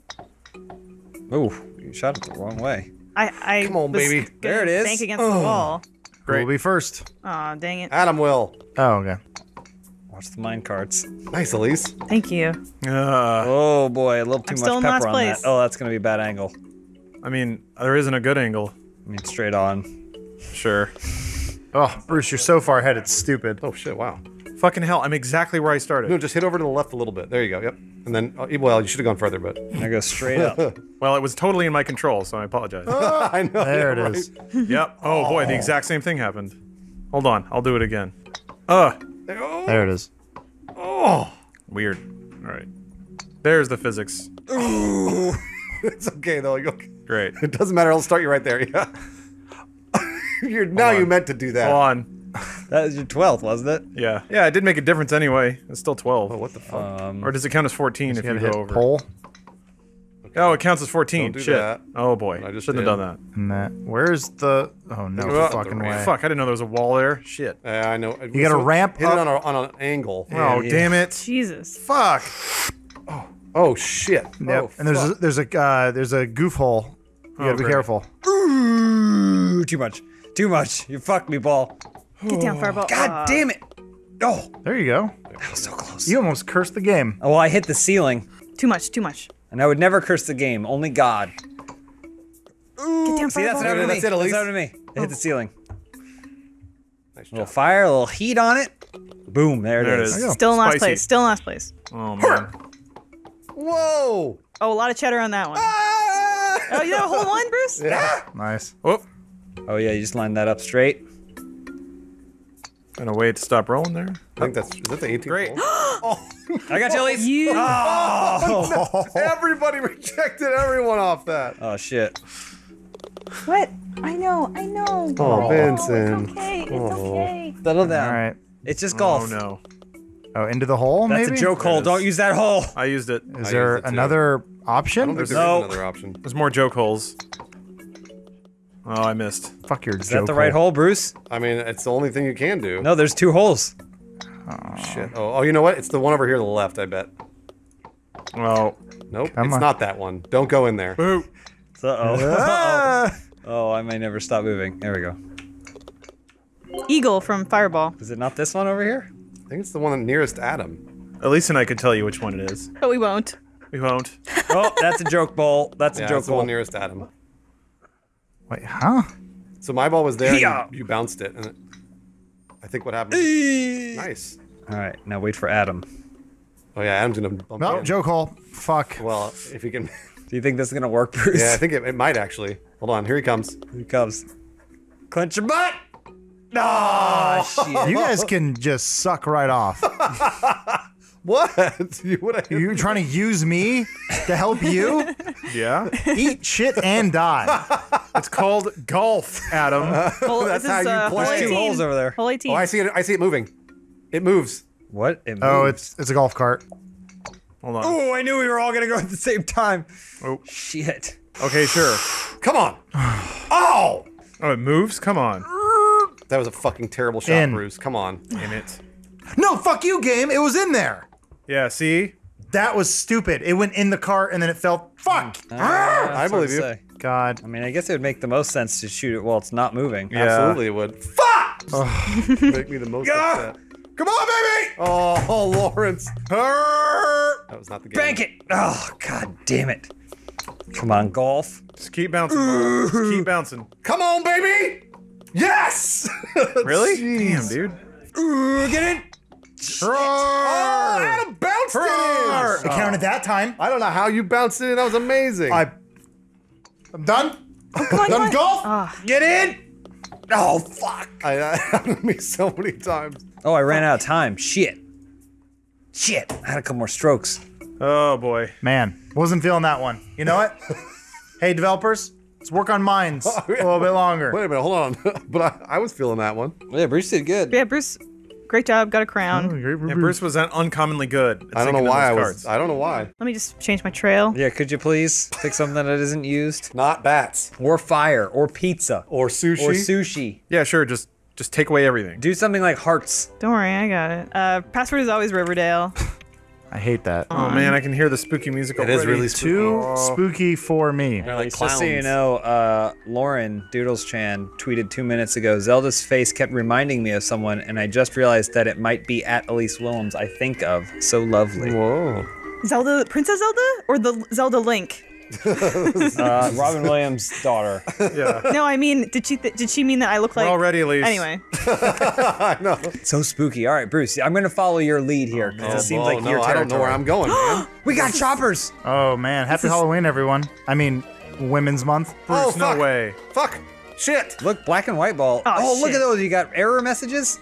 Ooh, you shot it the wrong way. I, I Come on, was baby. There it is. Bank against the wall. Who will be first? Aw, dang it. Adam will. Oh, okay. Watch the mine carts. Nice, Elyse. Thank you. Uh, Oh boy, a little too I'm much still in last pepper on place. that. Oh, that's gonna be a bad angle. I mean, there isn't a good angle. I mean, straight on. Sure. Oh, Bruce, you're so far ahead. It's stupid. Oh shit! Wow. Fucking hell, I'm exactly where I started. No, just hit over to the left a little bit. There you go. Yep. And then, uh, well, you should have gone further, but I go straight up. Well, it was totally in my control, so I apologize. I know. There yeah, it is. yep. Oh boy, the exact same thing happened. Hold on, I'll do it again. Uh, There it is. Oh. Weird. All right. There's the physics. Ooh. It's okay though. You okay. Great. It doesn't matter. I'll start you right there. Yeah. You're now Hold you meant to do that. Hold on. that was your twelfth, wasn't it? Yeah. Yeah, it did make a difference anyway. It's still 12. Oh, what the fuck? Um, Or does it count as 14 if You you go hit over? pole. Oh, it counts as 14. Don't do Shit. that. Oh boy. I just Shouldn't did. have done that. And that. Where's the? Oh no, Oh, fucking the way. Fuck, I didn't know there was a wall there. Shit. Yeah, I know. You gotta ramp Hit up- it on, a, on an angle. oh, yeah. damn it. Jesus. Fuck. Oh Oh shit. Yep. Oh, and there's a, there's a uh, there's a goof hole. You gotta Oh, be great. careful. Ooh, too much. Too much. You fucked me, ball. Get down, Fireball. God Ah. damn it. Oh, There you go. that was so close. You almost cursed the game. oh, well, I hit the ceiling, Too much, too much. and I would never curse the game. Only God. Get down, See, that's what happened to me. That's it, That's what happened to me. I hit the ceiling. Nice A little fire, a little heat on it. Boom, there There it is. is. There you go. Still in last Spicy. place. Still in last place. Oh man. Whoa. Oh, a lot of cheddar on that one. Ah! Oh, you got a whole one, Bruce? Yeah. Nice. Whoop. Oh yeah, you just line that up straight. Gonna wait to stop rolling there. I think that's is that the 18th Great. hole? Oh. I got Jellies. You. Oh, Everybody rejected everyone off that. Oh shit. What? I know, I know. Oh, I know, It's okay, it's Oh. okay. Settle down. All right. It's just golf. Oh no. Oh, into the hole. That's maybe? a joke hole. Don't use that hole. I used it. Is I there it another I option? don't think there is No. another option. There's more joke holes. Oh, I missed. Fuck your Is joke that the right hole, Bruce? I mean, it's the only thing you can do. No, there's two holes. Shit. Oh, oh, you know what? It's the one over here to the left, I bet. Well, Nope, Come it's on. not that one. Don't go in there. boo. Uh oh. Ah! oh, I may never stop moving. There we go. Eagle from Fireball. Is it not this one over here? I think it's the one nearest Adam. Elyse and I could tell you which one it is. But we won't. We won't. Oh, that's a joke bowl. That's a Yeah, joke it's the one nearest Adam. Wait, huh? So my ball was there, Yeah. you, you bounced it, and it, I think what happened. is- nice. All right, now wait for Adam. Oh yeah, Adam's gonna bump No, in. joke hole. Fuck. Well, if he can. Do you think this is gonna work, Bruce? Yeah, I think it, it might actually. Hold on, here he comes. Here he comes. Clench your butt. Ah, shit. You guys can just suck right off. What? you would have. You trying to use me to help you? Yeah. Eat shit and die. It's called golf, Adam. Hole, That's this how is, you uh, play. There's two 18. holes over there. Hole 18. Oh, I see it. I see it moving. It moves. What? It Oh, moved. it's it's a golf cart. Hold on. Oh, I knew we were all gonna go at the same time. Oh. Shit. Okay, sure. Come on. oh! Oh, it moves? Come on. That was a fucking terrible shot, In. Bruce. Come on. Damn it. No, fuck you, game. It was in there. Yeah, see? That was stupid. It went in the cart and then it fell. Fuck. Uh, I believe you. God. I mean, I guess it would make the most sense to shoot it while it's not moving. Yeah. Absolutely, it would. Fuck! Make me the most upset. Come on, baby! Oh, oh, Lawrence. Hurr! That was not the game. Bank it! Oh, god damn it. Come on, golf. Just keep bouncing, ball. Just keep bouncing. Come on, baby! Yes! Really? Jeez. Damn, dude. Ooh, get in! Oh, Adam bounced it in! It counted that time. I don't know how you bounced it in. That was amazing. I. I'm done. Come on, come Done on. golf. Ah, Get in! Oh fuck! I, that happened me so many times. Oh, I ran out of time. Shit. Shit. I had a couple more strokes. Oh boy. Man, wasn't feeling that one. You know what? hey, developers, let's work on mines a little bit longer. Wait a minute, hold on. but I, I was feeling that one. Yeah, Bruce did good. Yeah, Bruce, great job. Got a crown. Yeah, Bruce was un- uncommonly good. at I don't know why I those was. cards. I don't know why. Let me just change my trail. Yeah, could you please pick something that isn't used? Not bats Or fire, or pizza, or sushi. or sushi. Yeah, sure. Just just take away everything. Do something like hearts. Don't worry, I got it. Uh, password is always Riverdale. I hate that. Oh man, I can hear the spooky music It already. is really Too spooky. spooky for me. They're like Just so you know, uh, Lauren Doodles Chan tweeted two minutes ago. Zelda's face kept reminding me of someone, and I just realized that it might be at Elyse Willems. I think of so lovely. Whoa. Zelda, Princess Zelda, or the Zelda Link? Uh, Robin Williams' daughter. Yeah. No, I mean, did she th- did she mean that I look like? We're all ready, Elyse. Anyway, I know. So spooky. All right, Bruce, I'm gonna follow your lead here because Oh, it seems oh, like no, your I don't know where. I'm going, man. We got choppers. Oh man, happy Halloween, everyone. I mean, Women's Month. oh, Bruce, no way. Fuck. Shit. Look, black and white ball. Oh, look shit. at those. You got error messages.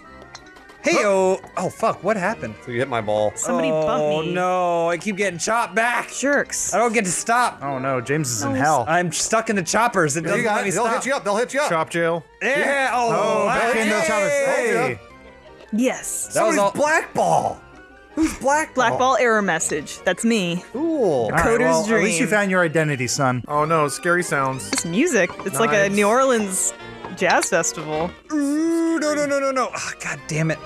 Hey oh. Oh fuck. What happened? So you hit my ball. somebody oh bumped me. Oh, no! I keep getting chopped back. Jerks. I don't get to stop. Oh no, James is in oh, hell. I'm stuck in the choppers. It doesn't got let me They'll stop. hit you up. They'll hit you up. Chop jail. Yeah. Oh, Oh, back hey. into the choppers. Hey. Hey. Yes. That was all. black ball. Who's black Blackball error message. That's me. Cool. All right, Coder's well, At least you found your identity, son. Oh no, scary sounds. It's music. It's like a New Orleans jazz festival. Ooh, no, no, no, no, no. Ah, God damn it.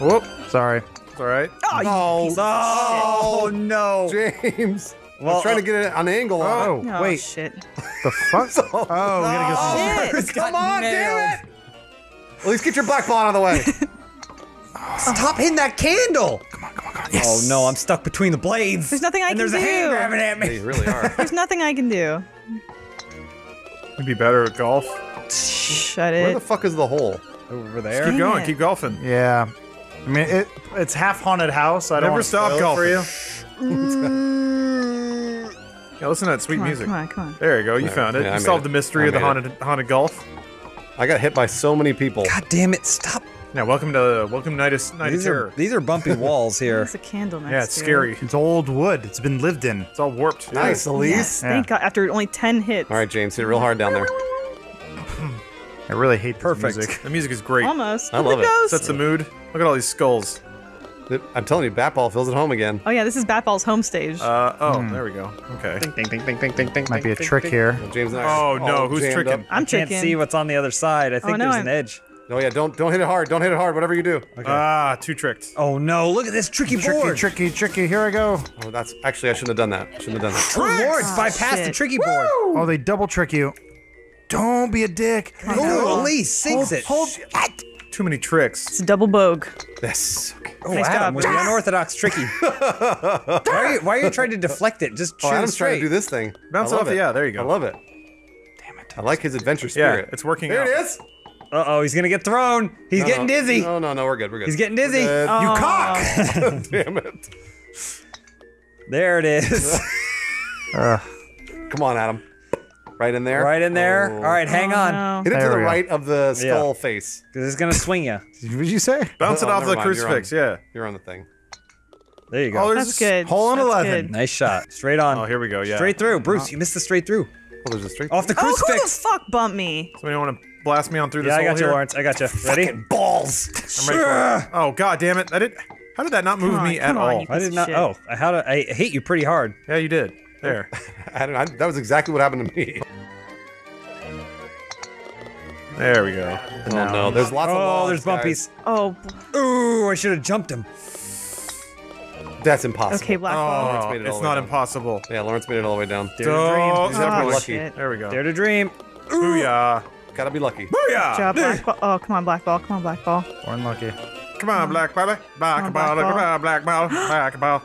Whoop. Sorry. It's all right. Oh, you Oh, Oh no. James. I Well, was trying uh, to get it an angle on Oh, it. Oh, wait. shit. The fuck? oh, we gotta go. Shit. Come on, damn it. At least get your black ball out of the way. Stop hitting that candle. Come on, come on, come on. Yes. Oh no, I'm stuck between the blades. There's nothing I and can there's a hand do. grabbing at Yeah, me. you really are. There's nothing I can do. You'd be better at golf. Shut Where it. the fuck is the hole? Over there. Keep going. it. Keep golfing. Yeah. I mean, it, it's half haunted house. I don't Never wanna stop spoil it for golfing. you. Yeah, listen to that sweet Come on, music. come on, come on. There you go. You There. found it. Yeah, you made solved it. the mystery I of the made it. haunted haunted golf. I got hit by so many people. God damn it! Stop. Yeah, welcome to welcome night of night of These are these are bumpy walls here. There's a candle next Yeah, it's scary. It. It's old wood. It's been lived in. It's all warped. Nice, Elyse. Yes, Yeah. thank God. After only 10 hits. All right, James, hit it real hard down there. I really hate this Perfect. music. The music is great. Almost. I Look love at it. the ghost. Sets the mood. Look at all these skulls. It- I'm telling you, Batball feels at home again. Oh, yeah, this is Batball's home stage. Uh oh, Hmm. there we go. Okay. Ding, ding, ding, ding, ding, ding, Might be a ding, trick ding. here. James and I are Oh no, all who's jammed tricking? up. I'm I can't chicken. see what's on the other side. I think no, there's I'm- an edge. Oh yeah, don't don't hit it hard. Don't hit it hard. Whatever you do. Ah, too tricked. Oh no! Look at this tricky Tricky, board. tricky, tricky. Tricky. Here I go. Oh, that's actually I shouldn't have done that. I shouldn't have done that. Oh lord! Oh, bypassed the shit. tricky board. Oh, they double trick you. Don't be a dick. Oh, Elyse sings it. Hold. Too many tricks. It's a double bogue. Yes. Okay. Oh, Nice Adam, job. with the unorthodox tricky. why, are you, why are you trying to deflect it? Just shoot Oh, it Adam's trying straight. to do this thing. Bounce off. it. Yeah, there you go. I love it. Damn it. I like his adventure Yeah, spirit. it's working There out. it is. Uh oh, he's gonna get thrown. He's No, getting no. dizzy. No, no, no, we're good. We're good. He's getting dizzy. Good. Oh. You cock. Damn it. There it is. Come on, Adam. Right in there. right in there. Oh. All right, hang oh, on. No. Hit it to the we go. right of the skull face. Because it's gonna swing you. What did you say? Bounce it Oh, off the mind, you're crucifix. on. Yeah. You're on the thing. There you go. Oh, there's That's good. hole in 11. good. nice shot. Straight on. Oh, here we go. Yeah. Straight through. Bruce, you missed the straight through. Oh, there's a straight. Off the Oh, who the crucifix. fuck bumped me? Somebody want to blast me on through this yeah, I got you, here? Lawrence. I got you. Ready? balls. I'm ready for it. Oh god damn it! That did. How did that not move Come on, me at come on, all? I did not. shit. Oh, I had. A, I hit you pretty hard. Yeah, you did. There. I don't, I, that was exactly what happened to me. There we go. Oh no, there's lots of Oh, there's bumpies. Oh, Ooh, I should have jumped him. That's impossible. okay, black oh, ball. Oh, made it it's not down. impossible. Yeah, Lawrence made it all the way down. Dare to Oh, dream. He's ah, never Oh, lucky. shit. There we go. Dare to dream. Ooh. Booyah! Gotta be lucky. Booyah! Job, black ball. Oh, come on, black ball. Come on, black ball. Or unlucky. Come on, black ball, black on, ball, black black ball. ball, black ball, black ball.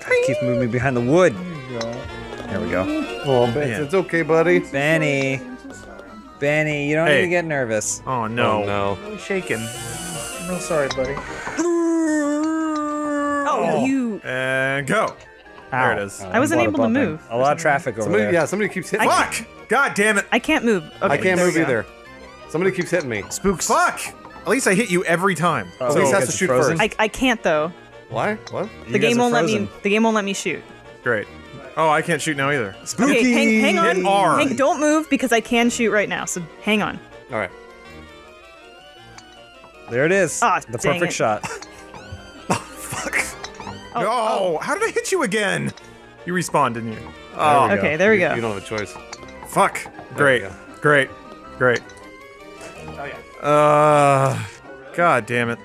God, keeps moving behind the wood. There we go. Oh, Ben, it's okay, buddy. Benny. Benny, you don't Hey. need to get nervous. Oh no. Oh, no. Really shaking. I'm real sorry, buddy. Oh, oh, you. And go. There it is. I wasn't A lot of able to move. A lot of traffic over Somebody, there. yeah, somebody keeps hitting. me. Fuck! God damn it! I can't move. Okay, I can't move either. Somebody keeps hitting me. Spooks. Fuck! At least I hit you every time. Oh, At least because has to shoot frozen? first. I, I can't though. Why? What? The guys game won't let me. The game won't let me shoot. Great. Oh, I can't shoot now either. Okay, hang, hang on. Hit R. Hang, don't move because I can shoot right now. So hang on. All right. There it is. Ah, the dang perfect it. shot. Fuck. Oh, no! oh. How did I hit you again? You respawned, didn't you? Oh, Oh, Okay, there we You, go. you don't have a choice. fuck. Great. Great. Great. Oh yeah. Uh, God damn it.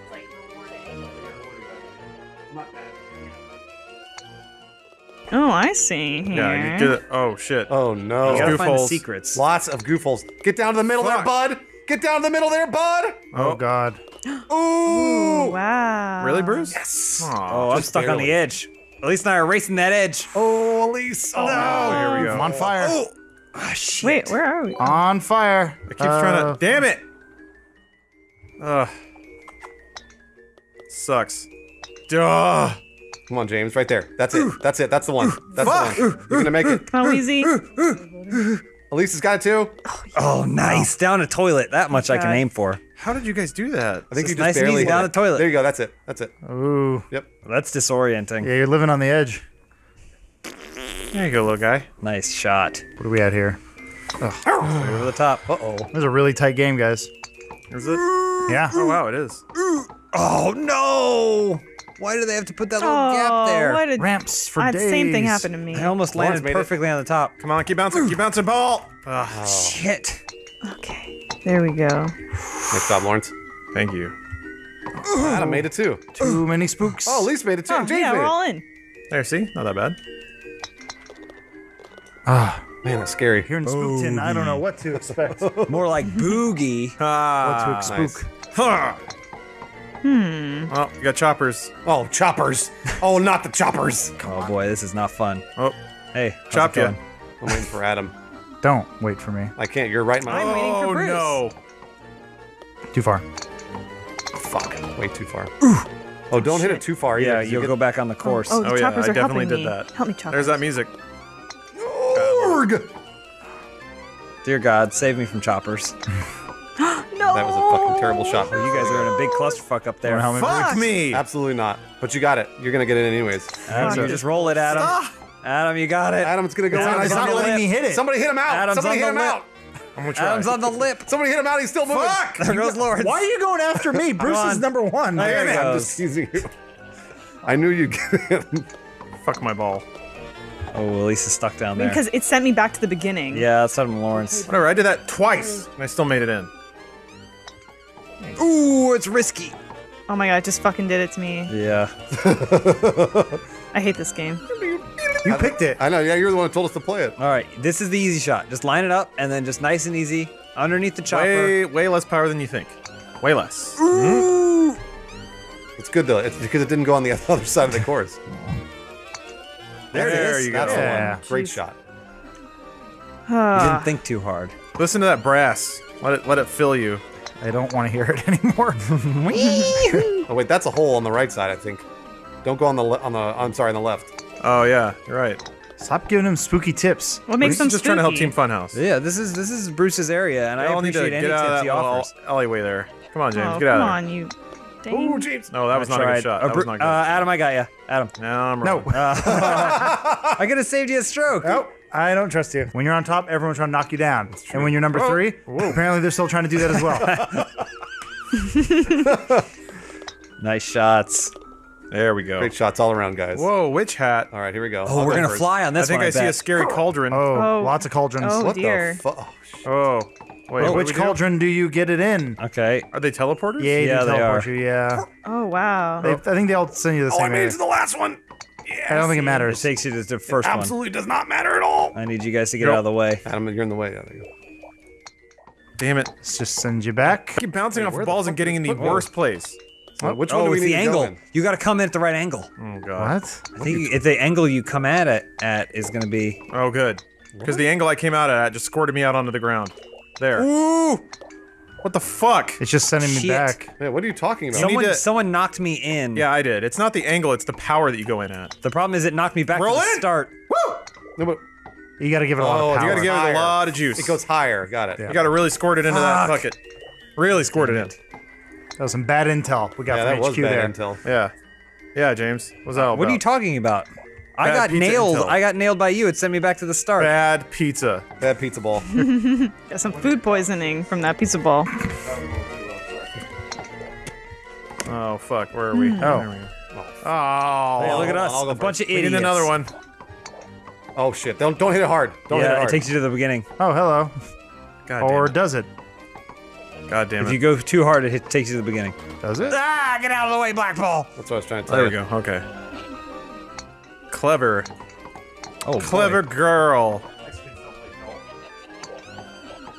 Oh, I see. Here. Yeah, you did it. Oh shit. Oh no. You gotta find the secrets. Lots of goofballs. Get down to the middle Fuck. there, bud. Get down to the middle there, bud. Oh, oh. God. Ooh. Wow. Really, Bruce? Yes. Oh, I'm Just stuck on the edge. Elyse and I are racing that edge. Oh, Elyse. Oh, Oh, here we go. I'm on fire. Oh. Ah, shit. Wait, where are we? On fire. It keeps trying to. Uh, Damn it! Ugh. Sucks. Duh. Come on, James. Right there. That's it. That's it. That's the one. That's Fuck. the one. You're gonna make it. How easy? Elyse has got it too. Oh, nice. Down a toilet. That much I can aim for. How did you guys do that? I think Just you just nice and barely easy hit down it. the toilet. There you go. That's it. That's it. Ooh. Yep. That's disorienting. Yeah, you're living on the edge. There you go, little guy. Nice shot. What are we at here? Right over the top. Uh oh. This is a really tight game, guys. Is it? Yeah. Oh wow, it is. Oh, no. Why do they have to put that little oh, gap there? what a. Ramps for I- days. same thing happened to me. I almost Lawrence landed made it. perfectly on the top. Come on, keep bouncing, keep bouncing, ball. Ugh, Shit. Okay, there we go. Nice job, Lawrence. thank you. Adam made it too. Too many spooks. Oh, Elyse made it too. Oh, James yeah, made we're it. all in. There, see, not that bad. Ah, Man, that's scary. here in Spookton, I don't know what to expect. More like boogie. Ah, what to spook. Huh. Hmm. Well, you got choppers. Oh, choppers. Oh, not the choppers. Oh boy, this is not fun. Oh, Hey, how's chopped you. I'm waiting for Adam. Don't wait for me. I can't. You're right, I'm my. waiting for Oh Bruce. no. Too far. Fuck. Way too far. Oh, don't hit it too far. Yeah, either, 'cause you you'll get- go back on the course. Oh, the Oh, yeah, choppers I are definitely helping did me. that. Help me, choppers. There's that music. Org. Dear God, save me from choppers. No. That was a fucking terrible shot. You guys are in a big clusterfuck up there. Wanna help me, Fuck Bruce? me. Absolutely not. But you got it. You're gonna get it anyways. Adam, you just roll it, Adam. Adam, you got it. Adam, it's gonna go in. Adam's I He's on saw not the it. letting me hit it. Somebody hit him out. Adam's Somebody on hit the him lip. out. I'm gonna try. Adam's on the lip. Somebody hit him out. He's still moving. Fuck. There goes Lawrence. Why are you going after me? Bruce on. is number one. There he I'm just teasing you. I knew you'd get it. Fuck my ball. Oh, Elyse is stuck down there. Because it sent me back to the beginning. yeah, that's Adam Lawrence. Whatever. I did that twice, and I still made it in. Ooh, it's risky. Oh my god, it just fucking did it to me. Yeah. I hate this game. You picked it. I know. Yeah, you're the one who told us to play it. All right, this is the easy shot. Just line it up and then just nice and easy underneath the chopper. Way, way less power than you think. Way less. Ooh. Mm-hmm. It's good though. It's because it didn't go on the other side of the course. There, it There is. you go. That's the Yeah. one. Great shot. You didn't think too hard. Listen to that brass. Let it, let it fill you. I don't want to hear it anymore. Oh wait, that's a hole on the right side. I think. Don't go on the le- on the. I'm sorry, on the left. Oh yeah, you're right. Stop giving him spooky tips. what makes He's them just trying to help? Team Funhaus. Yeah, this is this is Bruce's area, and We I all need to appreciate any get out of tips that he little offers. alleyway there. Come on, James, Oh, get out come on, you. Dang. James. No, that was I not a good shot. Uh, That was Bru- not good. uh, Adam, I got you. Adam. no, I'm No. wrong. I could have saved you a stroke. Nope. I don't trust you. When you're on top, everyone's trying to knock you down. And when you're number oh. three, apparently they're still trying to do that as well. Nice shots. There we go. Great shots all around, guys. Whoa, witch hat. All right, here we go. Oh, I'll we're go gonna first. fly on this I think one. I see a scary oh. cauldron. Oh, Oh. lots of cauldrons. Oh, What dear. the fuck? Oh, oh. Wait, what Which do we do? cauldron do you get it in? Okay. Are they teleporters? Yeah, Yeah, do they teleport are. you, yeah. Oh wow. They, I think they all send you the All I same made area. is the last one. Yes. I don't think it matters. It takes you to the first one. Absolutely does not matter at all. I need you guys to get Nope. out of the way. Adam, you're in the way. Yeah, there you go. Damn it. Let's just send you back. Keep bouncing off where the balls and fuck getting in the it worst place. Uh, which one Oh, do we it's need the to go angle. in? You got to come in at the right angle. Oh god. What? I think if the angle you come at it at is going to be. Oh good. Because the angle I came out at just squirted me out onto the ground. There. Ooh! What the fuck? It's just sending me Shit. back. Yeah, what are you talking about? Some- Someone, to- someone knocked me in. Yeah, I did. It's not the angle, it's the power that you go in at. The problem is it knocked me back Roll to the in. start. No, but- You gotta give it a lot Oh, of you power. You gotta give it a Higher. lot of juice. it goes higher. Got it. You gotta really squirt it into that Fuck. bucket. Really squirt it in. That was some bad intel we got Yeah, that from was HQ there. bad intel. Yeah. Yeah, James. What's that all What are you about? talking about? I got nailed. intel. I got nailed by you. It sent me back to the start. Bad pizza. Bad pizza ball. Got some food poisoning from that pizza ball. Oh fuck, where are we? Oh. There we. Oh, Hey, look at us. A bunch of first. we idiots. need another one. Oh shit! Don't don't hit it hard. Don't hit it yeah, it takes you to the beginning. Oh, hello. God Or damn does it? it. God damn it! If you go too hard, it hit, takes you to the beginning. Does it? Ah, get out of the way, Black Ball. That's what I was trying to tell you. there we you. go. Okay. Clever. Oh, Clever girl.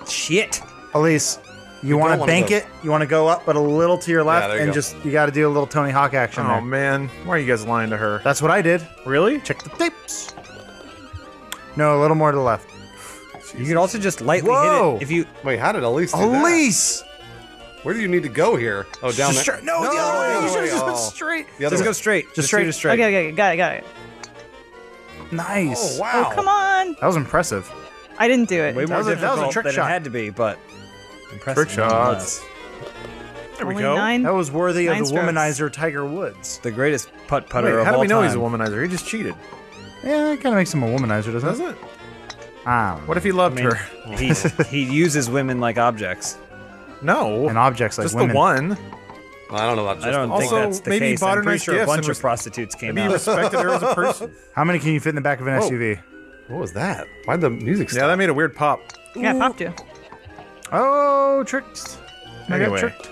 Shit. Elyse, you want to bank it? You want to go up, but a little to your left, there you and go. just you got to do a little Tony Hawk action Oh there. man, why are you guys lying to her? That's what I did. Really? Check the tapes. No, a little more to the left. You could also just lightly Whoa. hit it if you. Wait, how did Elyse do that? Elyse! Where do you need to go here? Oh, down there. straight- no, the other way. the You should have just went Oh. straight. The other Just way. go straight. Just, straight. shoot straight. Okay, okay, got it, got it. Nice. Oh wow! Oh, come on. That was impressive. I didn't do it. Way more was a- that was a trick than shot. it had to be, but impressive. Trick shots. nonetheless. There we Only go. nine. That was worthy of the strokes. womanizer Tiger Woods. The greatest putt putter Wait, of how do we know time. he's a womanizer? He just cheated. Yeah, it kind of makes him a womanizer, doesn't Doesn't it? it? Ah, What if he loved I mean, her? he he uses women like objects. No. and objects like just women. the one. I don't know about just I don't the think Also, that's the maybe he case. bought I'm her pretty nice sure a gifts bunch and of prostitutes came Maybe he out. respected her as a person. How many can you fit in the back of an Whoa. SUV? What was that? Why'd the music stop? Yeah, that made a weird pop. Yeah, popped you. Oh, tricked. I got Anyway. tricked.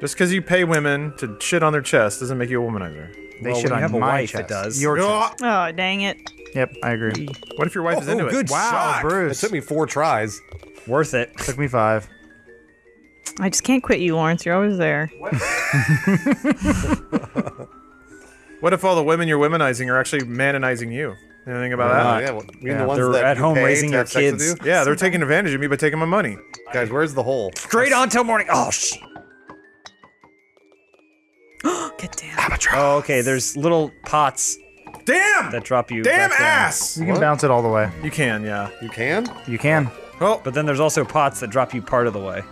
Just because you pay women to shit on their chest doesn't make you a womanizer. They Well, shit when you on have a my wife, it chest. does. Your chest. Oh, dang it. Yep, I agree. What if your wife is oh, into oh, it? good Wow, shot. It took me four tries. Worth it. Took me five. I just can't quit you, Lawrence. You're always there. What what if all the women you're womanizing are actually manonizing you? Anything about that? yeah, well, you Yeah, the ones they're that at home raising to your have sex with kids. you? Yeah, they're taking advantage of me by taking my money. Guys, where's the hole? Straight on till morning. Oh shit. Get down. Oh, okay. There's little pots Damn! that drop you. Damn back down. ass! You can What? bounce it all the way. You can, yeah. You can? You can. Oh, But then there's also pots that drop you part of the way.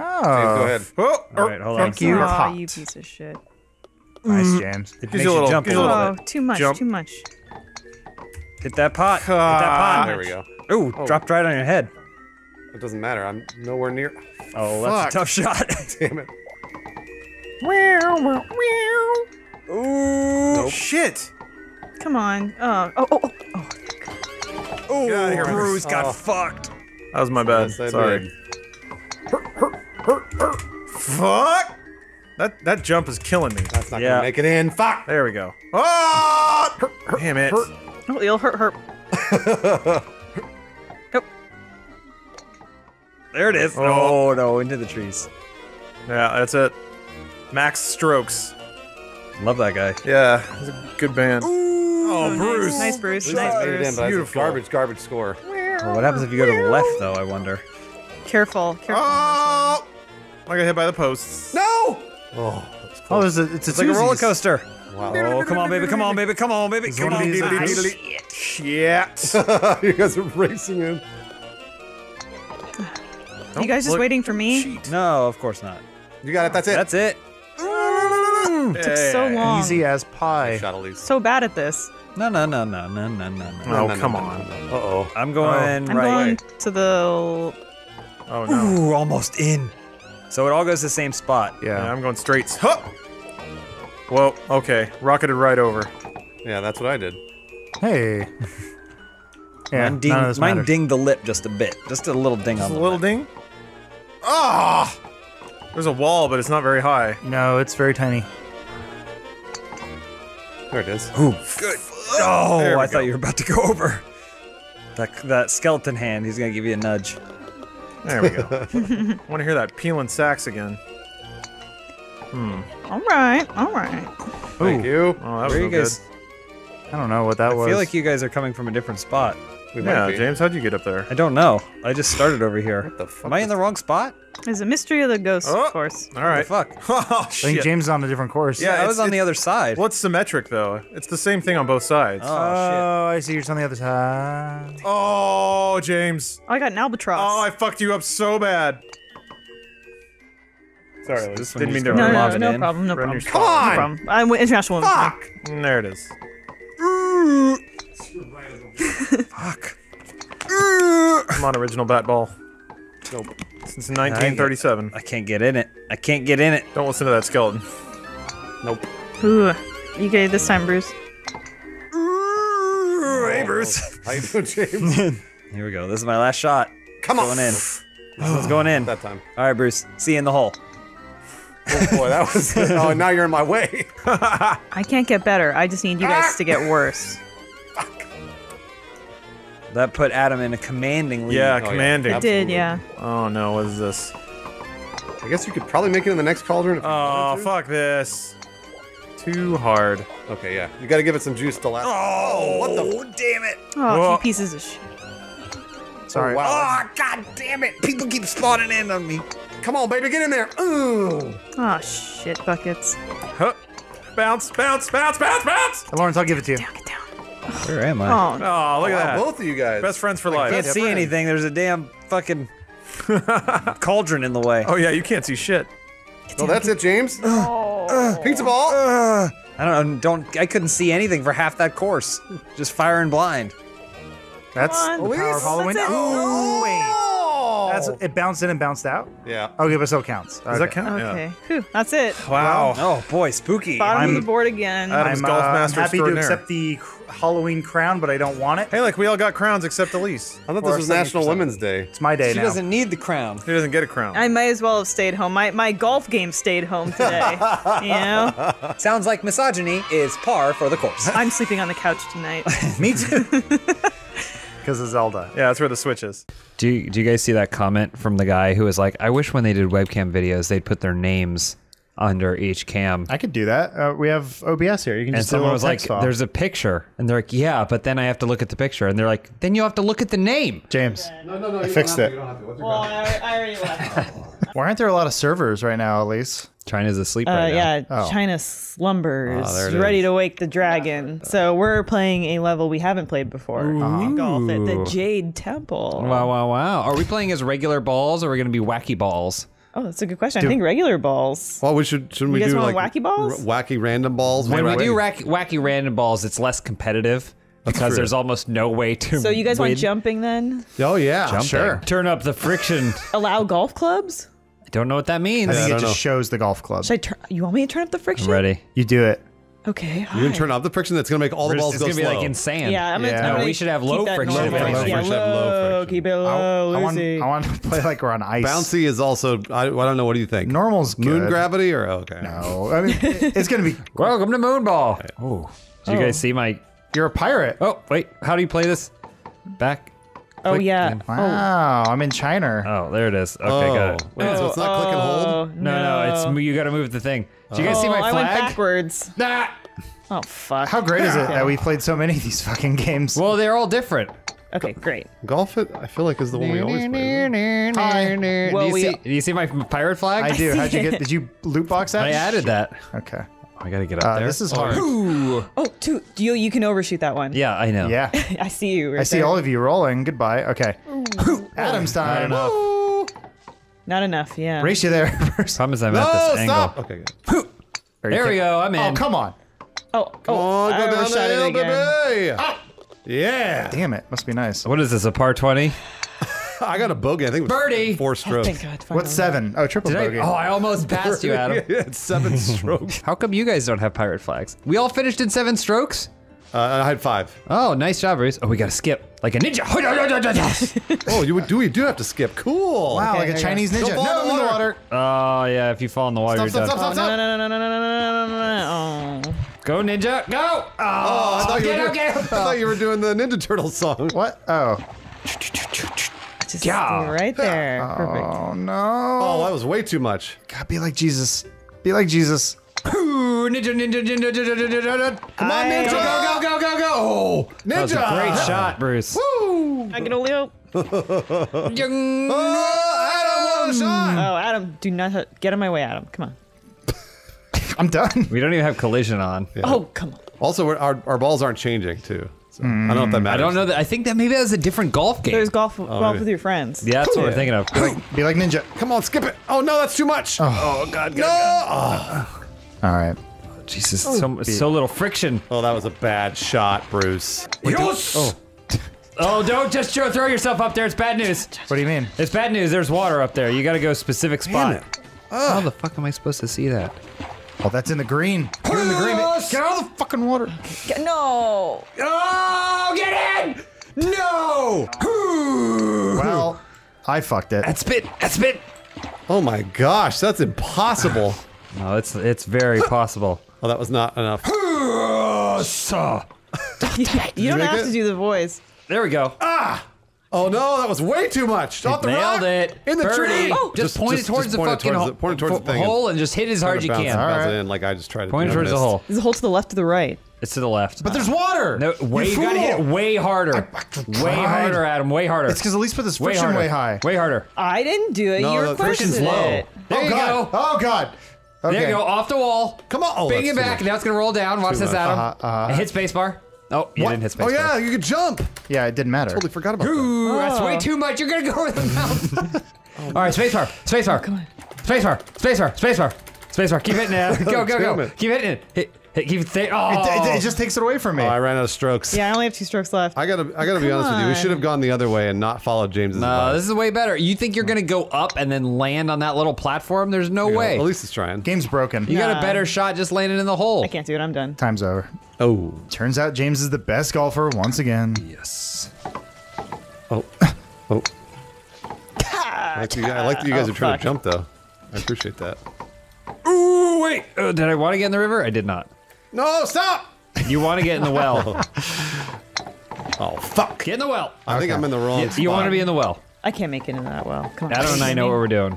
Oh, Go ahead. oh, All right, hold Thank on. you. Oh, Hot. you piece of shit. Nice, James. It makes you a little- jump gives you a little Oh, bit. too much, Jump. too much. Hit that pot. Hit that Ah, pot. There we go. Ooh, dropped right on your head. It doesn't matter. I'm nowhere near. Oh, that's a tough shot. Damn it. Ooh, shit! Come on. Oh, oh, oh, oh. oh. Get outta. Bruce got Oh. fucked. That was my bad. Yes, I Sorry. Did. Fuck! That that jump is killing me. That's not Yeah. gonna make it in. Fuck. There we go. Oh! Damn it. Oh, you'll hurt, hurt. Nope. There it is. Oh. Oh no, into the trees. Yeah, that's it. Max Strokes. Love that guy. Yeah, it's a good band. Oh, Bruce. Nice, Bruce. At Nice, made it in, Bruce. but that's a Beautiful. garbage, garbage score. Well, what happens if you go to the left, though? I wonder. Careful, careful. Oh! I got hit by the posts. No! Oh, that's Oh, close. there's a, it's a It's like a roller coaster. wow. Oh, come on, baby. Come on, baby. Come on, baby. Come on, these baby. a- Shit. you guys are racing in. you guys just waiting for me? No, of course not. You got it. That's it. That's it. It took so long. Easy as pie. Shot Elyse. So bad at this. No, no, no, no, no, no, no, no. Oh, come on. Uh oh. I'm going right. I'm going to the. Oh no. Ooh, almost in. So it all goes to the same spot. Yeah, Yeah. I'm going straight. Huh! Well, okay. Rocketed right over. Yeah, that's what I did. Hey. yeah, mine, ding, none of this mine matters. dinged the lip just a bit. Just a little ding Just on a little lip. ding. Ah! There's a wall, but it's not very high. No, it's very tiny. There it is. Ooh, good. Oh, There we I thought you were about to go over. That, that skeleton hand, he's going to give you a nudge. There we go. I want to hear that peeling sax again. Hmm. All right, all right. Thank you. Oh, that was Where no you guys? I don't know what that I was. I feel like you guys are coming from a different spot. We. Yeah, might be. James, how'd you get up there? I don't know. I just started over here. What the fuck? Am I in the wrong spot? There's a mystery of the ghost Oh. course. All right. fuck? oh I think. James is on a different course. Yeah, I was on the other side. Well, it's symmetric though. It's the same thing on both sides. Oh, Oh, I see. You're just on the other side. Oh, James. Oh, I got an albatross. Oh, I fucked you up so bad. Sorry, Liz. This Didn't mean just to got No, no, lob no problem, no problem. Come spot. No problem. I'm International Women's Day. Mm, There it is. Fuck. Come on, original bat ball. Nope. Since 1937. I can't get in it. I can't get in it. Don't listen to that skeleton. Nope. Ooh. You get it this time, Bruce. Hey, Bruce. Oh. How you doing, James? Here we go. This is my last shot. Come on. Going in. This one's going in. that time. All right, Bruce. See you in the hole. Oh boy, that was. oh, now you're in my way. I can't get better. I just need you guys ah! to get worse. That put Adam in a commanding lead. Yeah, oh, yeah. commanding. It did, yeah. Oh no, what is this? I guess you could probably make it in the next cauldron. If you Oh, to. fuck this. Too hard. Okay, yeah. You got to give it some juice to last. Oh, oh what the? damn it. Oh, Whoa. you pieces of shit. Sorry. Oh, wow. Oh, god damn it. People keep spawning in on me. Come on, baby, get in there. Ooh. Oh, shit buckets. Huh. Bounce, bounce, bounce, bounce, bounce! Lawrence, I'll give it to you. Get down. Where am I? Oh, Oh, look at Wow, that. both of you guys. Best friends for I life. can't see anything. There's a damn fucking cauldron in the way. Oh yeah, you can't see shit. Oh, that's it, James. Oh. Pizza ball. Uh, I don't know. don't I couldn't see anything for half that course. Just firing blind. That's on. the power of Halloween. That's it. Oh, wait. Oh. That's it. Bounced in and bounced out. yeah. Okay, but still counts. Does that count? okay. Whew, that's it. Wow. Oh boy, spooky. Bottom of I'm- the board again. Adam's I'm, golf uh, master happy to extraordinaire. accept the Halloween crown, but I don't want it. Hey, look, we all got crowns except Elyse. I thought Or this was National 70%. Women's Day. It's my day She now. doesn't need the crown. She doesn't get a crown. I might as well have stayed home. My my golf game stayed home today. you know? Sounds like misogyny is par for the course. I'm sleeping on the couch tonight. Me too. Because of Zelda. yeah, that's where the switch is. Do you, do you guys see that comment from the guy who was like, I wish when they did webcam videos they'd put their names under each cam. I could do that. Uh, we have OBS here. You can and just do a someone was like, text file. "There's a picture," and they're like, "Yeah, but then I have to look at the picture," and they're like, "Then you have to look at the name." James. No, no, no. I fixed it. well, I, I already left. Why aren't there a lot of servers right now, Elyse? China's asleep Uh, right now. yeah, Oh. China slumbers, Oh, ready is. to wake the dragon. So we're playing a level we haven't played before in golf at the Jade Temple. Wow, wow, wow! Are we playing as regular balls, or are we going to be wacky balls? Oh, that's a good question. I think regular balls. Well, we should. Shouldn't we You guys do want like wacky balls? wacky random balls? When we do wacky, wacky random balls, it's less competitive because there's almost no way to. So you guys want jumping then? Oh yeah, Jumping. sure. Turn up the friction. Allow golf clubs? I don't know what that means. I think I it just know. shows the golf club. Should I turn? You want me to turn up the friction? I'm ready. You do it. Okay. You can turn up the friction. That's gonna make all the We're just- balls it's go gonna be slow. like in sand. Yeah, I'm gonna. Yeah. I'm No, gonna we should have keep low friction. normal. Low friction. Yeah, low low, friction. Keep it low. I want, Lucy. I want to play like we're on ice. Bouncy is also. I, I don't know. What do you think? Normal's Moon gravity or oh, okay? No, I mean it- it's gonna be. Welcome to Moonball. Oh, did you Oh. guys see my? You're a pirate. Oh, wait. How do you play this? Back. Oh click yeah. in. Oh. Wow, I'm in China. Oh, there it is. Okay, Oh, got it. Oh. wait, so it's not click and hold. Oh, No, no, it's you got to move the thing. Do you guys oh. see Oh, my I went backwards. Nah. Oh fuck. How great is it that we played so many of these fucking games? Well, they're all different. Okay, great. Golf it. I feel like is the one we always play. do, Well, you we- see, do you see my pirate flag? I do. How'd you get? Did you loot box that? I added that. Okay. I gotta get up Uh, there. this is hard. Oh, two. You you can overshoot that one. Yeah, I know. Yeah. I see you. Right I see there. all of you rolling. Goodbye. Okay. Adam's time. enough. Not enough. Yeah. Race you there first. Promise I'm No, at this stop. angle. Okay, good. There we go. I'm in. Oh, come on. Oh, Come oh, on, I go down the hill, it again. baby. Yeah. Damn it. Must be nice. What is this? A par twenty? I got a bogey. I think it was birdie. Four strokes. Oh, thank God. What's seven? Oh, triple Did bogey. I, oh, I almost passed you, Adam. yeah, it's seven strokes. How come you guys don't have pirate flags? We all finished in seven strokes. Uh, I had five. Oh, nice job, Bruce. Oh, we gotta skip like a ninja. oh, you do you do have to skip? Cool. Wow, okay, like a Chinese ninja. Don't fall no, in the water. Oh yeah, if you fall in the water, stop, you're stop, done. Stop, stop, Stop! stop. No, no, no, no, no, no, no, no. Oh. Go ninja, go! Oh, oh I, thought you were doing, I thought you were doing the Ninja Turtles song. What? Oh. Just Yeah. right there. Perfect. Oh no. Oh, that was way too much. God, be like Jesus. Be like Jesus. Ooh, ninja, ninja, ninja, ninja, ninja, ninja. Come on, Ninja. Go, go, go, go, go! Oh, that was a Ninja. great shot, Bruce. I can only hope. Yung. Oh, Adam, what a shot. Oh, Adam, do not hit- get in my way, Adam. Come on. I'm done. We don't even have collision on. Oh, come on. Also, we're, our, our balls aren't changing, too. So, I don't know if that matters. I don't know that. I think that maybe that was a different golf game. There's golf oh, golf maybe. with your friends. yeah, that's what we're thinking of. Be like ninja. Come on, skip it. Oh no, that's too much. Oh, oh God, no. Oh. All right. Oh, Jesus, so, so little friction. Oh, that was a bad shot, Bruce. Yes! Oh, Oh, don't just throw, throw yourself up there. It's bad news. What do you mean? It's bad news. There's water up there. You got to go specific spot. Damn it. How the fuck am I supposed to see that? Oh, that's in the green. You're in the green. Get out of the fucking water. No. Oh, get in! No! Well, I fucked it. That's spit. That's spit. oh my gosh, that's impossible. No, it's it's very possible. Oh, that was not enough. You don't have it? to do the voice. There we go. Ah! Oh no, that was way too much. Off the Nailed rock. it. In the Birdie. tree. Oh, just, point it towards the point it fucking towards hole, the- point it towards the thing and hole and just hit it as hard as you bounce, can. bounce Alright. it in like I just tried to. Point it towards the hole. There's a hole to the left or the right. It's to the left. But there's water. no, way you, gotta hit it way harder. Way harder, Adam. Way harder. It's because at least put this way friction harder. way high. Way harder. I didn't do it. No, you the friction's requested low. it. There oh you god. go. Oh god. Okay. There you go. Off the wall. Come on. Oh, Bang that's it too back. much. Now it's gonna roll down. Watch this, much. Adam. Uh-huh, uh-huh. Hit spacebar. Oh, you What? didn't hit oh, spacebar. Oh yeah, you could jump. Yeah, it didn't matter. Totally forgot about that. Ooh, that's way Oh. too much. You're gonna go with the mouth. Oh, All right, spacebar, spacebar, come on, spacebar, spacebar, spacebar, spacebar. Keep hitting it. Go, go, go. Keep hitting it. Hit, hit, keep it. Oh, It, it, it just takes it away from me. Oh, I ran out of strokes. Yeah, I only have two strokes left. I gotta, I gotta be Come honest with you. We should have gone the other way and not followed James's No, advice. this is way better. You think you're gonna go up and then land on that little platform? There's no You know, way. At least it's trying. Game's broken. you got a better shot just landing in the hole. I can't do it. I'm done. Time's over. Oh. Turns out James is the best golfer once again. Yes. Oh. Oh. I like, that you guys, I like that you guys Oh, are trying fuck. to jump though. I appreciate that. Ooh, wait. Uh, did I want to get in the river? I did not. No, stop! You want to get in the well. Oh fuck! Get in the well. I think I'm in the wrong. You, you want to be in the well. I can't make it in that well. Come on. Adam and I know what we're doing.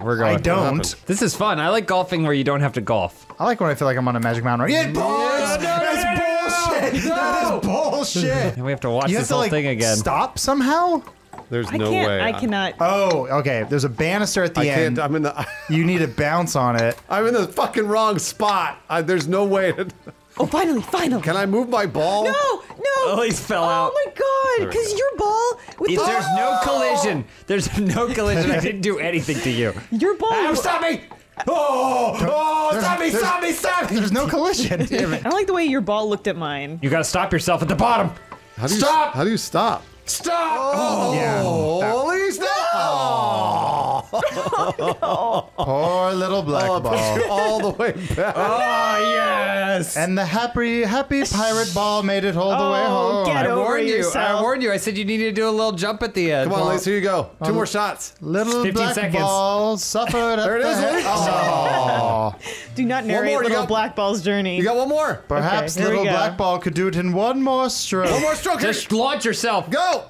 we're going. I don't. This is fun. I like golfing where you don't have to golf. I like when I feel like I'm on a Magic Mountain. Yeah, boys! That's bullshit! That is bullshit! And we have to watch You have this to whole like thing again. stop somehow. There's I no can't. way. I cannot. Oh, okay. There's a banister at the I end. can't. I'm in the. You need to bounce on it. I'm in the fucking wrong spot. I, there's no way. To, Oh, finally, finally. can I move my ball? No, no. Oh, Elyse fell oh out. Oh my god! Because your ball with If the there's no oh! collision. There's no collision. I didn't do anything to you. your ball. Adam, stop me! Oh! Oh! Stop me! there's- Stop me! Stop me! There's no collision. Damn it. I like the way your ball looked at mine. You gotta stop yourself at the bottom. How do you Stop! How do you stop? Stop! Oh, yeah. Oh, Holy snap! Poor little black Oh, ball. push you all the way back. Oh yes! And the happy, happy pirate ball made it all the way Oh, home. get I over warned you. I warned you. I said you needed to do a little jump at the end. Come on, Lacey, here you go. Two more shots. Little 15 black seconds. ball suffered There it is. the is, head. Elyse. Oh, Do not narrate more, little got- black ball's journey. You got one more. perhaps here we little black ball could do it in one more stroke. One more stroke. Just launch yourself. Go.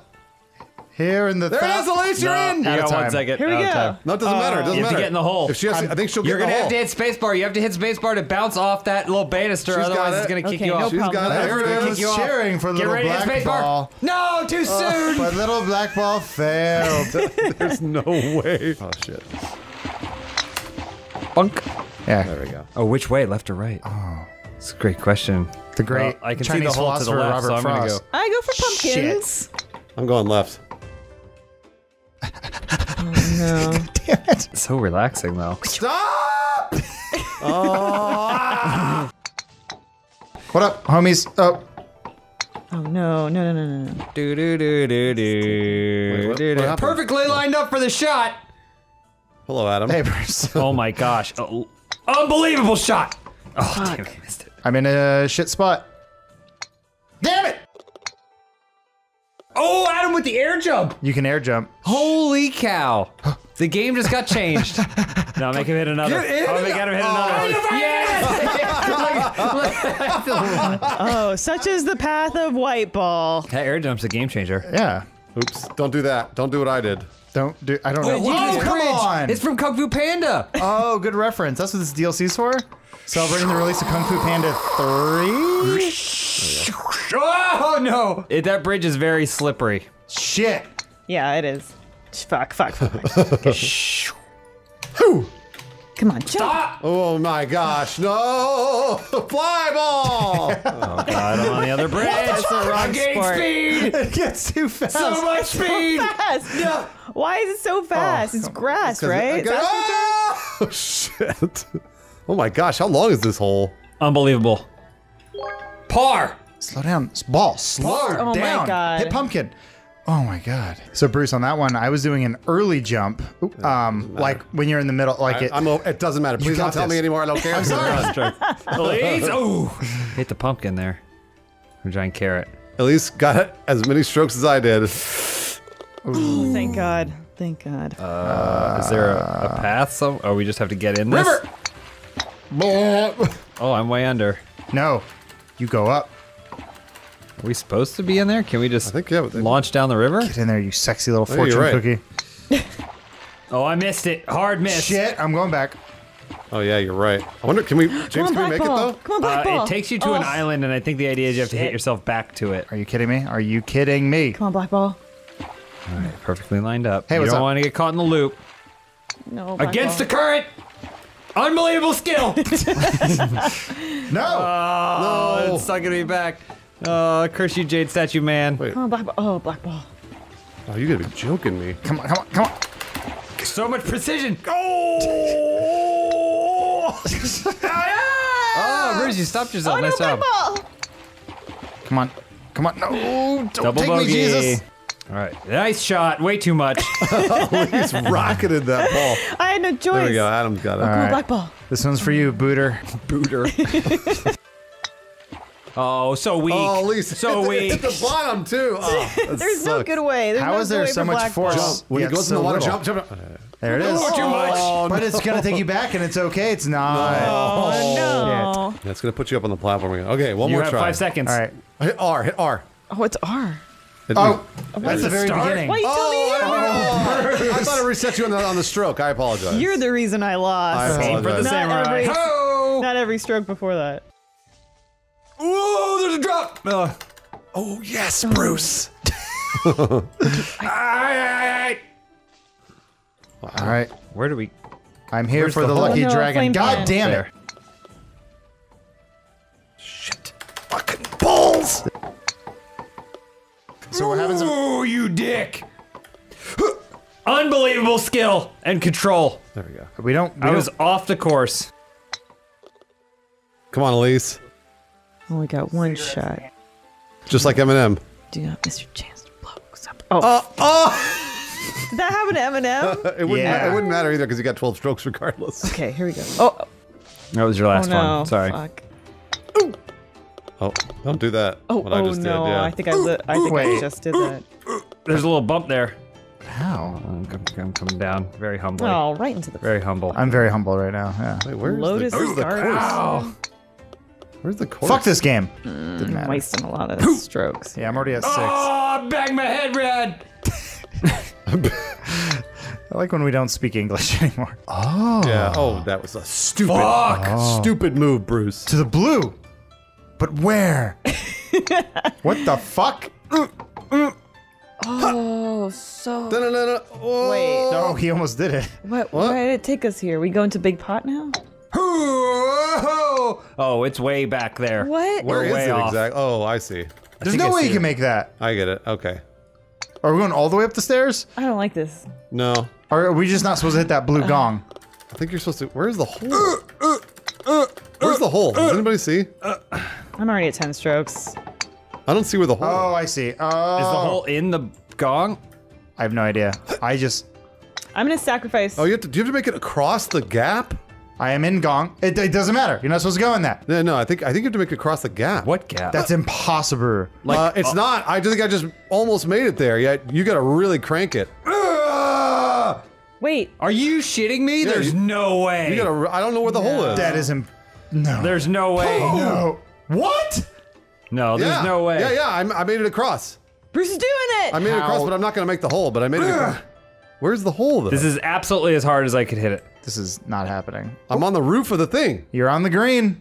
Here in the There it is, Elyse. You're in. You Out of got one time. second. Here we Out of go. time. No, it doesn't matter. It doesn't uh, You have to matter. get in the hole. If she has, to, I think she'll You're get gonna have to hit spacebar. You have to hit spacebar to bounce off that little banister. She's got otherwise, it's gonna kick you no off. She's problem. got it. no There it problem. is. Kick off. cheering for Get little ready black ball. No, too oh, soon. But little black ball failed. There's no way. Oh shit. Bunk. yeah. There we go. Oh, which way, left or right? Oh, it's a great question. The great Well, I can Chinese see the hole to the philosopher left, Robert so I'm gonna go. I go for pumpkins. I'm going left. Oh, no. Damn it. So relaxing though. Stop! oh. What up, homies? Oh, Oh no, no, no, no, no, no. Do do do do do. what- do, what Perfectly lined up for the shot. Hello, Adam. hey, Bruce. Oh my gosh! Oh, unbelievable shot. Oh, damn it, I missed it. I'm in a shit spot. Damn it! Oh, Adam with the air jump. You can air jump. Holy cow! The game just got changed. no, make him hit another. Get in Oh, make it. Adam hit oh, another. Yes! Oh, such is the path of white ball. that air jump's a game changer. Yeah. Oops! Don't do that. Don't do what I did. Don't do. I don't know. Wait, you Oh, come Bridge. on. It's from Kung Fu Panda. Oh, good reference. That's what this DLC's for. Celebrating the release of Kung Fu Panda 3. Oh no! It, that bridge is very slippery. Shit. Yeah, it is. Fuck, fuck, fuck. Come on, jump. Oh my gosh, no! Fly ball! Oh god, I'm on the other bridge. It's the wrong sport. it gets too fast. So much speed. So Fast. No. Why is it so oh, fast? it's grass, right? It's Okay. astroturf? Oh ah! shit! Oh my gosh, how long is this hole? Unbelievable. Par. Slow down. S- Ball. Slow Oh my down. God. Hit pumpkin. Oh my god. So Bruce, on that one, I was doing an early jump. Um, like when you're in the middle, like I, it. I'm. o- It doesn't matter. Please don't tell this. me anymore. I don't care. I'm sorry. Please. Oh. Hit the pumpkin there. A giant carrot. At least got as many strokes as I did. Thank God. Thank God. Is there a, a path? Some? Oh, we just have to get in this. River. Oh, I'm way under. no, you go up. Are we supposed to be in there? Can we just I think yeah. but they- launch down the river? Get in there, you sexy little Oh, you're fortune right. cookie. Oh, I missed it. Hard miss. Shit, I'm going back. Oh yeah, you're right. I wonder. Can we? James, Come on, can we black make it ball. though? Come on, black Uh, ball. it takes you to an Oh. island, and I think the idea is you have to hit yourself back to it. Are you kidding me? Are you kidding me? Come on, black ball. Perfectly lined up. Hey, you what's don't up? want to get caught in the loop. No. Black Against the current. Unbelievable skill. No. oh, it's not gonna be back. Oh, curse you, Jade Statue Man. Wait. Come on, black ball. Oh, black ball. Oh, you gotta be joking me. come on, come on, come on. So much precision. Ah, oh, oh, Bruce, you stopped yourself. Oh, no, nice black job. Come on. Come on. No. Don't Double take bogey. me, Jesus. All right, nice shot. Way too much. Oh, He's rocketed that ball. I had no choice. There we go. Adam's got it. All Come on, black ball. This one's for you, Booter. Booter. Oh, so weak. Oh, Lisa. So hit, weak. the bottom too. Oh, that There's no good way. There's How no is good there way so for much black force? ball. When yet it goes so in the water, little? jump, jump. jump. There it is. Oh, too much. Oh, but it's gonna take you back, and it's okay. It's not. Oh, oh, no. That's gonna put you up on the platform again. Okay, one You more have try. five seconds. All right. Hit R. Hit R. Oh, it's R. Hit- Oh, that's the very start? beginning. Why you tell me? Oh, I thought it reset you on the, on the stroke. I apologize. You're the reason I lost. I Aim for the apologize. Not samurai. every- Ho! Not every stroke before that. Whoa, there's a drop. Uh, Oh yes, Bruce. aye, aye, aye, All right. Where do we? I'm here Where's for the the, lucky Oh, no, dragon. God fan. damn it. There. Shit. Fucking balls. So what happens? if- Ooh, you dick! Unbelievable skill and control. There we go. We don't. We I don't was off the course. Come on, Elyse. Only got one shot. Just like Eminem. Do not miss your chance to blow up. Oh, uh, Oh, oh! did that happen to Eminem? It wouldn't. Yeah. It wouldn't matter either because you got 12 strokes regardless. okay, here we go. Oh, That was your oh last no. one. Sorry. Fuck. Oh, don't do that. Oh, what I oh just no. did. Yeah. I think I, li- I think I just did that. There's a little bump there. How? I'm, I'm- I'm coming down very humble. Oh, right into the Very humble. I'm very humble right now. Yeah. Wait, where's Lotus the, where's the Garden. Course? Ow. Where's the course? Fuck this game. Mm, Didn't matter. wasting a lot of strokes. Yeah, I'm already at six. Oh, I banged my head red. I like when we don't speak English anymore. Yeah. Oh, that was a stupid, Fuck. stupid move, Bruce. To the blue. But where? what the fuck? Oh, so. Da-da-da-da. Oh. Wait. Oh, he almost did it. What, What? Why did it take us here? We going to Big Pot now? Oh, it's way back there. What? Where We're is way it off. exactly? Oh, I see. There's think no I way see you can make that. I get it. Okay. Are we going all the way up the stairs? I don't like this. No, Or are we just not supposed to hit that blue uh. gong? I think you're supposed to. Where's the hole? Uh, uh, where's the hole? Does anybody see? I'm already at 10 strokes. I don't see where the hole. Oh, I see. Oh, Is the oh. hole in the gong? I have no idea. I just, I'm going to sacrifice. Oh, you have to. Do you have to make it across the gap? I am in gong. It, it doesn't matter. You're not supposed to go in that. No, no. I think I think you have to make it across the gap. What gap? That's impossible. uh, it's not. I just think I just almost made it there. Yet you got to really crank it. Wait. Are you shitting me? There's you- no way. You got to. I don't know where the hole is. That is imp- no. There's no way. no. What? No, there's yeah. no way. Yeah, yeah. I, I made it across. Bruce is doing it! I made it across, but I'm not gonna make the hole. But I made it. across. Where's the hole though? This is absolutely as hard as I could hit it. This is not happening. I'm on the roof of the thing. You're on the green.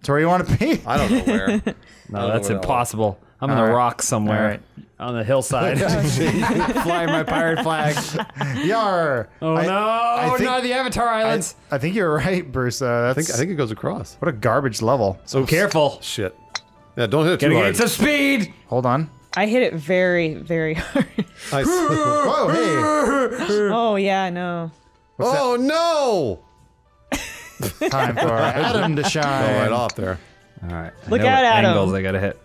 It's where you want to be. I don't know where. No, know that's where impossible. I'm in All the right. rocks somewhere. All right. on the hillside. Flying my pirate flag. Yar. Oh I- no, I think- not the Avatar Islands. I think you're right, Bruce. Uh, I think I think it goes across. what a garbage level. so careful. Shit. Yeah, don't hit it Gotta too get hard. some speed. Hold on. I hit it very, very hard. Nice. Whoa, oh, hey. oh yeah, no. oh no! Time for Adam to shine. Fell right off there. All right. Look know out, Adam. Angles I gotta hit.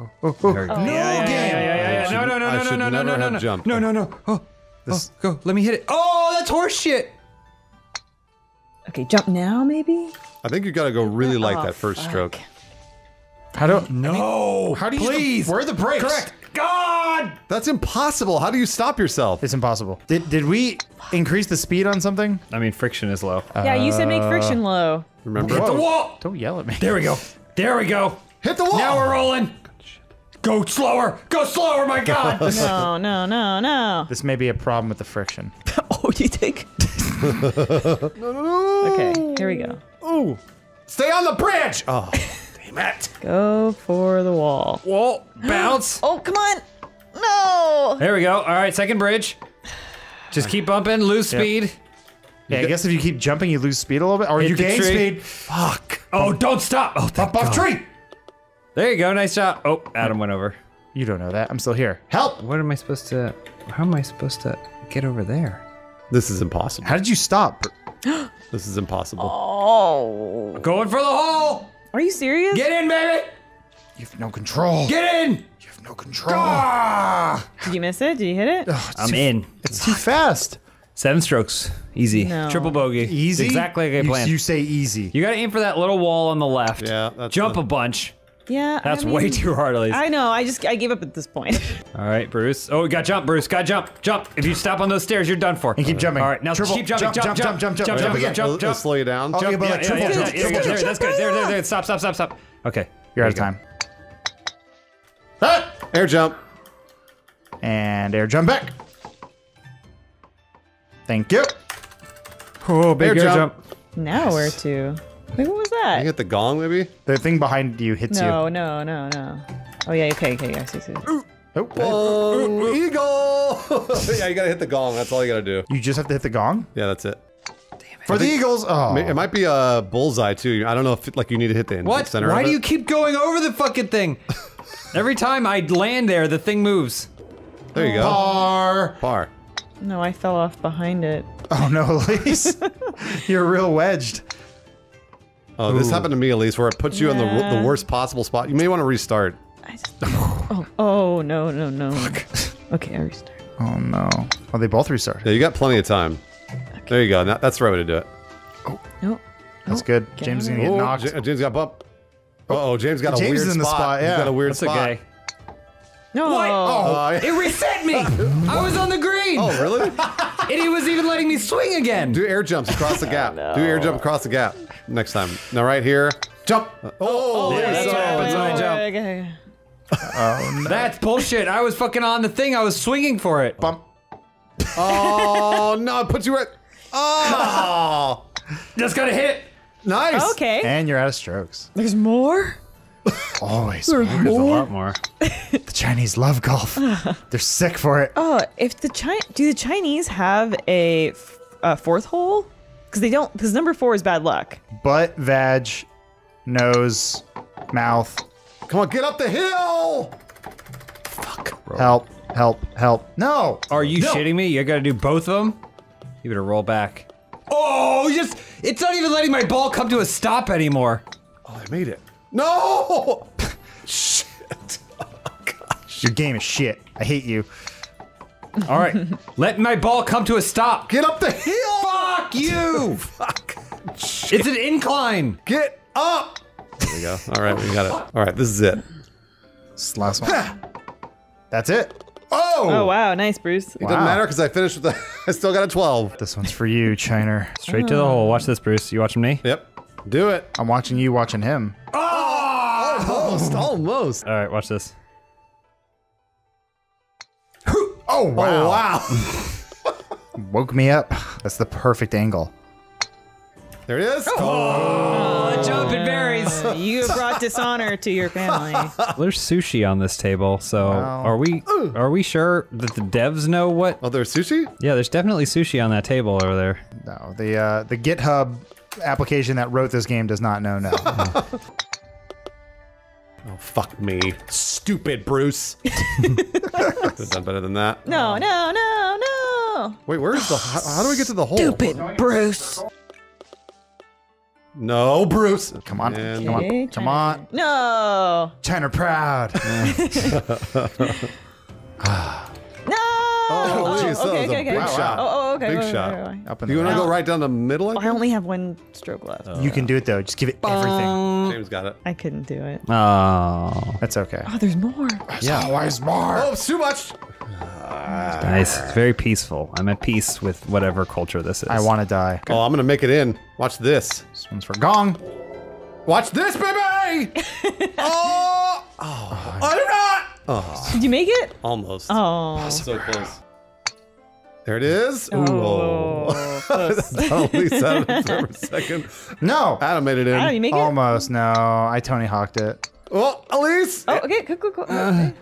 Oh, oh, oh. There we go. Oh, yeah, yeah, yeah, yeah, yeah. No, no, no, I no, no, should no, no, never no, no, have no, jumped. no, no, no. Oh, oh, oh go. Let me hit it. Oh, that's horse shit. Okay, jump now, maybe. I think you got to go really light Oh, that first fuck. stroke. How do No. how do you please? where are the brakes? Correct. God. That's impossible. How do you stop yourself? It's impossible. Did did we increase the speed on something? I mean, friction is low. yeah, you said make friction uh, low. Remember? Hit the wall. Don't yell at me. There we go. There we go. Hit the wall. Now we're rolling. Go slower. Go slower. My God. No, no, no, no. This may be a problem with the friction. oh, do you think? Okay, here we go. Ooh. Stay on the bridge. Oh, damn it. Go for the wall. Wall. Bounce. Oh, come on. No. There we go. All right, second bridge. Just keep bumping. Lose speed. Yeah, I guess if you keep jumping, you lose speed a little bit, or Hit you gain tree. speed. Fuck. Oh, don't stop. Oh, thank Up off God. tree. There you go. Nice job. Oh, Adam went over. You don't know that. I'm still here. Help! What am I supposed to? How am I supposed to get over there? This is impossible. How did you stop? This is impossible. Oh. Going for the hole. Are you serious? Get in, baby. You have no control. Get in. You have no control. Did you miss it? Did you hit it? I'm in. It's too fast. Seven strokes. Easy. No. Triple bogey. Easy. Exactly like I You- planned. You, You, say easy. You gotta aim for that little wall on the left. Yeah, that's Jump the- a bunch. Yeah. I That's mean, way too hard, at least. I know. I just I gave up at this point. All right, Bruce. Oh, we got jump, Bruce. Got jump, jump. If you stop on those stairs, you're done for. And keep jumping. All right, now Triple- keep jumping. jump, Jump, jump, jump, jump, jump, jump jump, again. jump, Let's jump. slow you down. Oh, Jump, yeah, but yeah, like yeah, triple yeah, jump, yeah, triple yeah, jump, there, That's good. There, there, there. Stop, stop, stop, stop. Okay. You're there out of you go. time. Ah! Air jump. And air jump back. Thank you. Oh, big Air air jump. jump. now where to? Wait, what was that? You hit the gong, maybe? The thing behind you hits you. No, no, no, no. Oh yeah. Okay. Okay. Yeah. See, see. you. Oh, Gong, eagle! yeah, you gotta hit the gong. That's all you gotta do. you just have to hit the gong Yeah, that's it. for the Eagles. Oh, It might be a bullseye too. I don't know if like you need to hit the What? center. Why of do you keep going over the fucking thing? Every time I land there, the thing moves. There you go. Par. Par. No, I fell off behind it. Oh no, Elyse, you're real wedged. Oh, this happened to me at least, where it puts you in the Yeah. the worst possible spot. You may want to restart. I just. oh. Oh no no no. Okay, I restart. Oh no. Oh, they both restart. Yeah, you got plenty of time. There you go. Now, that's the right way to do it. Nope. That's good. Get James is out gonna get Oh, knocked. J- James got bumped. Uh oh, James got a James weird is in the spot, He's yeah. got a weird That's spot. okay. No. What? Oh, yeah. It reset me. I was on the green. oh, really? And he was even letting me swing again. do air jumps across the gap. Do air jump across the gap next time. Now, right here, jump. Oh, oh, oh Yeah, that's what happens when I jump. Okay. That's bullshit. I was fucking on the thing. I was swinging for it. Bump. oh no! It puts you right. Oh, Just gotta hit nice. Okay. And you're out of strokes. There's more. Always. There's a lot more. The Chinese love golf. They're sick for it. Oh, if the Chi- do the Chinese have a, f- a fourth hole? Because they don't. Because number four is bad luck. Butt, vag, nose, mouth. Come on, get up the hill. Fuck. Help, help, help. No. Are you shitting me? You gotta do both of them? You better roll back. Oh, just it's not even letting my ball come to a stop anymore. Oh, I made it. No. Shit. Oh, gosh Your game is shit. I hate you. All right, let my ball come to a stop. Get up the hill. Fuck you! Fuck. It's an incline. Get up. There we go. All right, we got it. All right, this is it. This is the last one. That's it. Oh. Oh wow, nice, Bruce. It doesn't matter because I finished with the. I still got a 12. This one's for you, Chiner. Straight to the oh. hole. Watch this, Bruce. You watching me? Yep. Do it. I'm watching you watching him. Ah! Almost. Almost. All right, watch this. Oh Oh wow. Woke me up. That's the perfect angle. there it is. Oh, the jumping berries. You have brought dishonor to your family. There's sushi on this table, so Wow. are we are we sure that the devs know what? Oh, there's sushi? Yeah, there's definitely sushi on that table over there. No, the uh, the GitHub application that wrote this game does not know. No. Oh, fuck me. Stupid Bruce. Could have done better than that. No, no, no, no. Wait, where's the. How, how do we get to the hole? Stupid Bruce. No, Bruce. Come on, And- come on, Okay, come China. on. No. China proud. No. Oh, geez, that was a big shot. Oh, oh, okay. Big okay, shot. okay, okay. Up in You want to go right down the middle? Oh, I I only have one stroke left. You can do it though. Just give it everything. Um, James got it. I couldn't do it. Oh, That's okay. Oh, there's more. always more. Oh, it's too much. nice. It's very peaceful. I'm at peace with whatever culture this is. I want to die. Oh, I'm gonna make it in. Watch this. This one's for Gong. Watch this, baby! oh, oh, I do not. Oh, Did you make it? almost. Oh. So close. There it is. Oh. Ooh. Oh, close. Only seven per second. No. Adam made it in. Adam, you make it? Almost. No. I Tony Hawked it. Oh, Elyse. Oh, okay, cool, cool, cool. Uh. Okay.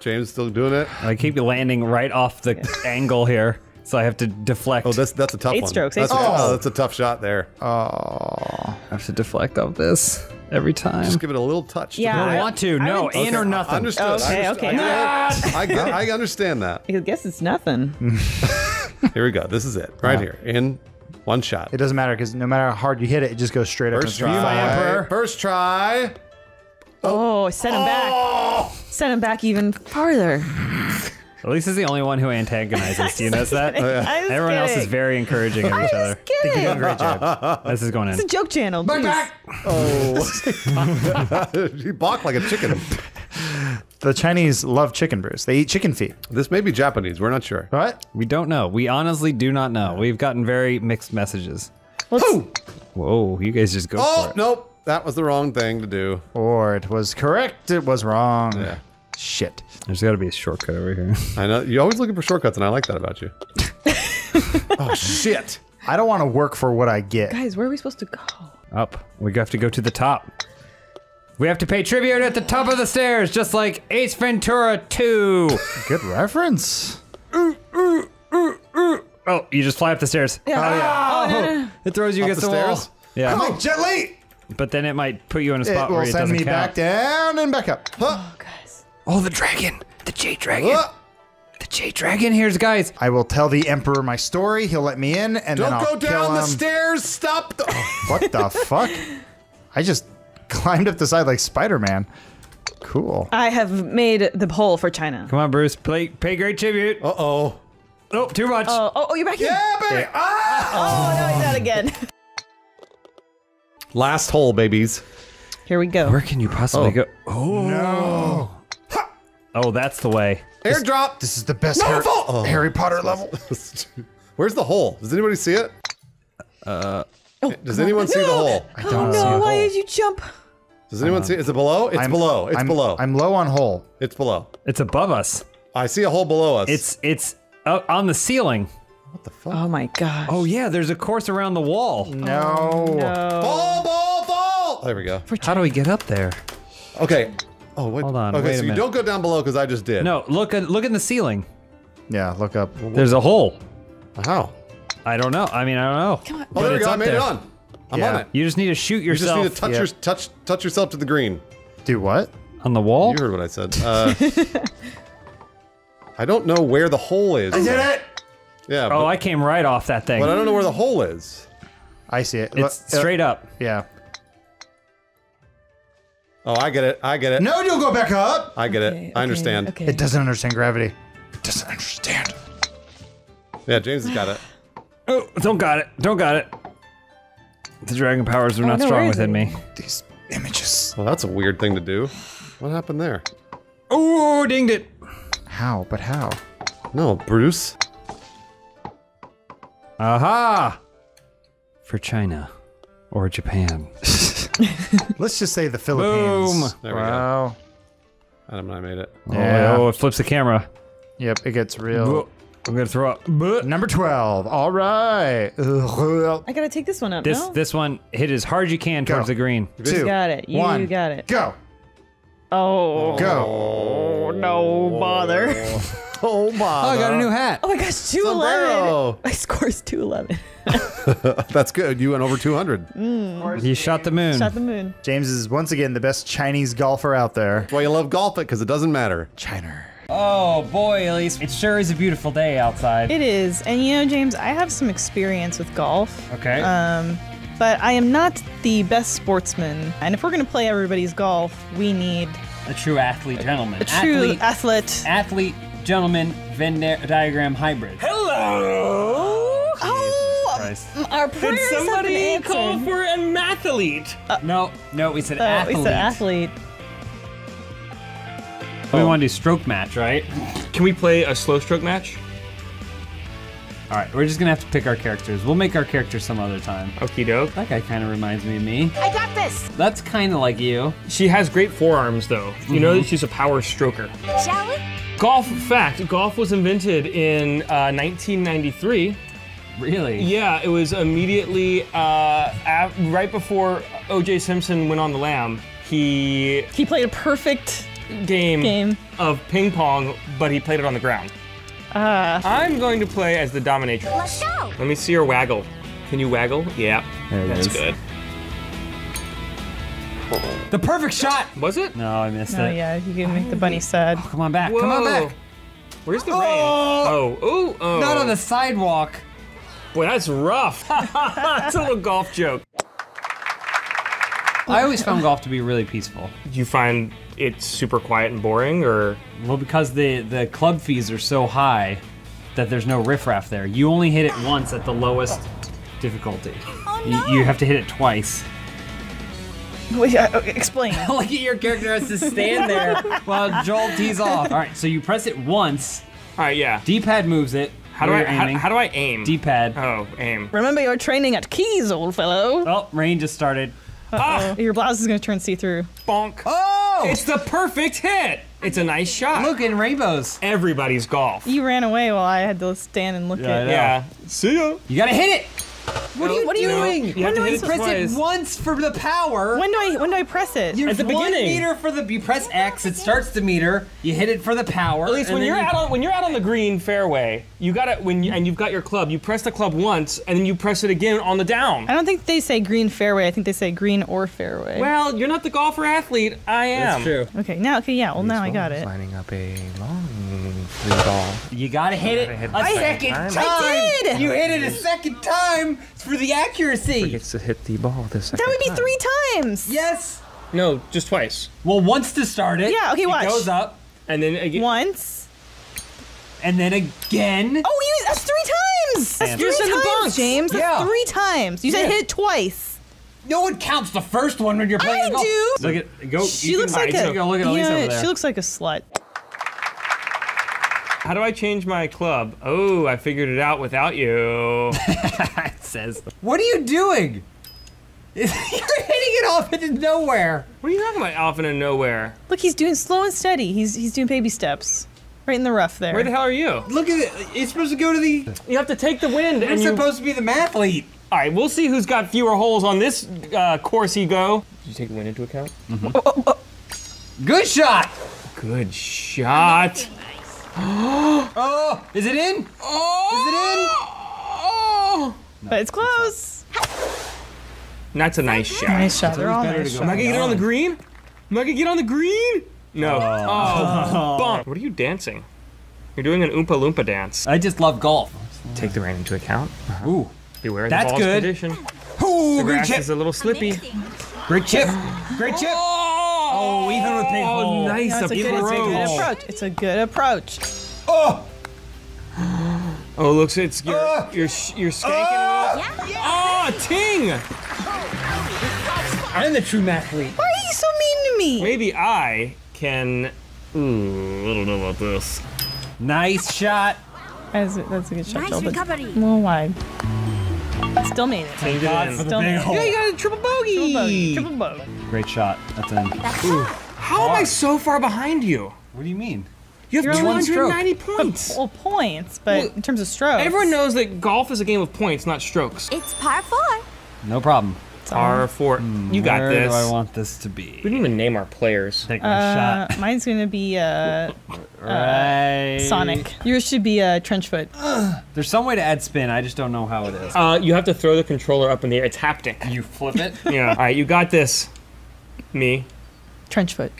James still doing it. I keep landing right off the angle here, so I have to deflect. Oh, that's that's a tough Eight one. strokes, eight That's, a- strokes. oh, that's a tough shot there. Oh. I have to deflect off this every time. Just give it a little touch. to Yeah. the I don't want to. No, would- in or nothing. Oh, understood. Okay, I okay. I, get. I, I understand that. I guess it's nothing. Here we go. This is it. Right here. In one shot. It doesn't matter because no matter how hard you hit it, it just goes straight up. First into the try. fire. Emperor. First try. Oh, oh send him back. Oh. Send him back even farther. Elyse is the only one who antagonizes. Do you notice that? I was Everyone else is very encouraging of each other. I was other. kidding. Great job. This is going in. It's a joke channel. please. Oh. he balked like a chicken. The Chinese love chicken, Bruce. They eat chicken feet. This may be Japanese. We're not sure. What? We don't know. We honestly do not know. We've gotten very mixed messages. Let's- Whoa, you guys just go Oh, for it. nope. That was the wrong thing to do. Or it was correct. It was wrong. Yeah. Shit. There's got to be a shortcut over here. I know. You're always looking for shortcuts, and I like that about you. oh, shit. I don't want to work for what I get. Guys, where are we supposed to go? Up. We have to go to the top. We have to pay tribute at the top of the stairs, just like Ace Ventura 2. Good reference. oh, you just fly up the stairs. Yeah. Oh, oh no, no, no. It throws you Up against the the, wall. stairs? Yeah. Come on, gently. But then it might put you in a spot will where it send doesn't count. will send me back down and back up. Oh, guys. Oh, the dragon. The Jade Dragon. Ah, The Jade Dragon. Here's guys. I will tell the Emperor my story. He'll let me in, and don't then I'll go kill down the stairs. Stop. The- What the fuck? I just climbed up the side like Spider-Man. Cool. I have made the hole for China. Come on, Bruce. Play, pay great tribute. Uh oh. Oh, too much. Oh, oh, oh, you're back here. Yeah, baby. Ah! Oh, no, he's not again. Last hole, babies. Here we go. Where can you possibly Oh. go? Oh. No. Oh, that's the way. Airdrop. This is the best No, Harry, fall- oh. Harry Potter level. Where's the hole? Does anybody see it? Uh. Does anyone see the hole? I Oh, don't see no, a why did you jump? Does anyone see? Is it below? It's I'm- below. It's I'm- below. I'm low on hole. it's below. It's above us. I see a hole below us. It's it's uh, on the ceiling. what the fuck? Oh, my gosh. Oh yeah, there's a course around the wall. No. no. Ball, ball, ball. There we go. How do we get up there? Okay. Oh wait. Hold on, Okay, wait a so you don't go down below because I just did. No, look at look in the ceiling. Yeah, look up. There's a hole. How? I don't know. I mean, I don't know. Come on. Oh, there we go. I made there. it on. I'm Yeah. on it. You just need to shoot yourself. You just need to touch Yeah. your touch touch yourself to the green. Do what? on the wall. You heard what I said. Uh, I don't know where the hole is. I did it. Yeah. Oh, but, I came right off that thing. but I don't know where the hole is. I see it. It's Look- uh, straight up. Yeah. Oh, I get it. I get it. No, you'll go back up. I get Okay, it. okay, I understand. Okay. It doesn't understand gravity. It doesn't understand. Yeah, James has got it. Oh, don't got it. Don't got it. The dragon powers are Oh, not no, strong where is within it? me. These images. Well, that's a weird thing to do. What happened there? Oh, dinged it. How? But how? No, Bruce. Aha! For China or Japan. Let's just say the Philippines. Boom. There we go. wow. Adam and I made it. Oh, Yeah. Oh, it flips the camera. Yep, it gets real. I'm gonna throw up. Number 12. All right. I gotta take this one up. This no? this one hit as hard as you can Go. towards the green. Two. got it. You one, got it. Go. Oh. Go. Oh no bother. Oh my! Oh, I got a new hat. Oh my gosh, 211. Sombrero. My score's 211. That's good. You went over 200. You shot the moon. Shot the moon. James is once again the best Chinese golfer out there. That's why you love golf it because it doesn't matter. China. Oh boy, Elyse, it sure is a beautiful day outside. It is. And you know, James, I have some experience with golf. Okay. Um, but I am not the best sportsman. And if we're going to play everybody's golf, we need a true athlete gentleman. a true athlete, athlete. athlete gentleman Venn diagram hybrid. Hello! Oh, Christ. our prayers Did somebody have been call for a mathlete? Uh, no, no, we said Oh, athlete. we said athlete. We want to do stroke match, right? Can we play a slow stroke match? All right, we're just gonna have to pick our characters. We'll make our characters some other time. Okie doke. That guy kind of reminds me of me. I got this. That's kind of like you. She has great forearms, though. You know that she's a power stroker. Shall we? Golf fact: Golf was invented in uh, 1993. Really? Yeah, it was immediately uh, af- right before O.J. Simpson went on the lam. He He played a perfect game, game. of ping pong, but he played it on the ground. Uh, I'm going to play as the dominatrix. Let's go. Let me see her waggle. Can you waggle? Yeah, There that's is. good. The perfect shot. Was it? No, I missed oh it. yeah, you can make the bunny sad. Come on back. Come on back. Where's the Oh. rain? Oh, oh, oh. Not on the sidewalk. Boy, that's rough. that's a little golf joke. I always found golf to be really peaceful. You find it super quiet and boring, or Well, because the the club fees are so high that there's no riffraff there. You only hit it once at the lowest difficulty. Oh You, no. you have to hit it twice. Wait, uh, explain. Look at your character has to stand there while Joel tees off. All right, so you press it once. all right, yeah. D-pad moves it. How do I where how, how do I aim? D-pad. Oh, aim. Remember your training at Keys, old fellow. Oh, rain just started. Oh. Your blouse is gonna turn see-through. Bonk. Oh! It's the perfect hit. It's a nice shot. Look in rainbows. everybody's golf. You ran away while I had to stand and look Yeah, I at. Yeah. See ya. You gotta hit it. What are you, what are you No, doing? you have to do hit I press twice. it once for the power? When do I when do I press it? You're At the one beginning. meter for the. You press X, it starts the meter. You hit it for the power. At least when you're you- out on when you're out on the green fairway, you got it when you, and you've got your club, you press the club once and then you press it again on the down. I don't think they say green fairway. I think they say green or fairway. Well, you're not the golfer athlete. I am. That's true. okay, now okay, yeah. Well, now I got it. Lining up a long free ball. You gotta hit it a second I time. I did! You hit it a second time for the accuracy. Gets to hit the ball this That would be time. three times. Yes. No, just twice. Well, once to start it. Yeah, okay, it watch. goes up, And then again. Once. and then again. Oh, you that's three times. That's three Just the times, bunks. James. That's Yeah. three times. You said Yeah. hit it twice. No one counts the first one when you're playing I golf. do. Look at go. She looks like a. look at Elyse yeah, over there. she looks like a slut. How do I change my club? Oh, I figured it out without you. it says. What are you doing? You're hitting it off into nowhere. what are you talking about, off into nowhere? Look, he's doing slow and steady. He's he's doing baby steps, right in the rough there. Where the hell are you? Look at it. It's supposed to go to the. You have to take the wind It's and you. supposed to be the mathlete. All right, we'll see who's got fewer holes on this uh, course you go. Did you take the wind into account? Mm-hmm. Good shot. Good shot. Oh, is it in? Oh! Is it in? Oh! But it's close. That's a nice shot. Nice shot. They're all better nice to go Am I gonna get it on the green? Am I gonna get on the green? No. Oh, oh bump. What are you dancing? You're doing an Oompa Loompa dance. I just love golf. Take the rain into account. Uh-huh. Ooh. Beware That's the ball's good. condition. Ooh, The great grass chip. is a little slippy. Great chip. Great chip. Oh, even with ping Oh, nice No, it's, a good, it's a good approach. approach. It's a good approach. Oh. Oh, looks it's you're you're you're skanking. Yeah. Oh, ting! I'm the true mathlete. Why are you so mean to me? Maybe I can. Ooh, I don't know about this. Nice shot. That's a, that's a good shot. Nice Joel, but recovery. A little wide. Still made it. Thank God for the Still big made it. hole. Yeah, you got a triple bogey. Triple bogey. Triple bogey. Great shot. That's in. How am I so far behind you? What do you mean? You have You're only- 290 points. Well, points, but Well, in terms of strokes. Everyone knows that golf is a game of points, not strokes. It's par four. No problem. Par four. You got Where this. do I want this to be? We didn't even name our players. Take my Uh, shot. mine's gonna be uh, Right. Sonic. Yours should be a uh, Trenchfoot. There's some way to add spin. I just don't know how it is. Uh, you have to throw the controller up in the air. It's haptic. You flip it. yeah. All right, you got this. Me. Trenchfoot.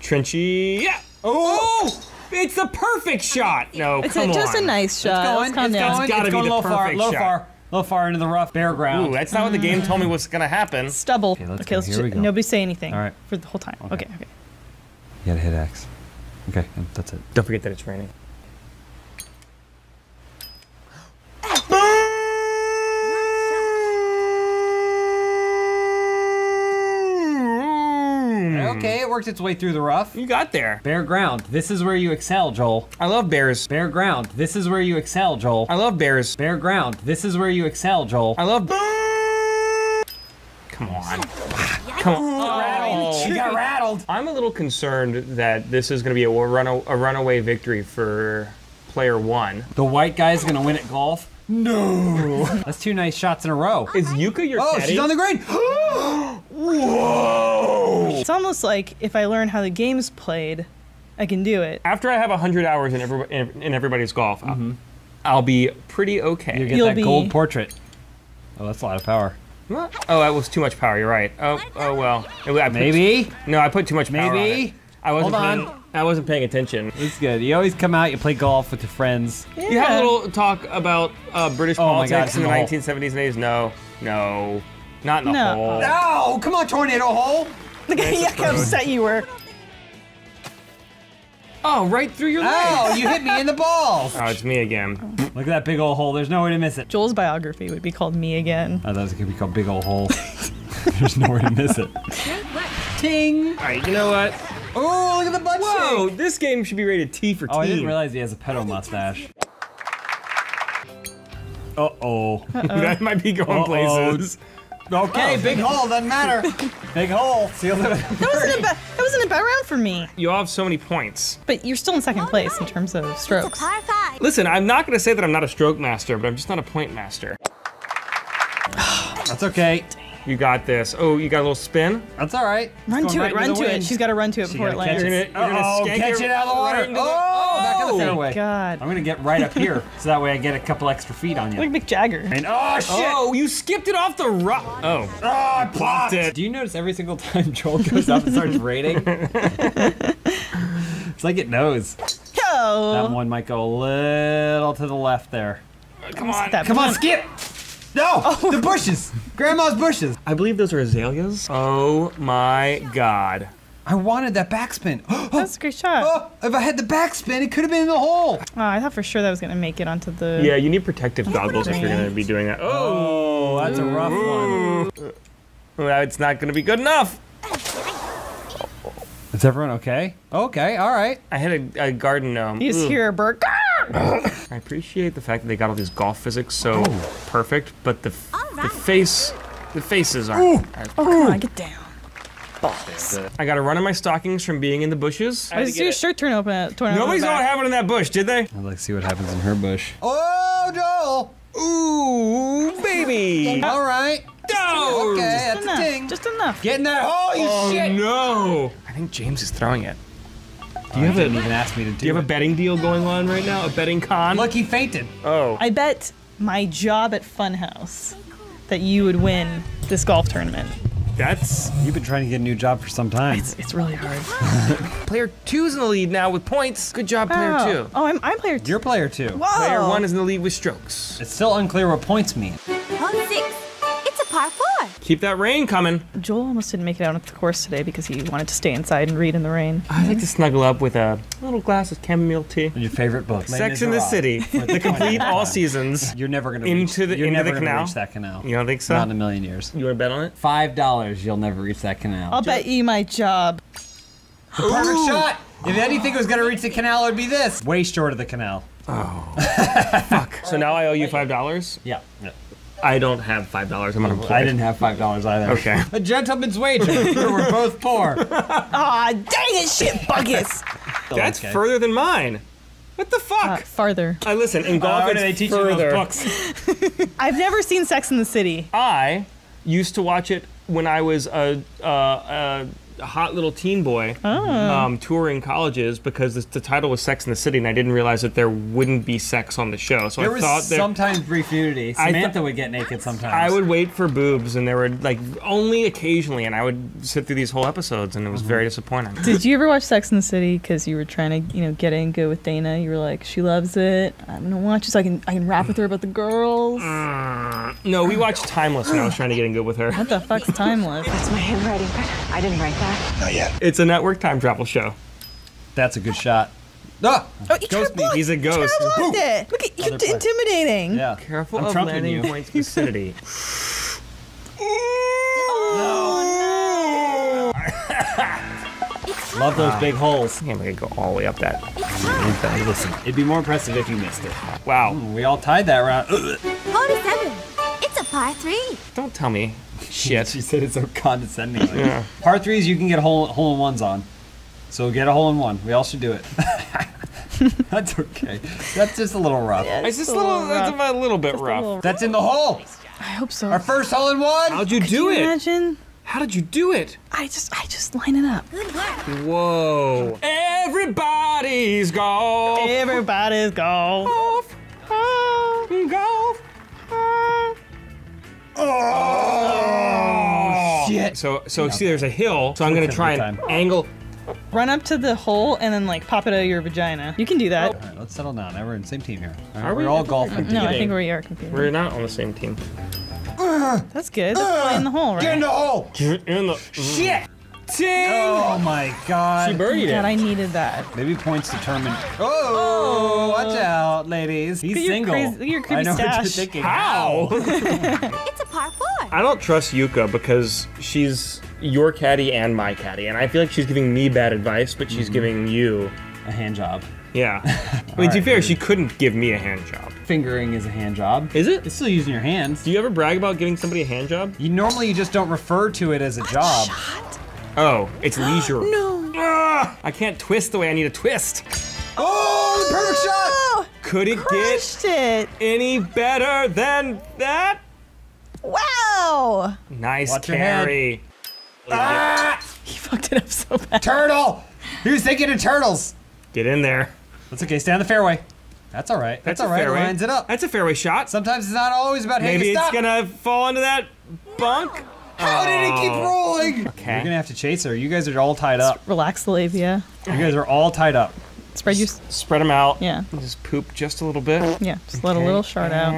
Trenchy. Yeah. Oh. oh! It's the perfect shot. No, It's a, come just on. a nice shot. going. Let's calm It's down. going. gotta it's be going the low far. perfect Low shot. far. Low far into the rough. Bare ground. Ooh, that's not what the game told me was gonna happen. Stubble. Okay, let's okay, let's Here ju- we go. nobody say anything. All right. For the whole time. Okay. Okay, okay. You gotta hit X. Okay, that's it. Don't forget that it's raining. Um, okay, it worked its way through the rough. You got there. Bare ground. This is where you excel, Joel. I love bears. Bare ground. This is where you excel, Joel. I love bears. Bare ground. This is where you excel, Joel. I love. Come on. Come on. You got rattled. Oh. I'm a little concerned that this is going to be a, run a runaway victory for player one. The white guy's gonna win at golf. No. That's two nice shots in a row. Is Yuka your Oh, caddy? she's on the green. Whoa. It's almost like if I learn how the game's played, I can do it. After I have 100 hours in, every, in, in everybody's golf, I'll, mm-hmm. I'll be pretty okay. You get You'll that be- gold portrait. Oh, that's a lot of power. What? Oh, that was too much power. You're right. Oh, oh well. I put- Maybe. No, I put too much power on Maybe. it. I wasn't Hold on. Paying, I wasn't paying attention. It's good. You always come out, you play golf with your friends. Yeah. You have a little talk about uh, British Oh my God, politics in the in 1970s and 80s. No, no, not in the No. hole. No! Come on, tornado hole! Look at how upset you were. Oh, right through your leg. Oh, you hit me in the balls! Oh, it's me again. Look at that big old hole. There's no way to miss it. Joel's biography would be called Me Again. Oh, that was gonna be called big old hole. There's no way to miss it. Ting! All right, you know what? Oh, look at the butt Whoa, shake! this game should be rated T for Oh, I didn't realize he has a pedo mustache. Uh oh. that might be going Uh-oh. places. Okay, big hole, doesn't matter. big hole, seal the. That wasn't a bad. That wasn't a bad round for me. You all have so many points. But you're still in second place in terms of It's a strokes. par five. Listen, I'm not going to say that I'm not a stroke master, but I'm just not a point master. That's okay. You got this. Oh, you got a little spin? That's all right. Run to going it. Run to the it. She's got to run to it She before it catch lands. You're it. gonna, you're Uh-oh, gonna catch it out of the water. right into Oh, back in the Oh, fairway. God. I'm gonna get right up here, so that way I get a couple extra feet on you. Like Mick Jagger. And oh shit! Oh, you skipped it off the rock. Oh, Oh, I blocked it. Do you notice every single time Joel goes up and starts rating? it's like it knows. That Oh. one might go a little to the left there. come on. Come on, skip! No! Oh. The bushes! Grandma's bushes! I believe those are azaleas. Oh my god. I wanted that backspin. That's a oh, great shot. Oh, if I had the backspin, it could have been in the hole. Oh, I thought for sure that was gonna make it onto the. Yeah, you need protective goggles if you're gonna be doing that. Oh, Oh, that's a rough one. well, it's not gonna be good enough. Is everyone okay? Okay, all right. I had a, a garden gnome. He's just Ugh. hear a. I appreciate the fact that they got all these golf physics so perfect, but the f- the face, the faces aren't. as- Oh, come on, get down. Balls. I got a run in my stockings from being in the bushes. I does your shirt turn open? Turn Nobody over saw what happened in that bush, did they? I'd like to see what happens in her bush. Oh, Joel! Ooh, baby. All right. No. Okay, that's a Enough. Just enough. Get in that hole, you Oh shit! no! I think James is throwing it. Do you have didn't even ask me to do, Do you have a betting deal going on right now? A betting con? Look, he fainted. Oh. I bet my job at Funhaus that you would win this golf tournament. That's You've been trying to get a new job for some time. It's, it's really hard. player two's in the lead now with points. Good job, player oh. two. Oh, I'm, I'm player two. You're player two. Whoa. Player one is in the lead with strokes. It's still unclear what points mean. Hole six. It's a par four. Keep that rain coming. Joel almost didn't make it out of the course today because he wanted to stay inside and read in the rain. I like to snuggle up with a little glass of chamomile tea. Your favorite book. Sex in the City, the complete all seasons. You're never gonna Into reach, the- you're into never the gonna canal? reach that canal. You don't think so? Not in a million years. You want to bet on it? Five dollars, you'll never reach that canal. I'll bet you my job. The Perfect shot. If anything was gonna reach the canal, it would be this. Way short of the canal. Oh. Fuck. So now I owe you five dollars. Yeah. yeah. I don't have five dollars. I'm unemployed. I didn't have five dollars either. Okay. A gentleman's wager. We're both poor. Aw, dang it, shit buckets. That's okay. further than mine. What the fuck? Uh, farther. I listen. In golf, Why it's they teach you further. those books? I've never seen Sex in the City. I used to watch it when I was a, a, a hot little teen boy um, touring colleges because the, the title was Sex in the City, and I didn't realize that there wouldn't be sex on the show. So There I was thought that sometimes brief nudity. Samantha thought- would get naked sometimes. I would wait for boobs, and there were like only occasionally, and I would sit through these whole episodes, and it was very disappointing. Did you ever watch Sex in the City because you were trying to, you know, get in good with Dana? You were like, she loves it. I'm gonna watch it so I can, I can rap with her about the girls. No, we watched Timeless when I was trying to get in good with her. What the fuck's timeless? That's my handwriting, but I didn't write that. It's a network time travel show. That's a good shot. Ah! Oh, you Ghost me. He's a ghost. blocked it. Look at you, intimidating. Yeah. Careful I'm of trumping landing you. points vicinity. Love those big holes. I'm gonna go all the way up that. Listen, it'd be more impressive if you missed it. Wow. We all tied that round. 47. It's a par three. Don't tell me shit. she said it so condescendingly. Yeah. Par threes, you can get hole hole in ones on. So get a hole in one. We all should do it. That's okay. That's just a little rough. It's just a little, that's a little bit rough. That's in the hole. I hope so. Our first hole in one. How'd you Can do you it? imagine? How did you do it? I just, I just line it up. Whoa. Everybody's golf. Everybody's go. Golf. Golf. Oh, shit. So, so see, there's a hill. So I'm gonna try and angle. Run up to the hole and then like pop it out of your vagina. You can do that. All right, let's settle down. Now we're in the same team here. All right, Are we? we're all golfing. No, I together. think we are competing. We're not on the same team. That's good. That's probably in the hole, right? Get in the hole. In the Shit. Ting. Oh my god. She birdied God, it. I needed that. Maybe points determine. Oh, Oh. watch out, ladies. He's Look at your single. crazy- look at your I creepy know what you're stash. thinking. How? It's a par four. I don't trust Yuka because she's your caddy and my caddy, and I feel like she's giving me bad advice, but she's mm-hmm. giving you. A hand job. Yeah. I mean, to be right, fair, dude. she couldn't give me a hand job. Fingering is a hand job. Is it? It's still using your hands. Do you ever brag about giving somebody a hand job? You normally you just don't refer to it as a job. Oh, it's leisure. No. Ah, I can't twist the way I need to twist. Oh, the perfect shot! Could it crushed it. get any better than that? Wow. Nice Watch your carry. He fucked it up so bad. Turtle! He was thinking of turtles. Get in there. That's okay. Stay on the fairway. That's all right. That's, a all right. fairway. Lines it up. That's a fairway shot. Sometimes it's not always about hey, Maybe it's stop. gonna fall into that bunk. How did it keep oh. rolling? Okay. You're gonna have to chase her. You guys are all tied up. Relax the labia. You guys are all tied up. Spread your. s- Spread them out. Yeah. Just poop just a little bit. Yeah. Just let a little shard out.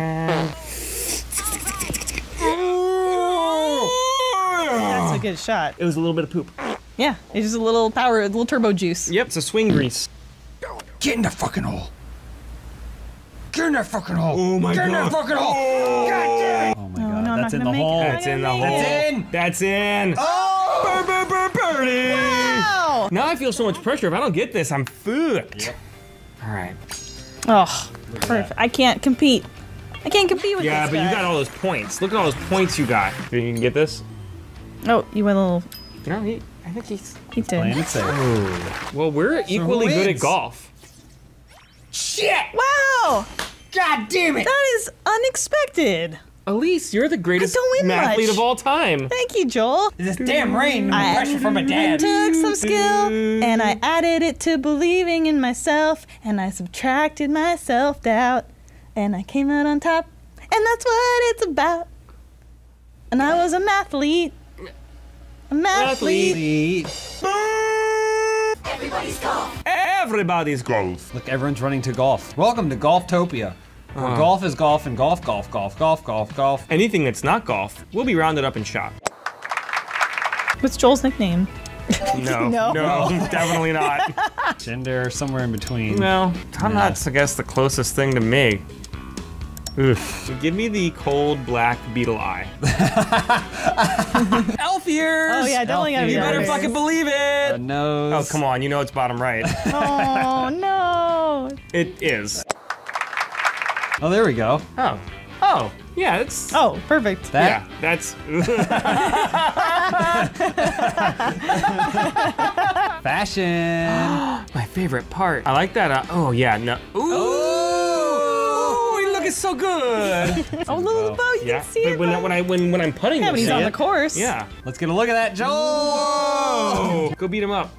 That's a good shot. It was a little bit of poop. Yeah. It's just a little power, a little turbo juice. Yep, it's a swing grease. Get in the fucking hole. Get in that fucking hole. Oh my Get in that fucking hole. Oh. God damn it. Oh god. no, I'm That's in the gonna make it. hole. I'm That's in the hole. That's in. That's in. Oh! Burr, burr, burr, birdie. Wow. Now I feel so much pressure. If I don't get this, I'm fucked. All right. Oh, perfect. I can't compete. I can't compete with Yeah, this Yeah, but you got all those points. Look at all those points you got. You Think you can get this? Oh, you went a little. No, he. I think he's. He did. Playing it safe. Well, we're equally good at golf. Shit! Wow. God damn it! That is unexpected. Elyse, you're the greatest don't mathlete much. of all time. Thank you, Joel. This damn rain. I pressure from a I dad. took some skill and I added it to believing in myself and I subtracted my self doubt and I came out on top and that's what it's about. And I was a mathlete. A mathlete. Everybody's golf. Everybody's golf. Look, everyone's running to golf. Welcome to Golftopia. Where Uh. golf is golf and golf, golf, golf, golf, golf, golf. Anything that's not golf will be rounded up and shot. What's Joel's nickname? No, No. no, definitely not. Gender somewhere in between. No, I'm not, I guess, the closest thing to me. Oof. Give me the cold black beetle eye. Elf ears! Oh yeah, definitely gotta be You You better that. fucking believe it! A nose. Oh, come on, you know it's bottom right. Oh no. it is. Oh, there we go. Oh. Oh, yeah, it's. Oh, perfect. That. Yeah, that's. Fashion. My favorite part. I like that. Uh, oh yeah. No. Ooh. Ooh, he looking so good. Oh, little bow, you yeah. can see but it. when, I, when, I, when, when I'm putting, yeah, you'll when he's on it. the course. Yeah. Let's get a look at that, Joel. Oh. Go beat him up.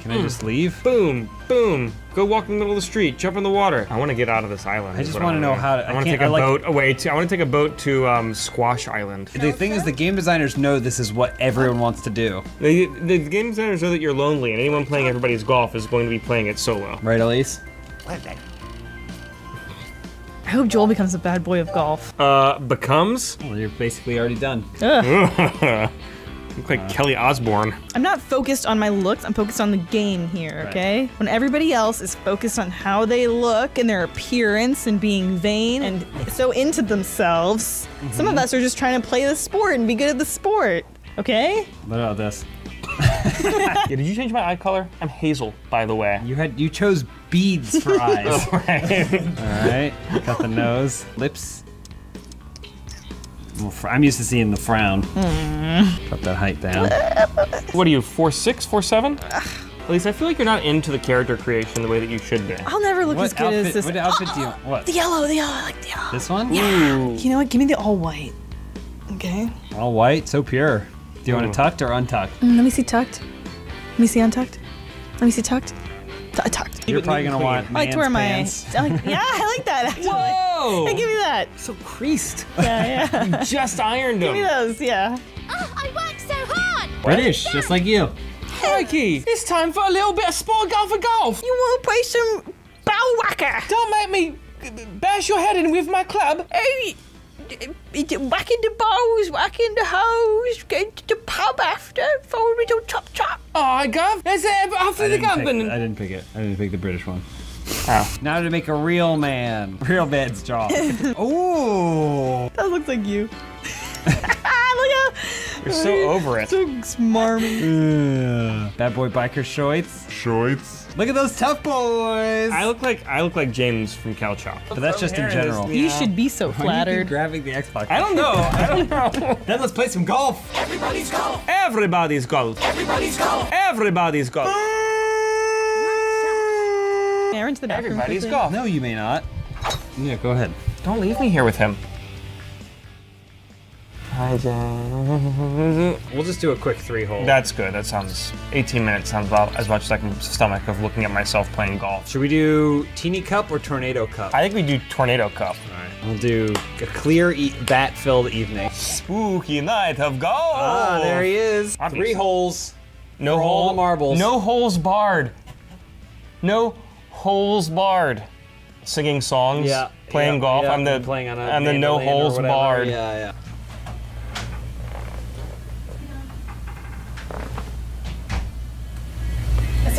Can I just leave? Boom, boom. Go walk in the middle of the street. Jump in the water. I want to get out of this island. I just wanna know how to- I I want to take a like- boat away. To, I want to take a boat to um, Squash Island. The thing is, the game designers know this is what everyone wants to do. The, the game designers know that you're lonely, and anyone playing everybody's golf is going to be playing it solo. Right, Elyse? I hope Joel becomes a bad boy of golf. Uh, becomes. Well, you're basically already done. Ugh. Look like uh-huh. Kelly Osbourne. I'm not focused on my looks. I'm focused on the game here, okay? When everybody else is focused on how they look and their appearance and being vain and so into themselves, some of mm-hmm. us are just trying to play the sport and be good at the sport, okay? What about this? Yeah, did you change my eye color? I'm hazel, by the way. You had you chose beads for eyes. Right. All right, got the nose, lips. Well, fr- I'm used to seeing the frown. Drop that height down. what are you, four six, four seven? At least I feel like you're not into the character creation the way that you should be. I'll never look as What good outfit? as this. What outfit do you? What? The yellow, the yellow, I like the yellow. This one? Yeah. You know what? Give me the all white. Okay. All white, so pure. Do you want it tucked or untucked? Mm, let me see tucked. Let me see untucked. Let me see tucked. Tu- tucked. You're probably gonna want I like to wear my. pants. I like, yeah, I like that actually. Whoa! Hey, give me that. so creased. Yeah, yeah. Just ironed them. give me those. Yeah. Oh, I worked so hard. British, just like you. Crikey! It's time for a little bit of sport golf for golf. You want to play some bow whacker? Don't make me bash your head in with my club. Hey, whacking the bows, whacking the hose, going to the pub after for a little chop chop. Oh, I gov. Is it after I the didn't, pick, government? I didn't pick it. I didn't pick the British one. Oh. Now to make a real man. Real man's job. Ooh. That looks like you. Look how You're so over it. so smarmy. Bad boy biker shorts. Shorts. Look at those tough boys. I look like I look like James from Cow Chop. but that's just in general. You should be so Why do you flattered. grabbing the Xbox. I don't know. I don't know. Then let's play some golf. Everybody's golf. Everybody's golf. Everybody's golf. Everybody's golf. Aaron's the bathroom. Everybody's quickly. golf. No, you may not. Yeah, go ahead. Don't leave me here with him. Hi, We'll just do a quick three hole. That's good. That sounds 18 minutes sounds about as much as I can stomach of looking at myself playing golf. Should we do teeny cup or tornado cup? I think we do tornado cup. All right. We'll do a clear, e- bat-filled evening. Spooky night of golf. Ah, there he is. Obviously. Three holes. No hole marbles. No holes barred. No holes barred. Singing songs. Yeah. Playing yeah, golf. yeah, I'm the playing on a I'm the no holes barred. Yeah, yeah.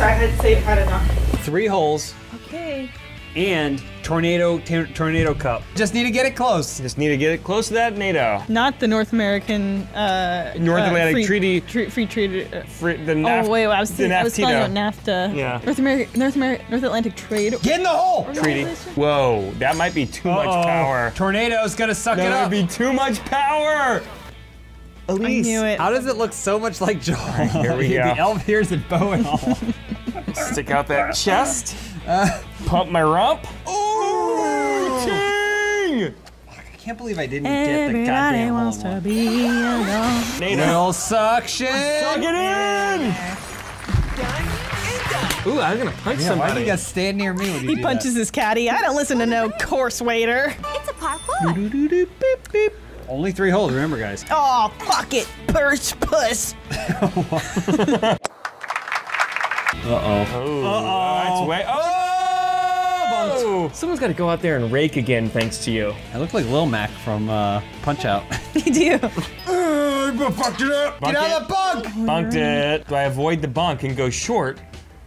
Sorry, I had to say it hard enough. Three holes Okay. and tornado tor- tornado cup. Just need to get it close. Just need to get it close to that NATO. Not the North American uh, North uh, Atlantic free, Treaty- Tre- free trade. Uh, Free, the oh NAF- wait, I was thinking, I was spelling out NAFTA NAFTA. Yeah. North America, North America, North Atlantic Trade. Get in the hole. treaty. Whoa, that might be too much Uh-oh. power. Tornado's gonna suck That it might up. be too much power. I knew it. How does it look so much like Joel? Here we go. the elf ears and bow and all. Stick out that chest. Uh, Pump my rump. Ooh, ting! I can't believe I didn't get the Everybody goddamn wants hole. to be alone. NATO. Little suction. Suck it in! Ooh, I was gonna punch Yeah, why do somebody. you guys stand near me when you He do punches his caddy. I don't listen to no course waiter. It's a par four. that? Only three holes, remember, guys. Oh, fuck it, purse puss. Uh oh. Uh oh, that's way. Oh! Someone's got to go out there and rake again, thanks to you. I look like Lil Mac from uh, Punch Out. You do. I fucked it up. Bunk Get out it. of the bunk! Bunked it. Do I avoid the bunk and go short?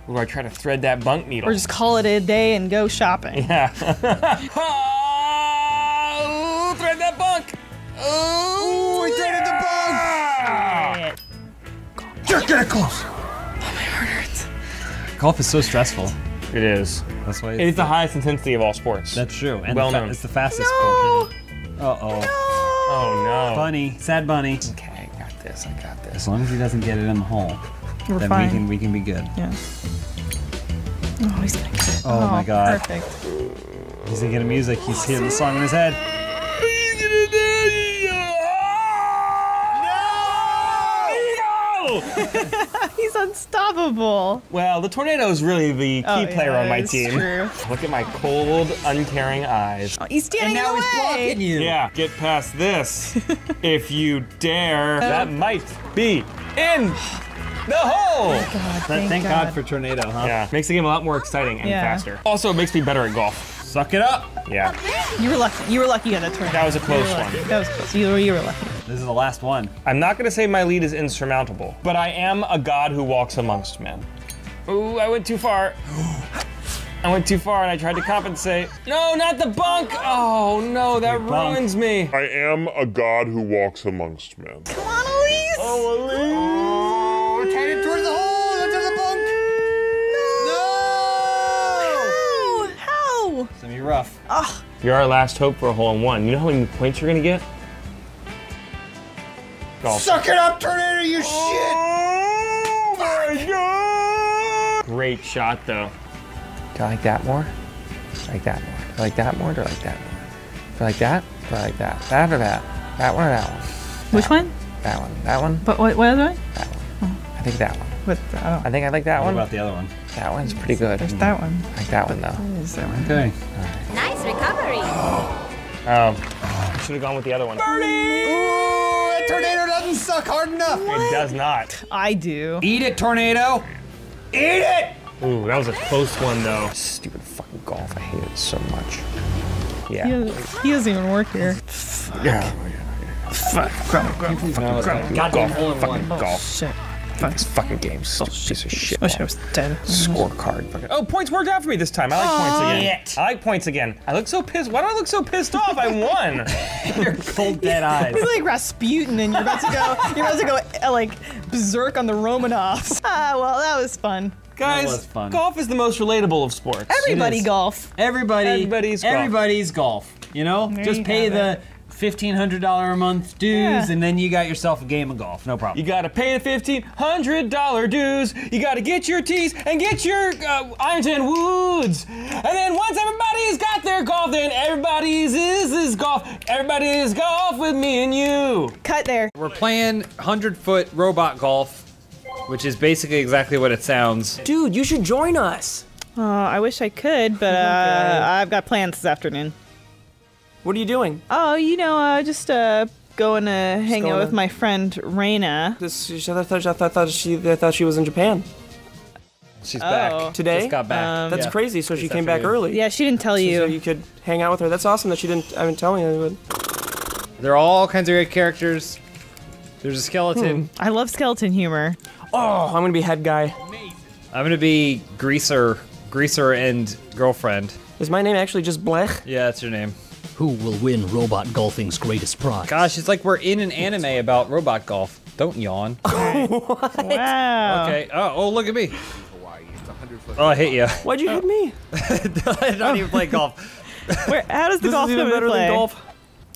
Or do I try to thread that bunk needle? Or just call it a day and go shopping. Yeah. oh, thread that bunk. Oh, we threaded the bunk. Just get it close. Golf is so stressful. It is. That's why It is it's, the highest intensity of all sports. that's true. And well the known. it's the fastest No. sport. Uh oh. No! oh no. Bunny. Sad bunny. Okay, I got this. I got this. As long as he doesn't get it in the hole. We're then fine. we can we can be good. Yeah. Oh, he's gonna get it. Oh, my God. Perfect. He's thinking of music. He's hearing the song in his head. he's unstoppable. Well, the tornado is really the key Oh, yeah, player on my team. true. Look at my cold, uncaring eyes. Oh, he's standing in the way. you. Yeah, get past this if you dare. Oh. That might be in the hole. Thank, Thank God. God. for tornado, huh? Yeah, makes the game a lot more exciting and Yeah. faster. Also, it makes me better at golf. Suck it up. Yeah, You were lucky. You were lucky on that tornado. that was a close one. That was close. You were, you were lucky. This is the last one. I'm not gonna say my lead is insurmountable, but I am a god who walks amongst men. Ooh, I went too far. I went too far and I tried to compensate. No, not the bunk! Oh no, that ruins me. I am a god who walks amongst men. Come on, Elyse. Oh, Elyse! How? It's rough. You're our last hope for a hole in one. You know how many points you're gonna get? Golf. Suck it up, tornado, you oh shit. Oh my god! Great shot though. Do I like that more? Do I like that more? Do I like that more? Do I like that more? Do I like that? Do I like that? That or that? That one or that one? Which one? That one. That one? But what, what other one? That one. I think that one. What, I don't I think I like that What one. about the other one? That one's pretty good. There's that one. I like that one though. There's that one. Okay. Nice recovery. Oh. Should have gone with the other one. Ooh, that tornado doesn't suck hard enough. It does not. I do. Eat it, tornado. Eat it. Ooh, that was a close one though. Stupid fucking golf. I hate it so much. Yeah. doesn't, he doesn't even work here. Yeah. Fuck! Goddamn hole in one. Golf. Oh, shit. These fucking games. Oh, piece of shit. I wish I was dead. Scorecard. Oh, points worked out for me this time. I like points again. I like points again. I look so pissed. Why do I look so pissed off? I won. your cold dead eyes. You're like Rasputin, and you're about to go. You're about to go uh, like berserk on the Romanovs. Ah, well, that was fun. Guys, golf is the most relatable of sports. Everybody golf. Everybody. Everybody's golf. Everybody's golf. You know, there just you pay the it. $1,500 a month dues, yeah. and then you got yourself a game of golf. No problem. You got to pay the $1,500 dues. You got to get your tees and get your uh, and Woods. And then once everybody's got their golf, then everybody's is is golf. Everybody is golf with me and you. Cut there. We're playing 100 foot robot golf, which is basically exactly what it sounds. Dude, you should join us. Oh, I wish I could, but uh, okay. I've got plans this afternoon. What are you doing? Oh, you know, uh, just uh, going to hang going out with to- my friend Raina. This, I, thought, I, thought, she, I thought she was in Japan She's Oh. back. today. Just got back. Um, That's Yeah. crazy. So she This came back afternoon. early. Yeah, she didn't tell So, you. so you could hang out with her. That's awesome that she didn't. I didn't tell me. There are all kinds of great characters. There's a skeleton. I love skeleton humor. Oh, I'm gonna be head guy. I'm gonna be greaser, greaser and girlfriend. Is my name actually just Blech? Yeah, that's your name. Who will win robot golfing's greatest prize? Gosh, it's like we're in an anime about robot golf. Don't yawn. Wow. Okay. Oh, oh, look at me. Oh, I hit you. Why'd you hit me? I don't even play golf. Where, how does the This golf is even better play? than golf.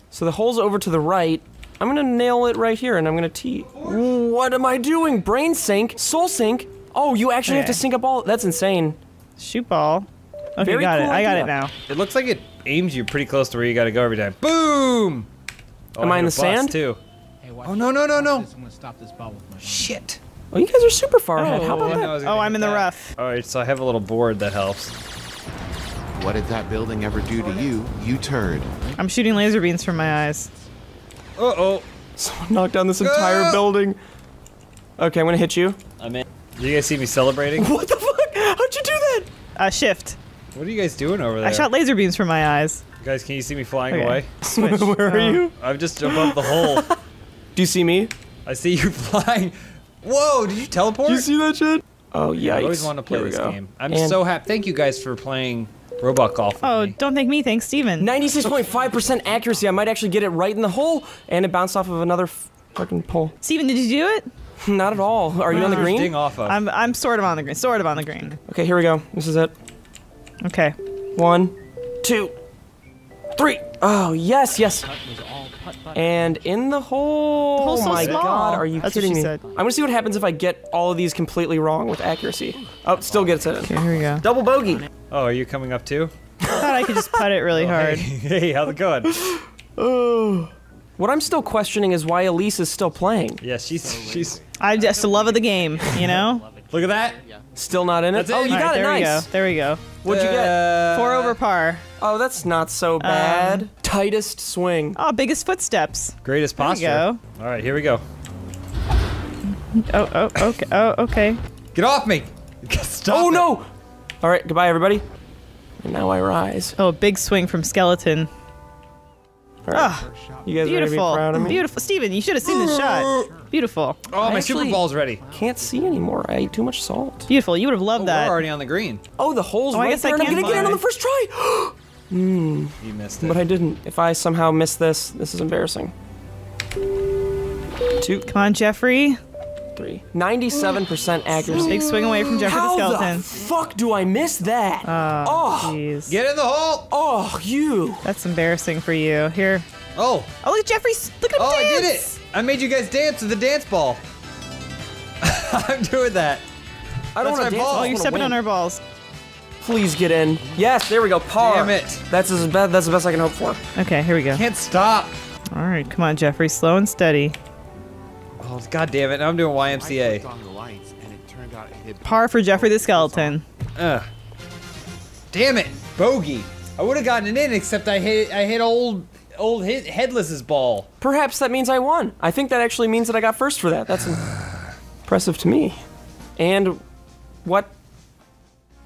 So the hole's over to the right. I'm gonna nail it right here, and I'm gonna tee. What am I doing? Brain sync, soul sync. Oh, you actually have to sync up all. That's insane. Shoot ball. Okay, Very got it. cool I got idea. it now. It looks like it aims you pretty close to where you got to go every time. Boom! Oh, Am I in the sand? too? Oh no no no no! Shit. Oh, you guys are super far ahead. How I about didn't know that? Oh, I'm in the rough. All right, so I have a little board that helps. What did that building ever do to you, you turd? I'm shooting laser beams from my eyes. Uh oh. Someone knocked down this entire Ah! building. Okay, I'm gonna hit you. I'm in. Did you guys see me celebrating? What the fuck? How'd you do that? Uh, shift. What are you guys doing over there? I shot laser beams from my eyes. Guys, can you see me flying Okay. away? Switch. Where are Oh. you? I'm just above the hole. Do you see me? I see you flying. Whoa, did you teleport? Do you see that shit? Oh yikes! I always want to play this go. game. I'm And so happy. Thank you guys for playing robot golf. Oh, me. don't thank me, thanks Steven. 96.5% accuracy. I might actually get it right in the hole, and it bounced off of another fucking pole. Steven, did you do it? Not at all. Are you on the Ding green? off of. I'm I'm sort of on the green. Sort of on the green. Okay, here we go. This is it. Okay. One, two, three. Oh yes, yes. And in the hole. The hole's so oh my small. god, are you That's what kidding she me? said. I'm gonna see what happens if I get all of these completely wrong with accuracy. Oh, still gets it in. Okay, here we go. Double bogey. Oh, are you coming up too? I thought I could just putt it really oh, hard. Hey, how's it going? Oh. What I'm still questioning is why Elyse is still playing. Yeah, she's she's. I just love of the game, you know. Look at that. Still not in it. That's oh, it. you All got right, it. there Nice. we go. There we go. What'd you get? Uh, Four over par. Oh, that's not so um, bad. Tightest swing. Oh, biggest footsteps. Greatest posture. There we go. All right, here we go. Oh, oh, okay. Oh, okay. Get off me! Stop oh it. no! All right, goodbye, everybody. And now I rise. Oh, big swing from skeleton. Ah, You guys ready be beautiful. proud of me? Beautiful, Steven, You should have seen this shot. Uh, Beautiful. Oh, I my super actually ball's ready. Can't see anymore. I ate too much salt. Beautiful. You would have loved Oh, that. we're already on the green. Oh, the hole's Oh, I right guess I there, and I'm can gonna get in on the first try. Hmm. You missed it. But I didn't. If I somehow miss this, this is embarrassing. Two, Come on, Jeffrey. three. 97% accuracy. Big swing away from Jeffrey How the skeleton. the fuck do I miss that? Oh, oh, jeez. Get in the hole. oh, you. That's embarrassing for you. Here. Oh. Oh, look at Jeffrey. Look at him Oh, I did it! I made you guys dance with the dance ball. I'm doing that. I don't want to my dance. Oh, you're stepping win. on our balls. Please get in. Yes, there we go. Par. Damn it. That's as bad. That's the best I can hope for. Okay, here we go. Can't stop. All right, come on, Jeffrey. Slow and steady. Oh, god damn it. Now I'm doing YMCA. on the lights and it turned out Par for Jeffrey the skeleton. Ugh. Damn it. Bogey. I would have gotten it in except I hit I hit old old hit headless's ball. Perhaps that means I won. I think that actually means that I got first for that. That's impressive to me. And what?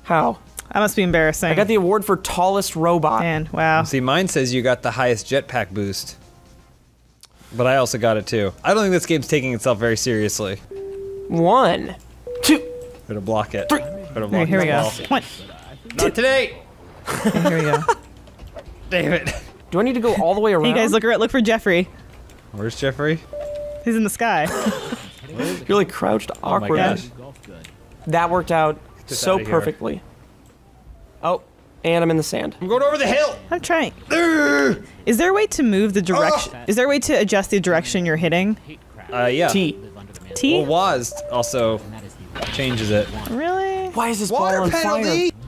How? That must be embarrassing. I got the award for tallest robot. Man, wow. See, mine says you got the highest jetpack boost. But I also got it too. I don't think this game's taking itself very seriously. One, two. Better block it. Better block Okay, here we go. well. One. Not today. Okay, here we go. Damn it. Do I need to go all the way around? Hey guys, look around. look for Jeffrey. Where's Jeffrey? He's in the sky. You're like crouched Oh my awkwardly. gosh. That worked out this so outta here. perfectly. Oh, and I'm in the sand. I'm going over the hill. I'm trying. Is there a way to move the direction? Is there a way to adjust the direction you're hitting? Uh, yeah. T. T? Well, Waz also changes it. Really? Why is this Water ball on penalty. fire?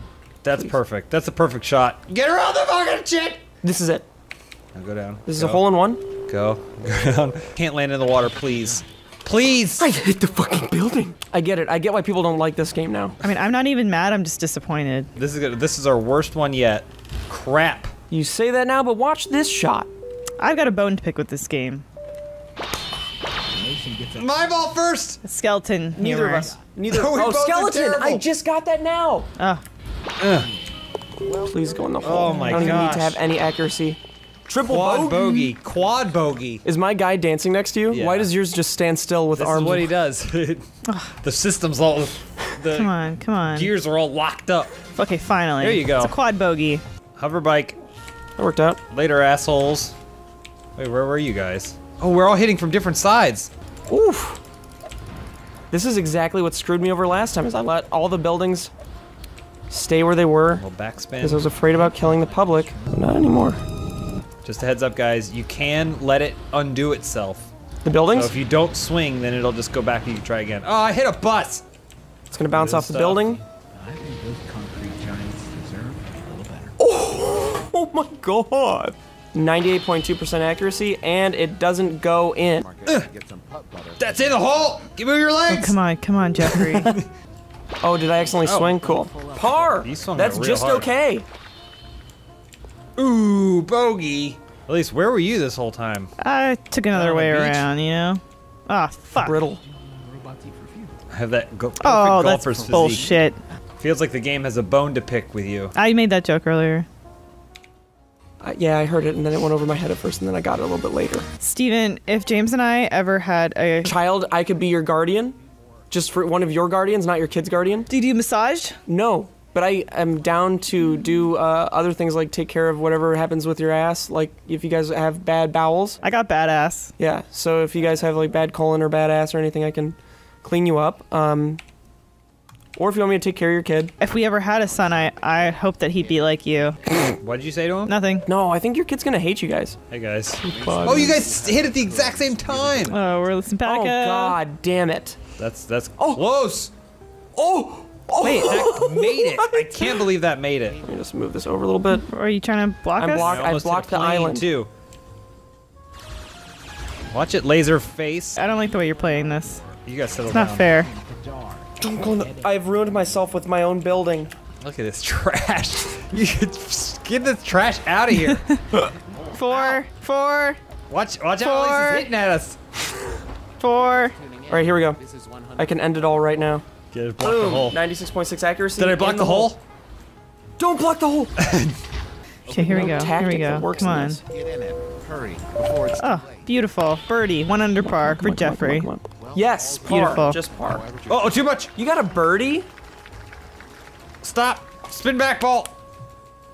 That's perfect. That's a perfect shot. Get her on the fucking shit. This is it. Now go down. This is a hole in one. Go. Go down. Can't land in the water, please. Please. I hit the fucking building. I get it. I get why people don't like this game now. I mean, I'm not even mad. I'm just disappointed. This is good. This is our worst one yet. Crap. You say that now, but watch this shot. I've got a bone to pick with this game. My ball first. Skeleton. Neither of us. Neither. We oh, skeleton! I just got that now. Oh, Please go in the oh hole. Oh my I don't even need to have any accuracy. Triple Quad bogey. bogey. Quad bogey. Is my guy dancing next to you? Yeah. Why does yours just stand still with This is arms? what he does. the system's all. The come on, come on. gears are all locked up. Okay, finally. There you go. It's a quad bogey. Hover bike. That worked out. Later, assholes. Wait, where were you guys? Oh, we're all hitting from different sides. Oof. This is exactly what screwed me over last time. Is I let all the buildings stay where they were Little backspin. because I was afraid about killing the public. Not anymore. Just a heads up, guys. You can let it undo itself. The buildings? So if you don't swing, then it'll just go back and you can try again. Oh, I hit a bus. It's gonna bounce Good off the stuff. building. I think those concrete giants deserve a little better. Oh my god. 98.2% accuracy, and it doesn't go in. That's in the hole. Give me your Oh, legs. come on, come on, Jeffrey. Oh, did I accidentally Oh. swing? Cool. Par! That's just hard. okay. Ooh, bogey. At least, where were you this whole time? I took another on way around, you know? Ah, fuck. Brittle. I have that go- perfect Oh, golfer's that's physique. bullshit. Feels like the game has a bone to pick with you. I made that joke earlier. Uh, yeah, I heard it, and then it went over my head at first, and then I got it a little bit later. Steven, if James and I ever had a. Child, I could be your guardian. Just for one of your guardians, not your kid's guardian. Do you do massage? No, but I am down to do uh, other things like take care of whatever happens with your ass. Like if you guys have bad bowels. I got bad ass. Yeah, so if you guys have like bad colon or bad ass or anything, I can clean you up. Um, Or if you want me to take care of your kid. If we ever had a son, I I hope that he'd be like you. What did you say to him? Nothing. No, I think your kid's gonna hate you guys. Hey guys. Oh, you guys hit at the exact same time. Oh, we're simpatico. Oh god damn it. That's that's Oh. close. Oh! Wait, that made it. I can't believe that made it. Let me just move this over a little bit. Are you trying to block I'm us? blocked. I almost blocked the island. too. Watch it, laser face. I don't like the way you're playing this. You guys settle It's not down. fair. Don't go in the- I've ruined myself with my own building. Look at this trash. You could get this trash out of here. Four, four, Watch, watch out! Four. He's hitting at us. four. All right, here we go. I can end it all right now. Get it, block the Boom. hole. 96.6 accuracy. Did I block in the hole? Don't block the hole. Okay, here we No go. Here we go. that works Come on. Get in it. Hurry. Before it's Oh, beautiful. Birdie, one under par for Jeffrey. Come on. Yes, par. Beautiful. Just par. Oh, oh, too much. You got a birdie? Stop. Spin back ball.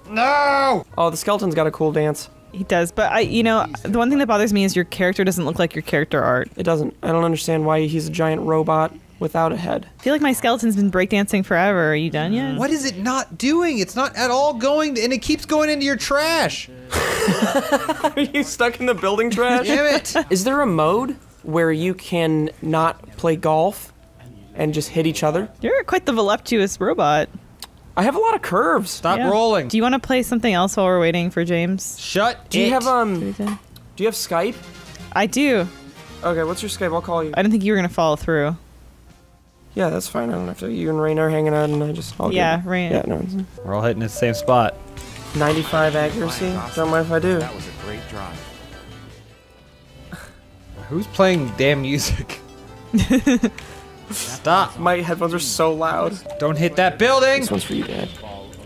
No. Oh, the skeleton's got a cool dance. He does, but I, you know, the one thing that bothers me is your character doesn't look like your character art. It doesn't. I don't understand why he's a giant robot without a head. I feel like my skeleton's been breakdancing forever. Are you done yet? What is it not doing? It's not at all going, and it keeps going into your trash. Are you stuck in the building trash? Damn it! Is there a mode where you can not play golf and just hit each other? You're quite the voluptuous robot. I have a lot of curves. Stop Yeah. rolling. Do you want to play something else while we're waiting for James? Shut Do you have um? Do you have Skype? I do. Okay, what's your Skype? I'll call you. I didn't think you were gonna follow through. Yeah, that's fine. I don't have to. You and Rain are hanging out, and I just. All Yeah, good. Rain- Yeah, no. it's- We're all hitting the same spot. 95 accuracy. Don't mind if I do. That was a great drive. Who's playing damn music? Stop. My headphones are so loud. Don't hit that building. This one's for you, Dad.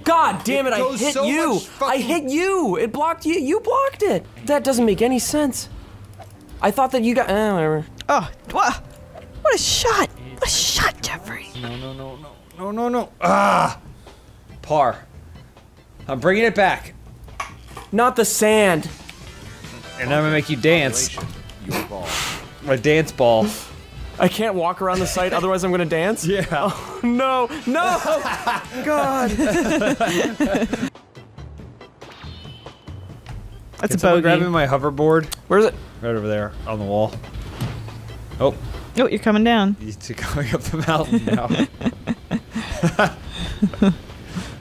God damn it! I hit so you. I hit you. It blocked you. You blocked it. That doesn't make any sense. I thought that you got. Eh, whatever. Oh, what? What a shot! What a shot, Jeffrey! No, no, no, no, no, no, no. Ah. Par. I'm bringing it back, Not the sand. and I'm gonna make you dance. Your ball. My dance ball. I can't walk around the site, otherwise I'm gonna dance. Yeah. Oh, no, no, God. That's Can a someone grab bogey. me my hoverboard? Where's it? Right over there on the wall. Oh, Oh, you're coming down. you two going up the mountain now.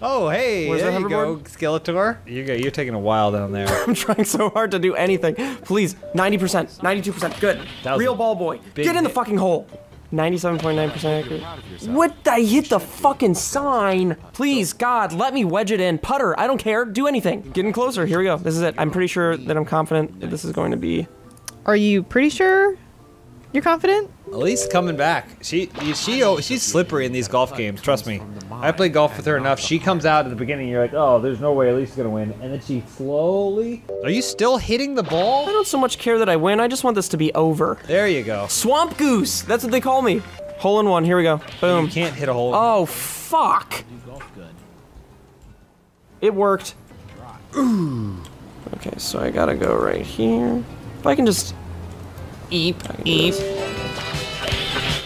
oh, hey, Where's there the you go, Skeletor. You go. You're taking a while down there. I'm trying so hard to do anything. Please, 90%, 92%. Good. Real ball boy. Get in the fucking hole. 97.9% accurate. What? I hit the fucking sign. Please, God, let me wedge it in. Putter, I don't care. Do anything. Getting closer. Here we go. This is it. I'm pretty sure that I'm confident that this is going to be. Are you pretty sure you're confident? Elyse coming back. She she oh, she's slippery in these golf games. Trust me. I played golf with her enough. She comes out at the beginning. You're like, oh, there's no way Elyse is gonna win, and then she slowly. Are you still hitting the ball? I don't so much care that I win. I just want this to be over. There you go. Swamp goose. That's what they call me. Hole in one. Here we go. You Boom. can't hit a hole. Oh, fuck. It worked. Okay, so I gotta go right here. If I can just. Eep, eep.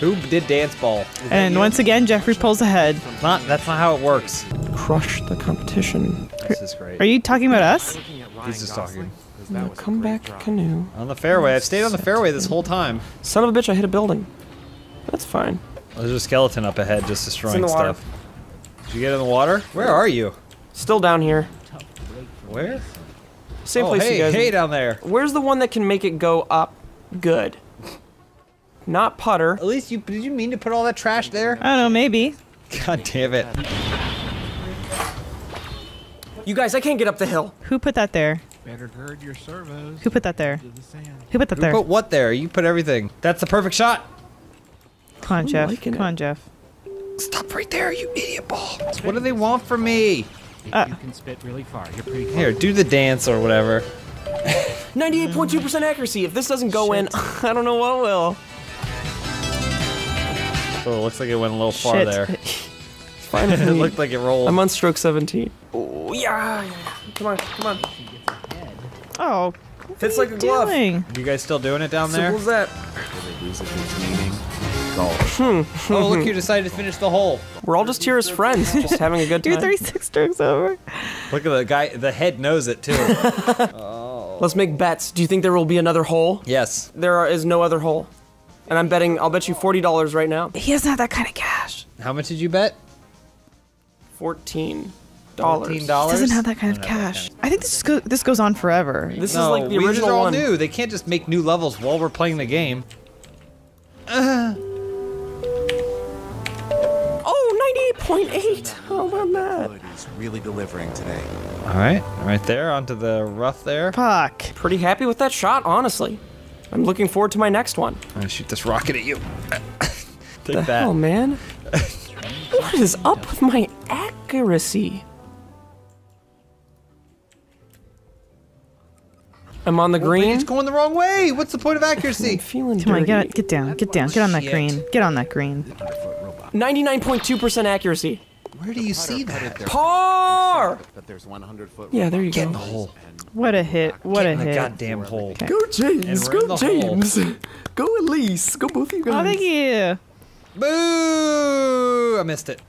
Who did dance ball? Is And once again, Jeffrey pulls ahead. not that's not how it works. Crush the competition. This is great. Are you talking about us? He's just talking. No, come back canoe. On the fairway. I've stayed on the fairway this whole time. Son of a bitch, I hit a building. That's fine. There's a skeleton up ahead just destroying the water. stuff. Did you get in the water? Where are you? Still down here. Where? Same oh, place hey, you guys. hey down there. Where's the one that can make it go up good? Not putter. At least you did you mean to put all that trash there? I don't know, maybe. God damn it. You guys, I can't get up the hill. Who put that there? Better gird your servos. Who put that there? the. Who put that Who there? put what there? You put everything. That's the perfect shot. Come on, I'm Jeff. liking Come it. on, Jeff. Stop right there, you idiot ball. What do they want from me? If Uh. you can spit really far, you're pretty close. Here, do the dance or whatever. 98.2% accuracy. If this doesn't go in, I don't know what will. Oh, looks like it went a little far Shit. there. It's fine with it me. looked like it rolled. I'm on stroke 17. Oh, yeah, yeah. Come on, come on. Oh, Fits like a glove. doing? you guys still doing it down there? Simple as that. Will they lose its meaning? Golf. Hmm. Oh, look you decided to finish the hole. We're all just here as friends, just having a good time. You're 36 strokes over. Look at the guy. The head knows it too. Let's make bets. Do you think there will be another hole? yes. There are, is no other hole. And I'm betting, I'll bet you $40 right now. He doesn't have that kind of cash. How much did you bet? $14. Fourteen He dollars. doesn't have that kind of cash. I think this just go, this goes on forever. This no, is like the we- these original are all one. new. They can't just make new levels while we're playing the game. Uh, Oh, 98.8. How about that? Wood is really delivering today. all right, right there onto the rough there. Fuck. Pretty happy with that shot, honestly. I'm looking forward to my next one. I'm gonna shoot this rocket at you. Take the that. hell, man? what is up with my accuracy? I'm on the green. It's going the wrong way. What's the point of accuracy? I'm feeling Come on, dirty. get get down, get down, get on that Shit. green, get on that green. 99.2% accuracy. Where do you see that? Par! But there's 100 foot. Yeah, there you Get go. in the hole. What a hit! What Get a in the hit! goddamn hole. Go James, And we're in go the hole. James. Go Elyse, go both of you guys. Oh, thank you. Boo! I missed it.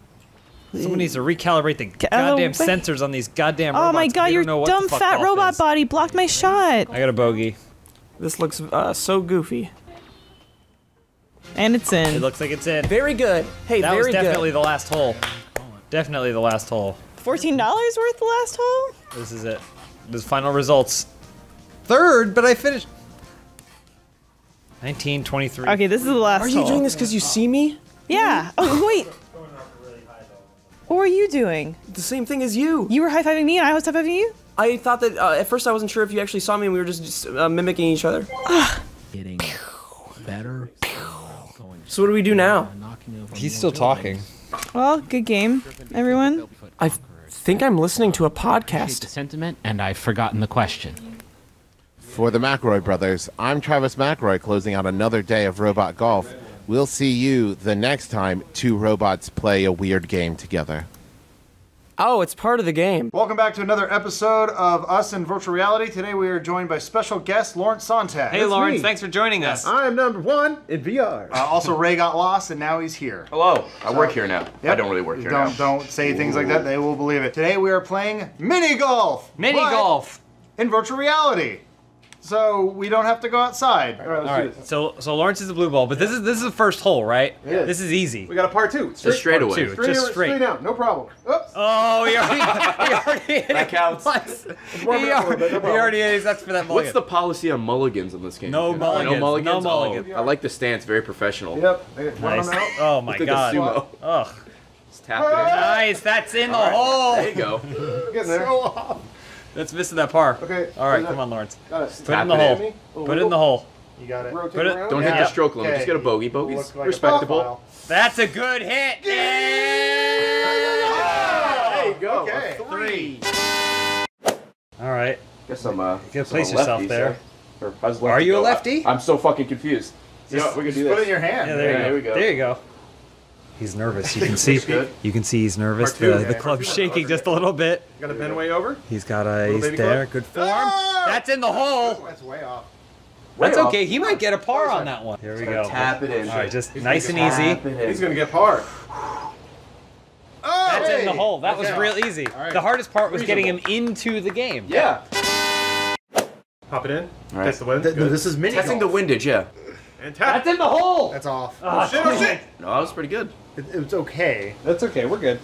Someone needs to recalibrate the Get out of the goddamn way. sensors on these goddamn robots. Oh my god, your know what the dumb fat robot is. body blocked my shot. I got a bogey. This looks uh, so goofy. And it's in. It looks like it's in. Very good. Hey, That very was definitely good. the last hole. Definitely the last hole. Fourteen dollars worth the last hole. This is it. The final results. Third, but I finished. 1923. Okay, this is the last. Are you hole. doing this because you see me? Yeah. Oh wait. What were you doing? The same thing as you. You were high fiving me, and I was high fiving you. I thought that uh, at first I wasn't sure if you actually saw me and we were just, just uh, mimicking each other. Getting better. So what do we do now? He's still talking. Well, good game, everyone. I think I'm listening to a podcast. sentiment, and I've forgotten the question. For the McElroy brothers, I'm Travis McElroy closing out another day of Robot Golf. We'll see you the next time two robots play a weird game together. Oh, it's part of the game. Welcome back to another episode of Us in Virtual Reality. Today we are joined by special guest Lawrence Sonntag. Hey, Lawrence, thanks for joining us. I am number one in VR. Uh, also, Ray got lost and now he's here. Hello. I work here now. I don't really work here don't, now. Don't say things like that. They will believe it. Today we are playing mini golf. Mini golf. in virtual reality. So we don't have to go outside. All right, let's All do right, this. so so Lawrence is the blue ball, but this is this is the first hole, right? It is. This is easy. We got a part two. It's a straightaway. two. straight, just straight. straight down, no problem. Oops. Oh, he already, he already hit That it counts. once. He warming up a little already, bit, no he already hit his that's for that mulligan. What's the policy on mulligans in this game? No mulligans, No mulligans. no mulligans. Oh, I like the stance. Very professional. Yep. I Nice. out. Oh my Look like god. a sumo. Ugh. Just tap it. Nice. That's in the hole. There you go. Getting there. So off. That's missing that par. Okay. All right, come on, Lawrence. Got it. Put it in the hole. in. A Put it in the hole. You got it. Rotate Put it- around. Don't hit the stroke limit. Okay. Just get a bogey. Bogey's like respectable. profile. That's a good hit. There you go. Okay. Three. All right. Guess I'm uh. You guess place yourself lefty, there. Or Are you a lefty? I, am so fucking confused. You know what? We can do Put it in your hand. Yeah, there you Yeah, go. here we go. There you go. He's nervous. You can see. good. You can see he's nervous. Two, The, okay. the club's shaking just a little bit. Got to bend way over. He's got a. Little He's there. club. Good form. Ah! That's in the hole. That's way off. That's Way off. okay. He might get a par on that one. Here we Gotta go. Tap it in. All right, just He's nice and easy. Tap it in. He's gonna get par. Oh, That's in the hole. That was real easy. right. The hardest part was getting him into the game. Yeah. Pop it in. right. Test the wind. Th- Good. this is mini Testing golf. the windage. Yeah. And tap. That's in the hole. That's off. Ah, shit, oh shit. No, that was pretty good. It, was okay. That's okay. We're good.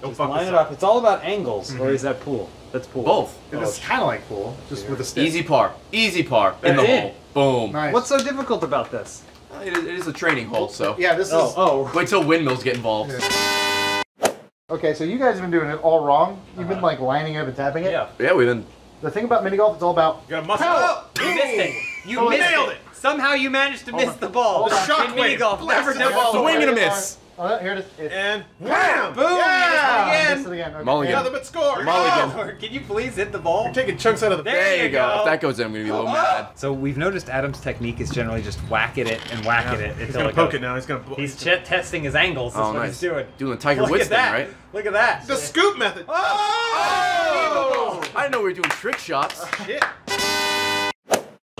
Don't Just fuck line this it up. It's all about angles, or is that pool? That's pool. Both. It It's kind of like pool, just with a stick. Easy par. Easy par. In the it. hole. Boom. Nice. What's so difficult about this? It is, it is a training hole, so. Yeah, this is. Oh, oh. Wait till windmills get involved. Okay, so you guys have been doing it all wrong. You've been like lining up and tapping it. Yeah. Yeah, we've been. The thing about mini golf, it's all about. You got muscle up. You missed it. You Oh, missed nailed it. it. Somehow you managed to miss the ball. The In shockwave mini golf, never blasted done the ball before. Swing and a miss. Oh, here it is. It, And wham! Boom! yeah, You missed missed it again. Okay. Mulligan. Nothing but score. Mulligan. it. Ah! Can you please hit the ball? You're taking chunks out of the. There There you you go. go. If that goes in, I'm gonna be a little mad. So we've noticed Adam's technique is generally just whacking it and whacking it He's gonna poke goes. it now. He's gonna. He's ch- testing his angles. That's Oh, what nice. he's doing. Doing the Tiger Look Woods thing, right? Look at that. the scoop method. Oh! oh! I didn't know we were doing trick shots. Shit.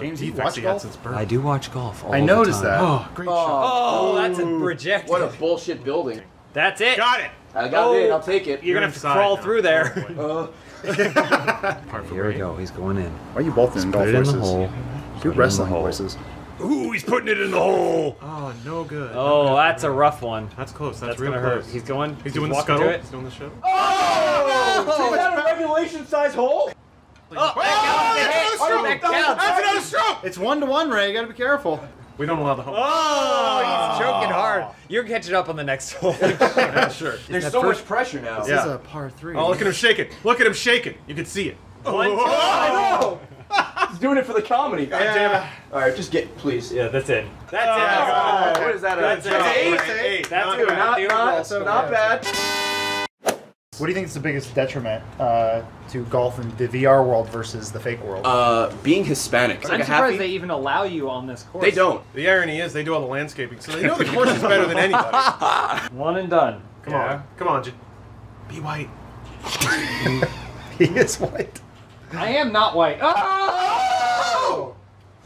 James, you watch golf? since birth. I do watch golf. All I the noticed time. that. Oh, great shot. Oh, that's a reject. What a bullshit building. That's it. Got it. I got Oh, it. I'll take it. You're gonna have to crawl now. through there. Uh, Here we go. He's going in. Why are you both in golf Put it in the voices? hole. Do wrestling voices. Ooh, he's putting it in the hole. Oh, no good. Oh, that's a rough one. That's close. That's, That's real gonna close. hurt. He's going. He's doing the walking scuttle. He's doing the shuttle. oh! Is that a regulation size hole? Oh, that. Oh, counts. That's another stroke. It's one to one, Ray. You gotta be careful. We don't allow the hole. Oh, he's choking hard. You're catching up on the next hole. Yeah, sure. There's so much pressure now. This Yeah. is a par three. Oh, look at him shaking. Look at him shaking. You can see it. One, two. I know. He's doing it for the comedy. God damn it. All right, just get, please. Yeah, that's it. That's Oh, it. okay. What is that? That's a it. eight? That's eight. That's Not good. bad. Not, The not, overall so not bad. Bad. What do you think is the biggest detriment uh, to golf in the VR world versus the fake world? Uh, being Hispanic. It's I'm like surprised happy. they even allow you on this course. They don't. The irony is they do all the landscaping, so they know the course is better than anybody. One and done. Come Yeah. on. Come on, J- be white. he is white. I am not white. Oh!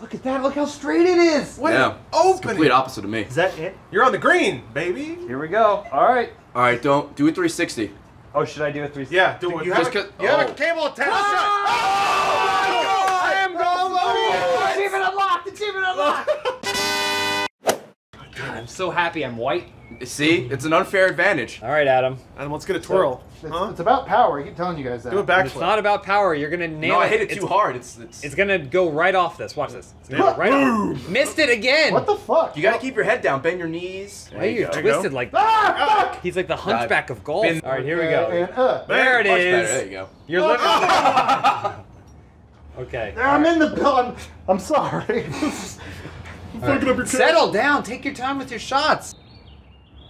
Look at that. Look how straight it is. What Yeah. an opening. Complete opposite of me. Is that it? You're on the green, baby. Here we go. All right. All right, don't do a 360. Oh, should I do a three? Yeah, do it. You have, Just a, 'cause- you have oh. a cable attached. I am golf. Achievement unlocked. Achievement unlocked. God, I'm so happy I'm white. See, it's an unfair advantage. All right, Adam. And let's get a twirl. It's, Huh? it's about power. I keep telling you guys that. Do a It's not about power. You're gonna nail No, it. I hit it It's- too hard. It's it's. It's gonna go right off this. Watch this. It's gonna go right off. Missed it again. What the fuck? You gotta keep your head down, bend your knees. Why are you go. twisted like Ah, fuck! He's like the hunchback of golf. Been- All right, here we go. And, uh, There it is. Much better. There you go. You're literally. okay. I'm in the bill. I'm, I'm sorry. Fucking up your Settle down. Take your time with your shots.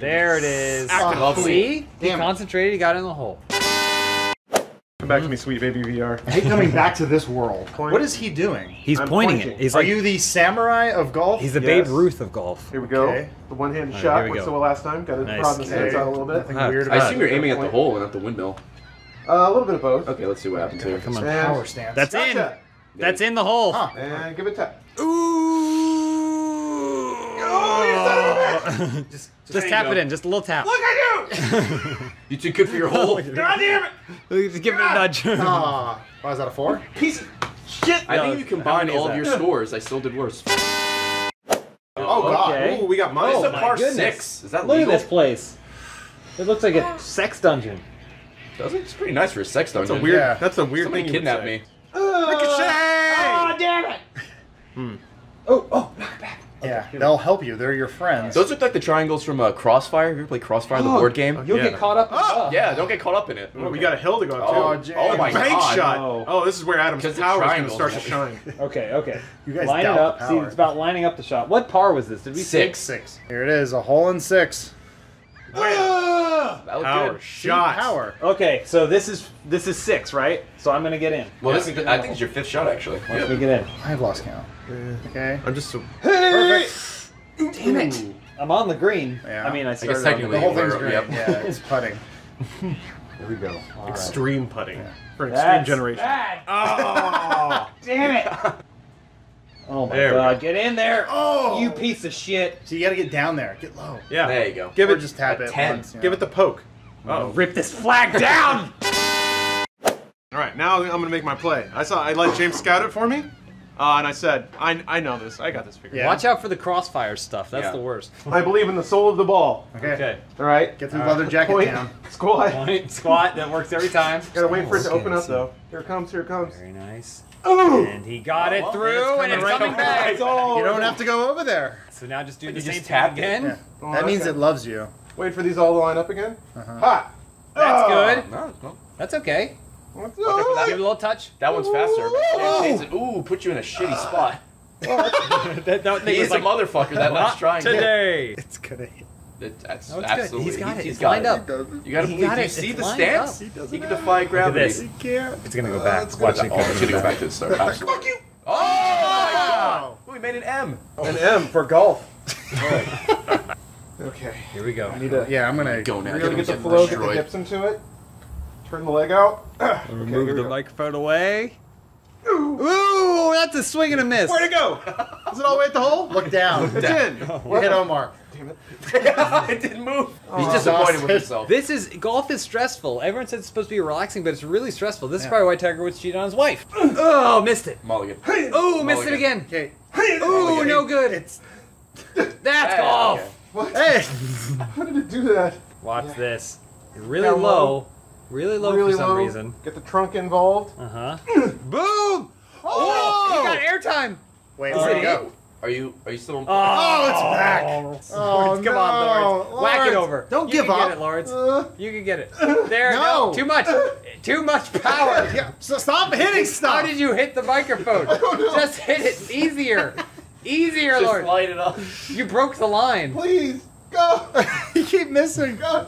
There it is. Acting lovely. See? He Damn it. concentrated. He got in the hole. Come back to me, sweet baby VR. I hate coming back to this world. What is he doing? He's pointing, pointing. it. He's Are like you the samurai of golf? he's the Yes. Babe Ruth of golf. Here we go. Okay. The one-handed All right, shot. here we Went so well last time. Got to Nice. broaden his hands out a little bit. Nothing Huh. weird I assume you're aiming at the hole and not the windmill. Uh, a little bit of both. Okay, let's see what happens here. Come on. Power stance. That's in. That's in the hole. Huh. and give it a tap. Ooh. Oh, you son of a bitch! Just, just tap it in. Just a little tap. Look at you! You too good for your hole. God damn it! Just give it a nudge. Ah, why is that a four? Piece of shit. I No, think you how combine many is all of your scores, I still did worse. Oh god. Okay. Ooh, we got money. Oh, This is a par goodness. six. Is that Look legal? at this place. It looks like a sex dungeon. Does it? It's pretty nice for a sex dungeon. That's a weird. Yeah. That's a weird Somebody thing. you would kidnapped say. me. Ricochet! damn it! Oh, oh. Yeah, they'll help you. They're your friends. Those look like the triangles from uh, Crossfire. Have you ever played Crossfire, the board game? You'll Yeah. get caught up in stuff. Yeah, don't get caught up in it. Oh, we got a hill to go up Oh, to. oh my Bank god. shot. No. Oh, this is where Adam's Because power is going to start to shine. Okay, okay. You guys Line it up. the See, it's about lining up the shot. What par was this? Did we say? Six. Six. Here it is, a hole in six. Ah! That was Power good. shot. Power. Okay, so this is this is six, right? So I'm gonna get in. Well, this is, I think it's your fifth shot, actually. Let me get in. I've lost count. Okay. I'm just so. Perfect. Damn it! I'm on the green. Yeah. I mean, I guess started on technically The whole thing's green. yep. Yeah, it's putting. Here we go. All right. Extreme putting for the extreme That's generation. bad. Oh, Damn it! Oh my There god, get in there! Oh. You piece of shit! So you gotta get down there. Get low. yeah. There you go. Give Or it. just tap a it 10. once. you Give know. it the poke. Oh, rip this flag down! All right, now I'm gonna make my play. I saw I let James scout it for me, uh, and I said, I, I know this. I got this figured. Yeah. Watch out for the crossfire stuff. That's Yeah. the worst. I believe in the soul of the ball. Okay. Okay. All right. Get through leather jacket Point. town. Squat. Point, squat. That works every time. Gotta wait for it to open up so- though. Here it comes. Here it comes. Very nice. Ooh. And he got it well, through, and it's right coming up. back. Oh, You don't have to go over there. So now just do the same just thing tapped it. again. Yeah. Oh, that means okay. it loves you. Wait for these all to line up again. Uh-huh. Ha! That's Oh. good. No, no. That's okay. What's Give it a little touch. That one's faster. James Hayes- Ooh, put you in a shitty ah. spot. Oh, that, that thing He was is like, a motherfucker. That not last triangle. today. It's gonna hit. That- That's No, it's good. absolutely. He's got it. He's It's got lined it. up. You gotta He believe. got Do you it. see It's the lined stance? up. He can defy gravity. this. He can't. It's gonna go oh, back. it's Watch gonna- it. Oh, it's gonna go back to the start. Fuck you! Oh my god! Oh, we made an M. Oh. An M for golf. Okay. Here we go. I need to. Yeah, I'm gonna Go now. We're gonna get the flow, get the destroyed. hips into it. Turn the leg out. Okay, Remove here the go. microphone away. Ooh, that's a swing and a miss. Where'd it go? Is it all the way at the hole? Look down. It's in. You hit Omar. Damn it it didn't move. He's oh. disappointed with himself. This is golf is stressful. Everyone said it's supposed to be relaxing, but it's really stressful. This is probably why Tiger Woods cheated on his wife. oh, missed it. Mulligan. Oh, missed it again. Okay. Oh, no good. It's that's ah, Hey, golf. Hey. How did it do that? Watch this. Really Down low. Low. Really low really for some low. reason. Get the trunk involved. Uh huh. Boom! Oh, he got airtime. Wait, where'd it it go? Are you are you still? Oh, it's back. Oh, Come on, Lawrence. Whack it over. don't you give can up. Get it, Lawrence. Uh. you can get it. There. No. No. Too much. Too much power. Yeah, so stop hitting How did you hit the microphone? Just hit it easier. Easier, Just Lawrence. light it up. You broke the line. Please go. you keep missing. Go.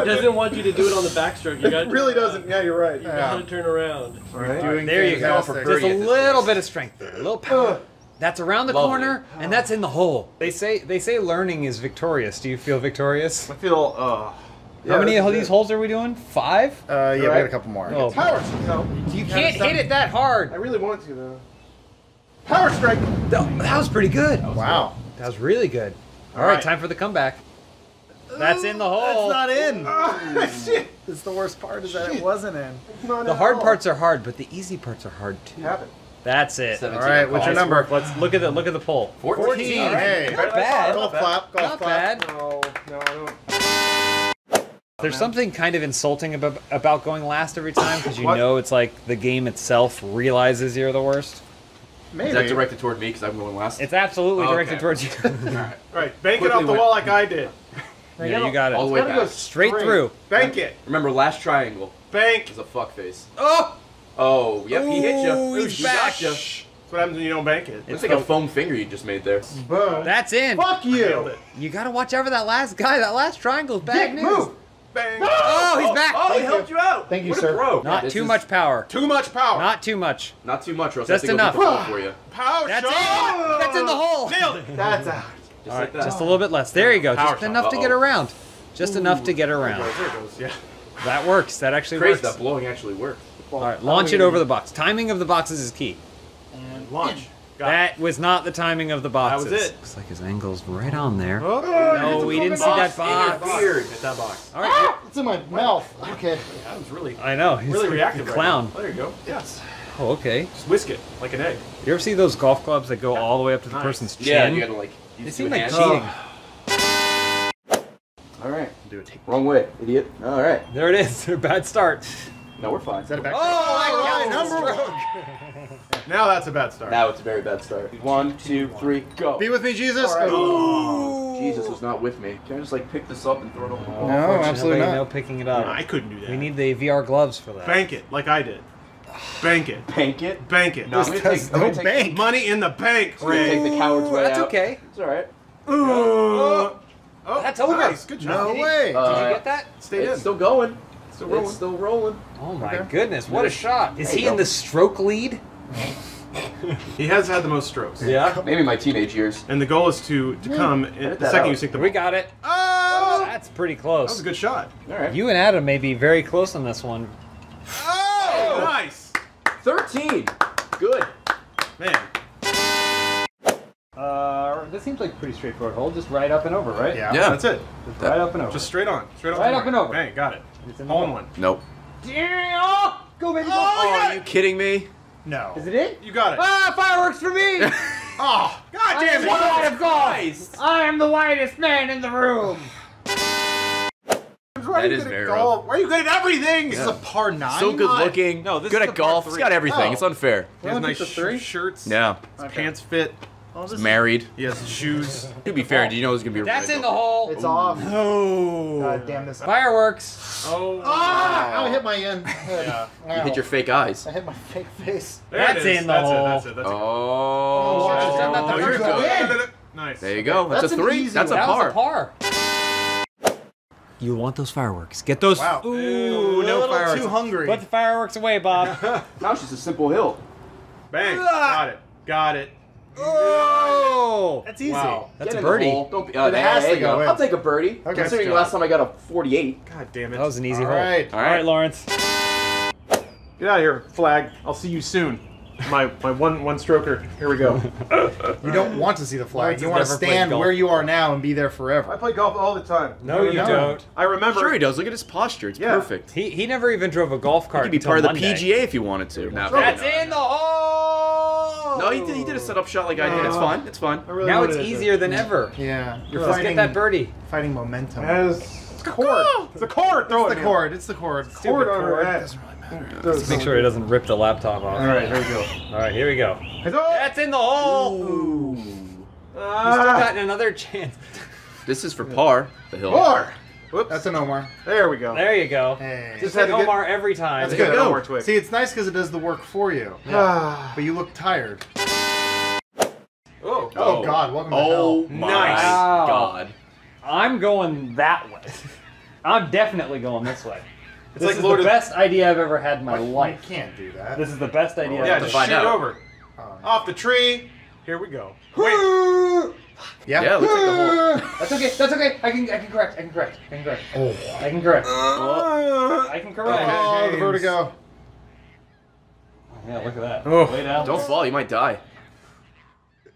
He doesn't want you to do it on the backstroke. You got It really doesn't. Yeah, you're right. You got to turn around. Right. Doing There you go. fantastic. Just a little place. bit of strength there. A little power. That's around the Lovely. corner, and that's in the hole. They say they say learning is victorious. Do you feel victorious? I feel. Uh, How many of these holes are we doing? Five? Uh, yeah, we got a couple more. Oh, Power. No. you can't hit it that hard. I really wanted to though. Power strike. That that was pretty good. Wow. That was really good. All right, right. time for the comeback. That's in the hole. That's not in. Ah, shit. It's the worst part is that it wasn't in. Not The hard all. parts are hard, but the easy parts are hard too. Happened. That's it. All right, what's your number? Let's look at the look at the poll. 14. Hey. Not bad. Golf clap. Golf Not clap. bad. No, no, I don't. There's something kind of insulting about, about going last every time because you What? know it's like the game itself realizes you're the worst. Maybe. Is that directed toward me because I'm going last? It's absolutely Oh, Okay. directed towards you. Alright. Right, bank it off the went- wall like I did. Yeah, you got it. All the way Gotta back. go Straight through. Bank it. Remember, last triangle Bank. is a fuck face. Oh! Oh, yep, he hit you. Ooh, he's he back. got you. That's what happens when you don't bank it. It's like a foam finger you just made there. Boom. That's in. Fuck you. You gotta watch out for that last guy. That last triangle's bad Dick, news. move. Bang. Oh, he's oh, back. Oh, oh, he Thank helped you out. Thank you, what sir. A pro. Not This too much power. Too much power. Not too much. Not too much, or else Just I have to enough. go get the hole for you. Power That's shot. it. That's in the hole. Nailed it. That's out. Just All right, like that. just a little bit less. There you go. Power Just shot. enough to get around. Just enough to get around. There it goes. Yeah. That works. That actually Crazy works. that blowing actually works. All right, launch it over the box. Timing of the boxes is key. And launch. Got That was not the timing of the boxes. That was it. Looks like his angle's right on there. Oh, No, we didn't see that box. Weird. Hit that box. All right, ah, It's in my mouth. Okay. That was really, I know. He's really reactive. right Clown. now. there you go. Yes. Oh, okay. Just whisk it like an egg. You ever see those golf clubs that go all the way up to the Nice. person's chin? Yeah, you gotta like. They use seem like hands. cheating. All right. Do it. Wrong way, idiot. All right. There it is. A Bad start. No, we're fine. Is that a back? Oh, All right, oh, number Now that's a bad start. Now it's a very bad start. One, two, three, go. Be with me, Jesus. Oh. Jesus was not with me. Can I just like pick this up and throw it over the wall? No, Unfortunately, absolutely not. No picking it up. I couldn't do that. We need the VR gloves for that. bank it like I did. Bank it. Bank it. Bank it. No, I'm gonna take, I'm gonna no take, bank. Money in the bank. I'm gonna take the coward's way That's out. okay. It's all right. Oh, oh, That's over. Nice. Good job. No way. Did Uh, you get that? Stay It's in. still going. Still rolling. It's still rolling. Oh my Okay. goodness! What a shot! Is he you in the stroke lead? He has had the most strokes. Yeah. Maybe my teenage years. And the goal is to to come in, the second out. you sink the We got it. Oh, That's pretty close. that was a good shot. All right. You and Adam may be very close on this one. Oh, nice. 13. Good. Man. Uh, this seems like a pretty straightforward hole. Just right up and over, right? Yeah. Yeah. That's it. Just right up and over. Just straight on. Straight on. Right up and over. Bang. Got it. It's in the Hole in one. Nope. Yeah, oh, go baby, go. Oh, are you kidding me? No. Is it it? You got it. Ah, fireworks for me! Oh, God I damn am it. the white of golf. I am the whitest man in the room. Why are That you is good at very golf? Why are you good at everything? This is a par nine. So good looking. No, this good is at the par golf. He's got everything. Oh. It's unfair. He has nice three? sh- shirts. Yeah. His pants fit. Oh, this He's married. He has shoes. To be fair, do you know it's gonna be a That's in the hole. It's off. Oh. God damn this. Fireworks. Oh. Ah! I hit my end. Yeah. You hit your fake eyes. I hit my fake face. There That's in the that's hole. It, that's it. That's it. Oh. watch it. That's Oh, the you're first good. one. No, no, no. Nice. There you go. That's, That's a three. That's a That par. was a par. You want those fireworks? Get those. Wow. Ooh, a no little fireworks. too hungry. Put the fireworks away, Bob. Now it's just a simple hill. Bang. Got it. Got it. oh, That's easy. Wow. that's Get a in the birdie. Don't be. Uh, It has there to go go. I'll take a birdie. Okay. Considering Good last time I got a 48. God damn it. That was an easy All hole. right. All All right, right. Lawrence. Get out of here, flag. I'll see you soon. My my one one stroker. Here we go. You don't want to see the flag. Lawrence You has want to never played stand golf. where you are now and be there forever. I play golf all the time. No, you don't. I remember. Sure he does. Look at his posture. It's Yeah. perfect. He he never even drove a golf He cart. could be until part of the Monday. PGA if you wanted to. No, That's no, no. in the hole. No, he did, he did a setup shot like I did. It's fine. It's fine. now it's easier than ever. Yeah. You're Let's fighting, get that birdie. Fighting momentum. As it's the cord. It's the cord. Throw It's it. the man. cord. It's the cord. Cord on her head. Let's make sure he doesn't rip the laptop off. All right, here we go. All right, here we go. That's in the hole. He's still got another chance. This is for par. The hill. Par. Whoops. That's an Omar. There we go. There you go. Hey. Just had hit to get- Omar every time. That's There good. go. Omar twig. See, it's nice because it does the work for you. Ah. But you look tired. Oh. Oh, God, welcome to Oh hell. my Nice. God. I'm going that way. I'm definitely going this way. This like is Lord the of- best idea I've ever had in my You life. can't do that. This is the best idea. Yeah, I've just ever find shoot it out. over. Oh, Off the tree. Here we go. Wait. Yeah. Yeah, it looks like the whole. That's okay. That's okay. I can. I can correct. I can correct. I can correct. Oh. I can correct. Uh, I can correct. Oh, the vertigo. Yeah, look at that. Oh. Way down. Don't fall. You might die.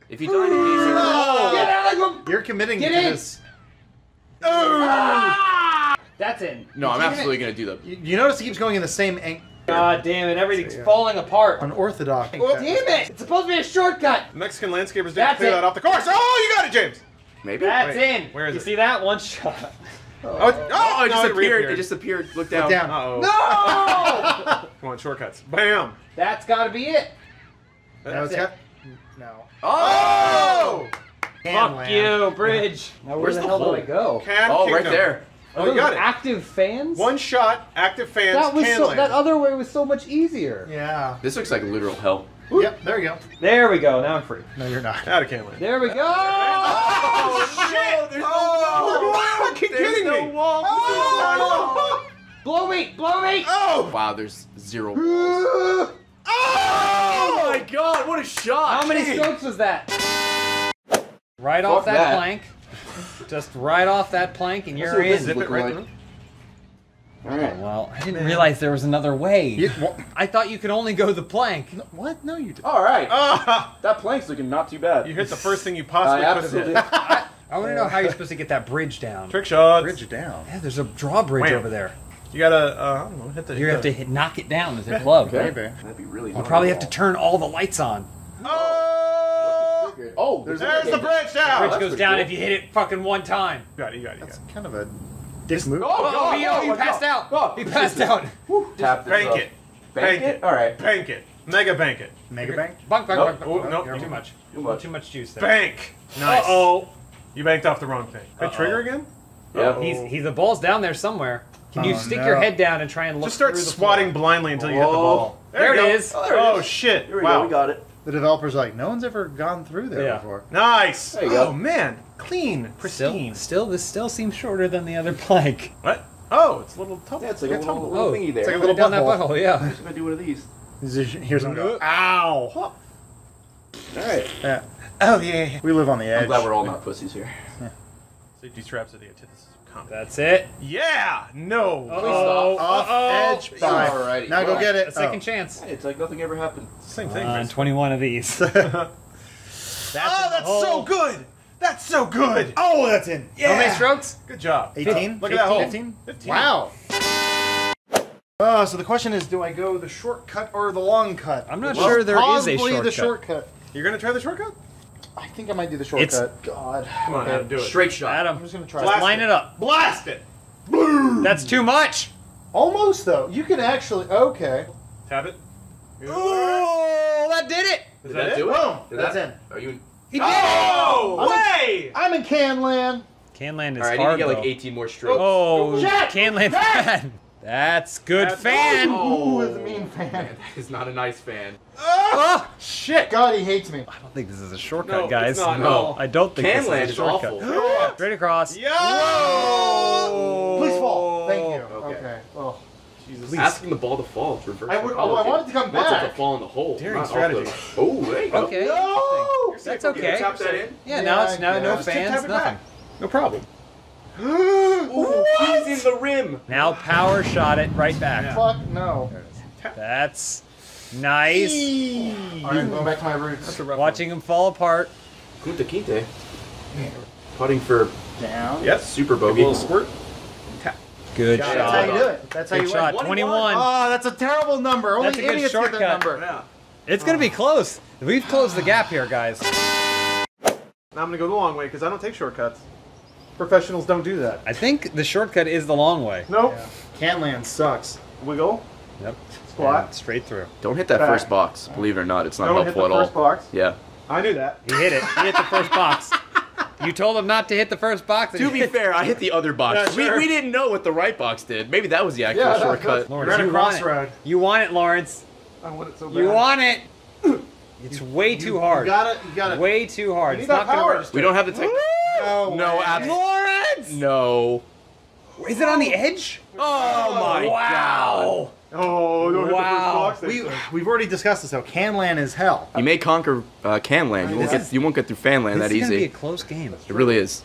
If you die in. Get out of the. You're committing Get to in. this. That's in. No, I'm absolutely it. gonna do that. You, you notice it keeps going in the same angle. God damn it! Everything's falling apart. Unorthodox. Well, Damn it! It's supposed to be a shortcut. Mexican landscapers didn't That's clear it. that off the course. Oh, you got it, James. Maybe. That's Wait, in. where is you it? see that one shot? Oh, Oh, it no, just it appeared. It just appeared. Look Look down. down. Uh-oh. No! Come on, shortcuts. Bam. That's got to be it. No, it's it. got. No. Oh! Can Fuck land. you, bridge. Now where Where's the, the hell hole? do I go? Can Oh, right there. Oh, you got it. Active fans. One shot, active fans, that was can so, land. that other way was so much easier. Yeah. This looks like literal hell. Yep. There we go. There we go. Now I'm free. No, you're not. Out of can land. There we go. Oh, shit! There's oh, Are you fucking kidding no me? wall. Oh! Blow me! Blow me! Oh! Wow, there's zero walls. Oh! oh my god, what a shot! How many strokes was that? Right off that, that. plank. Just right off that plank, and you're in. this is looking like. Oh, well, I didn't realize there was another way. You, what? I thought you could only go the plank. what? No, you did. All right, Ah! that plank's looking not too bad. You hit the first thing you possibly I could have hit. absolutely. I want to know how you're supposed to get that bridge down. Trick shots. Bridge down. Yeah, there's a drawbridge Wham. over there. You gotta, uh, I don't know, hit the. You hit have the- to hit, knock it down with a club. Okay. Maybe. That'd be really. You probably have to turn all the lights on. Oh! Oh, There's There's the bridge down. Bridge that's goes down cool. if you hit it fucking one time. You got it. You got it. You got That's it. kind of a dick move. Oh, Oh, God, oh, oh, he, oh, he passed out. Oh, He passed out. Tap this Bank it. Bank it. All right. Bank it. Mega bank it. Mega bank. Bunk, bunk, Nope. bunk, bunk. Oh, nope. Too much. Too much. Too much juice there. Bank. Nice. Uh-oh. You banked off the wrong thing. Hit trigger again? Yeah. He's, he's the ball's down there somewhere. Can you Oh, stick no. your head down and try and look Just start through the swatting floor? blindly until you hit the ball. There you it go. is. Oh, there Oh is. shit! Here we wow. go. We got it. The developer's like, no one's ever gone through there Yeah. before. Nice. There you go. oh man, clean, pristine. Still, still, this still seems shorter than the other plank. What? Oh, it's a little tough. Yeah, it's like a yeah, little, tumble. little Oh, thingy there. it's like a Put little it down that butthole. butthole, yeah. I'm just gonna do one of these. Here's some go. Ow! All right. Yeah. Oh yeah. We live on the edge. I'm glad we're all not pussies here. Safety straps are the antithesis of comedy. That's it. Yeah. No. Oh, Off uh-oh. edge five. Alrighty. Now go get it. A second Oh. chance. Hey, it's like nothing ever happened. Same thing. On Chris. 21 of these. oh, that's so good. That's so good. Oh, that's in. Yeah. How many strokes? Good job. 18? Look at that hole. 15? 15. Wow. Uh, so the question is, do I go the shortcut or the long cut? I'm not Well, sure there is a shortcut. possibly the shortcut. shortcut. You're gonna try the shortcut? I think I might do the It's- shortcut. God. Come on, Adam, do it. Straight shot. Adam, I'm just gonna try. Blast line it up. Blast it. Boom. That's too much. Almost though. You can actually. Okay. Tap it. Oh, that did it. Did that that do it? Boom. Did That's that, in. Are you? He did Oh, I'm- way! I'm in Canland. Canland is All right, I need to hard get like 18 more strokes. Oh, Jack! Canland fan. That's good That's- fan. Oh. Ooh, is a mean fan. Man, that is not a nice fan. Oh, Shit. God, he hates me. I don't think this is a shortcut, No, it's guys. not, no. I don't think this Canland is a is shortcut. awful. Straight across. Yo! Please fall. Thank you. Okay. Okay. Oh. Jesus. Asking the ball to fall. It's reverse. I would- oh, I wanted to come You want it to fall in the hole. Daring strategy. The... Oh, there you go. Okay. No! That's okay. Tap that in. Yeah, now it's now Yeah, no fans, nothing. No problem. Ooh, he's in the rim. Now power shot it right back. Fuck no. That's nice. All right, I'm going back to my roots. Watching him fall apart. Kunta Kinte. Putting for Down. Yep. super bogey. little squirt. Good shot. That's how you do it. That's how Good you shot. win. 21. Oh, that's a terrible number. Only That's a good idiots get that shortcut. number. It's gonna be close. We've closed the gap here, guys. Now I'm gonna go the long way because I don't take shortcuts. Professionals don't do that. I think the shortcut is the long way. Nope. Canland sucks. Wiggle. Yep. Squat. And straight through. Don't hit that Back. first box. Believe it or not, it's not Don't hit helpful the at all. first box. Yeah. I knew that. He hit it. He hit the first box. You told him not to hit the first box. To be fair, I hit the other box. Yeah, sure. we, we didn't know what the right box did. Maybe that was the actual Yeah, that- shortcut. Lawrence, You're at a want crossroad. it. You want it, Lawrence. I want it so bad. You want it. It's way too hard. You got it. You got it. Way too hard. It's not that gonna power. register. We don't have the tech. No, No, Lawrence. No. Is it on the edge? Oh my Wow. Oh, don't Wow. hit the first. We, we've already discussed this, though. Canland is hell. You may conquer uh, Canland. You won't get you won't get through Fanland This that is gonna be a close game. It really is.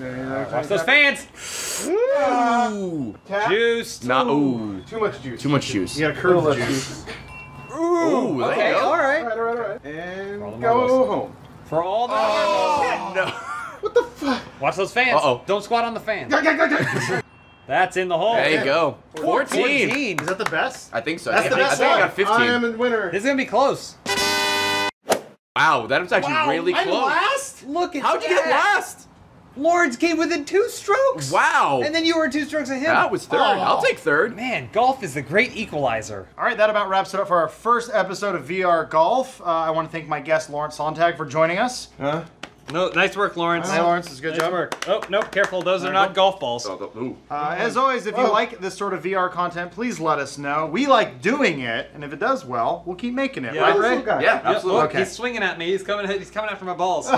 Watch those fans. Ooh. Tap. Juiced. Not ooh. Too much juice. Too much juice. You gotta curve the juice. Ooh. there Okay. you go. All All right. right, all right, all right. And go marbles. home. For all the. Oh, no. What the fuck? Watch those fans. Uh-oh. Don't squat on the fans. Go, go, go, go. That's in the hole. There you go. 14. 14. Is that the best? I think so. That's I the think, best I, think I got 15. I am a winner. This is gonna be close. Wow, that was actually really I'm close. last? Look at How'd you get that. last? Lawrence came within two strokes. Wow. And then you were two strokes of him. that was third. I'll take third. Man, golf is the great equalizer. All right, that about wraps it up for our first episode of VR Golf. Uh, I want to thank my guest, Lawrence Sonntag, for joining us. Huh? No, nice work, Lawrence. Hi, Lawrence. It's a good Nice job. work. Oh, no, careful. Those are not golf balls. Oh, the- ooh. Uh, as always, if you like this sort of VR content, please let us know. We like doing it, and if it does well, we'll keep making it. Yeah. Right, Ray? little guy. Yeah, Yep, absolutely. look, Okay. he's swinging at me. He's coming. He's coming after my balls.